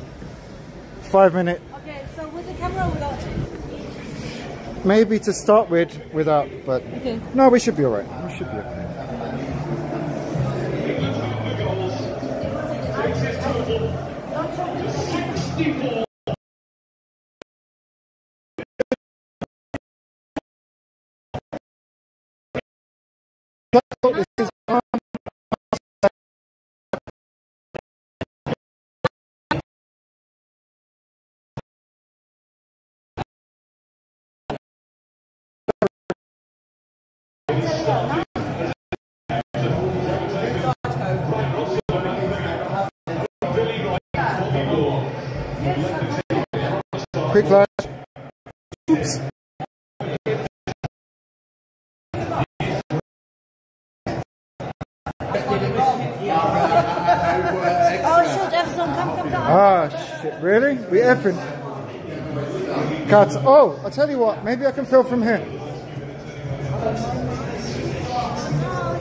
five minute, Okay, so with the camera or without? maybe to start with, without, but Okay. no, we should be alright. We should be okay. Quick flash. Oops. Oh shit, Efson, come, come, come. Ah, shit, really? We effing. Cut. Oh, I'll tell you what, maybe I can film from here. It's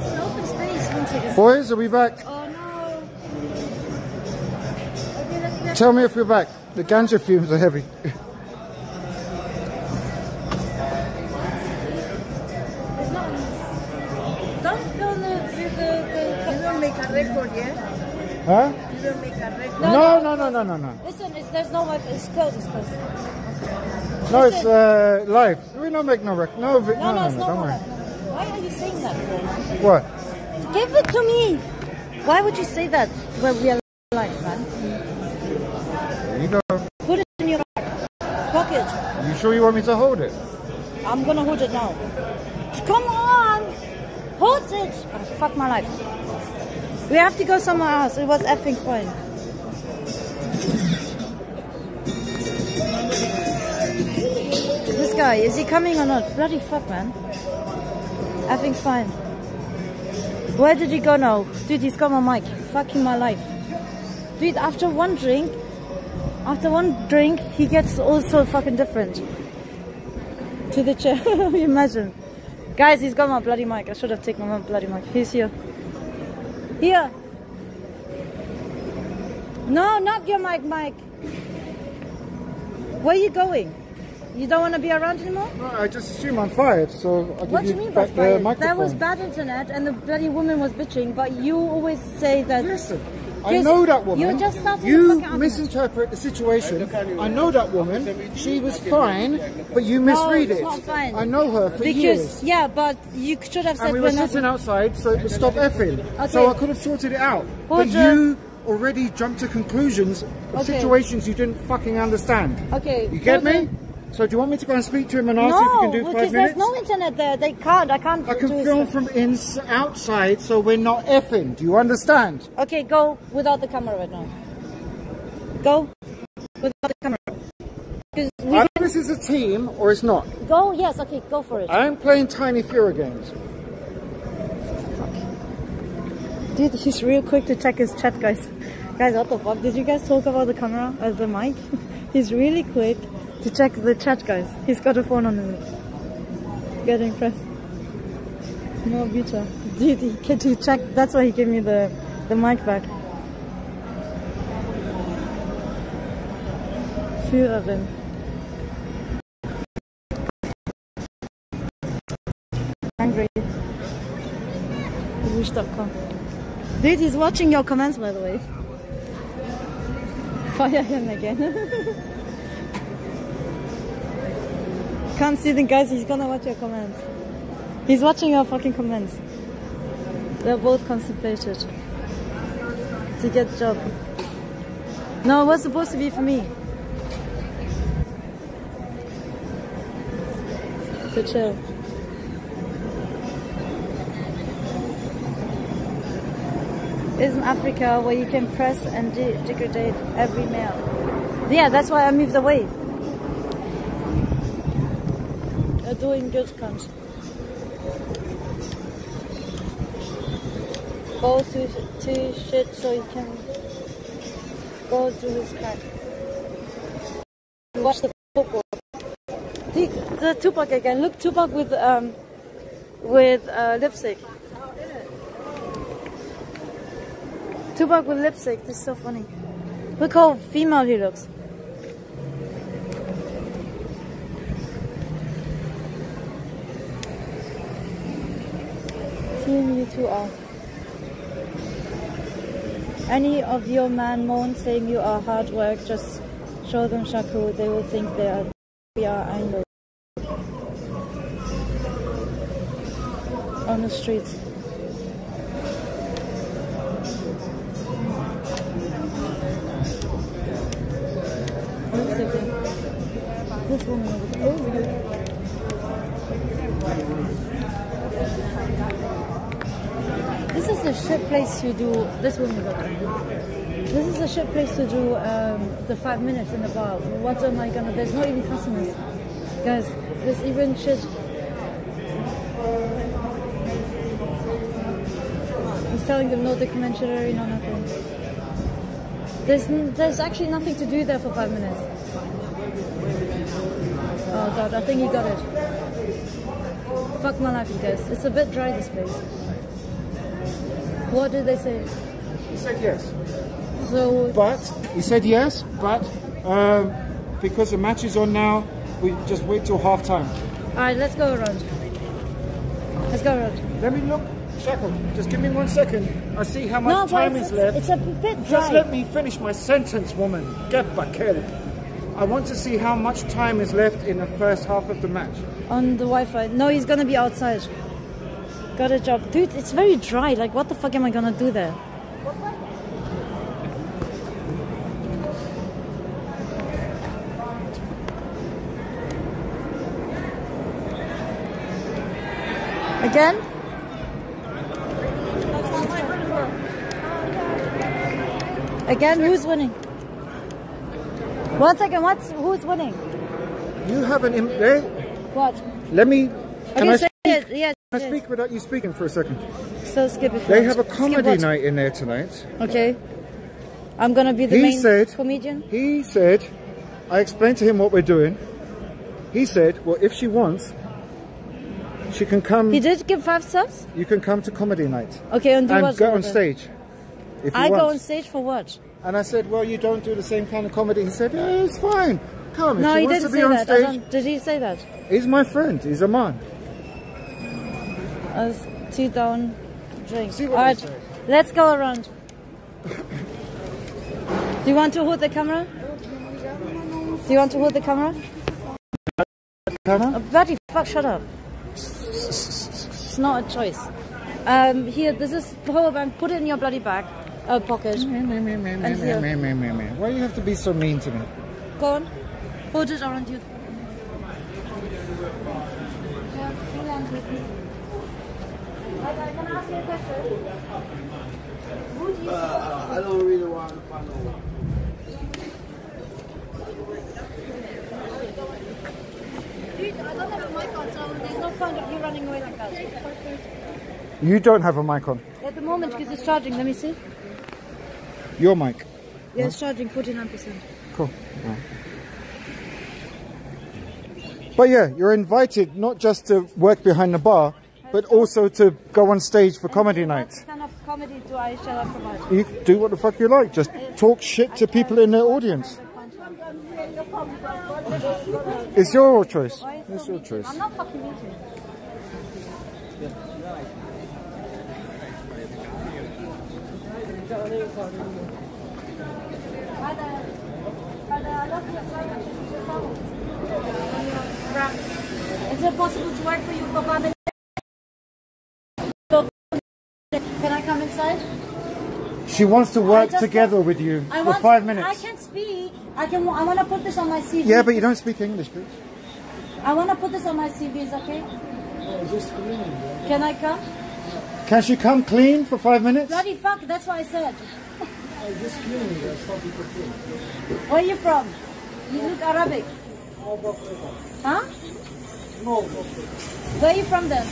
an open space. Boys, are we back? Oh no. Okay, let's get Tell me if we're back. The ganja fumes are heavy. It's not. Don't film the, the, the, You don't make a record, yeah? Huh? You don't make a record. No, no, no, no, no, no. Listen, it's, there's no Wi-Fi. It's closed. It's closed. No, it's uh, live. We don't make no rec. No, vi- No, no, no, no, it's no, don't worry. Why are you saying that? What? Give it to me. Why would you say that when we are live, man? There you go. Put it in your pocket. You sure you want me to hold it? I'm gonna hold it now. Come on! Hold it! Oh, fuck my life. We have to go somewhere else. It was effing fun. This guy, is he coming or not? Bloody fuck, man. Effing fine. Where did he go now? Dude, he's got my mic. Fucking my life. Dude, after one drink, after one drink, he gets also fucking different. To the chair. Imagine. Guys, he's got my bloody mic. I should have taken my bloody mic. He's here. Here. No, not your mic, Mike. Where are you going? You don't want to be around anymore? No, I just assume I'm fired, so I'll What do you you mean by back the fired? microphone. There was bad internet and the bloody woman was bitching, but you always say that. Listen, I know that woman. You're just You misinterpret the situation. I know that woman. She was fine, but you misread it. I know her for because, years. Yeah, but you should have said And we were sitting outside, so it would stop effing. So I could have sorted it out. But you already jumped to conclusions of Okay. situations you didn't fucking understand. Okay. You get me? So do you want me to go and speak to him and ask no, if you can do because five minutes? no because there's no internet there. They can't. I can't. I can do film from ins outside, so we're not effing. Do you understand? Okay, go without the camera right now. Go without the camera. 'Cause we Either this is a team or it's not. Go, yes, okay, go for it. I am playing Tiny Führer games. Dude, he's real quick to check his chat, guys. Guys, what the fuck? Did you guys talk about the camera as the mic? he's really quick to check the chat, guys. He's got a phone on him. Getting pressed. No, Bucha. Dude, he, can he check? That's why he gave me the, the mic back. Führerin. Angry. Wish.com. Dude, he's watching your comments, by the way. Fire him again. Can't see the guys, he's gonna watch your comments. He's watching your fucking comments. They're both constipated. To get job. No, it was supposed to be for me. To chill. Isn't Africa where you can press and de- degrade every male? Yeah, that's why I moved away. You're doing. Go to, to shit so you can go to his crack. Watch the football. The, the Tupac again. Look, Tupac with um with uh, lipstick. Tupac with lipstick. This is so funny. Look how female he looks. You two are. Any of your man moan saying you are hard work, just show them Shakur. They will think they are. We are angry. On the streets. This woman. Oh, yeah. This is a shit place to do. This got This is a shit place to do um, the five minutes in the bar. What am I gonna? There's not even customers, guys. There's even shit. He's telling them no documentary, no nothing. There's there's actually nothing to do there for five minutes. Oh god, I think he got it. Fuck my life, you guys. It's a bit dry this place. What did they say? He said yes. So, But he said yes, but um, because the match is on now, we just wait till half time. alright, let's go around. Let's go around. Let me look. Shackle, just give me one second. I see how much No, time is left. it's a bit dry. Just let me finish my sentence, woman. Get back here. I want to see how much time is left in the first half of the match. On the Wi-Fi. No, he's gonna be outside. Got a job. Dude, it's very dry. Like, what the fuck am I gonna do there? Again? Again, who's winning? One second, what's who's winning? You have an imp. Eh? What? Let me. Can okay, I Yes. Can I speak without you speaking for a second? So skip it. They have a comedy night in there tonight. Okay. I'm gonna be the He main said- comedian. He said, I explained to him what we're doing. He said, well, if she wants, she can come. He did give five subs. You can come to comedy night Okay, and do and what? go on stage. If you I want. go on stage for what? And I said, well, you don't do the same kind of comedy. He said, yeah, it's fine. Come. If no, she he wants didn't to be say on that. Stage, Did he say that? he's my friend. He's a man. As two down drink. See what All right, let's go around. Do you want to hold the camera? Do you want to hold the camera? Camera? Oh, bloody fuck! Shut up. It's not a choice. Um, here, this is power bank. Put it in your bloody bag, uh, pocket. and here, Meh, meh, meh, meh. Why do you have to be so mean to me? go on. Hold it around you. Yeah, hold on to it. Okay, can I ask you a question? Who do you Uh, I don't really want to find out. Dude, I don't have a mic on, so there's no point of you running away like that. You don't have a mic on. At the moment, because it's charging. Let me see. Your mic. Yeah, it's charging 49%. Cool. But yeah, you're invited not just to work behind the bar, but also to go on stage for comedy night. What kind of comedy do I shall I provide? You do what the fuck you like. Just talk shit to people in the audience. It's your choice. It's your choice. I'm not fucking eating. Hi there. Hi there. I love your sandwich. It's your sandwich. Wrap. Is it possible to work for you for five minutes? Can I come inside? She wants to work together with you I for want, five I minutes. can speak. I can. I want to put this on my CV. Yeah, but you don't speak English, bitch. I want to put this on my CV. Is okay? Can I come? Can she come clean for five minutes? Bloody fuck! That's what I said. I just clean. That's how people clean. Where are you from? You look Arabic. Huh? No. Where are you from then?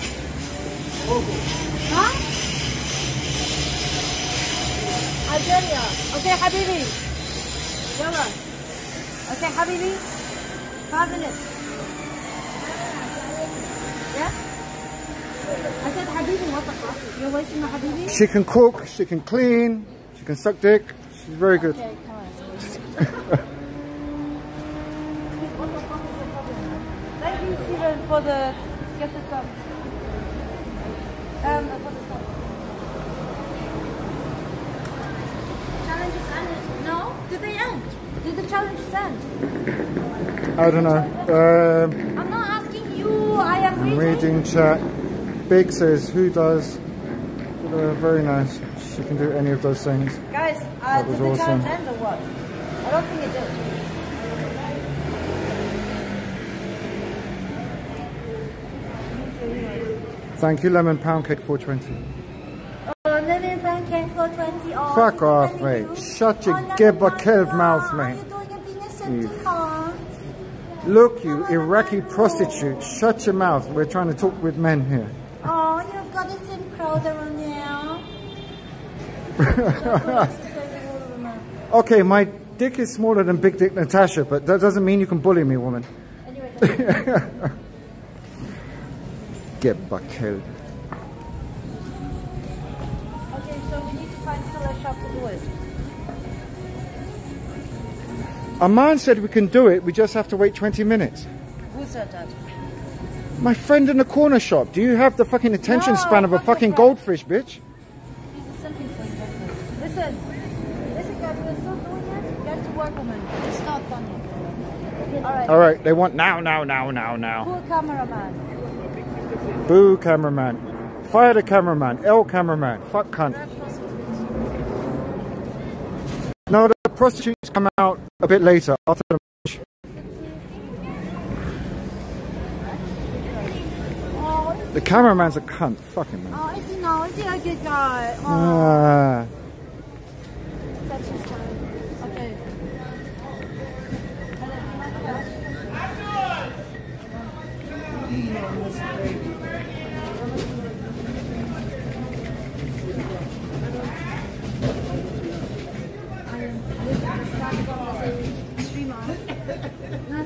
Huh? Algeria. Okay, Habibi. Yalla. Okay, Habibi. Five minutes. Yeah? I said Habibi, what the fuck? You're wasting my Habibi? She can cook, she can clean, she can suck dick. She's very good. Okay, come on. What the fuck is the problem? Thank you, Steven, for the gifted sub. Um, for the Challenges ended. No? Did they end? Did the challenges end? I don't know. Um, I'm not asking you. I am I'm reading. reading chat. Big says, who does? Uh, very nice. She can do any of those things. Guys, uh, did the awesome. challenge end or what? I don't think it did. Thank you, Lemon Pound Cake 420. Oh, lemon pancake for 20. Oh, Fuck off, mate. Shut your gibber killed mouth, mate. You Look, you Iraqi prostitute. Shut your mouth. We're trying to talk with men here. Oh, you've got the same crowd around now. okay, my dick is smaller than Big Dick Natasha, but that doesn't mean you can bully me, woman. Anyway, Get back killed. A man said we can do it, we just have to wait 20 minutes. Who said that? My friend in the corner shop, do you have the fucking attention No, span of a fuck fucking goldfish, bitch? He's a simple thing, definitely. Listen, listen guys, we're still doing it. Get to work on. It's not funny. Alright. Alright, they want now, now, now, now, now. Cool cameraman. Boo cameraman. Fire the cameraman. L cameraman. Fuck cunt. No, prostitutes come out a bit later after the match. Oh, The cameraman's a cunt. fucking man. Oh, is he no? Is he a good guy? Oh, Ah.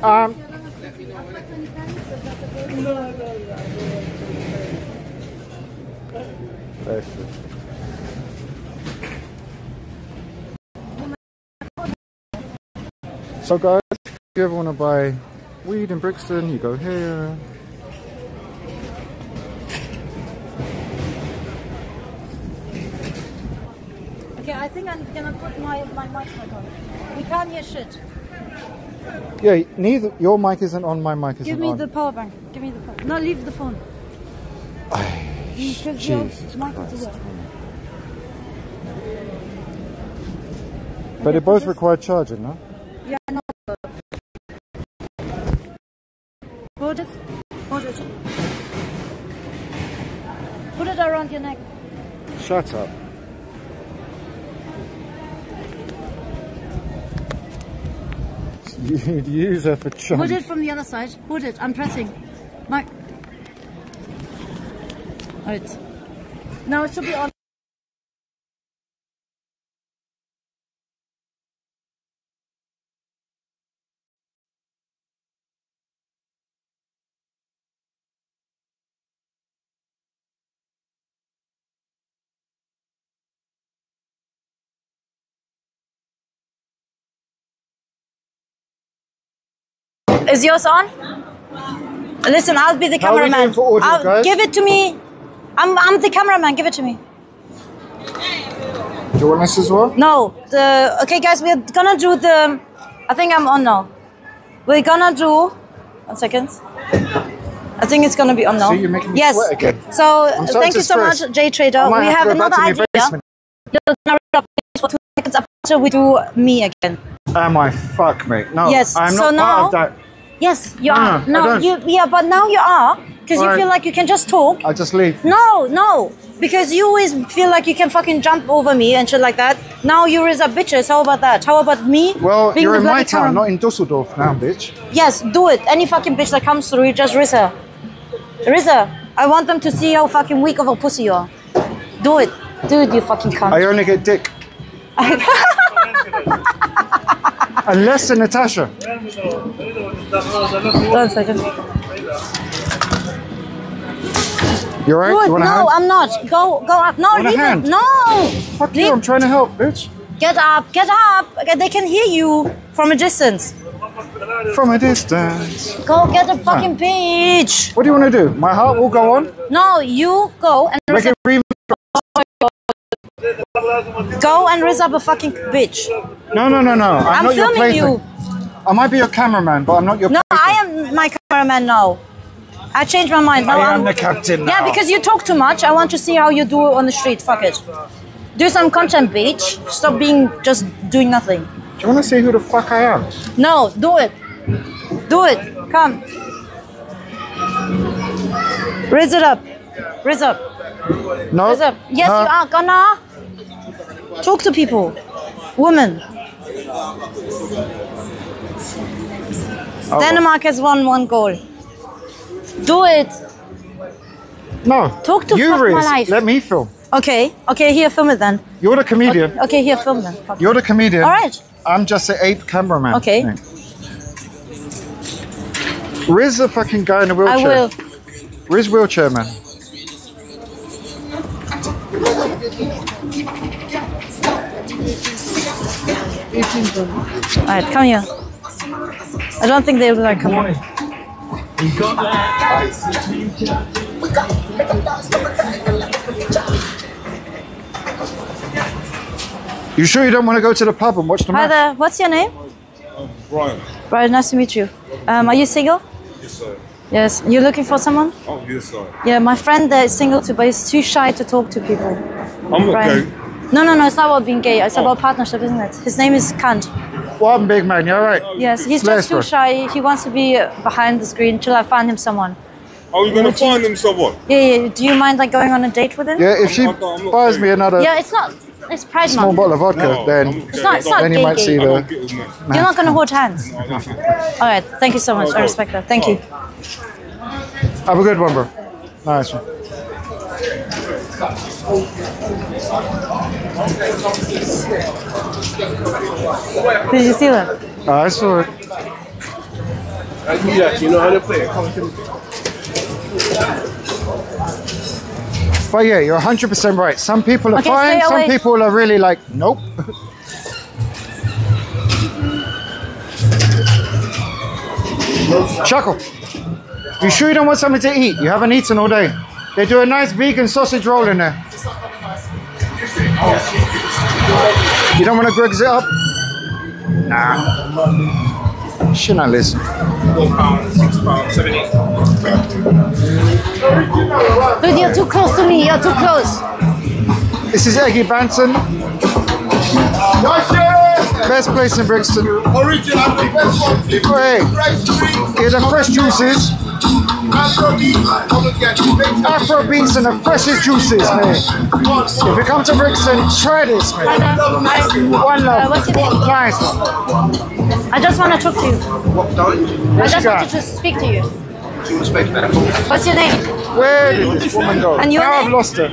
Um. Bless you. So guys, if you ever want to buy weed in Brixton, you go here. Okay, I think I'm gonna put my, my microphone on. We can't hear shit. Yeah, neither your mic isn't on, my mic isn't Give me on. the power bank. Give me the phone. No, leave the phone. Because Jesus mic is. But it both require charging, no? Yeah, no. Hold it. Hold it. Put it around your neck. Shut up. You'd use her for. Hold it from the other side. Hold it. I'm pressing. Mike. Right. Now it should be on. Is yours on? Listen, I'll be the How cameraman. audio, I'll give it to me. I'm I'm the cameraman. Give it to me. Do you want this as well? No, the okay, guys. We're gonna do the. I think I'm on now. We're gonna do. One second. I think it's gonna be on now. See, you're making me yes. sweat again. So I'm uh, thank you so much. J Trader. We have have another idea. You're gonna read for two seconds after we do me again. Am I fuck, mate? No, Yes, I'm so not now- part of that. Yes, you No, are. No, you yeah, but now you are because you Alright. feel like you can just talk. I just leave. No, no, because you always feel like you can fucking jump over me and shit like that. Now you raise up bitches. How about that? How about me? Well, being you're the in my bloody town, not in Dusseldorf now, bitch. Yes, do it. Any fucking bitch that comes through, you just. Raise her. I want them to see how fucking weak of a pussy you are. Do it. Do it, you fucking cunt. I only get dick. Unless a Natasha. One second. You're right. it. You no? I'm not. Go, go up. No, leave it. No. Fuck you, I'm trying to help, bitch. Get up. Get up. They can hear you from a distance. From a distance. Go get a fucking bitch. What do you want to do? My heart will go on. No, you go and Make go and raise up a fucking bitch. No, no, no, no. I'm, I'm not filming plaything. you. I might be your cameraman, but I'm not your No, plaything. I am my cameraman now. I changed my mind. Now I am I'm- the captain now. Yeah, because you talk too much. I want to see how you do on the street. Fuck it. Do some content, bitch. Stop being just doing nothing. Do you want to see who the fuck I am? No, do it. Do it. Come. Raise it up. Raise up. No. Raise up. Yes, No. you are gonna talk to people. Women. Oh, Denmark has won one goal. Do it. No. Talk to you, fuck my life. Let me film. Okay. Okay, here, film it then. You're the comedian. Okay, here, film then. Fuck. You're the comedian. All right. I'm just an ape cameraman. Okay. Riz the fucking guy in I wheelchair. will. Riz wheelchair man. All right, come here. I don't think they will like come here. You sure you don't want to go to the pub and watch the Hi match? there. What's your name? Brian. Brian, nice to meet you. Um, are you single? Yes, sir. Yes. You looking for someone? Oh, yes, sir. Yeah, my friend there is single too, but he's too shy to talk to people. I'm not Brian. gay. No, no, no. It's not about being gay. It's about partnership, isn't it? His name is Kant. What happened, big man? You're right. Yes, he's Slay just too shy. He wants to be uh, behind the screen till I find him someone. Are you going Would to you- find them someone? Yeah, yeah. Do you mind like going on a date with him? Yeah, if she buys me another Yeah, it's not. It's Pride small Month. bottle of vodka, then It's not. It's not then you gay. might gay. see the. You're not gonna hold hands. All right. Thank you so much. I respect that. Thank you. Have a good one, bro. Nice one. Did you see that? Uh, I saw it. you know how to play. To. But yeah, you're 100% right. Some people are Okay, fine, some away. people are really like, nope. Chuckle. You sure you don't want something to eat? You haven't eaten all day. They do a nice vegan sausage roll in there. You don't want to Greggs it up? Nah. Should not I listen. Four pounds, six pounds, seven, eight. Dude, you're too close to me. You're too close. This is Eggy Banton. Best place in Brixton. Original, the best one. Hey, get the fresh juices. Afro beats and the freshest juices, man. If you come to Brixton, try this, man. One love. Uh, what's your name? Nice. I just want to talk to you. I What you just got? wanted to speak to you. What's your name? Where did this woman go? And your now name? I've lost her.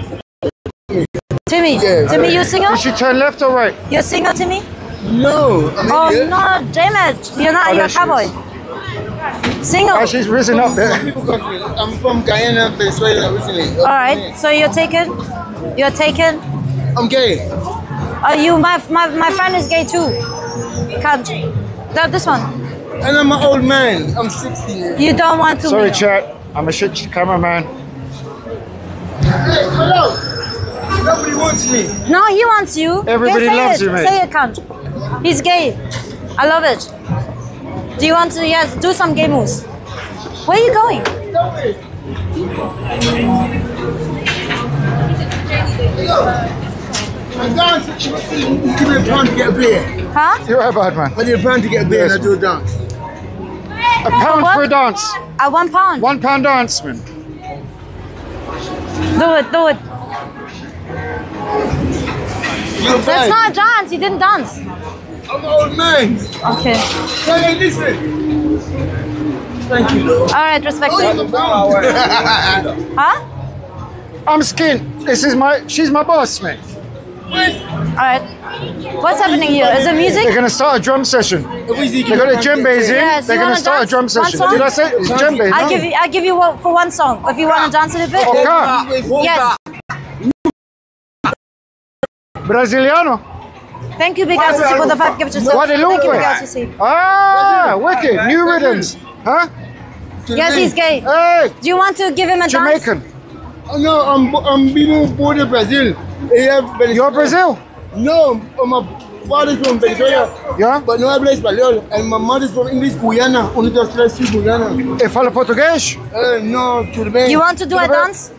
Timmy. Timmy, you a singer? Did she turn left or right? You're a singer, Timmy? No. Oh no, damn it! You're not. Oh, you're a cowboy. Single. Oh, she's risen up there. I'm from Guyana, Venezuela originally. All right. So you're taken. You're taken. I'm gay. Are you? My my my friend is gay too. Can't. That this one. And I'm an old man. I'm 16. You don't want to. Sorry, mingle. chat. I'm a shit cameraman. Hey, hello. Nobody wants me. No, he wants you. Everybody Yeah, say loves it. you, mate. Say it, cunt. He's gay. I love it. Do you want to? Yes. Do some gay moves. Where are you going? I dance. Give me a pound to get a beer. Huh? You're right, bad man. I need a pound to get a beer and I do a dance. A pound for a dance. At one pound. One pound dance, man. Do it. Do it. That's not a dance. He didn't dance. I'm an old man. Okay. Hey, listen. Thank you, Lord. All right. Respect it. Huh? I'm skin. This is my. She's my boss, man. All right. What's happening here? Is it music? They're gonna start a drum session. They got a djembes in. Yes, They're gonna wanna start a drum session. song? Did I say it's djembe? I no? give you. I give you one for one song. If you want to dance a little bit. Oh, okay. Yes. Brasiliano. Thank you, Big Ass for the five gifts. yourself. Thank you, Big Ass. Guadalupe. Ah, wicked. New rhythms. Huh? Yes, he's gay. Hey. Do you want to give him a dance? Jamaican. Oh, no, I'm I'm being born in Brazil. You're Brazil? No, my father's from Venezuela. Yeah? But no habla español. And my mother's from English Guyana. Only dos tres sí, Guyana. E fala português? Uh, no, tudo. You want to do a dance?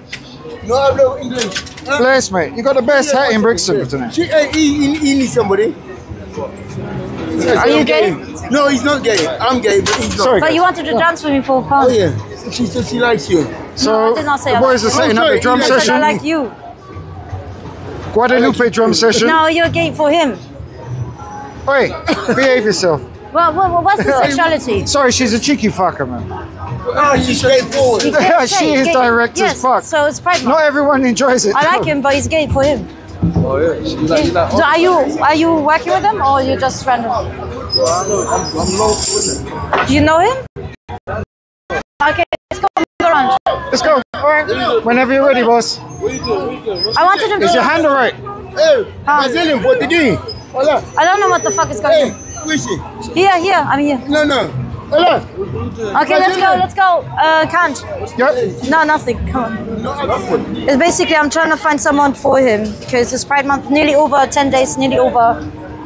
No hablo English. Bless, mate. You got the best hat in Brixton tonight. She, uh, he, he, he needs somebody. Are you gay? No, he's not gay. I'm gay, but he's not. Sorry, But you wanted to dance with me for fun. Oh, yeah. She said she likes you. So I did not say the I boys are like setting you. up the drum I said session. I like you. Guadalupe drum session. No, you're gay for him. Wait, behave yourself. Well, well, what's the sexuality? Sorry, she's a cheeky fucker, man. Oh, she's straightforward. He can't she is gay. direct yes, as fuck. So it's pride Not everyone enjoys it. I like him, but he's gay for him. Oh, yeah. You like, you like, So are you are you working with him or you just random? I'm, I'm low with it. Do you know him? Okay, let's go around. Let's go. All right. Whenever you're ready, boss. What you doing? What you doing? What's I wanted to. Is your hand all right? Hey, Brazilian, what did you? Hola. I don't know what the fuck is going Hey, on. Where is she? Here, here, I'm here. No, no. Hola. Okay, let's go, let's go. Uh, can't. Yep. No, nothing. Come on. It's basically I'm trying to find someone for him because his Pride Month nearly over, ten days nearly over,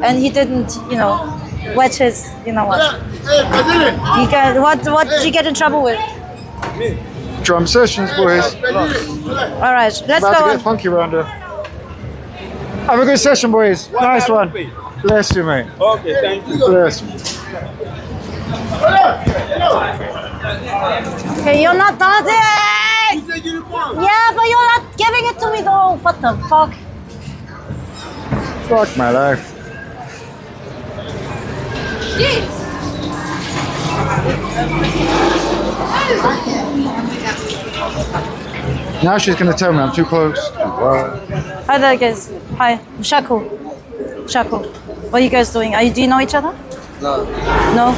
and he didn't, you know, wet his, you know what? Hey, Brazilian. He got what? What did you get in trouble with? Me. Drum sessions, boys. All right, let's About go. to on. funky around here. Have a good session, boys. Nice one. Bless you, mate. Okay, thank you. Bless you. Okay, you're not dancing! Yeah, but you're not giving it to me though. What the fuck? Fuck my life. Now she's gonna tell me I'm too close. Too far. Hi there, guys. Hi, I'm Shako. Shako. What are you guys doing? Are you, do you know each other? No. No.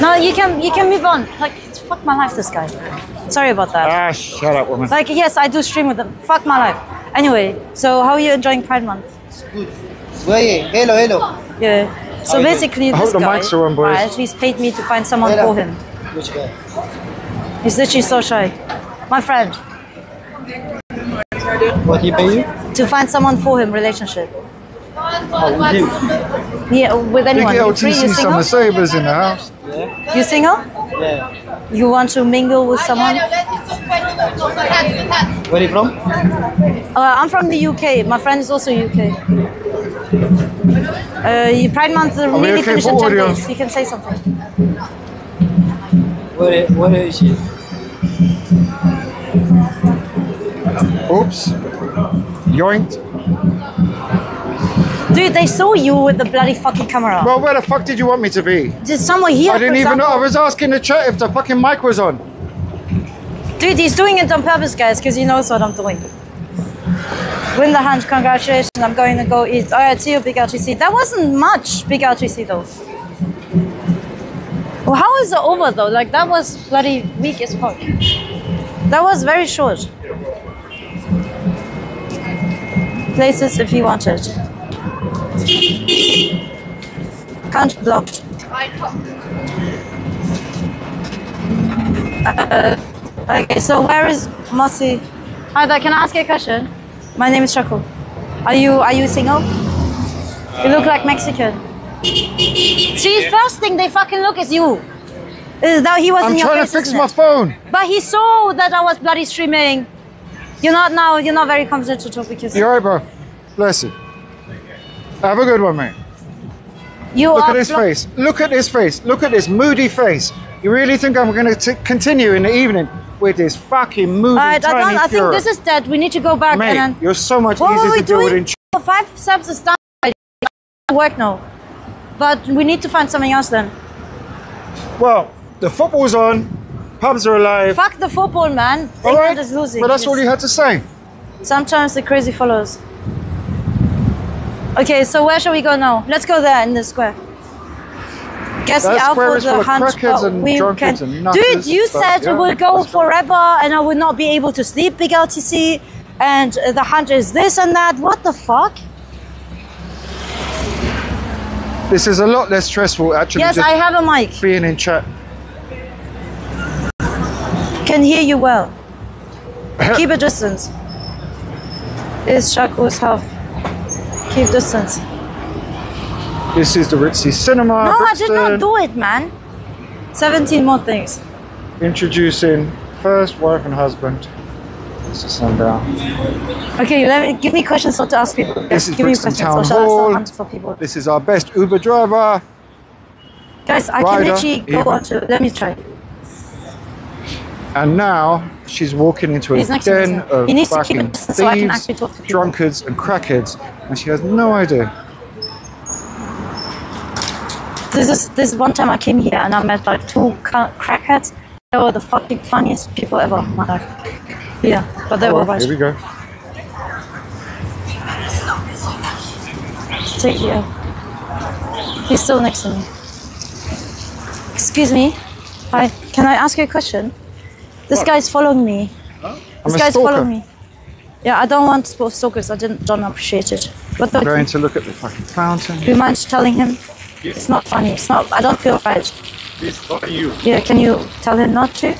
No, you can you can move on. Like, fuck my life, this guy. Sorry about that. Ah, shut up, woman. Like, yes, I do stream with them. Fuck my life. Anyway, so how are you enjoying Pride Month? It's good. Wait, hello, hello. Yeah. So How you doing? basically, I this hope the guy, mics are on, boys. right, he's paid me to find someone Hello. for him. Which guy? He's literally so shy. My friend. What he pay you? To find someone for him, relationship. Oh, with him. Yeah, with Big anyone. You free? You LTC single? Summer Sabers in the house. You single? Yeah. You want to mingle with someone? Where are you from? Uh, I'm from the UK. My friend is also UK. Uh, you- Pride Month we nearly okay finished for in 10 audio? days. You can say something. Where, where is she? Oops. Yoinked. Dude, they saw you with the bloody fucking camera. Well, where the fuck did you want me to be? Just somewhere here. I didn't even know. I was asking the chat if the fucking mic was on. Dude, he's doing it on purpose, guys, because he knows what I'm doing. Win the hunt, congratulations. I'm going to go eat. Alright, see you, Big RTC. That wasn't much, Big RTC, though. Well, how is it over, though? Like, that was bloody weak as fuck. That was very short. Places if you wanted. Can't block. Uh, okay, so where is Mossy? Hi there, can I ask you a question? My name is Shako. Are you are you single? You look like Mexican. See, first thing they fucking look is you. Is that he was I'm in your trying to face, fix my phone. But he saw that I was bloody streaming. You're not now. You're not very confident to talk because You alright, bro? Bless you. Have a good one, mate. you are Look at his face. Look at his face. Look at this moody face. You really think I'm going to continue in the evening with this fucking moody Alright, I tiny don't. I think this is dead. We need to go back Mate, and you're so much What easier to deal with in Five steps is done. Work now. But we need to find something else then. Well, the football's on, pubs are alive. Fuck the football, man. All England right, is losing. but that's all you had to say. Sometimes the crazy follows. Okay, so where shall we go now? Let's go there in the square. Guess the for the hunt. we can... Dude, you said yeah, it would go forever and I would not be able to sleep, Big LTC, and the hunt is this and that. What the fuck? This is a lot less stressful, actually. yes, I have a mic. being in chat. Can hear you well. Keep a distance. Is Shako's house. Keep distance. This is the Ritzy Cinema. no, I did not do it, man. 17 more things. Introducing first wife and husband. This is sundown. Okay, let me give me questions not to ask people. This is give me Brixton questions Town or shall I Hall. for people? This is our best Uber driver. Guys, I Rider, can literally go Eva. on to. Let me try. And now she's walking into a He's next to me, den of He needs to keep fucking it distance so I thieves, to drunkards, and crackheads, and she has no idea. This is this one time I came here and I met like two crackheads. They were the fucking funniest people ever in my life. Yeah, but they were here we go. Take care. He's still next to me. Excuse me. Hi. Can I ask you a question? This What? guy's following me. I'm This a guy's stalker. following me. Yeah, I don't want sp- stalkers. I didn't don't appreciate it. But I'm going to look at the fucking fountain. do you mind telling him? It's not funny. It's not. I don't feel right. This not you. Yeah, can you tell him not to?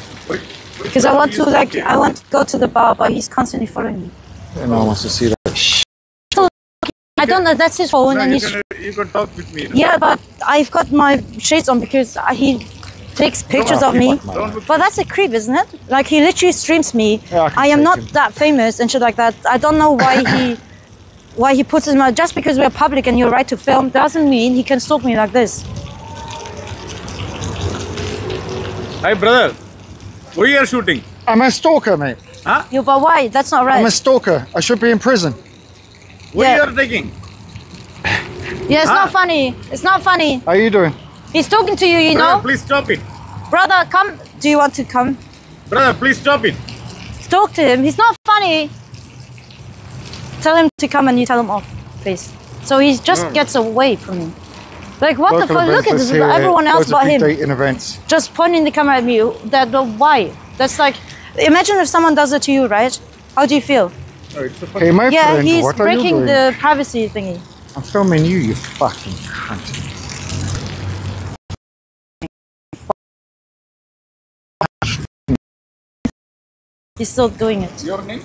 Because I want to like I want to go to the bar, but he's constantly following me. No one wants to see that. Shh. I don't know. That's his phone, and you, he's can, you can talk with me. yeah. But I've got my shades on because he takes pictures of me. But that's a creep, isn't it? Like he literally streams me. Yeah, I I am not him. that famous and shit like that. I don't know why he. Why he puts in my just because we're public and you're right to film doesn't mean he can stalk me like this. Hey, brother. What are you shooting? I'm a stalker, mate. Huh? You, but why? That's not right. I'm a stalker. I should be in prison. What Yeah. are you taking? yeah, it's Ah. not funny. It's not funny. How are you doing? He's talking to you, you Brother, know? please stop it. Brother, come. Do you want to come? Brother, please stop it. Talk to him. He's not funny. Tell him to come and you tell him off, please. So he just Mm. gets away from you. Like, what the fuck? Look at this. let's hear it. Everyone else but him. Dating events. Just pointing the camera at me. That the why? That's like, imagine if someone does it to you, right? How do you feel? Hey, my yeah, friend, he's what are you breaking doing? the privacy thingy. I'm filming you, you fucking cunt. He's still doing it. Your name?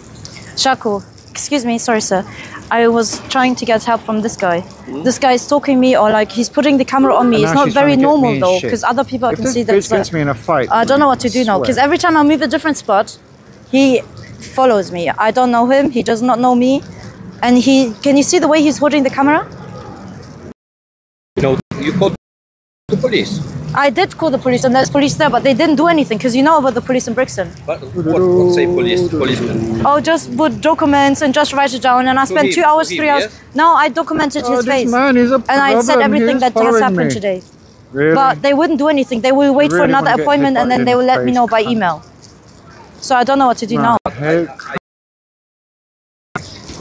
Shako, excuse me, sorry, sir. I was trying to get help from this guy. Hmm? This guy is stalking me, or like he's putting the camera on me. And It's not very trying to get me normal though, because other people I If can this see that. bitch it's gets me in a fight, I don't know what to do now, because every time I move a different spot, he follows me. I don't know him. He does not know me, and he. Can you see the way he's holding the camera? You know, you called the police. I did call the police, and there's police there, but they didn't do anything because you know about the police in Brixton. But what, what say police, policeman? Oh, just put documents and just write it down. And I spent him, two hours, him, three hours. yes? No, I documented Oh, his face. man is a and I said everything that has happened me. today. Really? But they wouldn't do anything. They will wait You for another appointment and then they will let me know by email. So I don't know what to do No. now. Hey,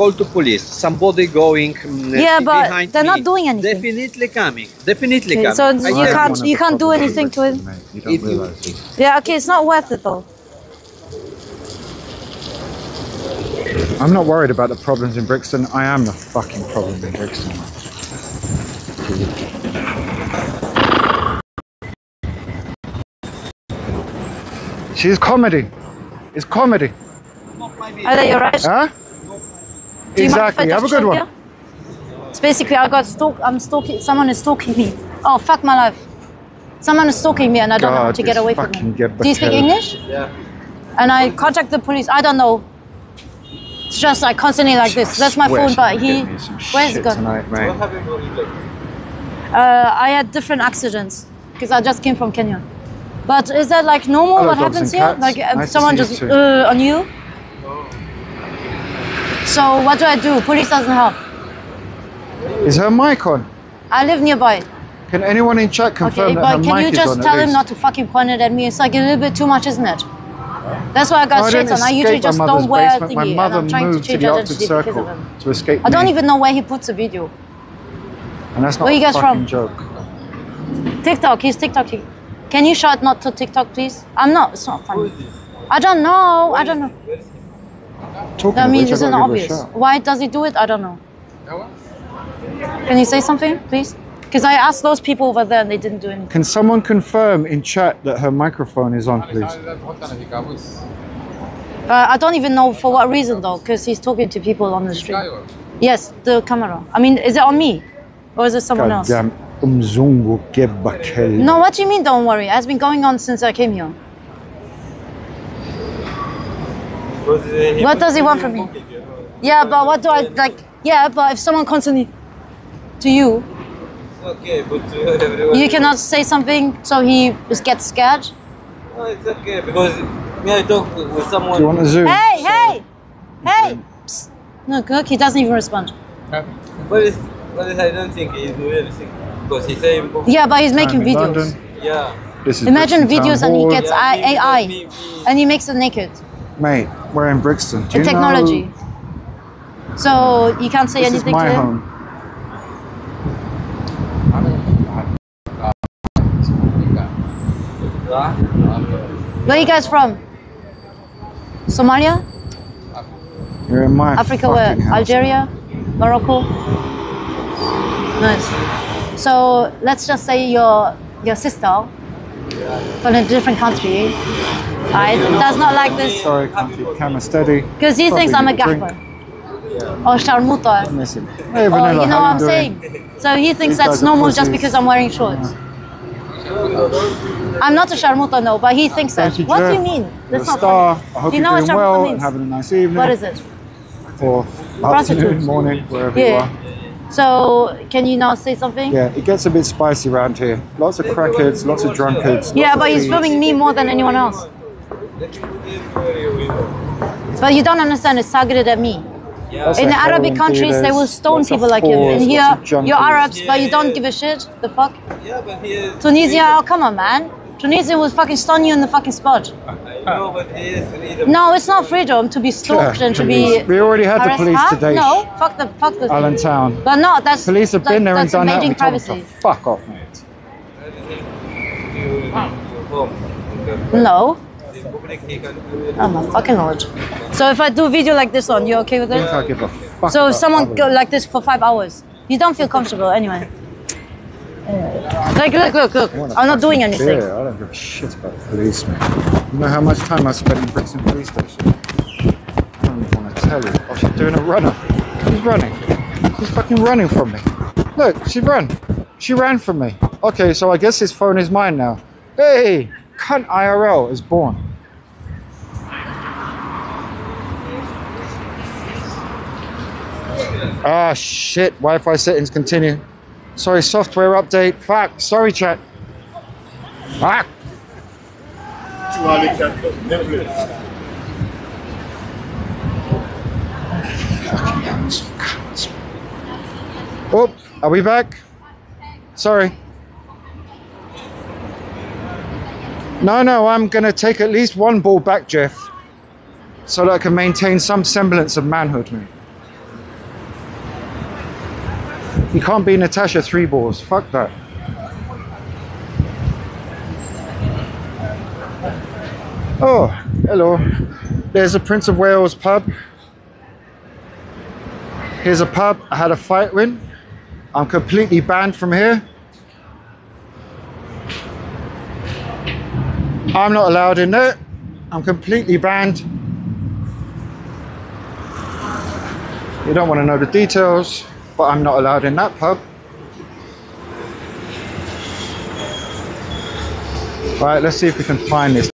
Call to police. Somebody going mm, Yeah, but behind they're me. not doing anything. Definitely coming. Definitely Okay, coming. so I you can't you can't do anything to it. You don't realize it. Yeah, okay, it's not worth it though. I'm not worried about the problems in Brixton. I am the fucking problem in Brixton. She's comedy. It's comedy. Are they your alright? Huh? Do you mind if I Exactly. Have a good one. you? It's basically I got stalk. I'm stalking. Someone is stalking me. Oh fuck my life. Someone is stalking me and I don't know how to get away from fucking it. get Do you speak back English? Yeah. And I contact the police. I don't know. It's just like constantly like this. That's my phone, but he. get me some Where's it shit gone? tonight, mate. Uh, I had different accidents because I just came from Kenya. But is that like normal? Hello, what happens here? cats. Like uh, Nice someone just uh, on you? So what do I do? Police doesn't help. Is her mic on? I live nearby. Can anyone in chat confirm Okay, that her but can mic you is just on tell him least? not to fucking point it at me? It's like a little bit too much, isn't it? That's why I got Oh, I shades on. I usually just don't wear a basement. My thingy, and I'm trying to moved to change the identity Arctic Circle to escape I don't me. even know where he puts the video. And that's not Where a you guys fucking from? joke. TikTok. He's TikToking. Can you shout not to TikTok, please? I'm not. It's not funny. I don't know. I don't know. Talking I of mean, which, I it's gotta not give her a obvious. Why does he do it? I don't know. Can you say something, please? Because I asked those people over there and they didn't do anything. Can someone confirm in chat that her microphone is on, please? Uh, I don't even know for what reason though, because he's talking to people on the street. Yes, the camera. I mean, is it on me? Or is it someone else? Goddamn. No, what do you mean don't worry? It's been going on since I came here. What does he want from me? Yeah, but what do I like? Yeah, but if someone constantly to you, Okay, but uh, everyone. you cannot say something so he just gets scared. No, it's okay because me I talk with with someone. Do you want to zoom? Hey, hey, hey! Psst. No, look, he doesn't even respond. But it's, but it's, I don't think he's doing anything because he say. Yeah, but he's making videos. London. Yeah. This is Imagine videos and he gets I- AI and he makes it naked. Mate, we're in Brixton. Do technology. Know, So you can't say this is anything my to him. home. Where are you guys from? Somalia? You're in my Africa where? house. Algeria? Morocco? Nice. So let's just say your your sister from a different country, right, does not like this Sorry, can't keep camera steady. because he thinks I'm a gaffer or sharmuta. Hey, Or oh, you know what I'm you saying? So he thinks These that's normal just because I'm wearing shorts. I'm not a sharmuta, no, but he thinks that. You, What do you mean? You're That's not star. funny. I hope Do you you're know what doing sharmuta well means? and having a nice evening. What is it? Or Prostitute. afternoon, morning, wherever you are. So can you now say something? Yeah, it gets a bit spicy around here. Lots of crackheads, lots of drunkards. Yeah, lots but he's thieves. filming me more than anyone else. But you don't understand, it's targeted at me. Lots In of the Arabic heroin countries, they will stone people like you. whores, And here, lots you're junkies. Arabs, but you don't give a shit. The fuck? Yeah, but he is. Tunisia, oh, come on, man. Tunisia will fucking stone you in the fucking spot. No, but he freedom. No, it's not freedom to be stalked Yeah, and to police. be. We already had the police Huh? today. No, fuck the fuck the. Allentown. But no, that's Police have that- been there and that's done that. invading We told them privacy. to fuck off, mate. No. I'm can do it. Oh my fucking lord. So if I do video like this one, you okay with it? I give a fuck. So if someone go like this for five hours, you don't feel comfortable anyway. Like look, look, look. I want a I'm not doing anything. beer. I don't give a shit about the police, man. You know how much time I spent in Brixton Police Station? I don't even want to tell you. Oh, she's doing a runner. She's running. She's fucking running from me. Look, she ran. She ran from me. Okay, so I guess his phone is mine now. Hey, cunt IRL is born. Ah, shit. Wi-Fi settings continue. Sorry, software update. Fuck. Sorry, chat. Fuck. Oh, are we back? Sorry. No, no, I'm going to take at least one ball back, Jeff, so that I can maintain some semblance of manhood, mate. You can't be Natasha three balls. Fuck that. Oh, hello. There's a Prince of Wales pub. Here's a pub I had a fight with. I'm completely banned from here. I'm not allowed in there. I'm completely banned. You don't want to know the details, but I'm not allowed in that pub. Right, let's see if we can find this.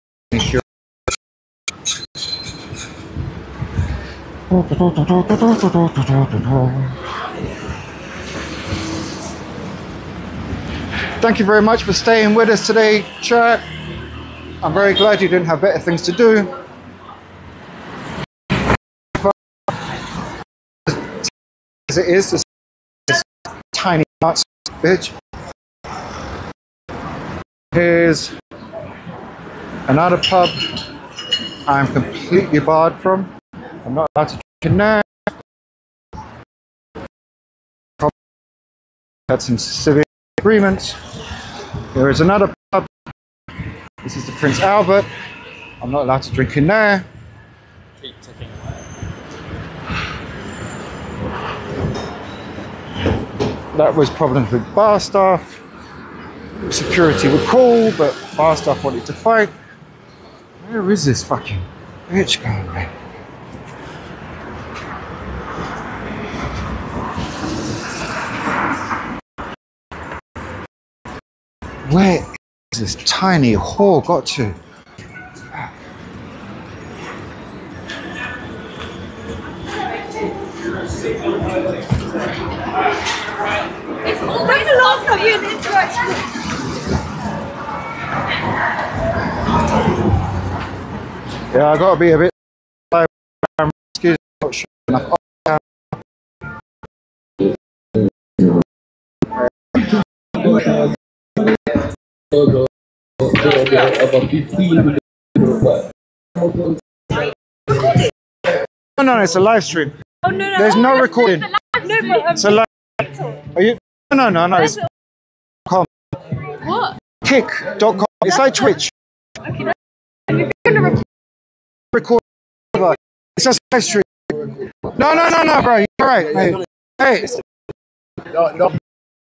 Thank you very much for staying with us today, chat. I'm very glad you didn't have better things to do. As it is, tiny nuts bitch. Here's another pub I'm completely barred from. I'm not allowed to drink in there. Had some severe agreements. There is another pub. This is the Prince Albert. I'm not allowed to drink in there. That was problems with bar staff. Security were cool, but bar staff wanted to fight. Where is this fucking bitch going, man? Where is this tiny whore got to? Lot of you interaction. Yeah, I gotta be a bit. Excuse me, not sure enough. No, no, it's a live stream. Oh no no. There's no recording. It's a live. No, no, no, no. It's com. what? Kick.com. It's like Twitch. Okay, no. If you're gonna record Record. It's just live stream. No, no, no, no, bro. You're right, mate. Hey.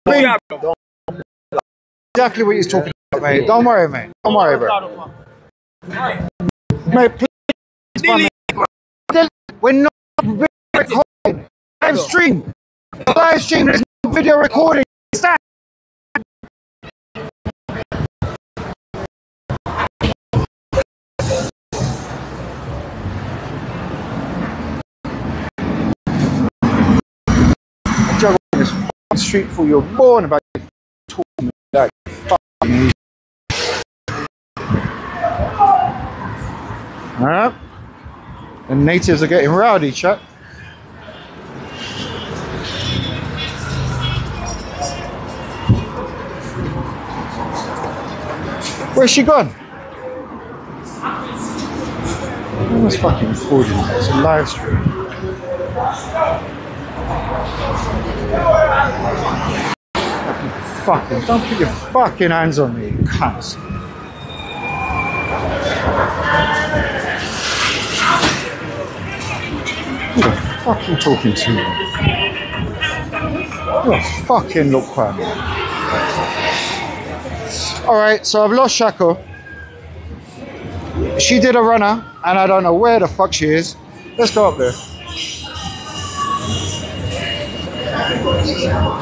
Bring- Exactly what he's talking about, mate. Don't worry, mate. Don't worry, bro. Mate, please. We're not recording. Live stream. Live stream. There's no video recording. Stand. street for you're born about talking like fucking? The natives are getting rowdy, chat. Where's she gone? I was fucking recording. It's a live stream. Fucking, don't put your fucking hands on me, you cunts. Who the fuck you talking to? You're a fucking look crap. Alright, so I've lost Shako. She did a runner, and I don't know where the fuck she is. Let's go up there.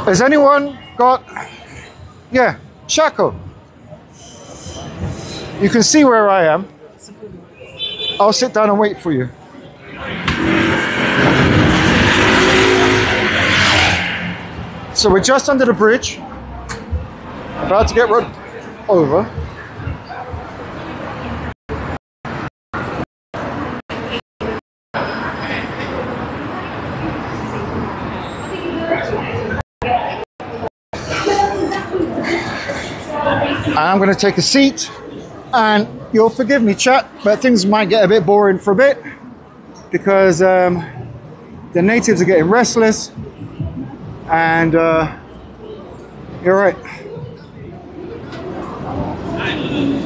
Has anyone got. Yeah, Shako. You can see where I am. I'll sit down and wait for you. So we're just under the bridge. About to get run over. I'm going to take a seat and you'll forgive me, chat, but things might get a bit boring for a bit because um, the natives are getting restless and uh, you're right.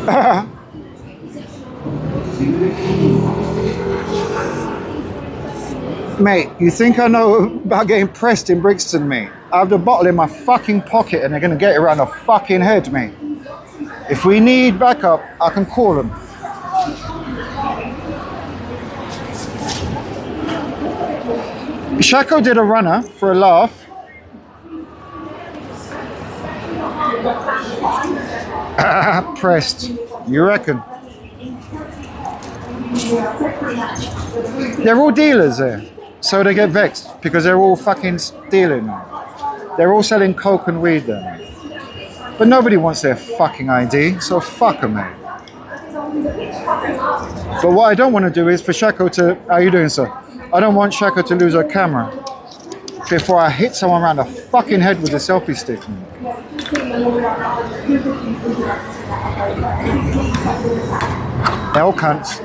Mate, you think I know about getting pressed in Brixton, mate? I have the bottle in my fucking pocket and they're gonna get it around the fucking head, mate. If we need backup, I can call them. Shako did a runner for a laugh. Pressed. You reckon? They're all dealers there. So they get vexed because they're all fucking stealing. They're all selling coke and weed there. But nobody wants their fucking ID, so fuck them, mate. But what I don't want to do is for Shako to. How you doing, sir? I don't want Shako to lose her camera before I hit someone around the fucking head with a selfie stick. Hell cunts.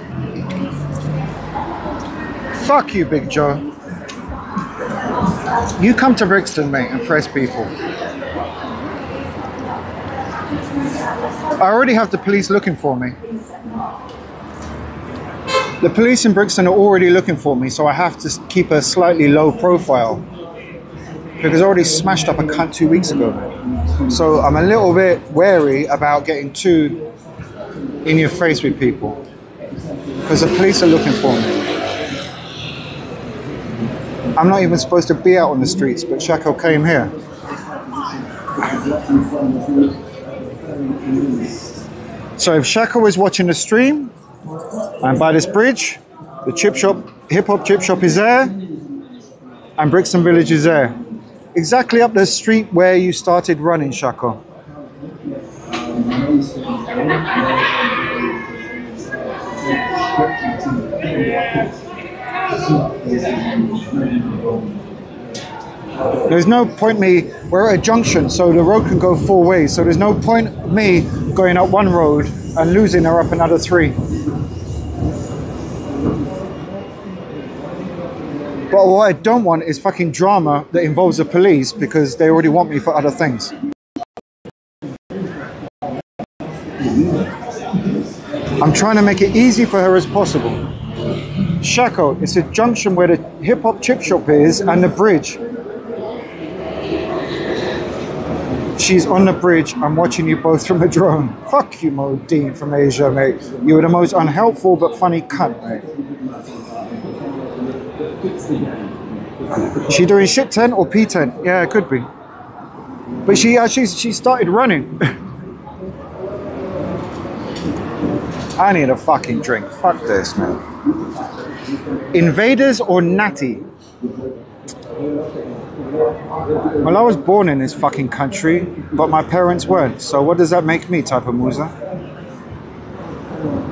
Fuck you, Big Joe. You come to Brixton, mate, and press people. I already have the police looking for me. The police in Brixton are already looking for me, so I have to keep a slightly low profile. Because I already smashed up a cunt two weeks ago. So I'm a little bit wary about getting too in your face with people. Because the police are looking for me. I'm not even supposed to be out on the streets, but Shako came here. So if Shako is watching the stream, I'm by this bridge, the chip shop, hip hop chip shop is there, and Brixton Village is there. Exactly up the street where you started running, Shako. There's no point me, we're at a junction, so the road can go four ways. So there's no point me going up one road and losing her up another three. But what I don't want is fucking drama that involves the police because they already want me for other things. I'm trying to make it easy for her as possible. Shako, it's a junction where the hip hop chip shop is and the bridge. She's on the bridge. I'm watching you both from a drone. Fuck you, Mo Dean from Asia, mate. You were the most unhelpful but funny cunt, mate. She doing shit tent or P tent? Yeah, it could be. But she uh, actually she started running. I need a fucking drink. Fuck this, man. Invaders or Natty? Well, I was born in this fucking country, but my parents weren't. So what does that make me, type of Musa?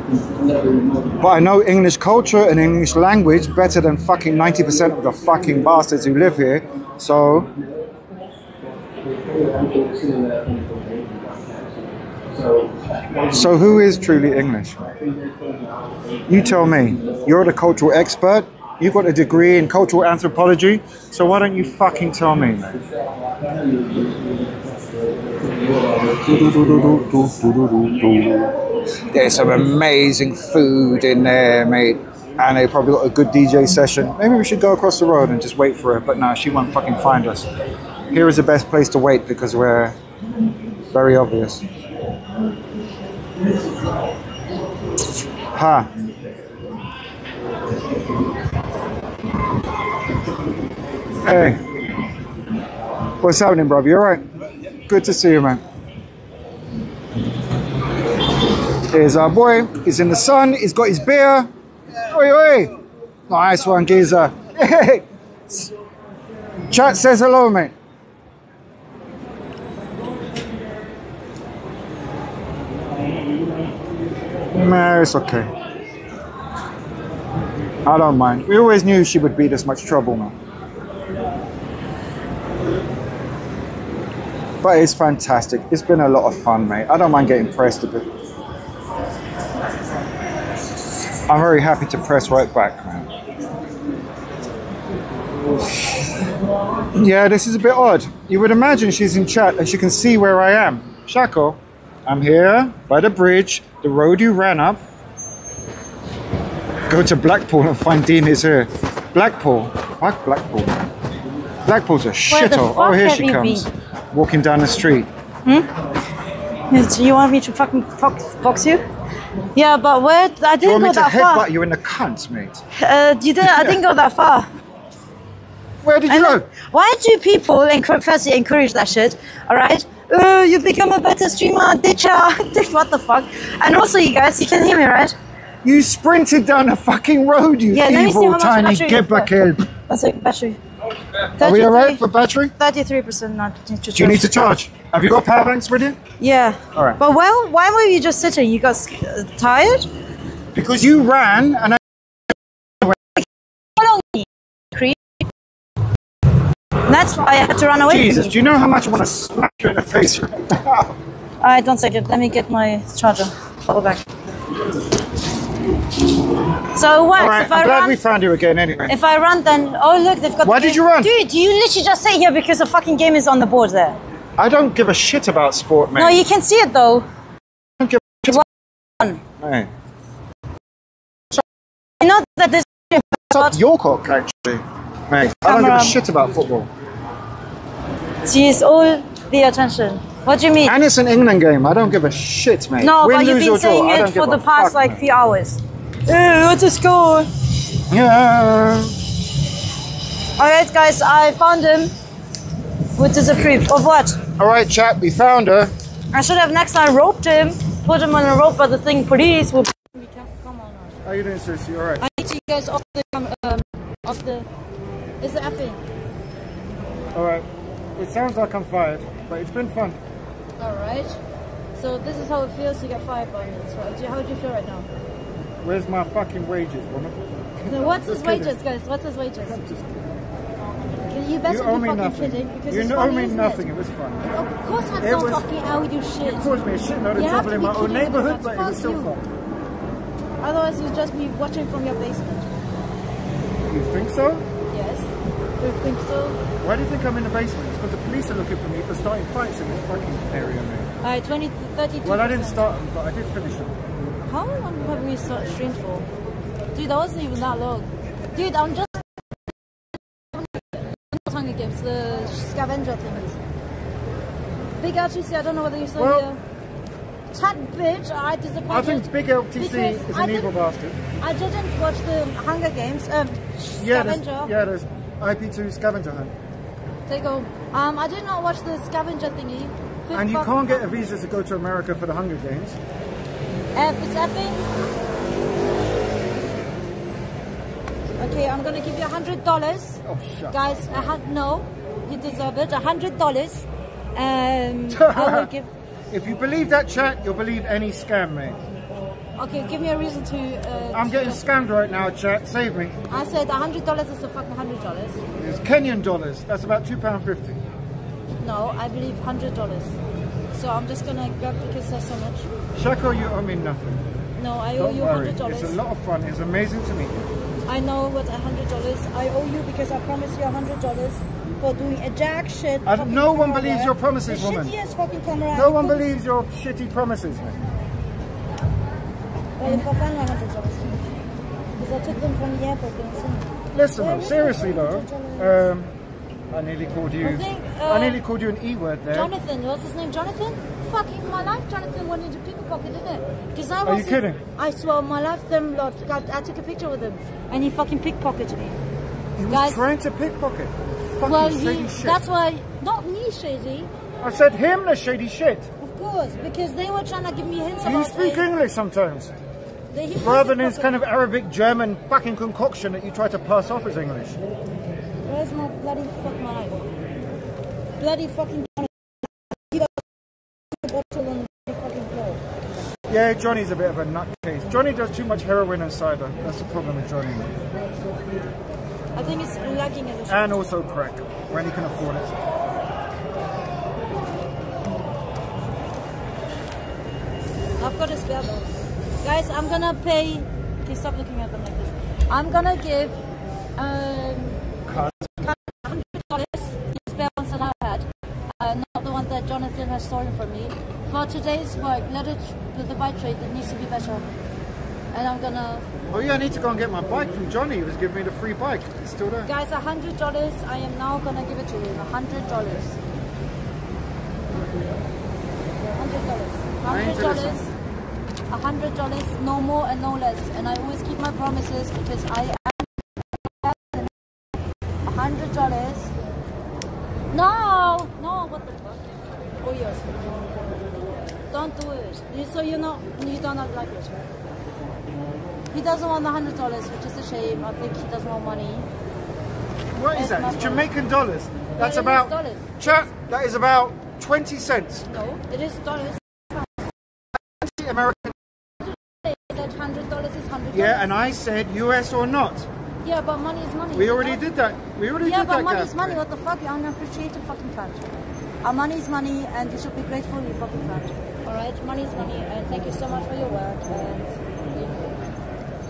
But I know English culture and English language better than fucking 90% of the fucking bastards who live here. So So who is truly English? You tell me. You're the cultural expert. You've got a degree in cultural anthropology. So why don't you fucking tell me? There's some amazing food in there, mate. And they probably got a good DJ session. Maybe we should go across the road and just wait for her. But no, she won't fucking find us. Here is the best place to wait because we're very obvious. Ha. Hey. What's happening, bro? You alright? Good to see you, man. Here's our boy. He's in the sun. He's got his beer. Oi, oi. Nice one, geezer. Chat says hello, mate. Nah, it's okay. I don't mind. We always knew she would be this much trouble, man. But it's fantastic. It's been a lot of fun, mate. I don't mind getting pressed a bit. I'm very happy to press right back, man. Yeah, this is a bit odd. You would imagine she's in chat and she can see where I am. Shako, I'm here by the bridge, the road you ran up. Go to Blackpool and find Dean is here. Blackpool? Fuck Blackpool. Blackpool's a Where shithole. Oh, here she comes. been? Walking down the street. Hmm? Do You want me to fucking fox, fox you? Yeah, but where? I didn't want go me to that headbutt far. you in the cunt, mate? Uh, you didn't. I didn't go that far. Where did you go? Why do people encourage, firstly encourage that shit? All right. Uh, you become a better streamer, ditcher. what the fuck? And also, you guys, you can hear me, right? You sprinted down a fucking road, you Yeah, let me see how evil tiny battery you've kid. That's like battery. Are we alright for battery? Thirty-three percent not. Do you need to charge? Have you got power banks with you? Yeah. All right. But well, why were you just sitting? You got uh, tired? Because you ran and I. Follow me, creep. That's why I had to run away. Jesus, do you know how much I want to smack you in the face? Alright, one second. Let me get my charger. Follow back. So what? All right, if I I'm glad run, we found you again anyway. if I run, then oh look, they've got. Why the did you run? dude? You literally just sit here because the fucking game is on the board there. I don't give a shit about sport, man. No, you can see it though. I don't give a. Mate. I know that there's. It's your cock, actually. Mate, I don't give a shit about football. She's all the attention. What do you mean? And it's an England game. I don't give a shit, mate. No, Win, but you've been or draw. saying it for the past fuck, like mate. few hours. Hey, what's the score? Yeah. Alright, guys, I found him. Which is a proof of what? All right, chap, we found her. I should have next time roped him, put him on a rope, but the thing police will. Be careful. Come on, man. How you doing, sis? You all right? I need you guys off the um, um off the. Is it effing? All right. It sounds like I'm fired, but it's been fun. All right. So this is how it feels to get fired by me. So how do you feel right now? Where's my fucking wages, woman? So what's his kidding. wages, guys? What's his wages? I'm just Can you better you owe be me fucking nothing. kidding because you it's owe funny, me nothing. It? It was fun. Of course I It was- fucking owe you shit. You caused me a shitload of trouble in my own neighbourhood, but it was still you. fun. Otherwise, you'd just be watching from your basement. You think so? Yes. You think so? Why do you think I'm in the basement? It's because the police are looking for me for starting fights in this fucking area, mate. Alright, 20, 32. Well, I didn't start them, but I did finish them. How long have we streamed for? Dude, that wasn't even that long. Dude, I'm just. Hunger Games, the scavenger thingies. Big LTC, I don't know whether you saw Well- here. Chat bitch, I disappointed. I think Big LTC is I an evil bastard. I didn't watch the Hunger Games. Um, Yeah, there's, yeah, there's IP2 scavenger hunt. They go. Um, I did not watch the scavenger thingy. Fifth And you can't get a visa to go to America for the Hunger Games. F, it's effing. Okay, I'm gonna give you a hundred dollars. Oh, shut Guys, I had no. You deserve it. A hundred dollars. Um, I will give. If you believe that chat, you'll believe any scam, mate. Okay, give me a reason to. Uh, I'm to getting scammed right now, chat. Save me. I said a hundred dollars is a fucking hundred dollars. It's Kenyan dollars. That's about two pound fifty. No, I believe hundred dollars. So I'm just gonna grab because there's so much. Shako, you owe me nothing. No, I owe Don't you worry. hundred dollars. It's a lot of fun. It's amazing to meet you. I know what a hundred dollars. I owe you because I promised you a hundred dollars for doing a jack shit. No one camera believes your promises, the woman. shittiest fucking camera. No I one believes your shitty promises, mate. Well, if I find my hundred dollars, because I took them from the airport. Listen, though, seriously though, um, I nearly called you. I think, I uh, nearly called you an E word there. Jonathan, what's his name? Jonathan? Fucking my life, Jonathan went into pickpocket, didn't it? Because I Are you was. kidding? I swear, my life, them lot. I, I took a picture with him, and he fucking pickpocketed me. He was Guys- trying to pickpocket. Fucking well, shady he, shit. that's why. Not me, shady. I said him the shady shit. Of course, because they were trying to give me hints You about. speak English sometimes. Rather than this kind of Arabic, German fucking concoction that you try to pass off as English. Where's my bloody fuck my life? Bloody fucking Jonathan. He got a bottle on the fucking floor. Yeah, Johnny's a bit of a nutcase. Johnny does too much heroin and cider. That's the problem with Johnny. I think it's lacking in the And also crack, when he can afford it. I've got a spare though. Guys, I'm gonna pay. Okay, stop looking at them like this. I'm gonna give um hundred dollars the spare ones that I had, uh, not the one that Jonathan has stolen from me. For today's work, let it with the bike trade that needs to be better. And I'm gonna Oh yeah, I need to go and get my bike from Johnny. He was giving me the free bike. It's still there. guys a hundred dollars. I am now gonna give it to him. A hundred dollars. Hundred dollars. I ain't Hundred gonna dollars. A hundred dollars, no more and no less. And I always keep my promises because I am a hundred dollars. No, no, what the fuck? Oh yes. Don't do it. So you're not, you don't not like it. He doesn't want the hundred dollars, which is a shame. I think he doesn't want money. What is that? It's. Jamaican dollars. That's is about dollars. chat. That is about twenty cents. No, it is dollars. American. That hundred dollars is $100. Yeah, and I said US or not. Yeah, but money is money. We already did that. We already Yeah, did but that. money is money. What the fuck? You're unappreciated fucking country. Our money is money, and you should be grateful, you fucking country. All right, money is money, and thank you so much for your work. And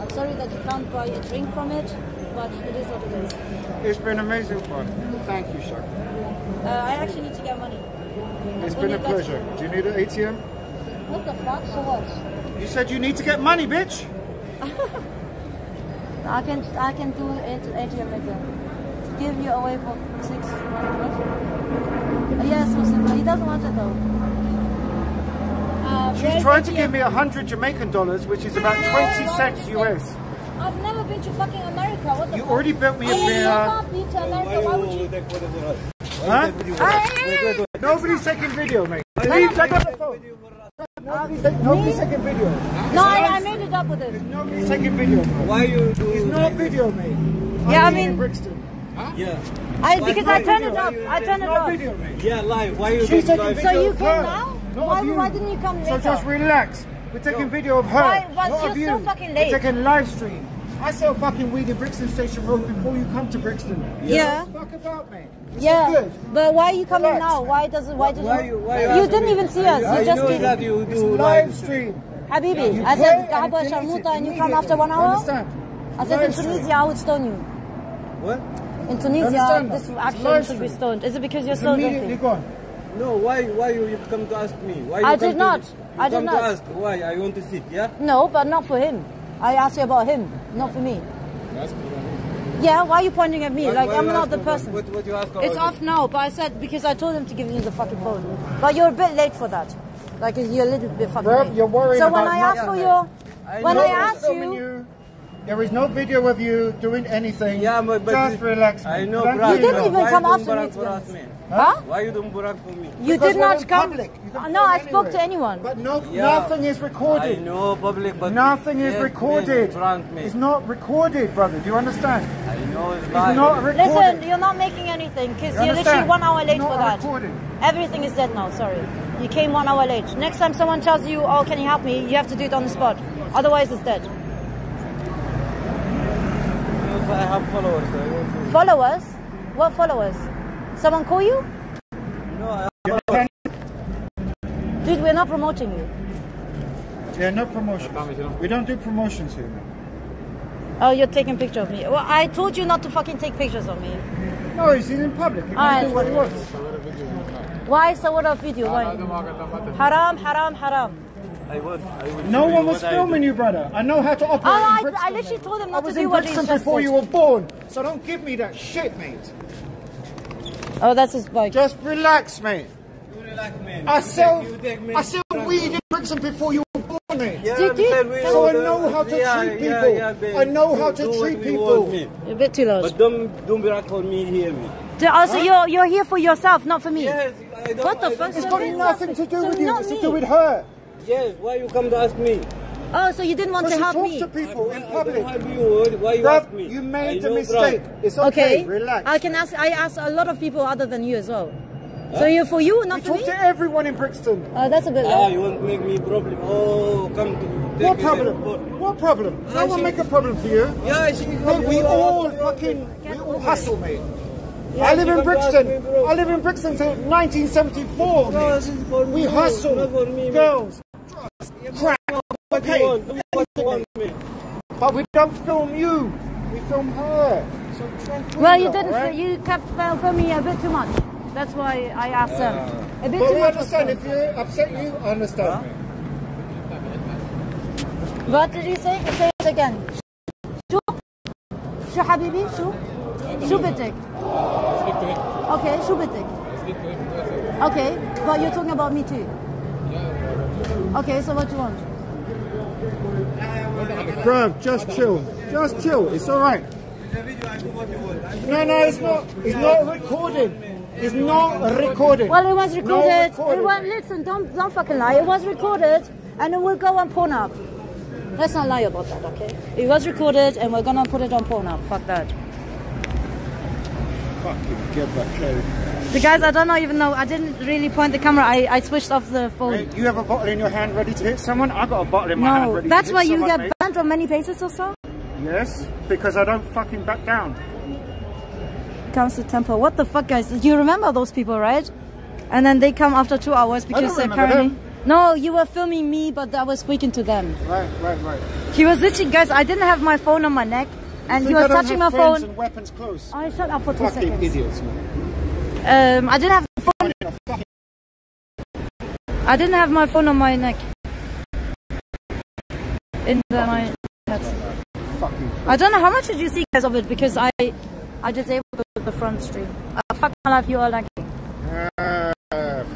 I'm sorry that you can't buy a drink from it, but it is what it is. It's been amazing fun. Thank you, Shako. Uh, I actually need to get money. It's When been a pleasure. Do you need an ATM? What the fuck? For what? You said you need to get money, bitch. I can I can do it ATM later. Give you away for six what? Yes, Mustafa. He doesn't want it though. Uh, She's where's trying to give me a hundred Jamaican dollars, which is about twenty cents US. I've never been to fucking America. What the You fuck? already built me a I have beer. never been to America. Why would you? Huh? Nobody's taking video, mate. Leave, let go the phone. Nobody's, take, nobody's taking video. No, I, I made it up with it. Nobody's taking video. Bro. Why are you do It's not video, mate. Yeah, I mean- in Brixton. Yeah. I because I turned video? it off. I turned it Not off. video, mate. Yeah, live. Why you She's do taking live? video So you of came now? not Why, you. why didn't you come So just relax. We're taking video of her, Why was not you of you. so fucking late? We're taking live stream. I sell fucking weed in Brixton Station Road before you come to Brixton. Yeah. What the fuck about, mate? Yeah, but why are you coming Relax, now? Why does? Why did Why you? you- why you you didn't me? even see us. I You just kidding. that you do live stream. Habibi, You I said Gaba Sharmuta and you come after one hour. Understand? I said in stream. Tunisia I would stone you. What? In Tunisia, this action should be stoned. Is it because you're so gone. No, why why you, you come to ask me? Why you I did to- not. You I did not. ask why I want to sit, yeah? No, but not for him. I asked you about him, not for me. Yeah, why are you pointing at me? Why- like why I'm you not ask the person. What, what you ask about It's it? off now, but I said because I told him to give you the fucking phone. But you're a bit late for that. Like you're a little bit fucking Bruv, late. you're worried So when I asked for mate. your, I when I it's asked filming you, you. There is no video of you doing anything. Yeah, but, but just relax. I know, Thank You didn't no. even why come you after don't me, brag to for be us, honest. man? Huh? Why you don't brag for me? you Because did we're not come. public. You No, film I spoke to anyone. But no, Yeah. nothing is recorded. I recorded. know public, but Nothing is recorded. Man, prank me. It's not recorded, brother. Do you understand? I know. No, it's It's not. not recorded. Listen, you're not making anything because You you're literally one hour late Not for that. recorded. Everything is dead now. Sorry, you came one hour late. Next time someone tells you, "Oh, can you help me?" You have to do it on the spot. Otherwise, it's dead. I have followers. so I Followers? What followers? Someone call you? No, I have followers. Dude, we're not promoting you. Yeah, no promotions. We don't do promotions here. Oh, you're taking a picture of me. Well, I told you not to fucking take pictures of me. No, he's in public. He Alright. can do what he wants. Why so what of video? Why? Ah, haram, haram, haram. I would. I would No one was filming you, brother. I know how to operate Oh, in I, I literally told him not to do in what he's Brixton just before you were born, so don't give me that shit, mate. Oh, that's his bike. Just relax, mate. Relax, man. I You sell, take- you take. I sell weed in Brixton before you were born, mate. Yeah, Did you- we So I know how to yeah, treat people. yeah, babe. I know how to treat people. want. A bit too loud. But don't don't be like on me here, me. Oh, so, also, you're you're here for yourself, not for me. Yes, I don't. What the I fuck? don't- It's got nothing to do So with you. not It's to do with her. Yes, why you come to ask me? Oh, so you didn't want to she help talks me? to people in I public. don't help you. Why you Bruv, ask me? you made a mistake. bruv. It's okay. Okay, Relax. I can ask. I ask a lot of people other than you as well. So you're for you, not We for talk me. to everyone in Brixton. Oh, that's a bit Ah, low. you want to make me problem? Oh, come to. take What it problem? there. What problem? No one she- make a problem for you. Yeah, she. Mate, we all fucking, we all hustle, mate. I live in Brixton. I live in Brixton since 1974, No, this is for We me, hustle. not for me, Girls. Crap. Okay. Do what you want, me. But we don't film you. We film her. So tranquilo, Well, you didn't. alright? You kept filming me a bit too much. That's why I asked them. A bit But too we much. understand. If you upset you, I understand. mate. What did you say? Say it again. شو شو حبيبي شو شو بدك Okay شو بدك Okay but you're talking about me too Okay so what do you want Bruv, just chill. Just chill. It's all right. No, no, it's not. It's not recorded. It's not recorded. Well it was No recorded, recorded. It was, listen don't, don't fucking lie It was recorded and it will go on Pornhub Let's not lie about that okay It was recorded and we're gonna put it on Pornhub Fuck that Fucking get that code. The guys I don't know even though I didn't really point the camera I, I switched off the phone you have a bottle in your hand ready to hit someone? I got a bottle in my hand No, ready that's to hit why you get mate. banned from many places or so. Yes, because I don't fucking back down. Comes to temple. What the fuck, guys? You remember those people, right? And then they come after two hours because apparently. them. No, you were filming me, but I was speaking to them. Right, right, right. He was literally, guys. I didn't have my phone on my neck, and I was touching my phone. And weapons close. I shut up for two Fucking seconds. idiots, man. Um, I didn't have the phone. I didn't have my phone on my neck. In the, my head. I don't know how much did you see guys of it because I I disabled the, the front stream. Uh, fuck my life, you are like Uh,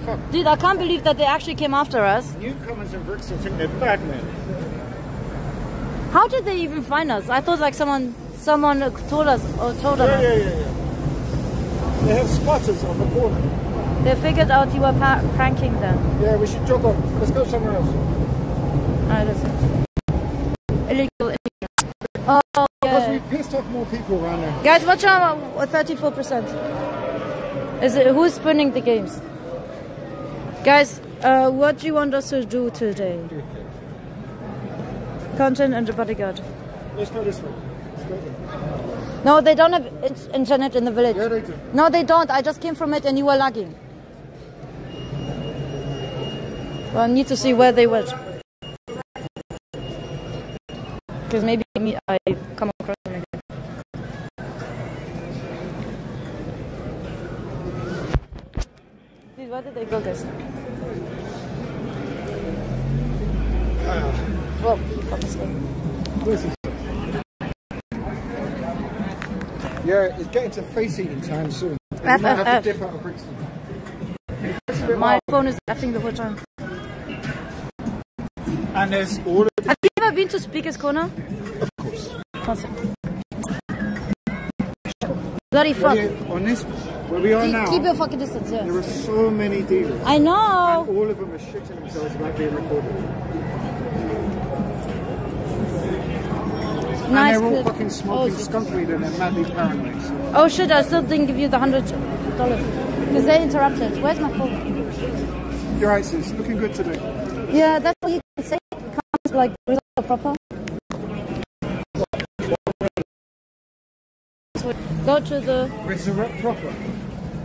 fuck. Dude, I can't believe that they actually came after us. Newcomers in Brixton think they're bad men. How did they even find us? I thought like someone someone told us or told Yeah, us. yeah, yeah, yeah. They have spotters on the corner. They figured out you were pranking them. Yeah, we should jog on. Let's go somewhere else. Alright. Illegal, illegal. Oh, Because we pissed off more people around there. Guys, watch out, uh, 34%. Is it, who's winning the games? Guys, uh, what do you want us to do today? Content and the bodyguard. Let's go this way. Let's go there. No, they don't have internet in the village. Yeah, they do. No, they don't. I just came from it and you were lagging. Well, I need to see where they went. Because maybe me, I come across them again. Dude, where did they go, guys? Ah. Well, fuck this thing. Yeah, it's getting to face eating time soon. F, might have to dip out of Brixton. It's a bit My phone is effing the whole time. And there's all of Have you ever been to Speaker's Corner? Of course. Concept. Bloody fuck. On this, where we are Keep, now, keep your fucking distance, yeah. there are so many dealers. I know. All of them are shitting themselves about being recorded. Nice and they're all fucking smoking Oh, and they're madly paranoid. So. Oh shit! I still didn't give you the hundred dollars because they interrupted. Where's my phone? You're right, sis. Looking good today. Yeah, that's what you can say. Comes like proper. Go to the. It's a proper.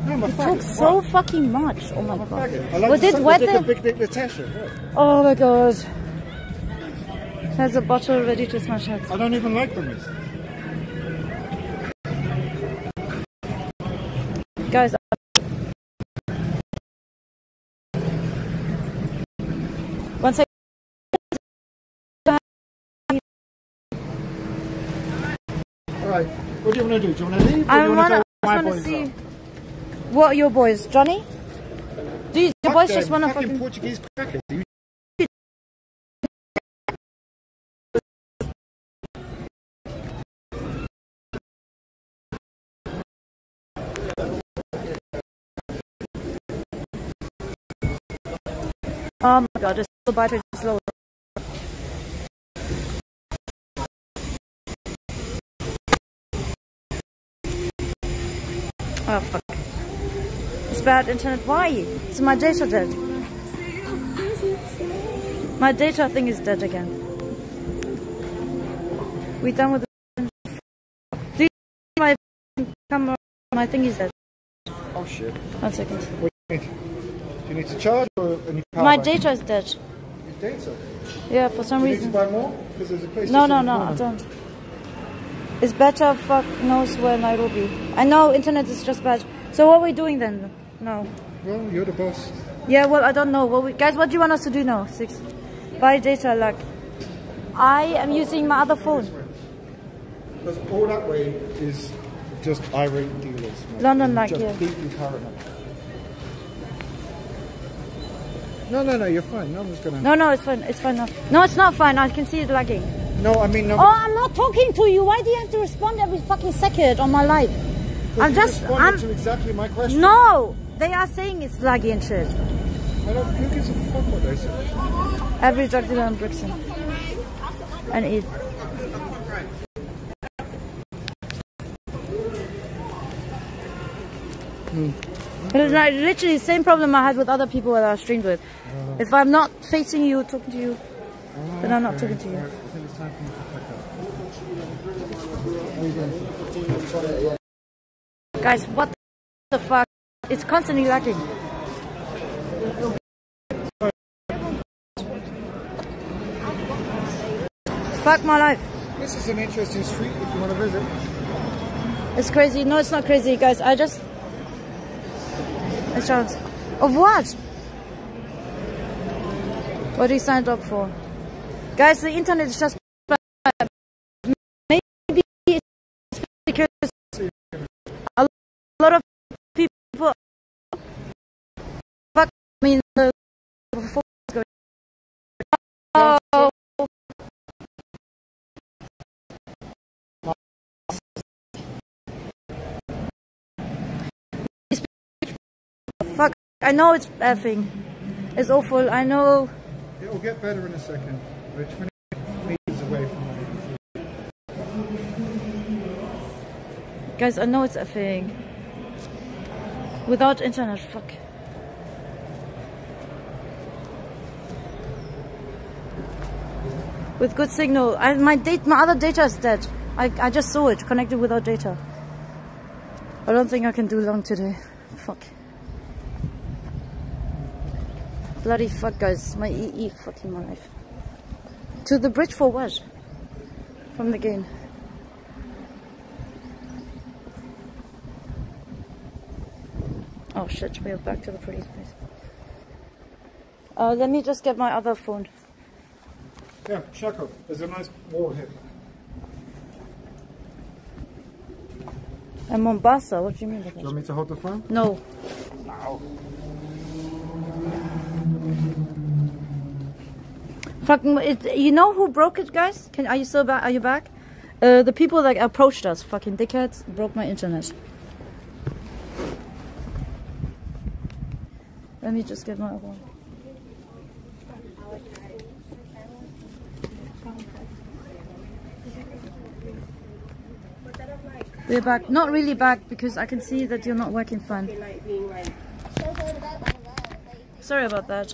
No, You talk so fucking much. Oh my god. Like What to did suck what the dick Big Dick Natasha. What? Oh my god. There's a bottle ready to smash heads. I don't even like them. Guys, once I Alright, what do you want to do? Do you want to leave I want to I just wanna see up? what are your boys, Johnny? Do you, your boys just wanna fucking fucking Portuguese crackers. Oh my god, it's still battery slow. Oh fuck. It's bad internet. Why? Is my data dead? My data thing is dead again. We done with the Do my camera? My thing is dead. Oh shit. One second. What do you need? Do you need to charge or any power My data is dead. Your data? Yeah, for some Do you reason. need to buy more? Because there's a place No, no, no, I don't. It's better fuck knows where Nairobi. I know internet is just bad. So what are we doing then? No. Well, you're the boss. Yeah, well, I don't know. What we, guys, what do you want us to do now? Six. Buy data, like. I am using my other phone. Because all that way is just irate dealers. London, like, yeah. No, no, no, you're fine. No one's gonna. No, no, it's fine. It's fine No, No, it's not fine. I can see it lagging. No, I mean, no. Oh, I'm not talking to you. Why do you have to respond every fucking second on my life? I'm just. I'm. to exactly my question. No, they are saying it's laggy and shit. I don't. Who gives a fuck what they say? Every drug dealer in Brixton. And eat. Hmm. It's like literally the same problem I had with other people that I streamed with. Uh, if I'm not facing you, talking to you, uh, then I'm not talking to you. I think it's time for me to pack up. Guys, what the fuck? It's constantly lagging. Fuck my life. This is an interesting street if you want to visit. It's crazy. No, it's not crazy, guys. I just. Insurance. Of what? What he signed up for? Guys, the internet is just. I know it's effing. It's awful. I know. It will get better in a second. We're 20 meters away from it. Guys, I know it's effing. Without internet, fuck. With good signal. I, my date, my other data is dead. I, I just saw it connected without data. I don't think I can do long today. Fuck. Bloody fuck, guys. My EE fucking my life. To the bridge for what? From the game. Oh shit, we are back to the police place. Uh, let me just get my other phone. Yeah, Shako. There's a nice wall here. And Mombasa, what do you mean by Do you want me to hold the phone? No. No. Fucking, it, you know who broke it, guys? Can are you still back? Are you back? Uh, the people that approached us, fucking dickheads, broke my internet. Let me just get my other one. We're back. Not really back because I can see that you're not working fine. Sorry about that.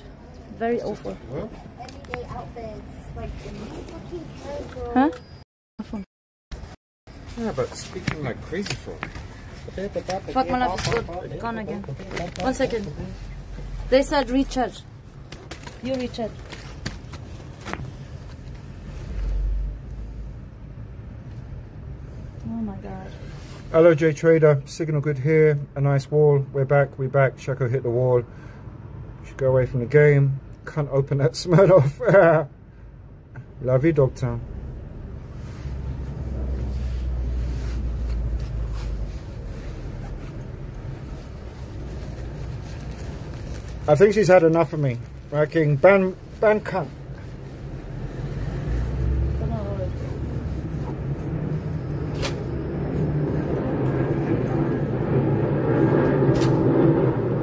Very awful. Everyday outfits, like Huh? Yeah, but speaking like crazy folk. Fuck my life is good. Gone again. One second. They said recharge. You recharge. Oh my god. Hello, J Trader. Signal good here. A nice wall. We're back. We're back. Shako hit the wall. Go away from the game. Can't open that smell off. Love you, Dogtown. I think she's had enough of me. Fucking ban, ban cunt.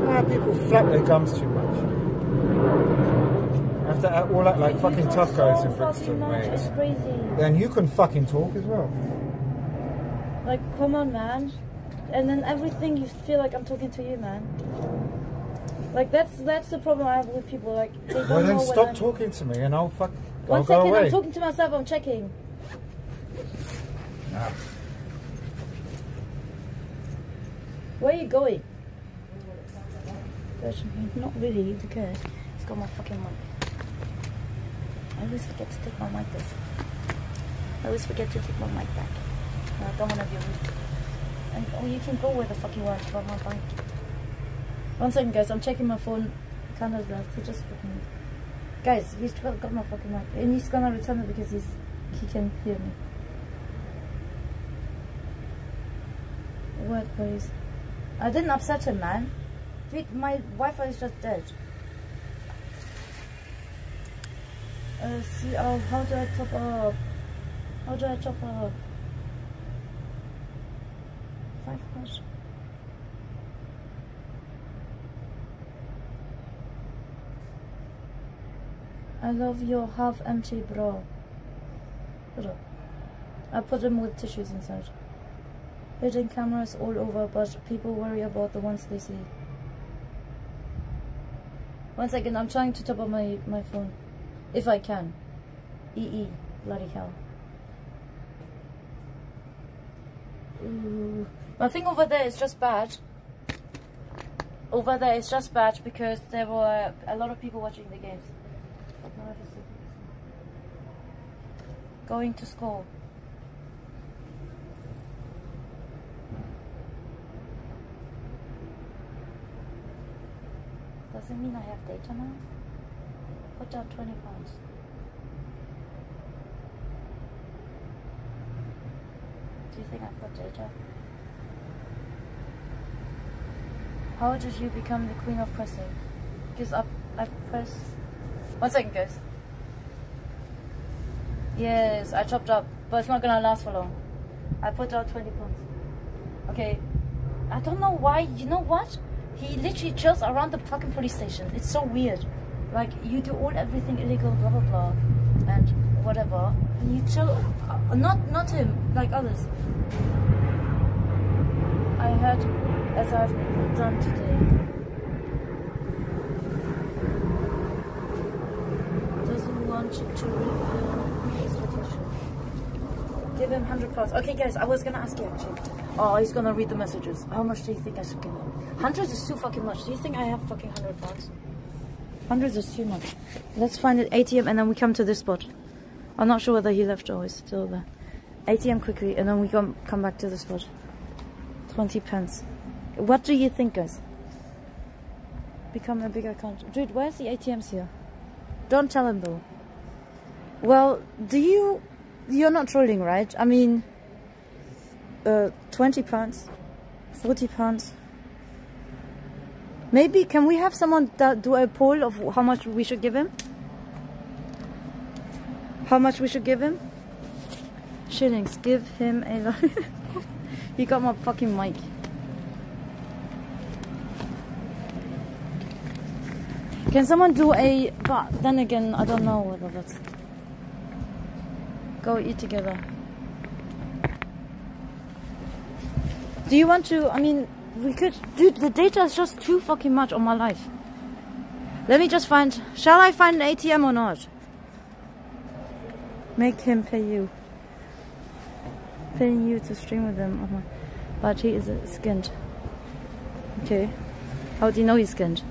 Why people flap their gums too much? Have to act, all act like fucking tough guys in Brixton, It's mate. crazy. Then you can fucking talk as well. Like, come on, man. And then everything you feel like I'm talking to you, man. Like that's that's the problem I have with people. Like they don't Well, then know stop I'm- talking to me and I'll fuck. One I'll go second. I'm talking to myself. I'm checking. Ah. Where are you going? Not really, because it's got my fucking mic. I always forget to take my mic this. I always forget to take my mic back. I don't want to be rude. And oh, you can go where the fuck you want, but my mic. One second, guys. I'm checking my phone. Canada's left. He just freaking. Guys, he's got, got my fucking mic, and he's gonna return it because he's he can hear me. What, please? I didn't upset him, man. My Wi-Fi is just dead. Uh, see, oh, how do I top up? How do I top up? Five hours. I love your half empty bra. Bra. I put them with tissues inside. Hidden cameras all over, but people worry about the ones they see. One second, I'm trying to top up my, my phone. If I can. EE. Bloody hell. Ooh. I think over there is just bad. Over there is just bad because there were a lot of people watching the games. My. Going to school. Doesn't mean I have data now? Put down 20 pounds. Do you think I've got data? How did you become the queen of pressing? Because I, I press. One second, guys. Yes, I chopped up, but it's not gonna last for long. I put out 20 pounds. Okay. I don't know why. You know what? He literally chills around the fucking police station. It's so weird. Like you do all everything illegal, blah blah blah, and whatever. And you chill. Uh, not not him, like others. I heard, as I've done today. Doesn't want to his location. Give him hundred pounds. Okay, guys. I was gonna ask you actually. Oh, he's gonna read the messages. How much do you think I should give him? Hundreds is too fucking much. Do you think I have fucking hundred pounds? Hundreds too much. Let's find an ATM and then we come to this spot. I'm not sure whether he left or is still there. ATM quickly and then we come come back to the spot. 20 pence. What do you think, guys? Become a bigger account. Dude, where's the ATMs here? Don't tell him though. Well, do you... You're not trolling, right? I mean... Uh, 20 pounds. 40 pounds. Maybe, can we have someone do a poll of how much we should give him? How much we should give him? Shillings. Give him a lot. he got my fucking mic. Can someone do a... But then again, I don't know whether that's... Go eat together. Do you want to? I mean, we could. Dude, the data is just too fucking much on my life. Let me just find. Shall I find an ATM or not? Make him pay you. Paying you to stream with him. Oh my. But he is skinned. Okay. How do you know he's skinned?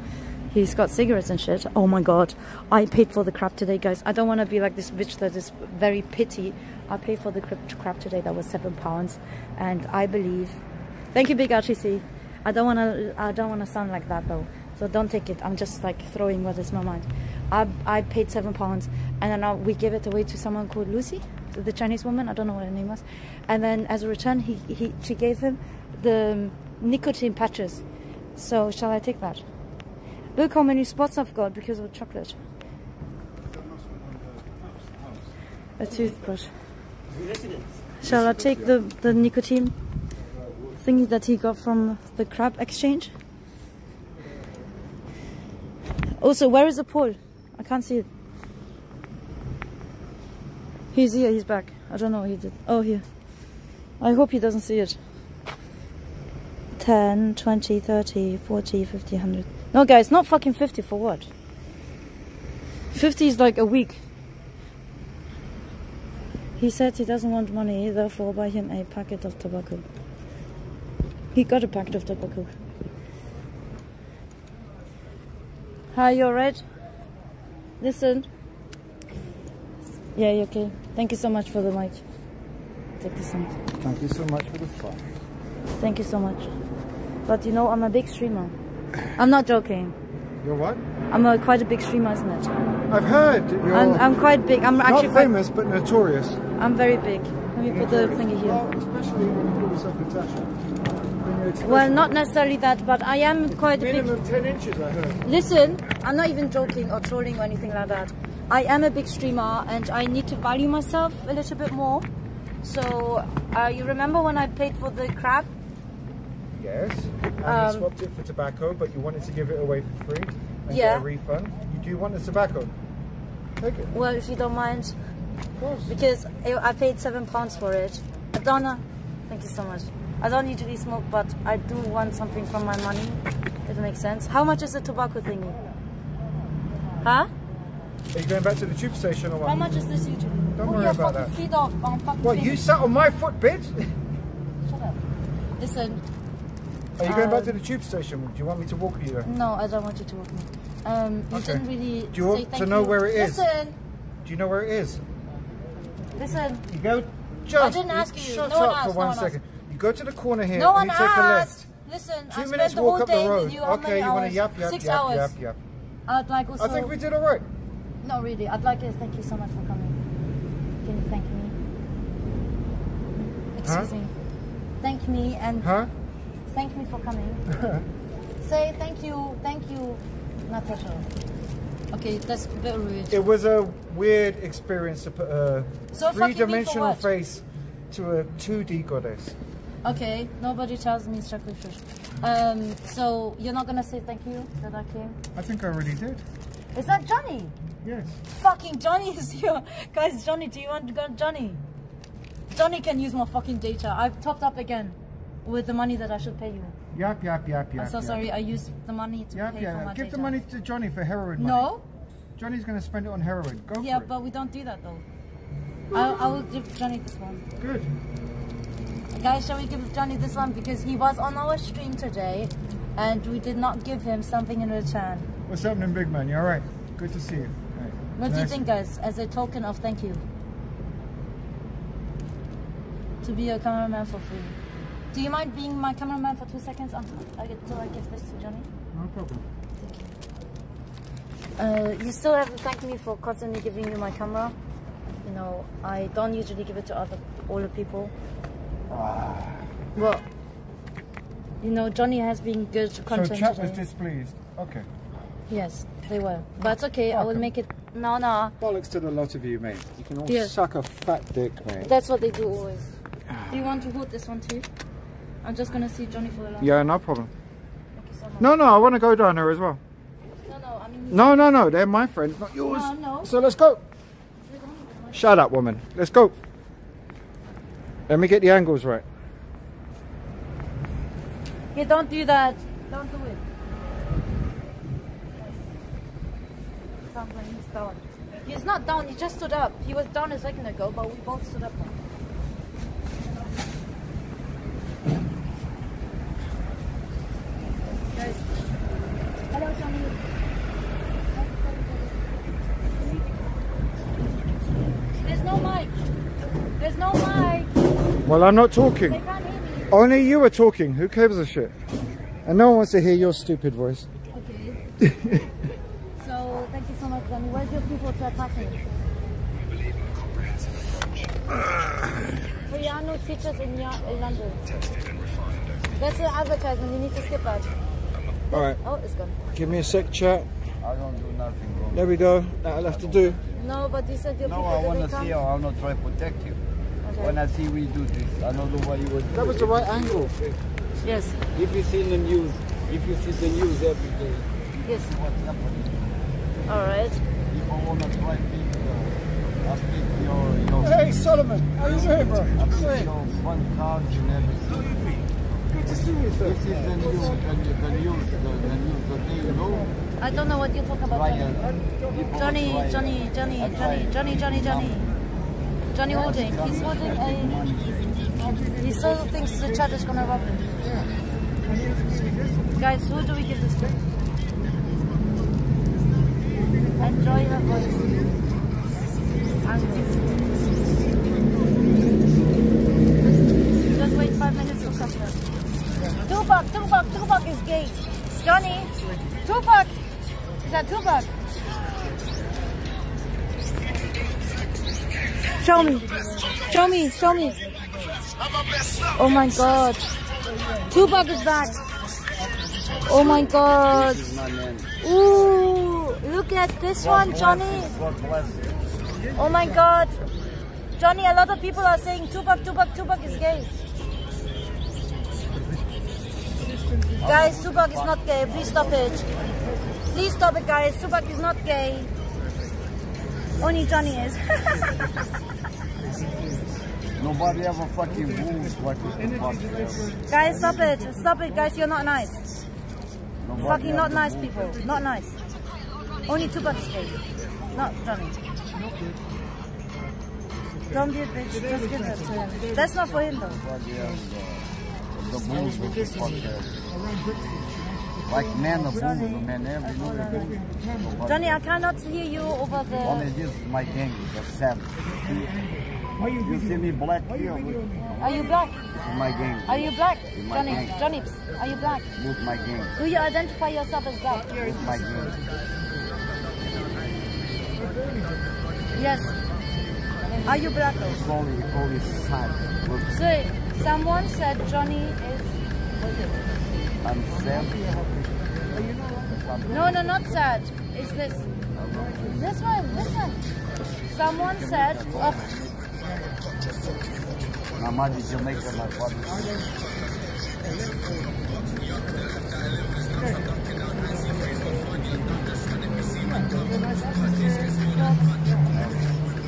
He's got cigarettes and shit. Oh my god. I paid for the crap today, guys. I don't want to be like this bitch that is very pity. I paid for the crap- crap today. That was seven pounds. And I believe. Thank you, Big RTC. I don't want to. I don't want to sound like that though. So don't take it. I'm just like throwing what is my mind. I I paid seven pounds, and then uh, we gave it away to someone called Lucy, the Chinese woman. I don't know what her name was. And then as a return, he, he she gave him the nicotine patches. So shall I take that? Look how many spots I've got because of chocolate. A toothbrush. Shall I take the, the nicotine thingy that he got from the crab exchange? Also, where is the pole? I can't see it. He's here, he's back. I don't know what he did. Oh, here. I hope he doesn't see it. 10, 20, 30, 40, 50, 100. No, guys, not fucking 50 for what? 50 is like a week. He said he doesn't want money, therefore buy him a packet of tobacco. He got a packet of tobacco. Hi, you alright? Listen. Yeah, you okay? Thank you so much for the mic. Take this one. Thank you so much for the fun. Thank you so much. But you know, I'm a big streamer. I'm not joking. You're what? I'm a quite a big streamer, isn't it? I've heard you're I'm, I'm quite big. I'm not actually quite, famous, but notorious. I'm very big. Let me put the thingy here. Well, especially when you call yourself Natasha. Well, not necessarily that, but I am quite a big. minimum 10 inches, I heard. Listen, I'm not even joking or trolling or anything like that. I am a big streamer and I need to value myself a little bit more. So, uh, you remember when I paid for the crab? Yes. And Um, you swapped it for tobacco, but you wanted to give it away for free and Yeah. get a refund. You do want the tobacco? Take it. Well, if you don't mind. Of course. Because I paid seven pounds for it. Donna, thank you so much. I don't usually smoke, but I do want something from my money. If it makes sense. How much is the tobacco thingy? Huh? Are you going back to the tube station or what? How much is this YouTube? Don't Put worry about that. feet off on fucking What, you sat on my foot, bitch? Shut up. Listen. Are you going back to um, the tube station? Do you want me to walk you there? No, I don't want you to walk me. Um, you Okay. didn't really Do you want to know you. where it is? Listen, Do you know where it is? listen. You go just. I didn't ask you. Shut No one up asked, for no one one asked. Go to the corner here. No one you take a left. asked. Listen, Two I spent the whole up the day with you. How okay, many you want to hours? yap, yap, Six yap, hours. yap, yap. I'd like also. I think we did all right. Not really. I'd like to thank you so much for coming. Can you thank me? Excuse Huh? me. Thank me and Huh? thank me for coming. Say thank you, thank you, Natasha. Okay, that's a bit rude. It was a weird experience to put a So me for three-dimensional face to a 2D goddess. Okay, nobody tells me it's chocolate fish. Um, so you're not gonna say thank you that I came? I think I already did. Is that Johnny? Yes. Fucking Johnny is here. Guys, Johnny, do you want to go Johnny? Johnny can use more fucking data. I've topped up again with the money that I should pay you. Yap, yap, yap, yap. I'm so yap. sorry, I used the money to Yap, pay for my Give data. the money to Johnny for heroin money. No? Johnny's going to spend it on heroin. Go Yeah, for it. but we don't do that though. I, I will give Johnny this one. Good. Guys, shall we give Johnny this one? Because he was on our stream today and we did not give him something in return. What's happening, big man? You all right? Good to see you. Right. What do you think, guys, as a token of thank you? To be a cameraman for free. Do you mind being my cameraman for two seconds until I, get, until I give this to Johnny? No problem. Thank you. Uh, you still have to thank me for constantly giving you my camera. You know, I don't usually give it to other older people. Well, you know, Johnny has been good to. So content chat today. was displeased. Okay. Yes, they were. But it's okay, I will make it. No, no. Bollocks to the lot of you, mate. You can all Yeah. suck a fat dick, mate. That's what they do always. Do you want to hold this one too? I'm just gonna see Johnny for the last. Yeah, no problem. So. No, no, I want to go down there as well. No, no, I mean. No, no, no, they're my friends, not yours. No, no. So let's go. Shut up, woman. Let's go. Let me get the angles right. Okay, don't do that. Don't do it. He's down. He's not down, he just stood up. He was down a second ago, but we both stood up. There's no mic. There's no mic. Well, I'm not talking. They can't hear me. Only you are talking. Who cares a shit? And no one wants to hear your stupid voice. Okay. so, thank you so much, Johnny. Where's your people to attack me? Rihanna teaches in, Ya- in London. That's an advertisement. You need to skip that. All right. Oh, it's gone. Give me a sec, chat. I don't do nothing wrong. There we go. That'll have to do. No, but you said your No, people I did want to see how I'm not trying to protect you. Okay. When I see we do this, I don't know why you would. That was the right angle. Yes. If you see the news, if you see the news every day, Yes. what's happening? All right. People want to try to pick, uh, uh, your, your. Hey, Solomon. How you doing, bro? I pick your fun cards and everything. Good to see you, sir. This is the news, the, the news, the, the news, the day you know. I don't know what you're talking about. Ryan, Johnny. Johnny, Johnny, Johnny, Johnny, Johnny, Johnny, Johnny. Johnny holding. He's holding a. He still thinks the chat is gonna rob him. Guys, who do we give this to? Enjoy her voice. Just wait five minutes for customer. Tupac, Tupac, Tupac is gay. Johnny, Tupac. Is that Tupac? Show me. Show me. Show me. Oh my god. Tupac is back. Oh my god. Ooh, look at this one, Johnny. Oh my god. Johnny, a lot of people are saying Tupac, Tupac, Tupac is gay. Guys, Tupac is not gay. Please stop it. Please stop it, guys. Tupac is not gay. Only Johnny is. Nobody ever fucking moves like this guys, stop it. Stop it, guys. You're not nice. Nobody Fucking not nice moves. people. Not nice. Only two is gay. Not Johnny. Don't be a bitch. Just give it to him. That's not for him though. Uh, the moves with Tupac does. Like man of moves, man, every move. Johnny, I cannot hear you over Only the. this is my gang, the Savage. You see me black here? With, Are you black? this is my gang. Are you black? Johnny, gang. Johnny, are you black? With my gang. Do you identify yourself as black? With my gang. Yes. Are you black? It's only, it's only sad. So, someone said Johnny is. I'm sad. No, no, not sad. It's this. This one, this one. Someone said. Oh, My mother is Jamaican, my father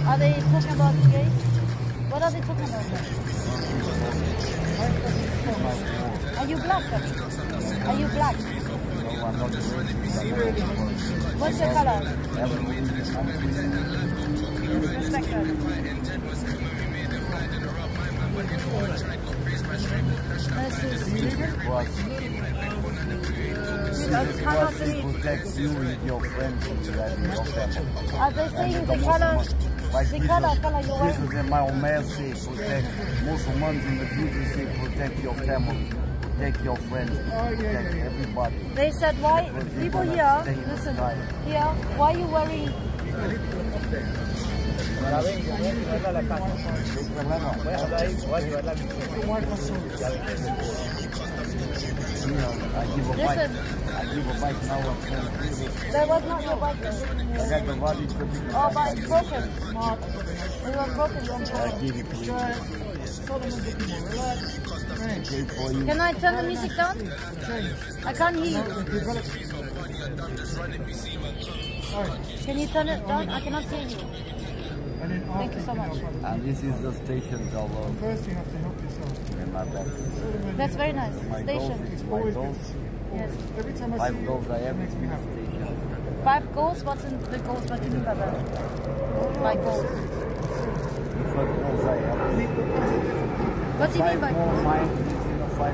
are they talking about the gay? What are they talking about? Are you black? Are you black? What's your color? Are they saying the color? The color, color you're wearing? Jesus my man say protect Muslims in the future protect your family, protect your friends, oh, protect everybody. They said why people here, Stay in the listen, sky. here, why you wearing I give a bike. Listen. I give a bike now. I'm saying, That was not your bike. I got the body to be Oh, but it's broken. It was broken. Don't I give it to you. Okay, for you. Can I turn the music down? I can't hear you. Can you turn it down? I cannot hear you. Thank you so can much. help. And this is the station alone. First, you have to help yourself. In my back. That's very nice. My Station. goals, It's my always good goals. to see you. Yes. Every time I Five you, goals I have makes me happy. Five goals? What's in the goals? What do you mean by that? By goals. Different goals I have. What do you mean by mine, you know, five.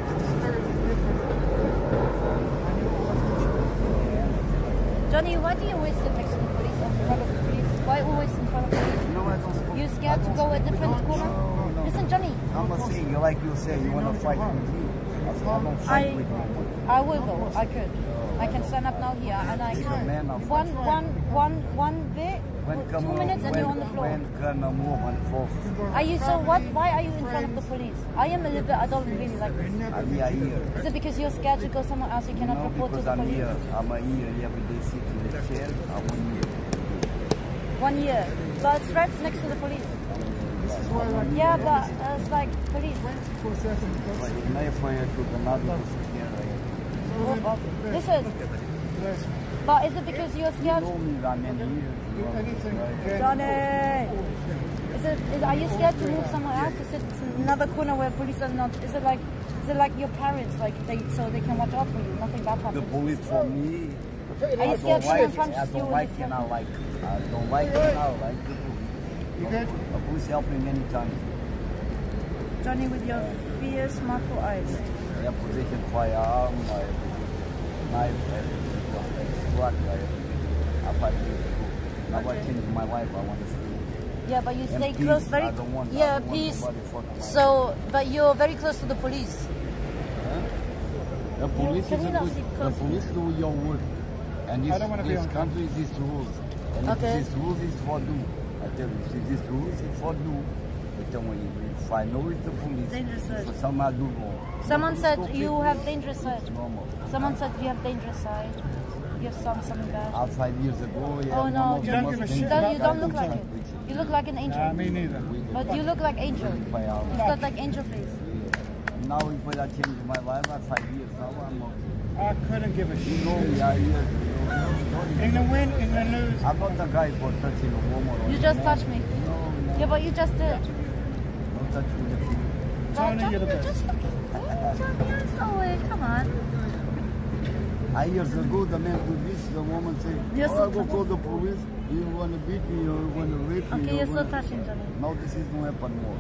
Johnny, why do you always sit next to the police in front of the police? Why always in front of the police? No, I don't smoke. You scared to go a different corner? Listen, Johnny. I'm not saying you like you say you want to fight with me. I I don't fight I with you. I will go. I could. I can stand up now here and I can. a man of one one one one bit When two come minutes and when, you're on the floor. When a woman fall? Are you so what? Why are you in front of the police? I am a little bit. I don't really like this. I'm here. Is it because you're scared to go somewhere else? You cannot No, report to the I'm police. here. I'm a here every day sitting in the chair. I'm one year. One year, but it's right next to the police. Yeah, but uh, it's like police. But if I should Listen, but is it because you're scared? know me, I'm. Johnny! Is it, is, are you scared to move somewhere else to sit in another corner where police are not? Is it like, is it like your parents, like they, so they can watch out for you? Nothing bad happens. The happens. police for me. Are you I scared don't to like confront it. I you don't like the it. I like. I don't like it. I like the police. You good? The police help me many times. Johnny, with your fierce, martial eyes. I have position firearm. I knife. I have position struck. I have position. I fight with you. Now I Okay. change my life. I want to stay. Yeah, but you And stay peace. close, very. I don't want- I yeah, don't want peace. nobody fucking my So, but you're very close to the police. The police can is you a not good, sit the close? police do your work. And this, I don't wanna be this on country is this rules. And Okay. if this rules is for do. I tell you, if this rules is for do. But don't worry, if I know it's the police, Dangerous side. so some I do wrong. Someone said Stupid, you have dangerous side. It's normal. Someone said you have dangerous side. You have something bad. Five years ago, yeah, oh one no, you don't, most you dangerous don't, you don't look like it. You look like an angel. Nah, me neither. But you look like angel. You've got like angel face. Now if I change in my life, I five years now, I'm okay. I couldn't give a You shit. know me, I hear you. England win, England lose. I'm not the guy for touching a woman. You just man. touched me. No, no. Yeah, but you just did. Don't touch me. the feet. Johnny, you're the best. just fucking. Oh, Johnny, I'm sorry. Come on. I years ago, the man do this, the woman say, You're oh, so I go call the police, you want to beat me or you want to rape me. Okay, you're so wanna-" touching, Johnny. Now this is not happen more.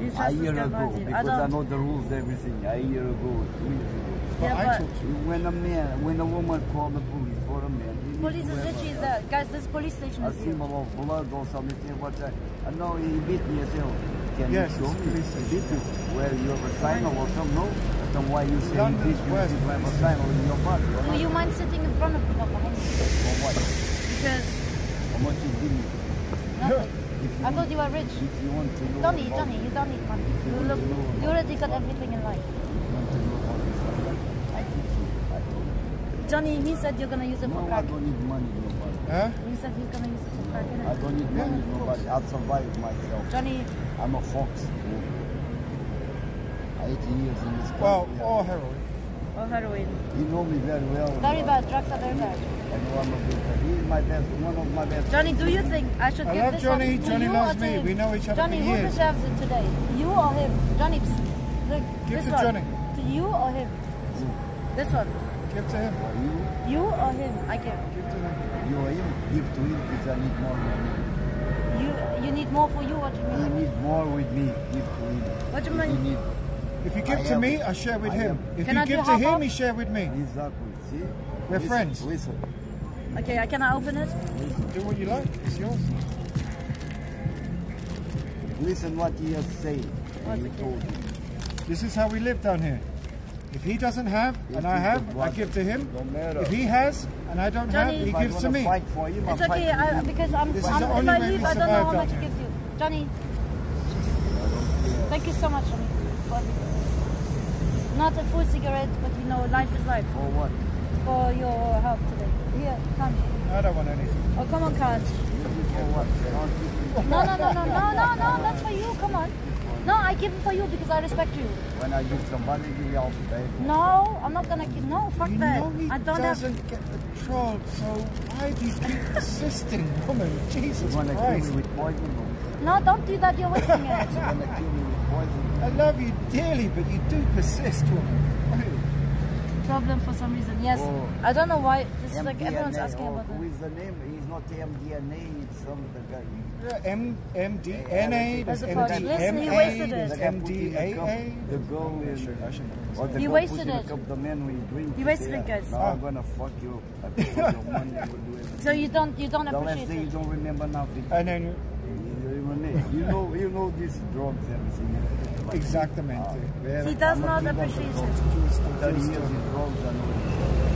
You A just year ago, about you. I because I, know the rules, everything. A year ago, two years ago. Yeah, I but talk to. When a man, when a woman call the police for a man, police needs is to have literally a- there. Guys, this police station a is here. symbol of blood or something. Say, What I, I know he beat me as well. Can Yes, you show it's me? police He beat. Where you have a sign or something? No. Then why you say he London's beat you? worse You have a sign in your body. or Do you mind sitting in front of me, not behind me? For what? Because How much you give me? nothing. If you I thought you were rich. If you want to know Don't need, don't need. You don't need money. You look. You already got everything in life. you want to know about this, I teach you. I told you. Johnny, he said you're gonna use it for No, I don't need money, nobody. Huh? He said he's gonna use it for crack. I don't need money, nobody. I'll survive myself. Johnny, I'm a fox. I 80 years in this country. Well, or heroin. or heroin. You know me very well. Very bad. Drugs are very bad. I know I'm a good guy. He's my best, one of my best. Johnny, do you think I should I give love this Johnny. one to Johnny you loves or to me. him? We know each other Johnny, for who deserves it today? You or him? Johnny, psst. look. Give this to one. Johnny. To you or him? This one. Give to him. You, You or him? I give. Give to him. You. Give to him because I need more than me. You you need more for you. What do you He mean? needs more with me. Give to him. What do you He mean? need If you give I to have- me, I share with I him. have- If Can you I give to him, off? he share with me. exactly. See? We're Listen, friends. Listen. Okay, I cannot open it. Do what you like. It's yours. Listen what he has said. What's he told you. This is how we live down here. If he doesn't have and I have, I give to him. If he has and I don't Johnny- have, he gives to me. Fight for him, It's okay I, because I'm. This I'm the if I leave, I don't know how much to here. give you. Johnny, thank you so much, Johnny. for everything. Not a full cigarette, but you know, life is life. For what? For your help today. Here, come. I don't want anything. Oh, come on, Kant. For what? Don't give me- No, no, no, no, no, no, no, that's for you. Come on. No, I give it for you because I respect you. When I give somebody, give you all today. No, I'm not gonna keep. No, fuck You that. know he I don't doesn't have. get the troll, so why do you keep persisting, woman? Jesus You wanna kill Christ. me with poison? No, don't do that. You're wasting You it. wanna kill me with poison? I love you dearly, but you do persist, woman. Problem for some reason. Yes. Oh. I don't know why. This is like everyone's asking oh, about Who that. is the name? He's not MDNA, it's some the guy. Yeah, M MDNA, there's That's a problem. Listen, he MDMA, wasted there's it. MDAA. The girl is. Or the He girl wasted put in a it. cup the man we drink. He wasted it, guys. Now I'm gonna fuck you. I put your money, I will do everything. So you don't you don't The last appreciate day you don't remember nothing. And then You, you, you know, you know these drugs and everything. Like, Exactamente. uh, He does not kid appreciate drugs. it. 30 years in drugs and all.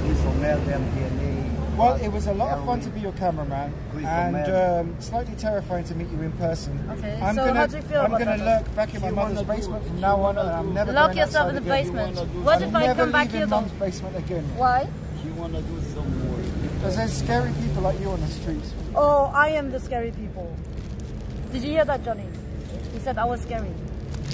He's from MDNA. Well, it was a lot of fun to be your cameraman, and um, slightly terrifying to meet you in person. Okay, I'm so gonna, how do you feel I'm gonna lurk back in my mother's basement from now on, and I'm do- never Lock going yourself in the again. basement. What if I never come back here mum's though? basement again. Why? She wanna do some more. Because there's scary people like you on the streets. Oh, I am the scary people. Did you hear that, Johnny? He said I was scary.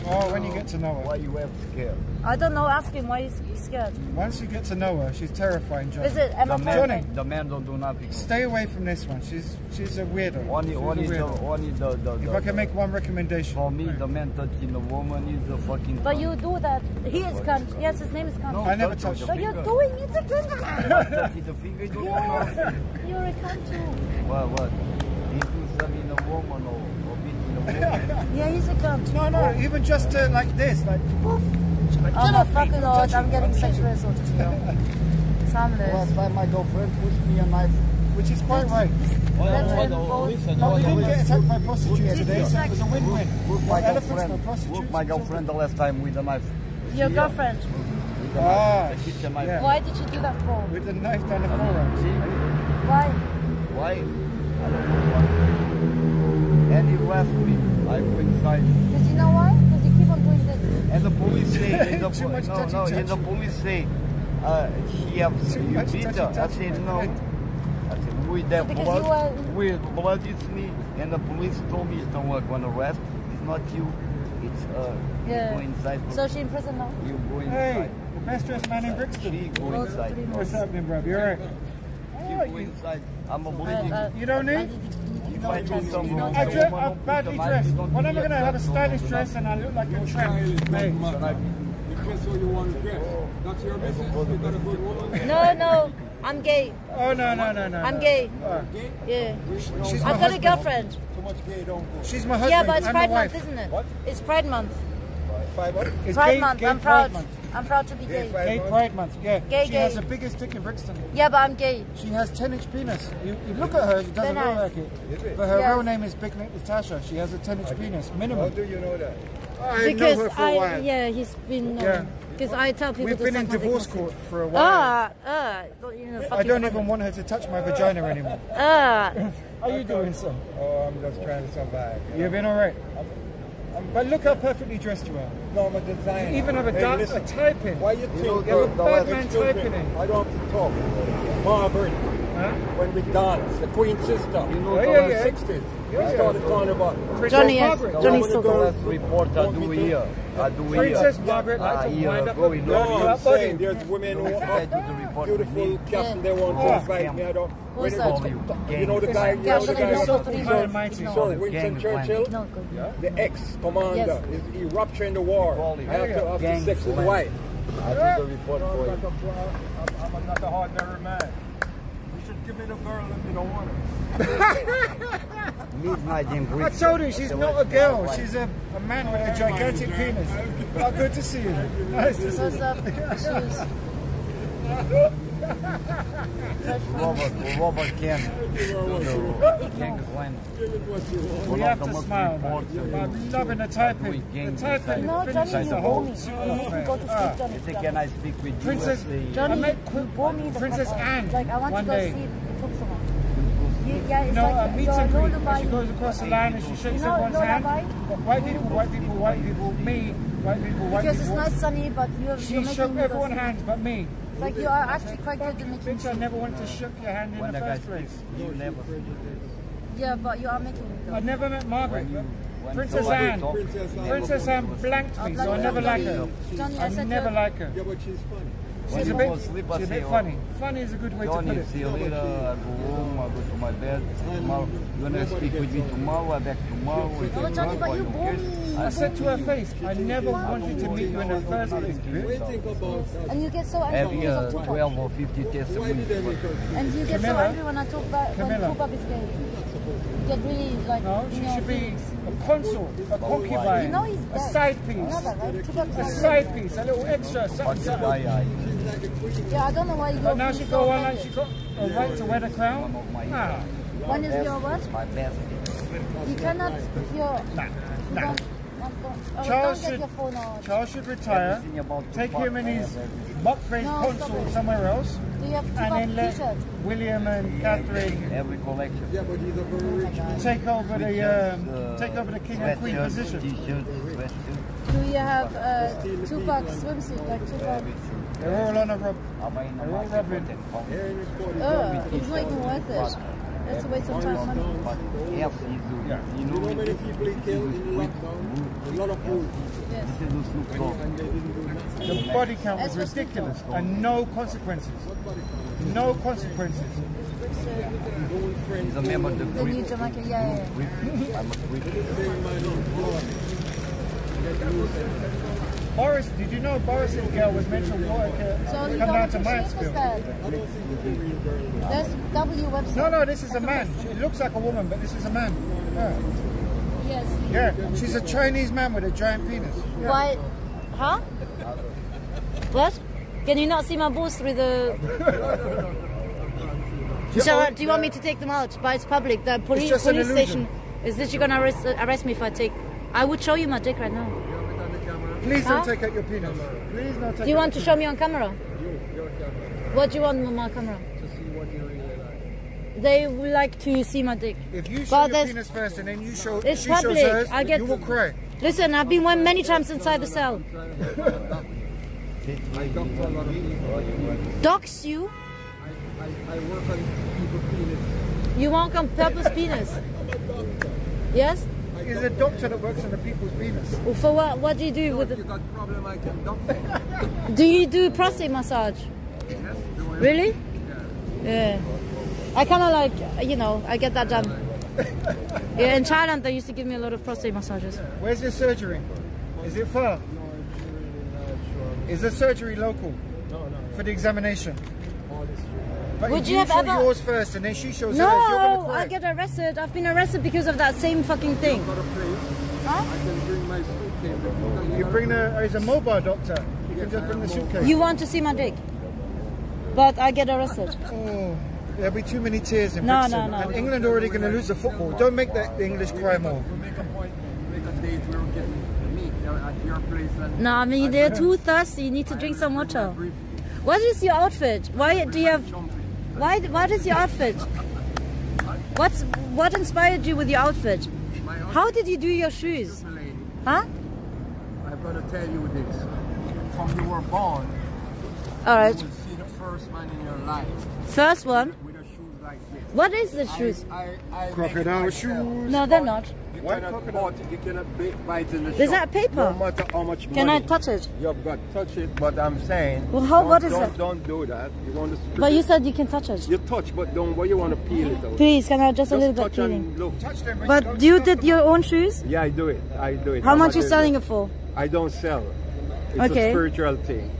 Oh, when you get to know her. Why are you have scared? I don't know. Ask him why he's scared. Once you get to know her, she's terrifying, Johnny. Is it? Am I The perfect? man, the man don't do nothing. Stay away from this one. She's she's a weirdo. Only, She's a only, the, weirdo. only the, the, If the, I can make one recommendation. For me, the man touching the woman is a fucking. But cunt. you do that. He is cunt. Yes, his name is cunt. No, I never touch touched the But you're doing it again. Touching the finger, you don't know nothing. You're a cunt too. What, what? He do something in a woman or, or beating a woman. Yeah, he's a cunt. No, no, even just uh, like this, like. poof. She's like, Oh "Get my off fucking don't lord, touch I'm me." getting sexually assaulted here. Samlers. Last time my girlfriend pushed me a knife. Which is quite right. Veteran both. No, we didn't get attacked by prostitutes today, so it was a Woke win-win. my No elephants, no girlfriend. prostitutes. My girlfriend the last time with a knife. Your girlfriend. Ah, knife. The yeah. Why did you do that for? With a knife down the forearm. Why? Why? I don't know why. And he left me. I go inside. Because you know why? Because you keep on doing this. And the police say, and the, Too much no, touchy no, touchy. and the police say, uh, she have Too you beat her. I said no. I said with that because blood, you were- with blood is me. And the police told me, don't work on arrest. It's not you. It's uh, Yeah. you go inside. So she in prison now? you go Hey, inside. best dressed man in Brixton. She go Oh, inside. What's happening, bro? You alright? She go inside. I'm a Uh, bleeding. uh, You don't need? Did- I do some you know, wrong, I the dress, woman I'm badly dressed. When am I gonna have a stylish dress and I look like a tramp? Hey. You dress how you want to dress. That's your business. You got a good woman. No, no, I'm gay. Oh no no no no. I'm no. gay. Uh, Yeah. she's I've got a girlfriend. Too much gay don't go. She's my husband. Yeah, but it's I'm Pride. Month, isn't it? What? It's Pride Month. Five what? It's Pride gay, Month. Gay I'm Pride proud. Month. I'm proud to be Gay gay. Pride Month? Yeah. Gay, she gay. has the biggest dick in Brixton. Yeah, but I'm gay. She has 10 inch penis. You, you look at her, she doesn't look like it? But her Yes. real name is Big Natasha. She has a 10 inch penis, minimum. How do you know that? I because know her for I, a while. yeah, he's been. Yeah. Because I tell people We've to been suck in divorce court for a while. Ah, ah. don't- you know, I don't even want her to touch my vagina anymore. Ah. How are you doing, son? Oh, I'm just trying to survive. You've been alright. But look how perfectly dressed you are. No, I'm a designer. You even have a, Hey, listen. a type in. Why you You think know, You have a the- the bad man Excuse in. I don't have to talk. Margaret, Huh? when we danced, the Queen sister, You know, the yeah, last- yeah. 60s, Yeah, we yeah. started carnival. Princess Johnny, yes. Margaret. Johnny's Yeah, still when The the last report I do here. I do here. Princess Margaret likes to here, up go. No, I'm up body. saying there's women who I are beautiful me. casting they want to invite me. I don't. Who's when it- that? You know the guy, you Yeah, know the guy, go so to the high and house? mighty. No. Sorry, Winston Churchill, the ex-commander, Yeah. is he rupturing the war Volley. after, after Gang sex with plan. wife. I do the report for you. I'm, I'm another ordinary man. You should give me the girl if you don't want her. Midnight in I told you she's not a girl. She's a, a man with a gigantic penis. Oh, good to see you. Nice to see What's you. up? Robert, Robert Ken. The Ken Glenn. We have to smile. I'm loving the typing. The typing No, finishes Johnny, the you whole bore me. You need to affair. go to sleep, Ah. Johnny. He can I speak with you? Princess- Johnny, I met you bore me the Princess. Anne Like, I want one to go day. sleep. It took so long. You, yeah, it's You know, like a meet and greet. lullaby. She goes across the line and she shakes You know- everyone's hand. lullaby? White people, white people, white people, me, white people, white Because it's not sunny, but you're, She you're shook me everyone's sleep. hands but me. It's like you are actually quite good at making me Bitch, I never wanted to shook your hand in When the the first place. you never. Yeah, but you are making me I never met Margaret. When you- Princess Anne. Princess Anne blanked me, so I never like her. I I never to- like her. Yeah, but she's funny. She's a bit, she's a bit funny. Funny is a good way to put Johnny, it. see you later. I go home. I go to my bed. Tomorrow, you wanna speak with me tomorrow? I back tomorrow. Oh, Johnny, but you bore me. I said to her face, I never wanted to meet you in the first place. bitch. And you get so angry Every because uh, of Tupac. 12 or 50 testimonies. And you get so angry when I talk about when Camilla. Tupac is gay. You get really like No, she your should be a consort, a concubine, You know a side piece, right? A side piece, a little extra, something, something. Yeah, I don't know why you go. But now she so go on like she got a right to wear the crown. Ah, When is your what? My best. You cannot if you're. Nah, you nah. Don't, oh, don't, Charles should- your phone out. Charles should retire, take him and his mock-faced No, stop consort somewhere else, Do you have and then let? William and Catherine Every collection. Yeah, but he's a very rich man. take over the um, take over the king and queen position. T-shirt. Do you have uh, Tupac swimsuit like Tupac? They're all on a rob. I'm in They're all rubbing. Uh, it's not even worth it. That's a waste of time money. Yes, he's. Yeah. You You know, know how many people he killed in lockdown? A lot of food. Yes. The Snoop Dogg. And they didn't do nothing. The body count was ridiculous and no consequences. No consequences. He's a member of the The new group. Jamaica, yeah, yeah, yeah. I'm a group. Boris, did you know Boris Boris's girl was meant to work uh, So come down to appreciate what's Mansfield? that? There's W website. No, no, this is a man. It looks like a woman, but this is a man. Yeah, Yes. yeah. she's a Chinese man with a giant penis. Yeah. Why? Huh? What? Can you not see my balls through the? So, do you want me to take them out? But it's public. The police police station is literally gonna arrest, arrest me if I take. I would show you my dick right now. Please Huh? don't take out your penis. Please don't take Do you want to your show me on camera? What do you want with my camera? They would like to see my dick. If you show But your penis first and then you show, It's she public. shows hers, I get. you will cry. Listen, I've been one many times inside the cell. I doctor a lot of people. You? I, I work on people's penis. You want on purpose penis? Yes. He's a doctor that works on the people's penis. Well, for what? What do you do with If you it? got problem, I can doctor. Do you do prostate massage? Really? Yeah. I kind of like, you know, I get that done. Yeah, in Thailand they used to give me a lot of prostate massages. Where's your surgery? Is it far? Is the surgery local? No, no. For the examination? But Would if you you have show ever- yours first and then she shows hers, you're gonna No, cry. I get arrested. I've been arrested because of that same fucking thing. Got a place. Huh? I can bring my suitcase. You bring the, oh, he's a mobile doctor. You can just bring the suitcase. You want to see my dick, but I get arrested. Oh, there'll be too many tears in No, Brixton. no, no. And England already going to lose the football. Don't make the, the English cry more. We'll make a point. Make a date where we can meet at your place. No, I mean they're too thirsty. You need to drink some water. What is your outfit? Why do you have? Why? What is your outfit? What's what inspired you with your outfit? How did you do your shoes? Huh? I'm going to tell you this. From you were born, All right. you will see the first man in your life First one. with a shoes like this. What is the shoes? I, I Crocodile make it myself. shoes. No, they're not. You cannot bought it, you cannot ba- buy it in the Is shop. that paper? No matter how much Can I touch it? You've got to touch it, but I'm saying. Well, how- don't, what is don't, it? Don't do that. You want to. But you said you can touch it. You touch, but don't. What you want to peel it out? Please, can I just a Just little bit touch peeling? and look. Touch them, But do you did your own shoes? Yeah, I do it. I do it. How much you much is selling it for? I don't sell. It's Okay. a spiritual thing.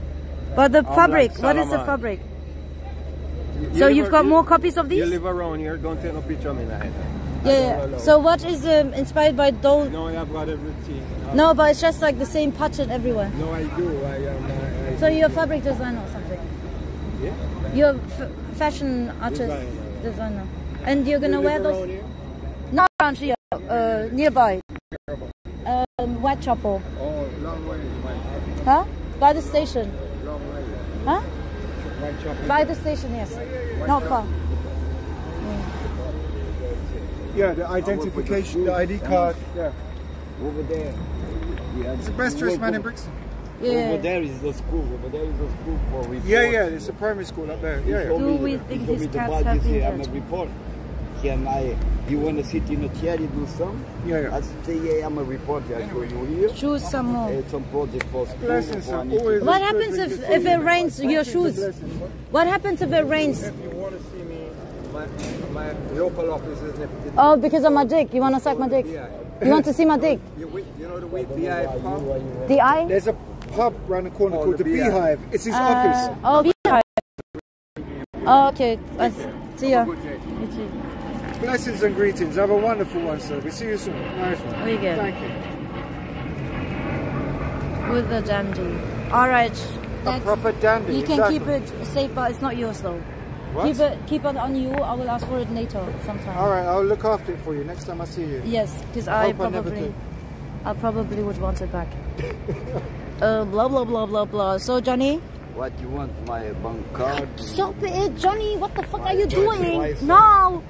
But the I'm fabric. like what is the fabric? You So you've got you- more copies of these? You live around here. Don't take no picture of me now. Yeah. yeah. So what is um, inspired by those? No, I've got everything. No, but it's just like the same pattern everywhere. No, I do. I am. I, I, So you're a fabric designer or something? Yeah. You're a f- fashion artist Designer. designer. And you're gonna You wear those? here? Not around here, uh, nearby. Um, Whitechapel. Oh, long way. Huh? By the station. long way. Huh? My chop. By the station, yes. Not far. Yeah, the identification, the ID card. Yeah. Over there. Yeah. It's the best dressed man in Brixton. Yeah. Over there is the school. Over there is the school for report. Yeah, yeah, it's a primary school up there. Yeah, yeah. Do we think he his cats have this been here, I'm a report. Can I You want to sit in a chair and do some? Yeah, yeah. I say, yeah, I'm a reporter. I show you here. Choose some more. It's some project for school. Blessings, for Always What happens if, if it rains your shoes? What happens if it rains? If you want to see me, my, my local office is in Oh, because of my dick. You want to suck my dick? You want to see my dick? You, you know the way VI pub? The eye? There's a pub round the corner Oh, called the the Beehive. Beehive. It's his Uh, office. Oh, beehive. Oh, okay. Uh, see ya. You too. Blessings and greetings. Have a wonderful one, sir. We see you soon. Nice one. We good. Thank you. With the dandy. All right. A proper dandy. You can exactly. keep it safe, but it's not yours though. What? Keep it, keep it on you. I will ask for it later sometime. All right, I'll look after it for you next time I see you. Yes, because I I probably, do. I probably would want it back. uh, blah blah blah blah blah. So Johnny, What do you want? My bank card? stop it, Johnny. What the fuck are you Why, doing? sir?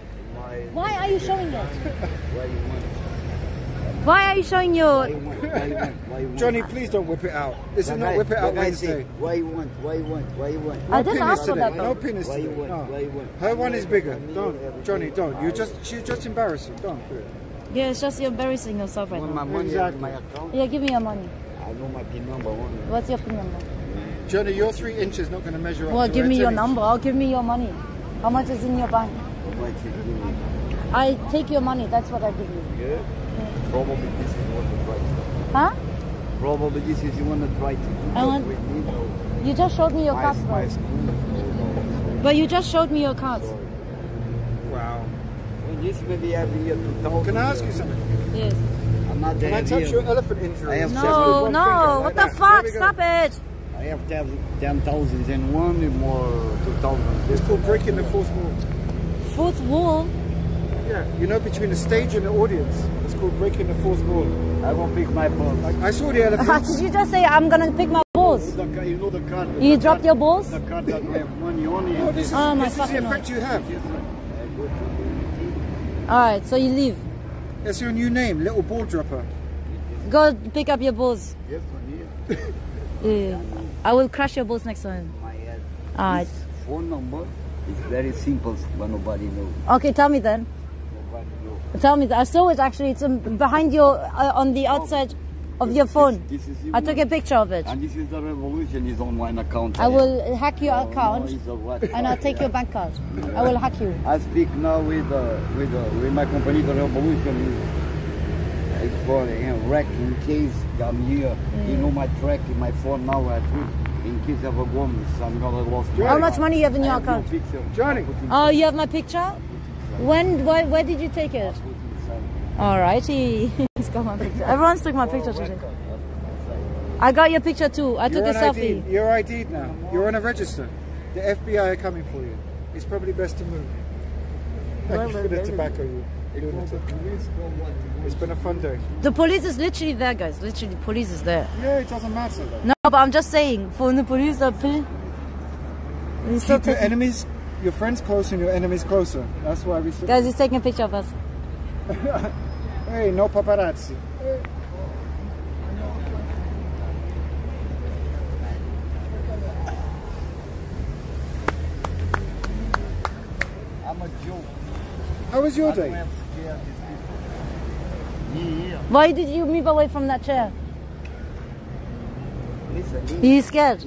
No. My, Why are you showing it? why you want? Why are you showing your? Johnny, please don't whip it out. This is not whip it out Wednesday. Why you want? Why you want? Why you want? I No didn't penis ask for today. that No penis Why you want? No. Why you want? Her one is bigger. Don't, Johnny. Don't. You just she's just embarrassing. Don't do it. Yeah, it's just you're embarrassing yourself right Want my now. money Exactly. my account? Yeah, give me your money. I know my PIN number only. What's your pin number? Johnny, your three inches not going to measure up. Well, give me your inch. number. I'll give me your money. How much is in your bank? I take your money. That's what I give you. Yeah? Probably this is what you try to Huh? Probably this is you want to try to do I want- with me, no. You just showed me your My, cards, my bro. school, no. But you just showed me your cards. Wow. Well, this maybe have here 2000. Can I ask you something? Yes. I'm not Can I there touch here. your elephant injury? I have Just seven- with No, no. finger, What like the fuck? There we go. Stop it. I have 10,001 and one more 2000. It's called breaking the fourth wall. Fourth wall. Yeah, you know, between the stage and the audience. It's called breaking the fourth wall. I won't pick my balls. I, I saw the elephants. Did you just say I'm gonna pick my balls? The, you know the card. You the dropped card- your balls? The card that we have money on it. Oh, this is, Oh, my this is the fucking effect you have. All right. So you leave. That's your new name, Little Ball Dropper. Go pick up your balls. Yes, on here. Yeah. I will crush your balls next time. All right. Phone number is very simple, but nobody knows. Okay. Tell me then. Nobody knows. Tell me. that. I saw it actually. It's um, behind your uh, on the outside of your phone. This is I took a picture of it. And this is the revolution is on one account. I will hack your Oh, account it's a what? and I'll take your bank card. I will hack you. I speak now with uh, with uh, with my company. The revolution is it's for you know, wreck in case I'm here. You know my track in my phone now. I put in case of a bomb, I'm gonna lost. How much money you have in your account? picture. Johnny. Oh, you have my picture? When? Why, where did you take it? Alrighty. He's got my picture. Everyone's took my picture today. I got your picture too. I took You're a selfie. ID. You're ID'd now. You're on a register. The FBI are coming for you. It's probably best to move. Thank you for the tobacco, you lunatic. It's been a fun day. The police is literally there, guys. Literally, police is there. Yeah, it doesn't matter. though. No, but I'm just saying, for the police, the police. Keep your enemies, your friends closer and your enemies closer. That's why we say. guys, he's taking a picture of us. Hey, no paparazzi. I'm a joke. How was your I day? have scared these people. Yeah. Why did you move away from that chair? Listen, listen. He's scared.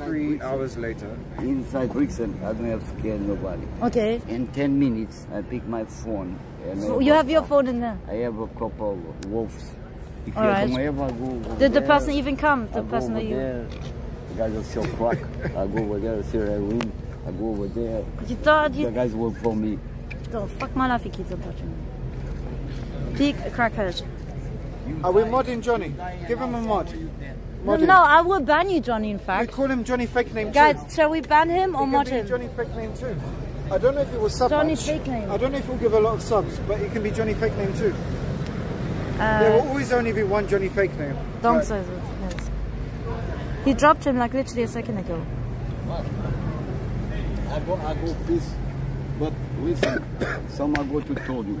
Inside Three hours later. Inside Brixton, I don't have to scared nobody. Okay. In 10 minutes, I pick my phone. And So you have your phone in there. I have a couple of wolves. All right. you ever go over Did the person even come? The I person over that you. there, the guys will sell crack. I go over there, sell heroin. I go over there. You thought The you. guys work for me. Oh, fuck my life, he keeps on touching me. Peak crackhead. Are we modding Johnny? Give him a mod. No, Mod him. no, I will ban you, Johnny, in fact. We call him Johnny Fake Name Guys, too. shall we ban him or He mod him? Johnny Fake Name too. I don't know if it will sub Johnny much. Fake Name. I don't know if we'll give a lot of subs, but it can be Johnny Fake Name too. Uh, there will always only be one Johnny Fake Name. Don't But- say it. Yes. He dropped him like literally a second ago. I go, I go peace. But listen, some I go to told you,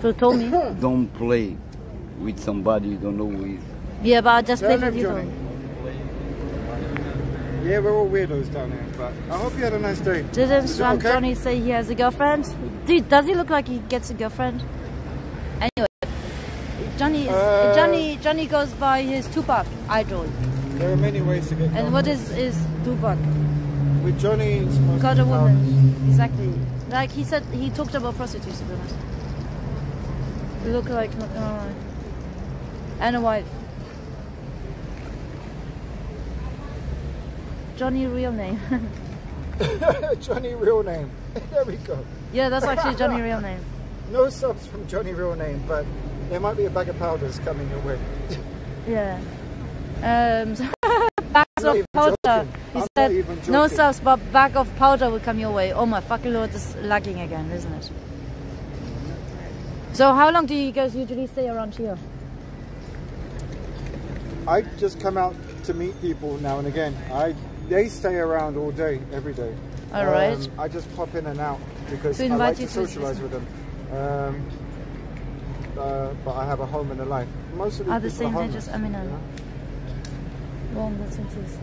So told me. don't play with somebody you don't know who is. Yeah, but I just played him, with you Johnny. Yeah, we're all weirdos down here, but I hope you had a nice day. Didn't Is okay? Johnny say he has a girlfriend? Dude, does he look like he gets a girlfriend? Anyway, Johnny is, Uh, Johnny Johnny goes by his Tupac idol. There are many ways to get And what is is Tupac? With Johnny, Got a woman. Exactly. Like he said, he talked about prostitutes. To be honest, look like uh, and a wife. Johnny real name. Johnny real name. there we go. yeah, that's actually Johnny real name. No subs from Johnny real name, but there might be a bag of powders coming your way. Yeah. Um, bags of powder. joking. He I'm said no subs, but bag of powder will come your way. Oh my fucking lord, this is lagging again, isn't it? So how long do you guys usually stay around here? I just come out to meet people now and again. I they stay around all day, every day. Um, All right. I just pop in and out because I like to socialize with them. Um, uh, but I have a home and a life. Most of these Are the same homeless, as Eminem? you know? Long distances.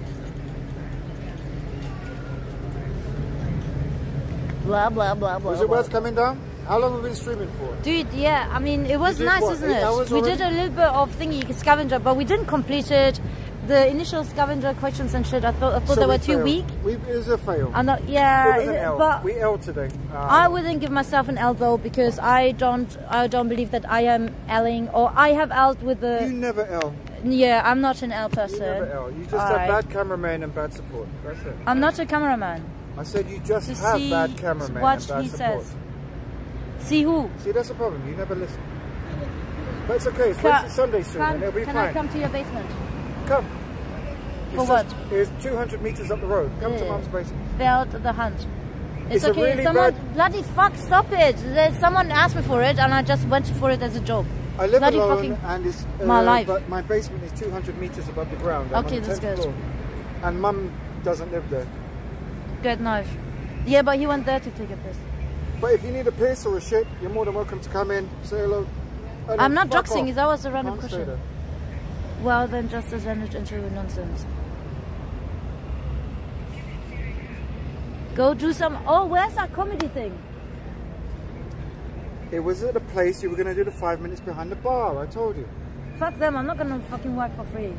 Blah blah blah blah. Was it worth coming down? How long have we been streaming for? Dude, yeah, I mean, it was nice, what, isn't it? We did a little bit of thingy scavenger, but we didn't complete it. The initial scavenger questions and shit, I thought, I thought So they we were too weak. We, it was a fail. I'm not, yeah, It was an L. but we L today. Um, I wouldn't give myself an L though because I don't, I don't believe that I am L'ing or I have L with the. You never L. Yeah, I'm not an L person. You never L. You just have bad cameraman and bad support. That's it. I'm not a cameraman. I said you just To have bad cameraman what and bad he support. says. See who? See, that's the problem. You never listen. But it's okay. It's Sunday soon, can and it'll be can fine. I come to your basement? Come. For It's what? just- It's 200 meters up the road. Come to Yeah. Mum's basement. Failed the hunt. It's, It's okay. really someone bad- bloody fuck stop it. There's someone asked me for it and I just went for it as a joke. I live bloody alone, fucking and it's uh, my life. But my basement is 200 meters above the ground. I'm Okay, that's good. Floor. And Mum doesn't live there. Good knife. Yeah, but he went there to take a piss. But if you need a piss or a shit, you're more than welcome to come in, say hello. I'm not doxing. That was a random question. Well, then just as ended into nonsense. Go do some. Oh, where's that comedy thing? It was at a place you were going to do the five minutes behind the bar. I told you. Fuck them. I'm not gonna fucking work for free.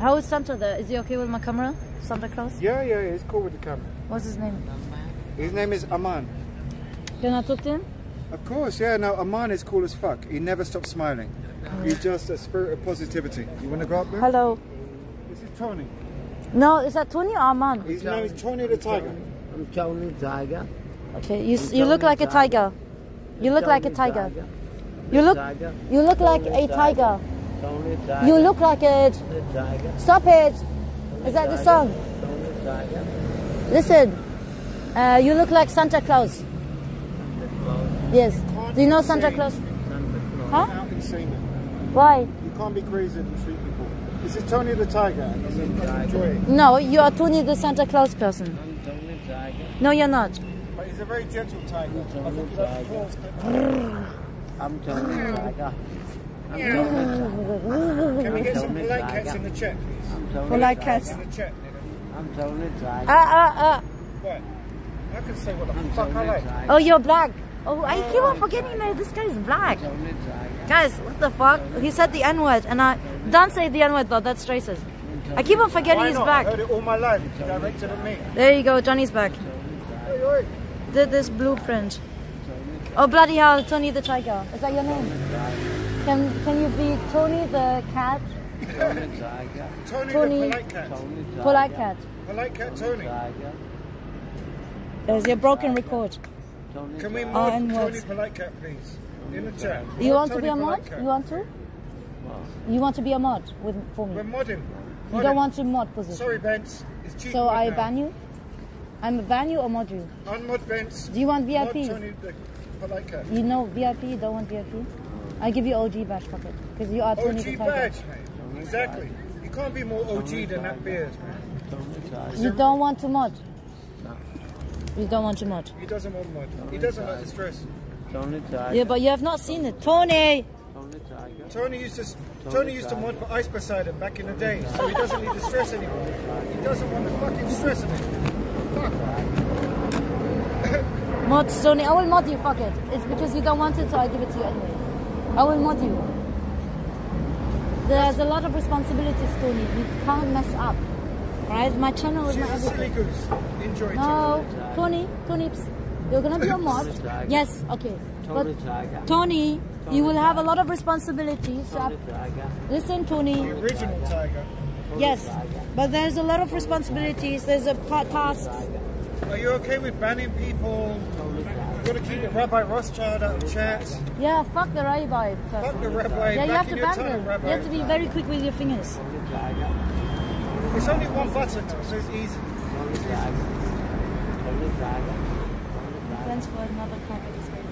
How is Santa there? Is he okay with my camera? Santa Claus? Yeah, yeah, yeah. He's cool with the camera. What's his name? His name is Aman. Can I talk to him? Of course, yeah. No, Aman is cool as fuck. He never stops smiling. He's just a spirit of positivity. You want to go up there? Hello. This is Tony. No, is that Tony or Arman? His name is Tony the Tiger. I'm Tony Tiger. Okay, you you look like a tiger. You look like a tiger. You look you look like a tiger. Tony Tiger. You look like it. Tiger. Stop it. Is that the song? Tony Tiger. Listen. Uh, you look like Santa Claus. Yes. Do you know Santa Claus? Huh? Out insane. Why? You can't be crazy and treat people. This is Tony the Tiger. and he's enjoying. No, you are Tony the Santa Claus person. Tony Tiger. No, you're not. But he's a very gentle tiger. I think tiger. I'm Tony Tiger. I'm Yeah. Tony Tiger. Can we get some Tony polite cats in the chat, please? I'm Polite cats. In the chat, nigga. I'm Tony Tiger. Ah, ah, ah. What? I can say what the I'm fuck I like. Tiger. Oh, you're black. Oh, I keep on forgetting that this guy's black. Guys, what the fuck? He said the N word, and I don't say the N word though. That's racist. I keep on forgetting Why he's not? black. I heard it all my life. Directed at me. There you go, Johnny's back. Did this blueprint. Oh bloody hell, Tony the Tiger. Is that your name? Can can you be Tony the cat? Tony Tiger. Tony, Tony- the polite cat. Tony. Polite cat. Polite cat Tony. There's your broken record. Tony Can we Tiger. mod and Tony words. polite cat, please? In the chat. You Mod want to be a mod? Cat. You want to? You want to be a mod with for me? We're me? modding. You don't want to mod position. Sorry, Bence. It's cheap. So right I now. ban you? I'm ban you or mod you? Unmod Bence. Do you want Mod VIP? Tony the polite cat. You know VIP, you don't want VIP? I give you OG badge, fuck it. Because you are Tony the OG badge, mate. Exactly. You can't be more OG than that Beers, man. You don't want to mod? You don't want to mod? He doesn't want mod. He doesn't like the stress. Tony Tiger. Yeah, but you have not seen it. Tony! Tony Tony used to Tony used to mod for Ice Poseidon back in the day, so he doesn't need the stress anymore. He doesn't want the fucking stress of it. Fuck. Mod Tony. I will mod you, fuck it. It's because you don't want it, so I give it to you anyway. I will mod you. There's a lot of responsibilities, Tony. You can't mess up. Right? My channel is She's not a silly everything. goose. Enjoy No, Tony, Tony, you're gonna be a mod. Yes, okay. But Tony, you will have a lot of responsibilities. So Listen, Tony. The original Tiger. Yes, but there's a lot of responsibilities. There's a pa- tasks. Are you okay with banning people? You've got to keep the Rabbi Rothschild out of uh, chat. Yeah, fuck the rabbi. Fuck the rabbi. Yeah, you Back have to ban them. You have to be very quick with your fingers. It's only one button, so it's easy. Thanks for another display.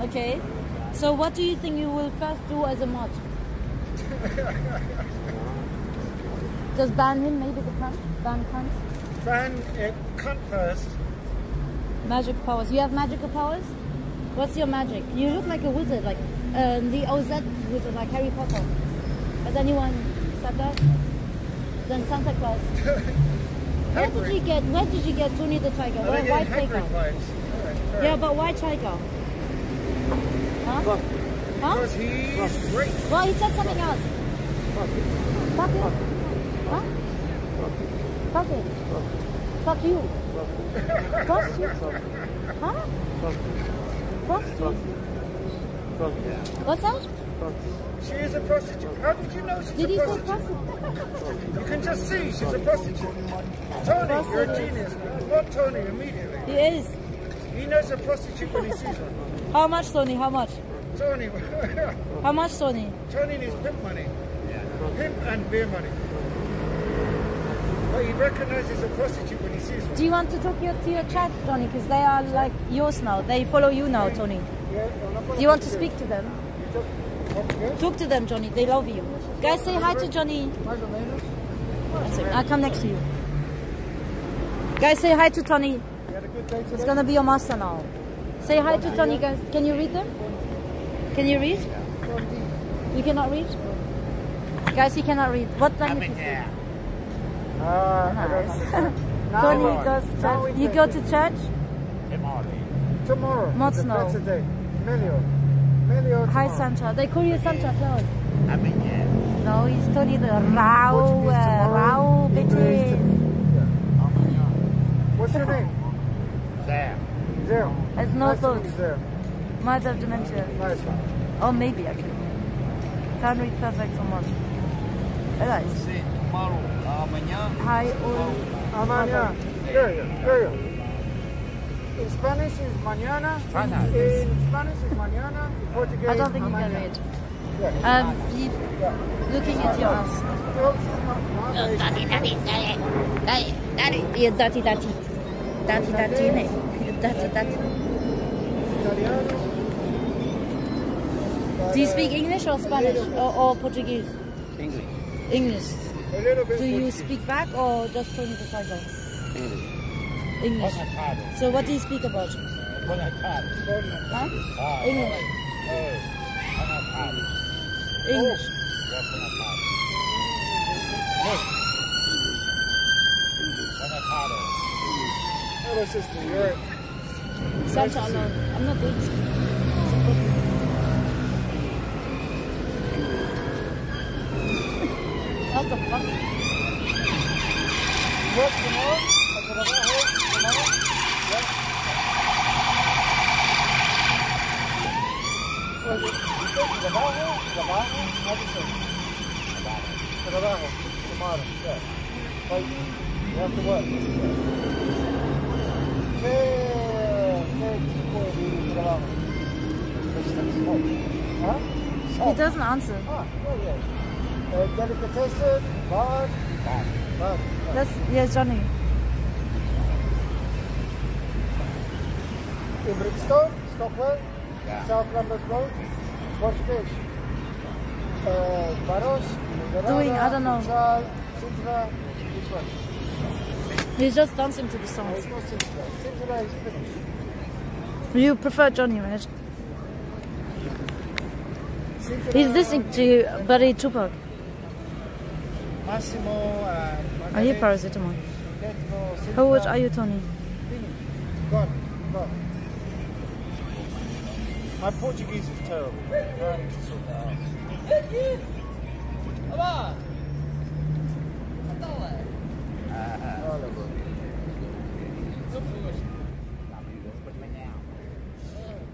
Okay. So what do you think you will first do as a mod? Just ban him, maybe the cunt? Ban cunt? Ban it, cunt first. Magic powers. You have magical powers? What's your magic? You look like a wizard, like um, the OZ wizard, like Harry Potter. Has anyone said that? Then Santa Claus. Where did you get? Where did you get Tony the Tiger? Are Why tiger? Fair Yeah, but why tiger? Huh? Huh? Because he's great. Well, he said something else. Fuck it. Huh? Fuck it. Fuck you. Prostitute. Huh? Prostitute. What's that? She is a prostitute. How did you know she's Did a he say prostitute? You can just see she's a prostitute. Tony, you're a genius. Block Tony immediately. He is. He knows a prostitute when he sees her. How much, Tony? How much? Tony, How much, Tony? Tony needs pimp money. Yeah. Pimp and beer money. But he recognizes a prostitute when he sees her. Do you want to talk your, to your chat, Tony? Because they are like yours now. They follow you now, Tony. Yeah, Do you want to speak to them? Talk to them, Johnny. They love you. Guys, say hi to Johnny. I'll come next to you. Guys, say hi to Tony. It's gonna be your master now. Say hi to Tony, guys. Can you read them? Can you read? You cannot read? Guys, he cannot read. What language is it? Nice. Tony goes church. You go to church? Tomorrow. Not is a snow. Hi, tomorrow. Santa. They call you Santa Claus. I mean, yeah. No, he's Tony the Rao, uh, Rao bitches. What's your name? There. Zero. Has no Nice to thoughts. meet. Might have dementia. Nice one. Oh, maybe actually. Can't read perfect so much. Nice. Hi, all. Amañana. There you go. There you go. In Spanish is mañana. In Spanish is mañana. In Portuguese, I don't think you can amanhã. read. Yeah. Um, keep looking at your ass. Daddy, daddy, daddy, daddy, daddy. Yeah, daddy, daddy. Daddy, daddy. Daddy, daddy. Do you speak English or Spanish or, or Portuguese? English. English. A little bit Do you Portuguese. speak back or just Tony the Tiger? English. English. So what do you speak about? Huh? English. English. Hello, sister. You're right. Santa alone. I'm not doing. What the fuck? Work tomorrow? A trabajo tomorrow? Yeah. Well, you say trabajo, trabajo, how do you say? Trabajo, tomorrow, yeah. Like, you have to work. ¿Qué, qué tipo de trabajo? He doesn't answer. Ah, oh yeah. Uh, delicatessen, bar, bar, bar. That's yeah, Johnny. In Brixton, Stockwell, Yeah. South Lambeth Road, Portuguese. Uh, Baros, Doing, I don't know. Sintra, which one? He's just dancing to the No, songs. Sintra. Sintra is finished. You prefer Johnny, right? He's listening to Buddy Tupac. Massimo and Are you paracetamol? How old are you, Tony? God, My Portuguese is terrible. I need to sort that out.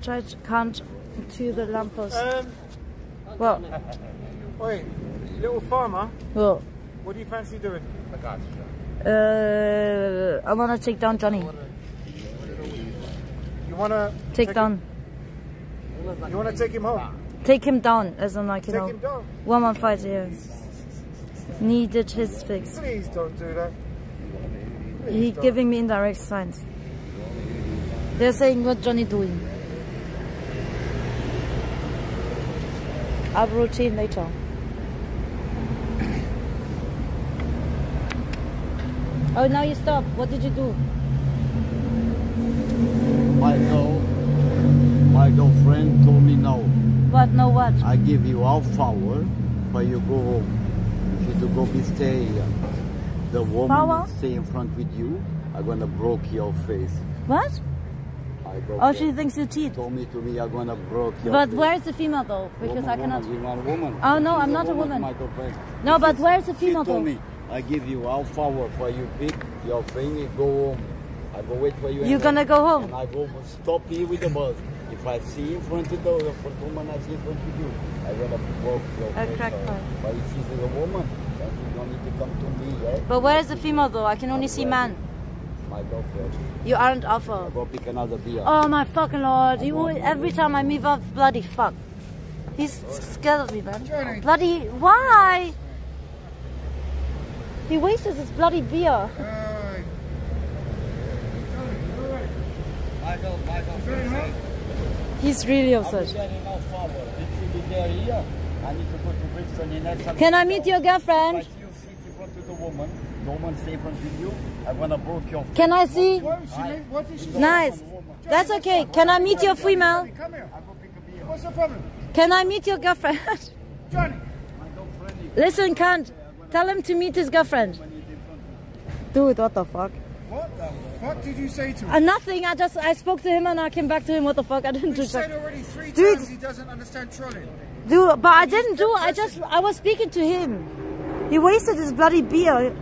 Try to count to the lamppost. Um, Well, wait, little farmer, well, what do you fancy doing? I got uh, I want to take down Johnny. You wanna Take down. You wanna take him home? Take him down, as in like, you Take know. him down? One one fight here. Needed his fix. Please don't do that. He giving me indirect signs. They're saying what Johnny doing. I'll routine later. Oh, now you stop. What did you do? My girl, my girlfriend told me no. What? No what? I give you half hour, but you go home. If you to go be stay, the woman Power? stay in front with you. I'm gonna broke your face. What? I broke Oh, she thinks you cheat. told me to me I'm gonna broke your But face. where's the female though? Because woman, I cannot. Woman, you're not a woman. Oh, no, She's I'm not a woman. No, but where's the She female told though? me I give you half hour for you pick your thing and go home. I go wait for you. You and gonna then- go home? And I go stop here with the bus. If I see in front of the the first woman I see in front of you, I gonna walk your A face. crack uh. But if she's a woman, then you don't need to come to me, yeah? But where's the female though? I can only see man. My girlfriend. You aren't alpha. Go pick another beer. Oh my fucking lord! You always, every time I move up, bloody fuck. He's scared of me, man. Bloody why? He wasted his bloody beer. Michael, Michael, He's really upset. Can I meet your girlfriend? Can I see? Nice. That's okay. Can I meet your female? What's the problem? Can I meet your girlfriend? Listen, cunt. Tell him to meet his girlfriend. Dude, what the fuck? What the fuck did you say to him? Uh, nothing. I just I spoke to him and I came back to him. What the fuck? I didn't You do said that. already three Dude. times he doesn't understand trolling. Dude, but I didn't do. I just I was speaking to him. He wasted his bloody beer.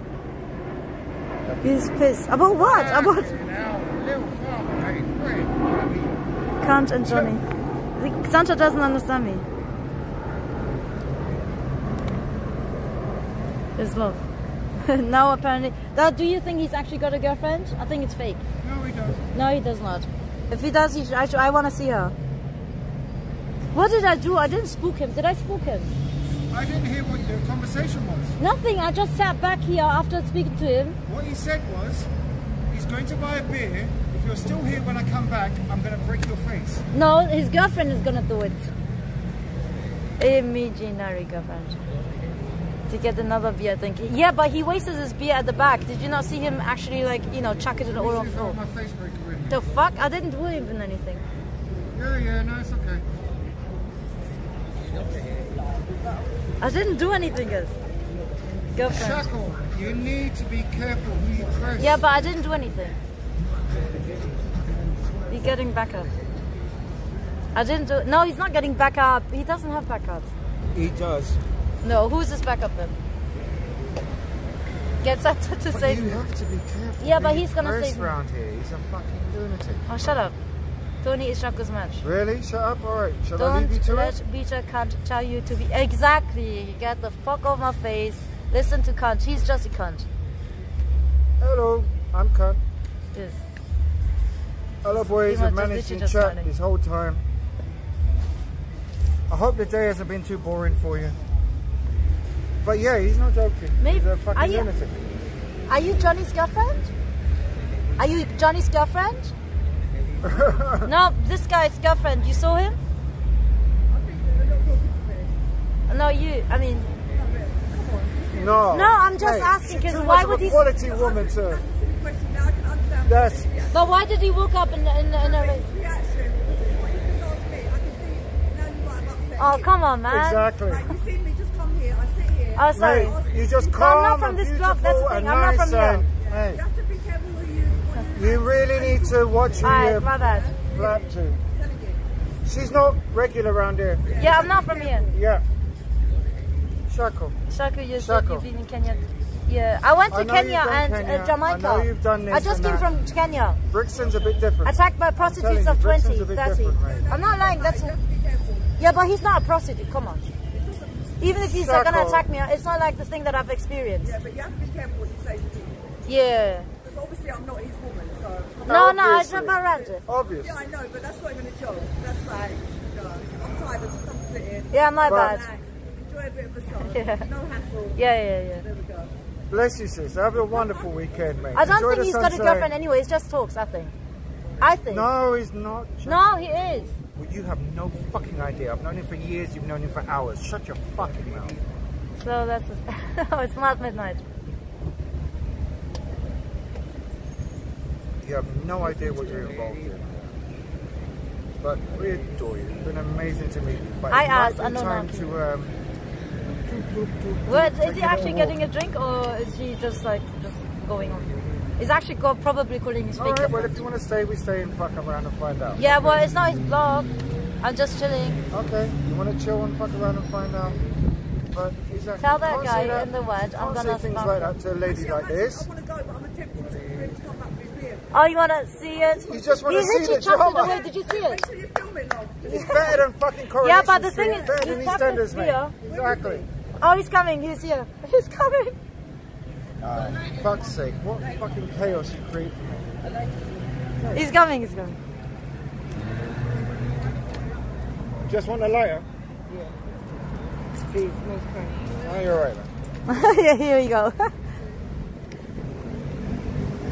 He's pissed. About what? About Now, little farmer, hey, great. Kant and Johnny. The- Santa doesn't understand me. It's love. now apparently. Now, do you think he's actually got a girlfriend? I think it's fake. No, he doesn't. No, he does not. If he does, he I, I want to see her. What did I do? I didn't spook him. Did I spook him? I didn't hear what the conversation was. Nothing. I just sat back here after speaking to him. What he said was, he's going to buy a beer. If you're still here when I come back, I'm going to break your face. No, his girlfriend is gonna do it. Imaginary girlfriend. To get another beer, I think. Yeah, but he wasted his beer at the back. Did you not see him actually, like, you know, chuck it all on the floor? my face break. The fuck? I didn't do even anything. Yeah, yeah, no, it's okay. I didn't do anything, guys. Girlfriend. Shackle, you need to be careful who you press. Yeah, but I didn't do anything. He's getting back up. I didn't do. No, he's not getting back up. He doesn't have backups. He does. No, who's his backup then? Get Santa to But save you have to be careful. Yeah, but he's gonna save me. around here. He's a fucking lunatic. Oh, shut up. Tony is Shako's match. Really? Shut up. All right. Shall I leave you Don't to let it? Beecher Cunt tell you to be. Exactly. Get the fuck off my face. Listen to Cunt. He's just a cunt. Hello, I'm Cunt. Yes. Hello, boys. I've managed to chat smiling. this whole time. I hope the day hasn't been too boring for you. But yeah, he's not joking. Maybe- He's a are fucking you- lunatic. Are you Johnny's girlfriend? Are you Johnny's girlfriend? no, this guy's girlfriend. You saw him? No, you. I mean, No. No, I'm just Hey, asking, 'cause too why much of would a he- quality woman, sir. That's but why did he walk up in, in, in a race? Oh, come on, man. Exactly. Oh, sorry. Mate, you just No, calm I'm not from this beautiful block, that's the thing, I'm not from here. and- Hey, You have to be careful who you you really need to watch who Alright, you my bad. to. She's not regular around here. Yeah, I'm not from here. Yeah. Shako. Shako, you said Shako. you've been in Kenya. Yeah, I went to know you've Kenya and Kenya. Uh, Jamaica. I know you've done this I just came that. from Kenya. Brixton's a bit different. Attacked by prostitutes telling of you, 20, Brixton's a bit 30. different, mate. I'm not lying, that's... Yeah, but he's not a prostitute, come on. Even if he's uh, gonna attack me, it's not like the thing that I've experienced. Yeah, but you have to be careful what you say to people. Yeah. Because obviously I'm not his woman, so... No, no, I Obviously. jump around it. Obvious. Yeah, I know, but that's not even a joke. That's like, no, I'm tired, I just come sit in. Yeah, my But- bad. Enjoy a bit of a sun. Yeah. No hassle. Yeah, yeah, yeah. There we go. Bless you, sis. Have a wonderful weekend, mate. I don't Enjoy think the he's got a girlfriend anyway, it's just talks, I think. I think. No, he's not. No, he is. Well, you have no fucking idea. I've known him for years. You've known him for hours. Shut your fucking mouth. So that's... oh, it's not midnight. You have no idea what you're involved in. But we adore you. It's been amazing to meet you. But I asked, might I be know time to um. What, take is he actually getting a drink or is he just like just going on? He's actually go, probably calling his All fake right. Well, if you want to stay, we stay and fuck around and find out. Yeah, well, it's not his blog. I'm just chilling. Okay. You want to chill and fuck around and find out. But exactly. Tell that Can't guy that. in the word, I'm gonna say things like that to a lady like this. I want to go, but I'm tempted to him to come back with his beer. Oh, you wanna see it? You just wanna see the chucked it drama. away. Did you see it? Make sure you film it, love. It's better than fucking Coronation Yeah, but the thing is, better he than chucked EastEnders, his mate. Exactly. Oh, he's coming. He's here. He's coming. Uh, fuck's sake, what fucking chaos you create for me. He's coming. He's coming. Just want a lighter? Yeah. Please, no crime. Oh, you're right. yeah, here we go.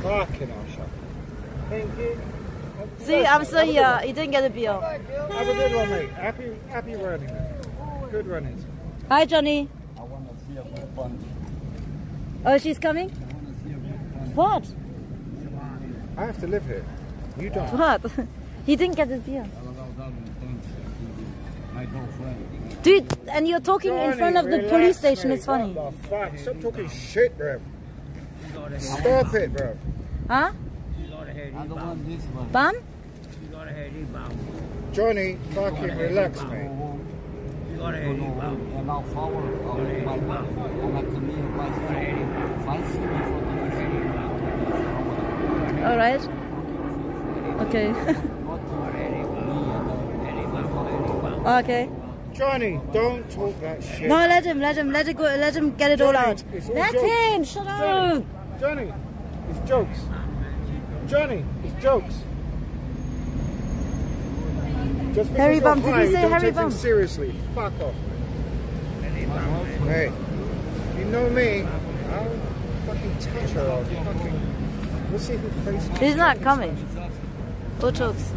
Fucking hell, shut. Thank you. see, I'm still here. He didn't get a beer. Have a good one, mate. Happy, happy running. Good runnings. Hi, Johnny. I want to see a good punch. Oh, she's coming. What? I have to live here. You don't. What? he didn't get his beer. Dude, and you're talking in front of the police station. mate. It's funny. What the fuck? Stop talking shit, bruv. Stop it, bruv. Huh? I don't want this one. Bam? Johnny, fucking relax, mate. And now forward of my mouth. And I come here by five before All right. Okay. okay. Johnny, don't talk that shit. No, let him. Let him. Let it go. Let him get it all out. all Let jokes. him. Shut Johnny, up. Johnny, it's jokes. Johnny, it's jokes. Just because Harry Bum, did you say Harry Bum? seriously. Fuck off. Hey, you know me. I'll fucking touch her. Fucking. We'll see who faces. He's not coming. Who talks?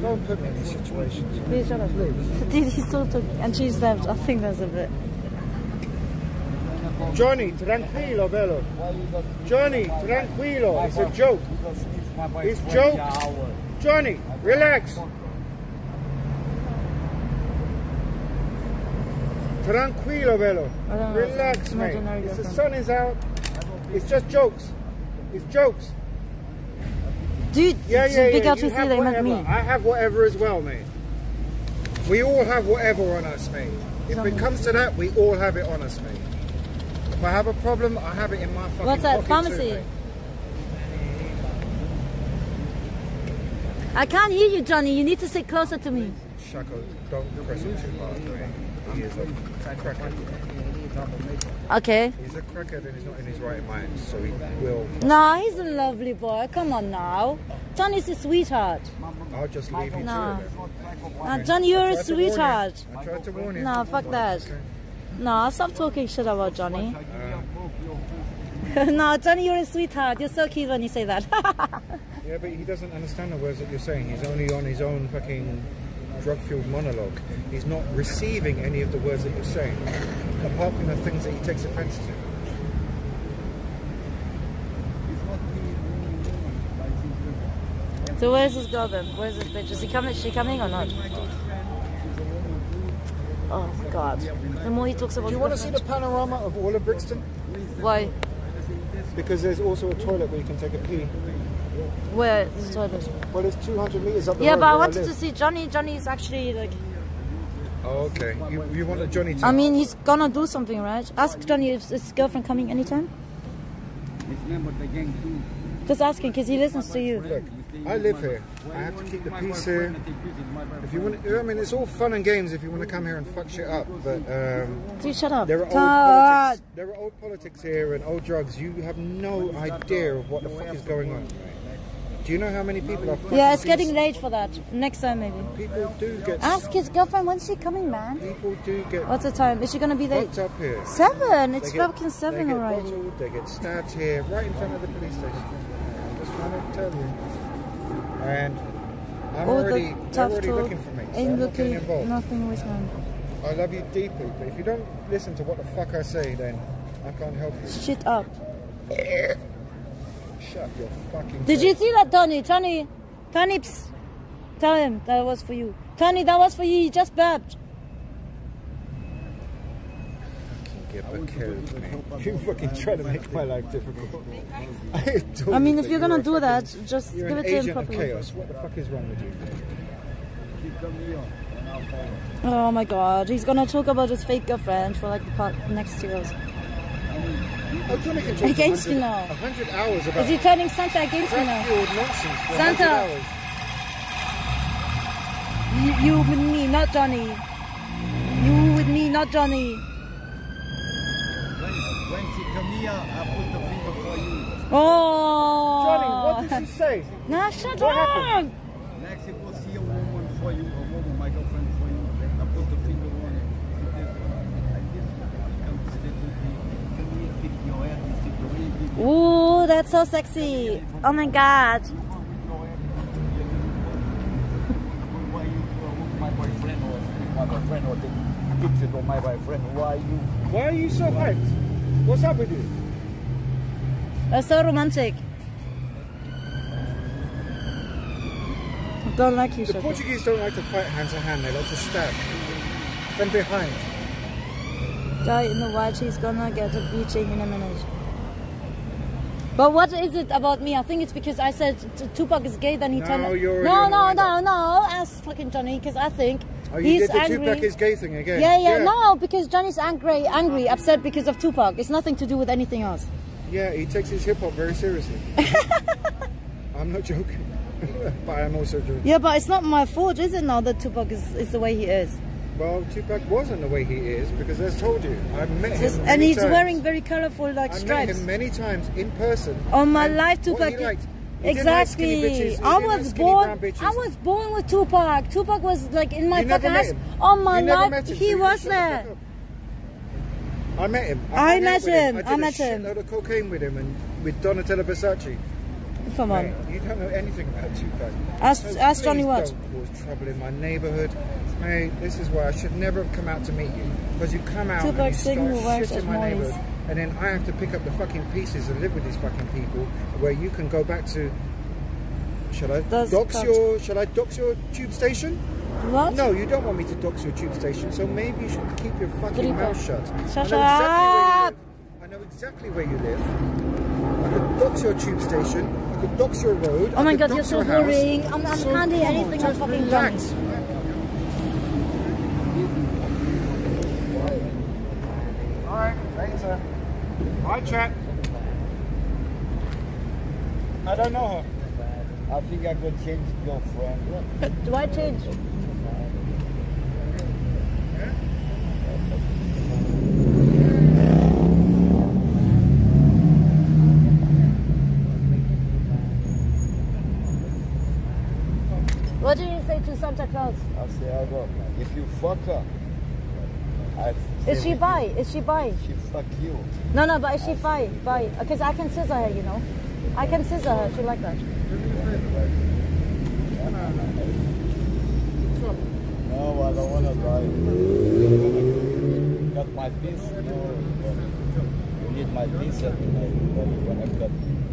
Don't put me in these situations. Please shut up. Dude, he's still talking. And she's left. I think that's a bit. Johnny, tranquilo, bello. Johnny, tranquilo. It's a joke. It's jokes. Johnny, relax. Tranquilo, bello. I don't know, Relax, mate. the sun is out. It's just jokes. It's jokes. Dude, Yeah, yeah, big yeah. You have they whatever. me. I have whatever as well, mate. We all have whatever on us, mate. If it comes to that, we all have it on us, mate. If I have a problem, I have it in my fucking What's that? pocket too, Pharmacy? mate. I can't hear you, Johnny. You need to sit closer to me. Shako, don't press it too hard, mate. He is a crackhead. Okay. He's a crackhead and he's not in his right mind, so he will. No, he's a lovely boy. Come on now. Johnny's a sweetheart. I'll just leave you No. to it. Uh, Johnny, you're a tried to warn you. sweetheart. I tried to warn you. No, fuck that. No, stop talking shit about Johnny. no, Johnny, you're a sweetheart. You're so cute when you say that. Yeah, but he doesn't understand the words that you're saying. He's only on his own fucking drug-fueled monologue. He's not receiving any of the words that you're saying, apart from the things that he takes offense to. so where's this girl then? Where's this bitch? Is he coming? Is she coming or not? Oh my god. The more he talks about Do you want to see the panorama of all of Brixton? Why? Because there's also a toilet where you can take a pee. Where is the toilet? Well, it's 200 meters up the Yeah, road but I wanted live. to see Johnny. Johnny is actually like. Oh, okay. You, you want a Johnny to... I mean, he's gonna do something, right? Ask Johnny if his girlfriend coming anytime. Just ask him because he listens to you. Look, I live here. I have to keep the peace here. If you want, I mean, it's all fun and games if you want to come here and fuck shit up. But um, Dude, shut up. there are old God. politics. There are old politics here and old drugs. You have no idea of what the fuck is going on. Do you know how many people are? Yeah, it's getting late for that. Next time, maybe. People do get. Ask his girlfriend when's she coming, man. People do get. What's the time? Is she gonna be late? up here. Seven. It's get- fucking seven they already. Bottled, they get stabbed here, right in front of the police station. I'm just trying to tell you. And I'm All already, the they're already looking for me. So looking involved. nothing with man. I love you deeply, but if you don't listen to what the fuck I say, then I can't help you. Shit up. Shut your fucking. Did you see that, Tony? Tony, Tony, psst. tell him that was for you. Tony, that was for you. He just burped. Get the killed, man. You fucking try to make my life difficult. I, adore I mean, if you're gonna a do that, just you're give an it to him agent of properly. chaos. What the fuck is wrong with you? Oh my god, he's gonna talk about his fake girlfriend for like the next two hours. Oh, Johnny can talk Against for you now. 100 hours about Is he turning Santa against me now? crack-fueled nonsense Santa. You, you with me, not Johnny. You with me, not Johnny. When she come here, I put the finger for you. Oh. Johnny, what did she say? Nah, shut What up. happened? Next, you will see a woman for you, a woman, my girlfriend for you. I put the finger on it. Like this. Come sit with me. Come here, pick your head, stick your ring, give Ooh, that's so sexy. Oh my god. Why my boyfriend or my boyfriend or take pictures of my boyfriend? Why you? Why are you so hyped? What's up with you? That's so romantic. Don't like you, The Shaka. Portuguese don't like to fight hand to hand, they like to stab. From behind. Guy in the white, he's gonna get a beating in a minute. But what is it about me? I think it's because I said T- Tupac is gay, then he No, turned. no, you're no, not no, no. Ask fucking Johnny, because I think Oh, you he's did the angry. Tupac is gay thing again. yeah, yeah, no, because Johnny's angry, angry, upset because of Tupac. It's nothing to do with anything else. Yeah, he takes his hip hop very seriously. I'm not joking. but I'm also joking. Yeah, but it's not my fault, is it? Now that Tupac is, is the way he is, Well, Tupac wasn't the way he is because, as told you, I've met him. and many he's times. wearing very colorful like I met him many times in person. On my life, Tupac. liked. He didn't like exactly. bitches, he I was born. I was born with Tupac. Tupac was like in my You fucking house. On my You life, him, so he you was shut the fuck there. I met him. I out met with him. I, I did met a him. shitload of cocaine with him and with Donatella Versace. Come on. Mate, you don't know anything about Tupac. Ask- So ask Johnny what? Cause trouble in my neighborhood. Mate, this is why I should never have come out to meet you. Because you come out Tupac and you start shit in my Molly's. neighborhood. And then I have to pick up the fucking pieces and live with these fucking people where you can go back to... Shall I Does dox your... Shall I dox your tube station? What? No, you don't want me to dox your tube station, so maybe you should keep your fucking mouth shut. Shut I know up! exactly where you live. I know exactly where you live. I could dox your tube station. I could dox your road. Oh I my god, you're so house. boring. I'm, I So can't hear anything on just fucking relax. Alright, later. Hi, chat. I don't know her. I think I could change girlfriend. Do I change? What did you say to Santa Claus? I say, I go. If you fuck her, I Is she bi? Is she bi? She fuck you. No, no, but is she bi? Bi? Because I can scissor her, you know. I can scissor her. She like that. No, I don't want to die. Got my piece. No, you need my piece at night when, when I got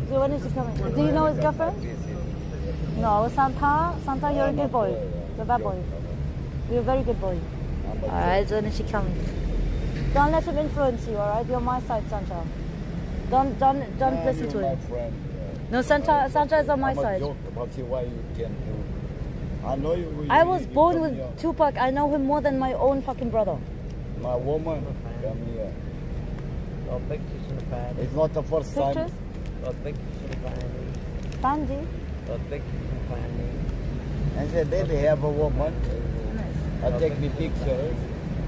So when is she coming? Do you know his girlfriend? No, Santa. Santa, you're a good boy. You're a bad boy. You're a very good boy. Alright, then is she coming? Don't let him influence you, alright? You're my side, Santa. Don't don't don't Yeah, listen you're to my him. friend. No, Santa Santa is on my I'm a side. joke, but see why you can do. I know you. I was you born come with here. Tupac. I know him more than my own fucking brother. My woman, come here. Got pictures in the fan. It's not the first time. Pictures? Got pictures in the fan. Fandy. Got pictures in the fan. And say, baby, have a woman. I take me pictures.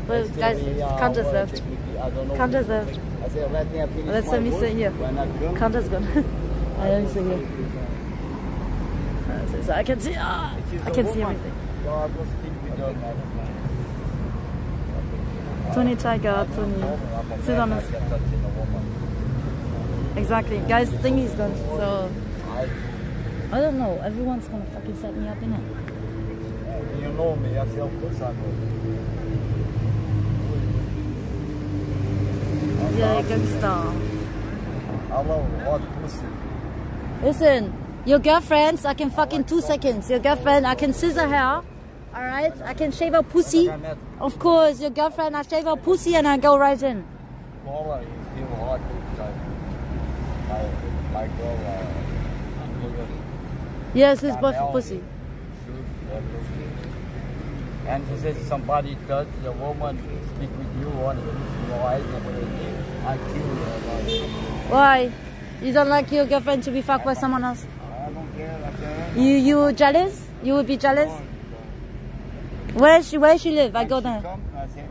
But guys, well, left. take me pi- I don't know Candace who- left. I let me finish Let's my let me work. here. When I come, Candace gone. I don't see here. Uh, so- I can see. Ah, I can see everything. So I will speak with her, madam. Tony Tiger, Tony. Sit on us. Exactly. Guys, think he's gone. So I don't know. Everyone's gonna fucking set me up in it. You know me, I say, of course I know. Yeah. Hello, what pussy? Listen, your girlfriends, I can fuck in two seconds. Your girlfriend, I can scissor her. Alright? I can shave her pussy. Of course, your girlfriend, I shave her pussy and I go right in. Paula is still hot inside. My, my girl, uh, Yes, boy for pussy. And she says somebody touch the woman, speak with you on your eyes and everything. I kill her. Why? You don't like your girlfriend to be fucked by someone else? I don't care, I. You you jealous? You would be jealous? Where she where she live? I go there. I say,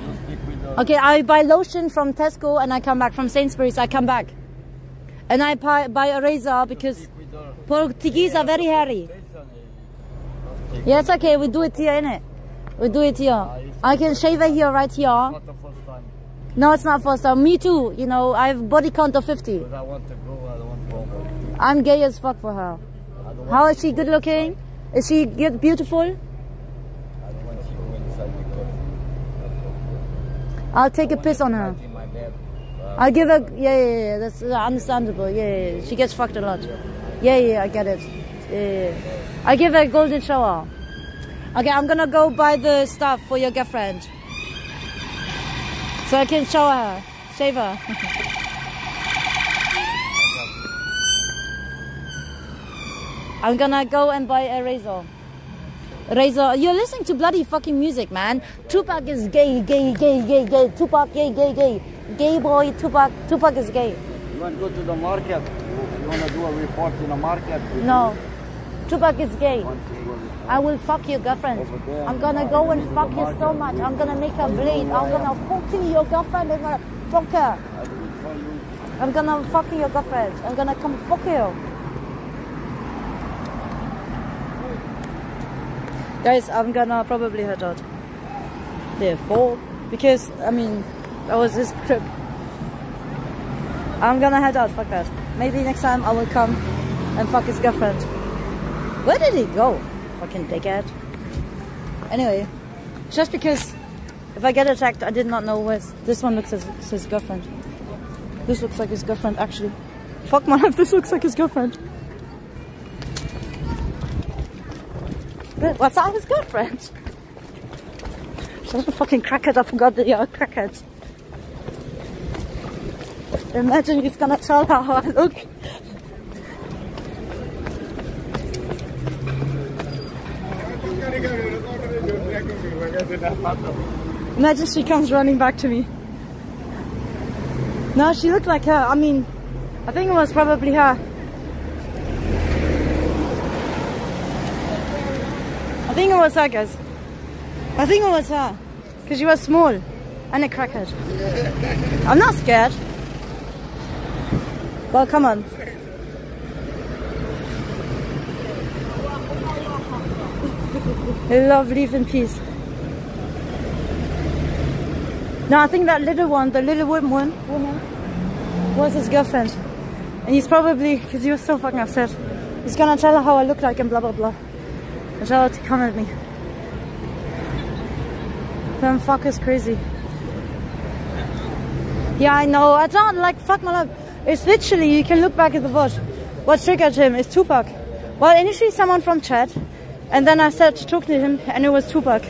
you speak with her. Okay, I buy lotion from Tesco and I come back from Sainsbury's. I come back, and I buy, buy a razor because Portuguese are very hairy. Yeah, it's okay. We do it here, innit? We do it here. I can shave it here, right here. Not the first time. No, it's not first time. Me too. You know, I have body count of 50. Because I want to go, I don't want problem. I'm gay as fuck for her. How is she good looking? Is she good, beautiful? I don't want you go inside because I'll take a piss on her. in my bed. Uh, I'll give her. Yeah, yeah, yeah. That's understandable. Yeah, yeah, yeah. She gets fucked a lot. Yeah, yeah. I get it. Yeah, yeah. I give her a golden shower. Okay, I'm gonna go buy the stuff for your girlfriend, so I can shower her, shave her. I'm gonna go and buy a razor. Razor, you're listening to bloody fucking music, man. Tupac is gay, gay, gay, gay, gay. Tupac, gay, gay, gay. Gay boy, Tupac. Tupac is gay. you want to go to the market? You, you want to do a report in the market? No. Tupac is gay. I will fuck your girlfriend. I'm gonna go and fuck you so much. I'm gonna make her bleed. I'm gonna fuck you, your girlfriend. I'm gonna fuck her. I'm gonna fuck your girlfriend. I'm gonna come fuck you. Guys, I'm gonna probably head out. Therefore, because I mean, that was his crib. I'm gonna head out. Fuck that. Maybe next time I will come and fuck his girlfriend. Where did he go? Fucking dickhead. Anyway, just because if I get attacked, I did not know where's this one looks as as his girlfriend. This looks like his girlfriend actually. Fuck my life, this looks like his girlfriend. What's that his girlfriend? Shut the fucking crackhead, I forgot that you're a crackhead. Imagine he's gonna tell her how I look. Imagine she comes running back to me. No, she looked like her. I mean, I think it was probably her. I think it was her, guys. I think it was her. Because she was small and a crackhead. I'm not scared. Well, come on. Love, leave in peace. No, I think that little one, the little woman, woman was his girlfriend. And he's probably, because he was so fucking upset, he's gonna tell her how I look like and blah blah blah. And tell her to come at me. Them fuckers crazy. Yeah, I know. I don't like fuck my life. It's literally you can look back at the watch. What triggered him is Tupac. Well, initially someone from chat, and then I to talk to him, and it was Tupac.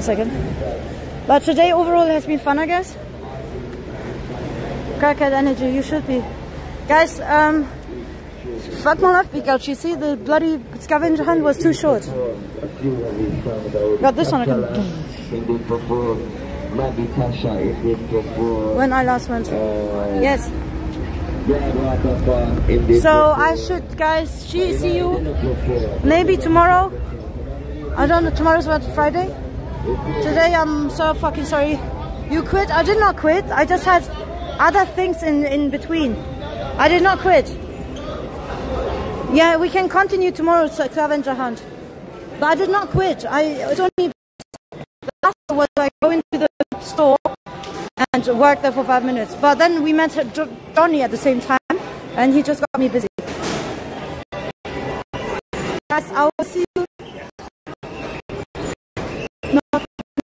Second. But today overall has been fun, I guess. Crackhead energy, you should be. Guys, um, fuck my life, big out. You see, the bloody scavenger hunt was too short. Got this one, can. When I last went. Yes. So I should, guys, see see you maybe tomorrow. I don't know, tomorrow's what, Friday? Today I'm so fucking sorry. You quit? I did not quit. I just had other things in, in between. I did not quit. Yeah, we can continue tomorrow's scavenger hunt. But I did not quit. I it's only was I go into the store and work there for five minutes. But then we met Johnny at the same time and he just got me busy. Guys, I will see you.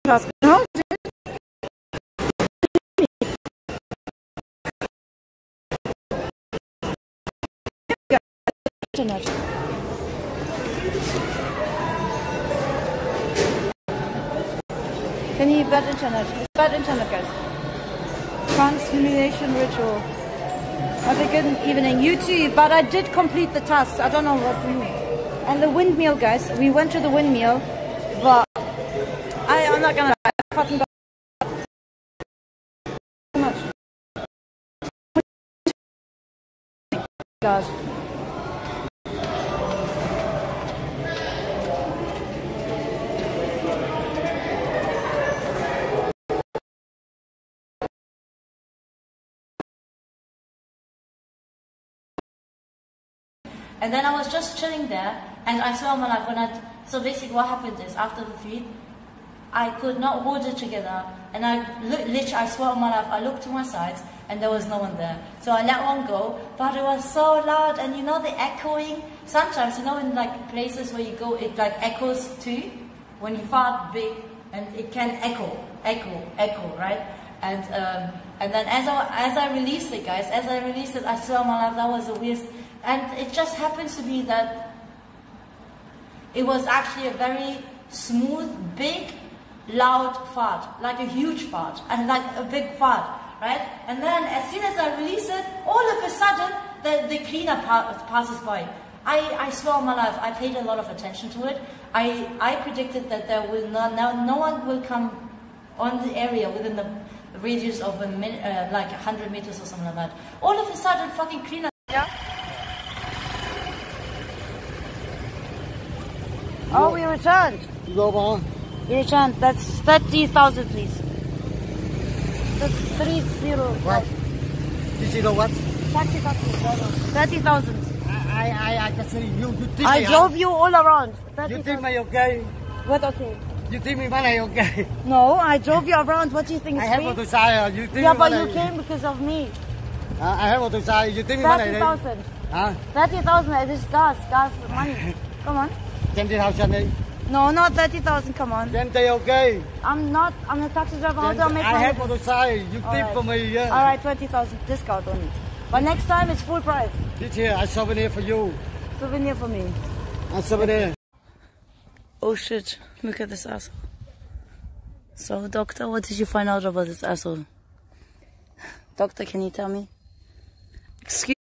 Internet. Can you bad internet? It's bad internet, guys. Transfumigation ritual. Have a good evening. You too, but I did complete the task. I don't know what you And the windmill, guys. We went to the windmill, And then I was just chilling there, and I saw my life when I. So basically, what happened is after the feed, I could not hold it together, and I literally, I swear on my life, I looked to my sides, and there was no one there. So I let one go, but it was so loud, and you know the echoing. Sometimes, you know, in like places where you go, it like echoes too. When you fart big, and it can echo, echo, echo, right? And um, and then as I as I released it, guys, as I released it, I saw my life. That was the weirdest. And it just happens to be that it was actually a very smooth, big, loud fart, like a huge fart, and like a big fart, right? And then as soon as I release it, all of a sudden the, the cleaner pa- passes by. I, I swear on my life, I paid a lot of attention to it. I, I predicted that there will not, no, no one will come on the area within the radius of a minute, uh, like 100 meters or something like that. All of a sudden, fucking cleaner. Yeah. Oh, we returned. You go on. We returned. That's 30,000, please. That's 30. What? See the what? 30,000. I, I, I can say you, you think I drove you all around. huh? You think me okay? What okay? You think me money okay? No, I drove you around. What do you think is I have free? say. uh, You think Yeah, me but you came because of me. Uh, I have to say. You think me money? 30,000. Huh? 30,000 it is gas, gas money. Come on. Ten thousand. No, not 30,000, come on. Then they okay. I'm not, I'm a taxi driver. How do I make I money? have what to say. You All tip right. for me, yeah. All right, 20,000 discount on it. But next time it's full price. This here, I souvenir for you. Souvenir for me. A souvenir. Oh shit, look at this asshole. So, doctor, what did you find out about this asshole? Doctor, can you tell me? Excuse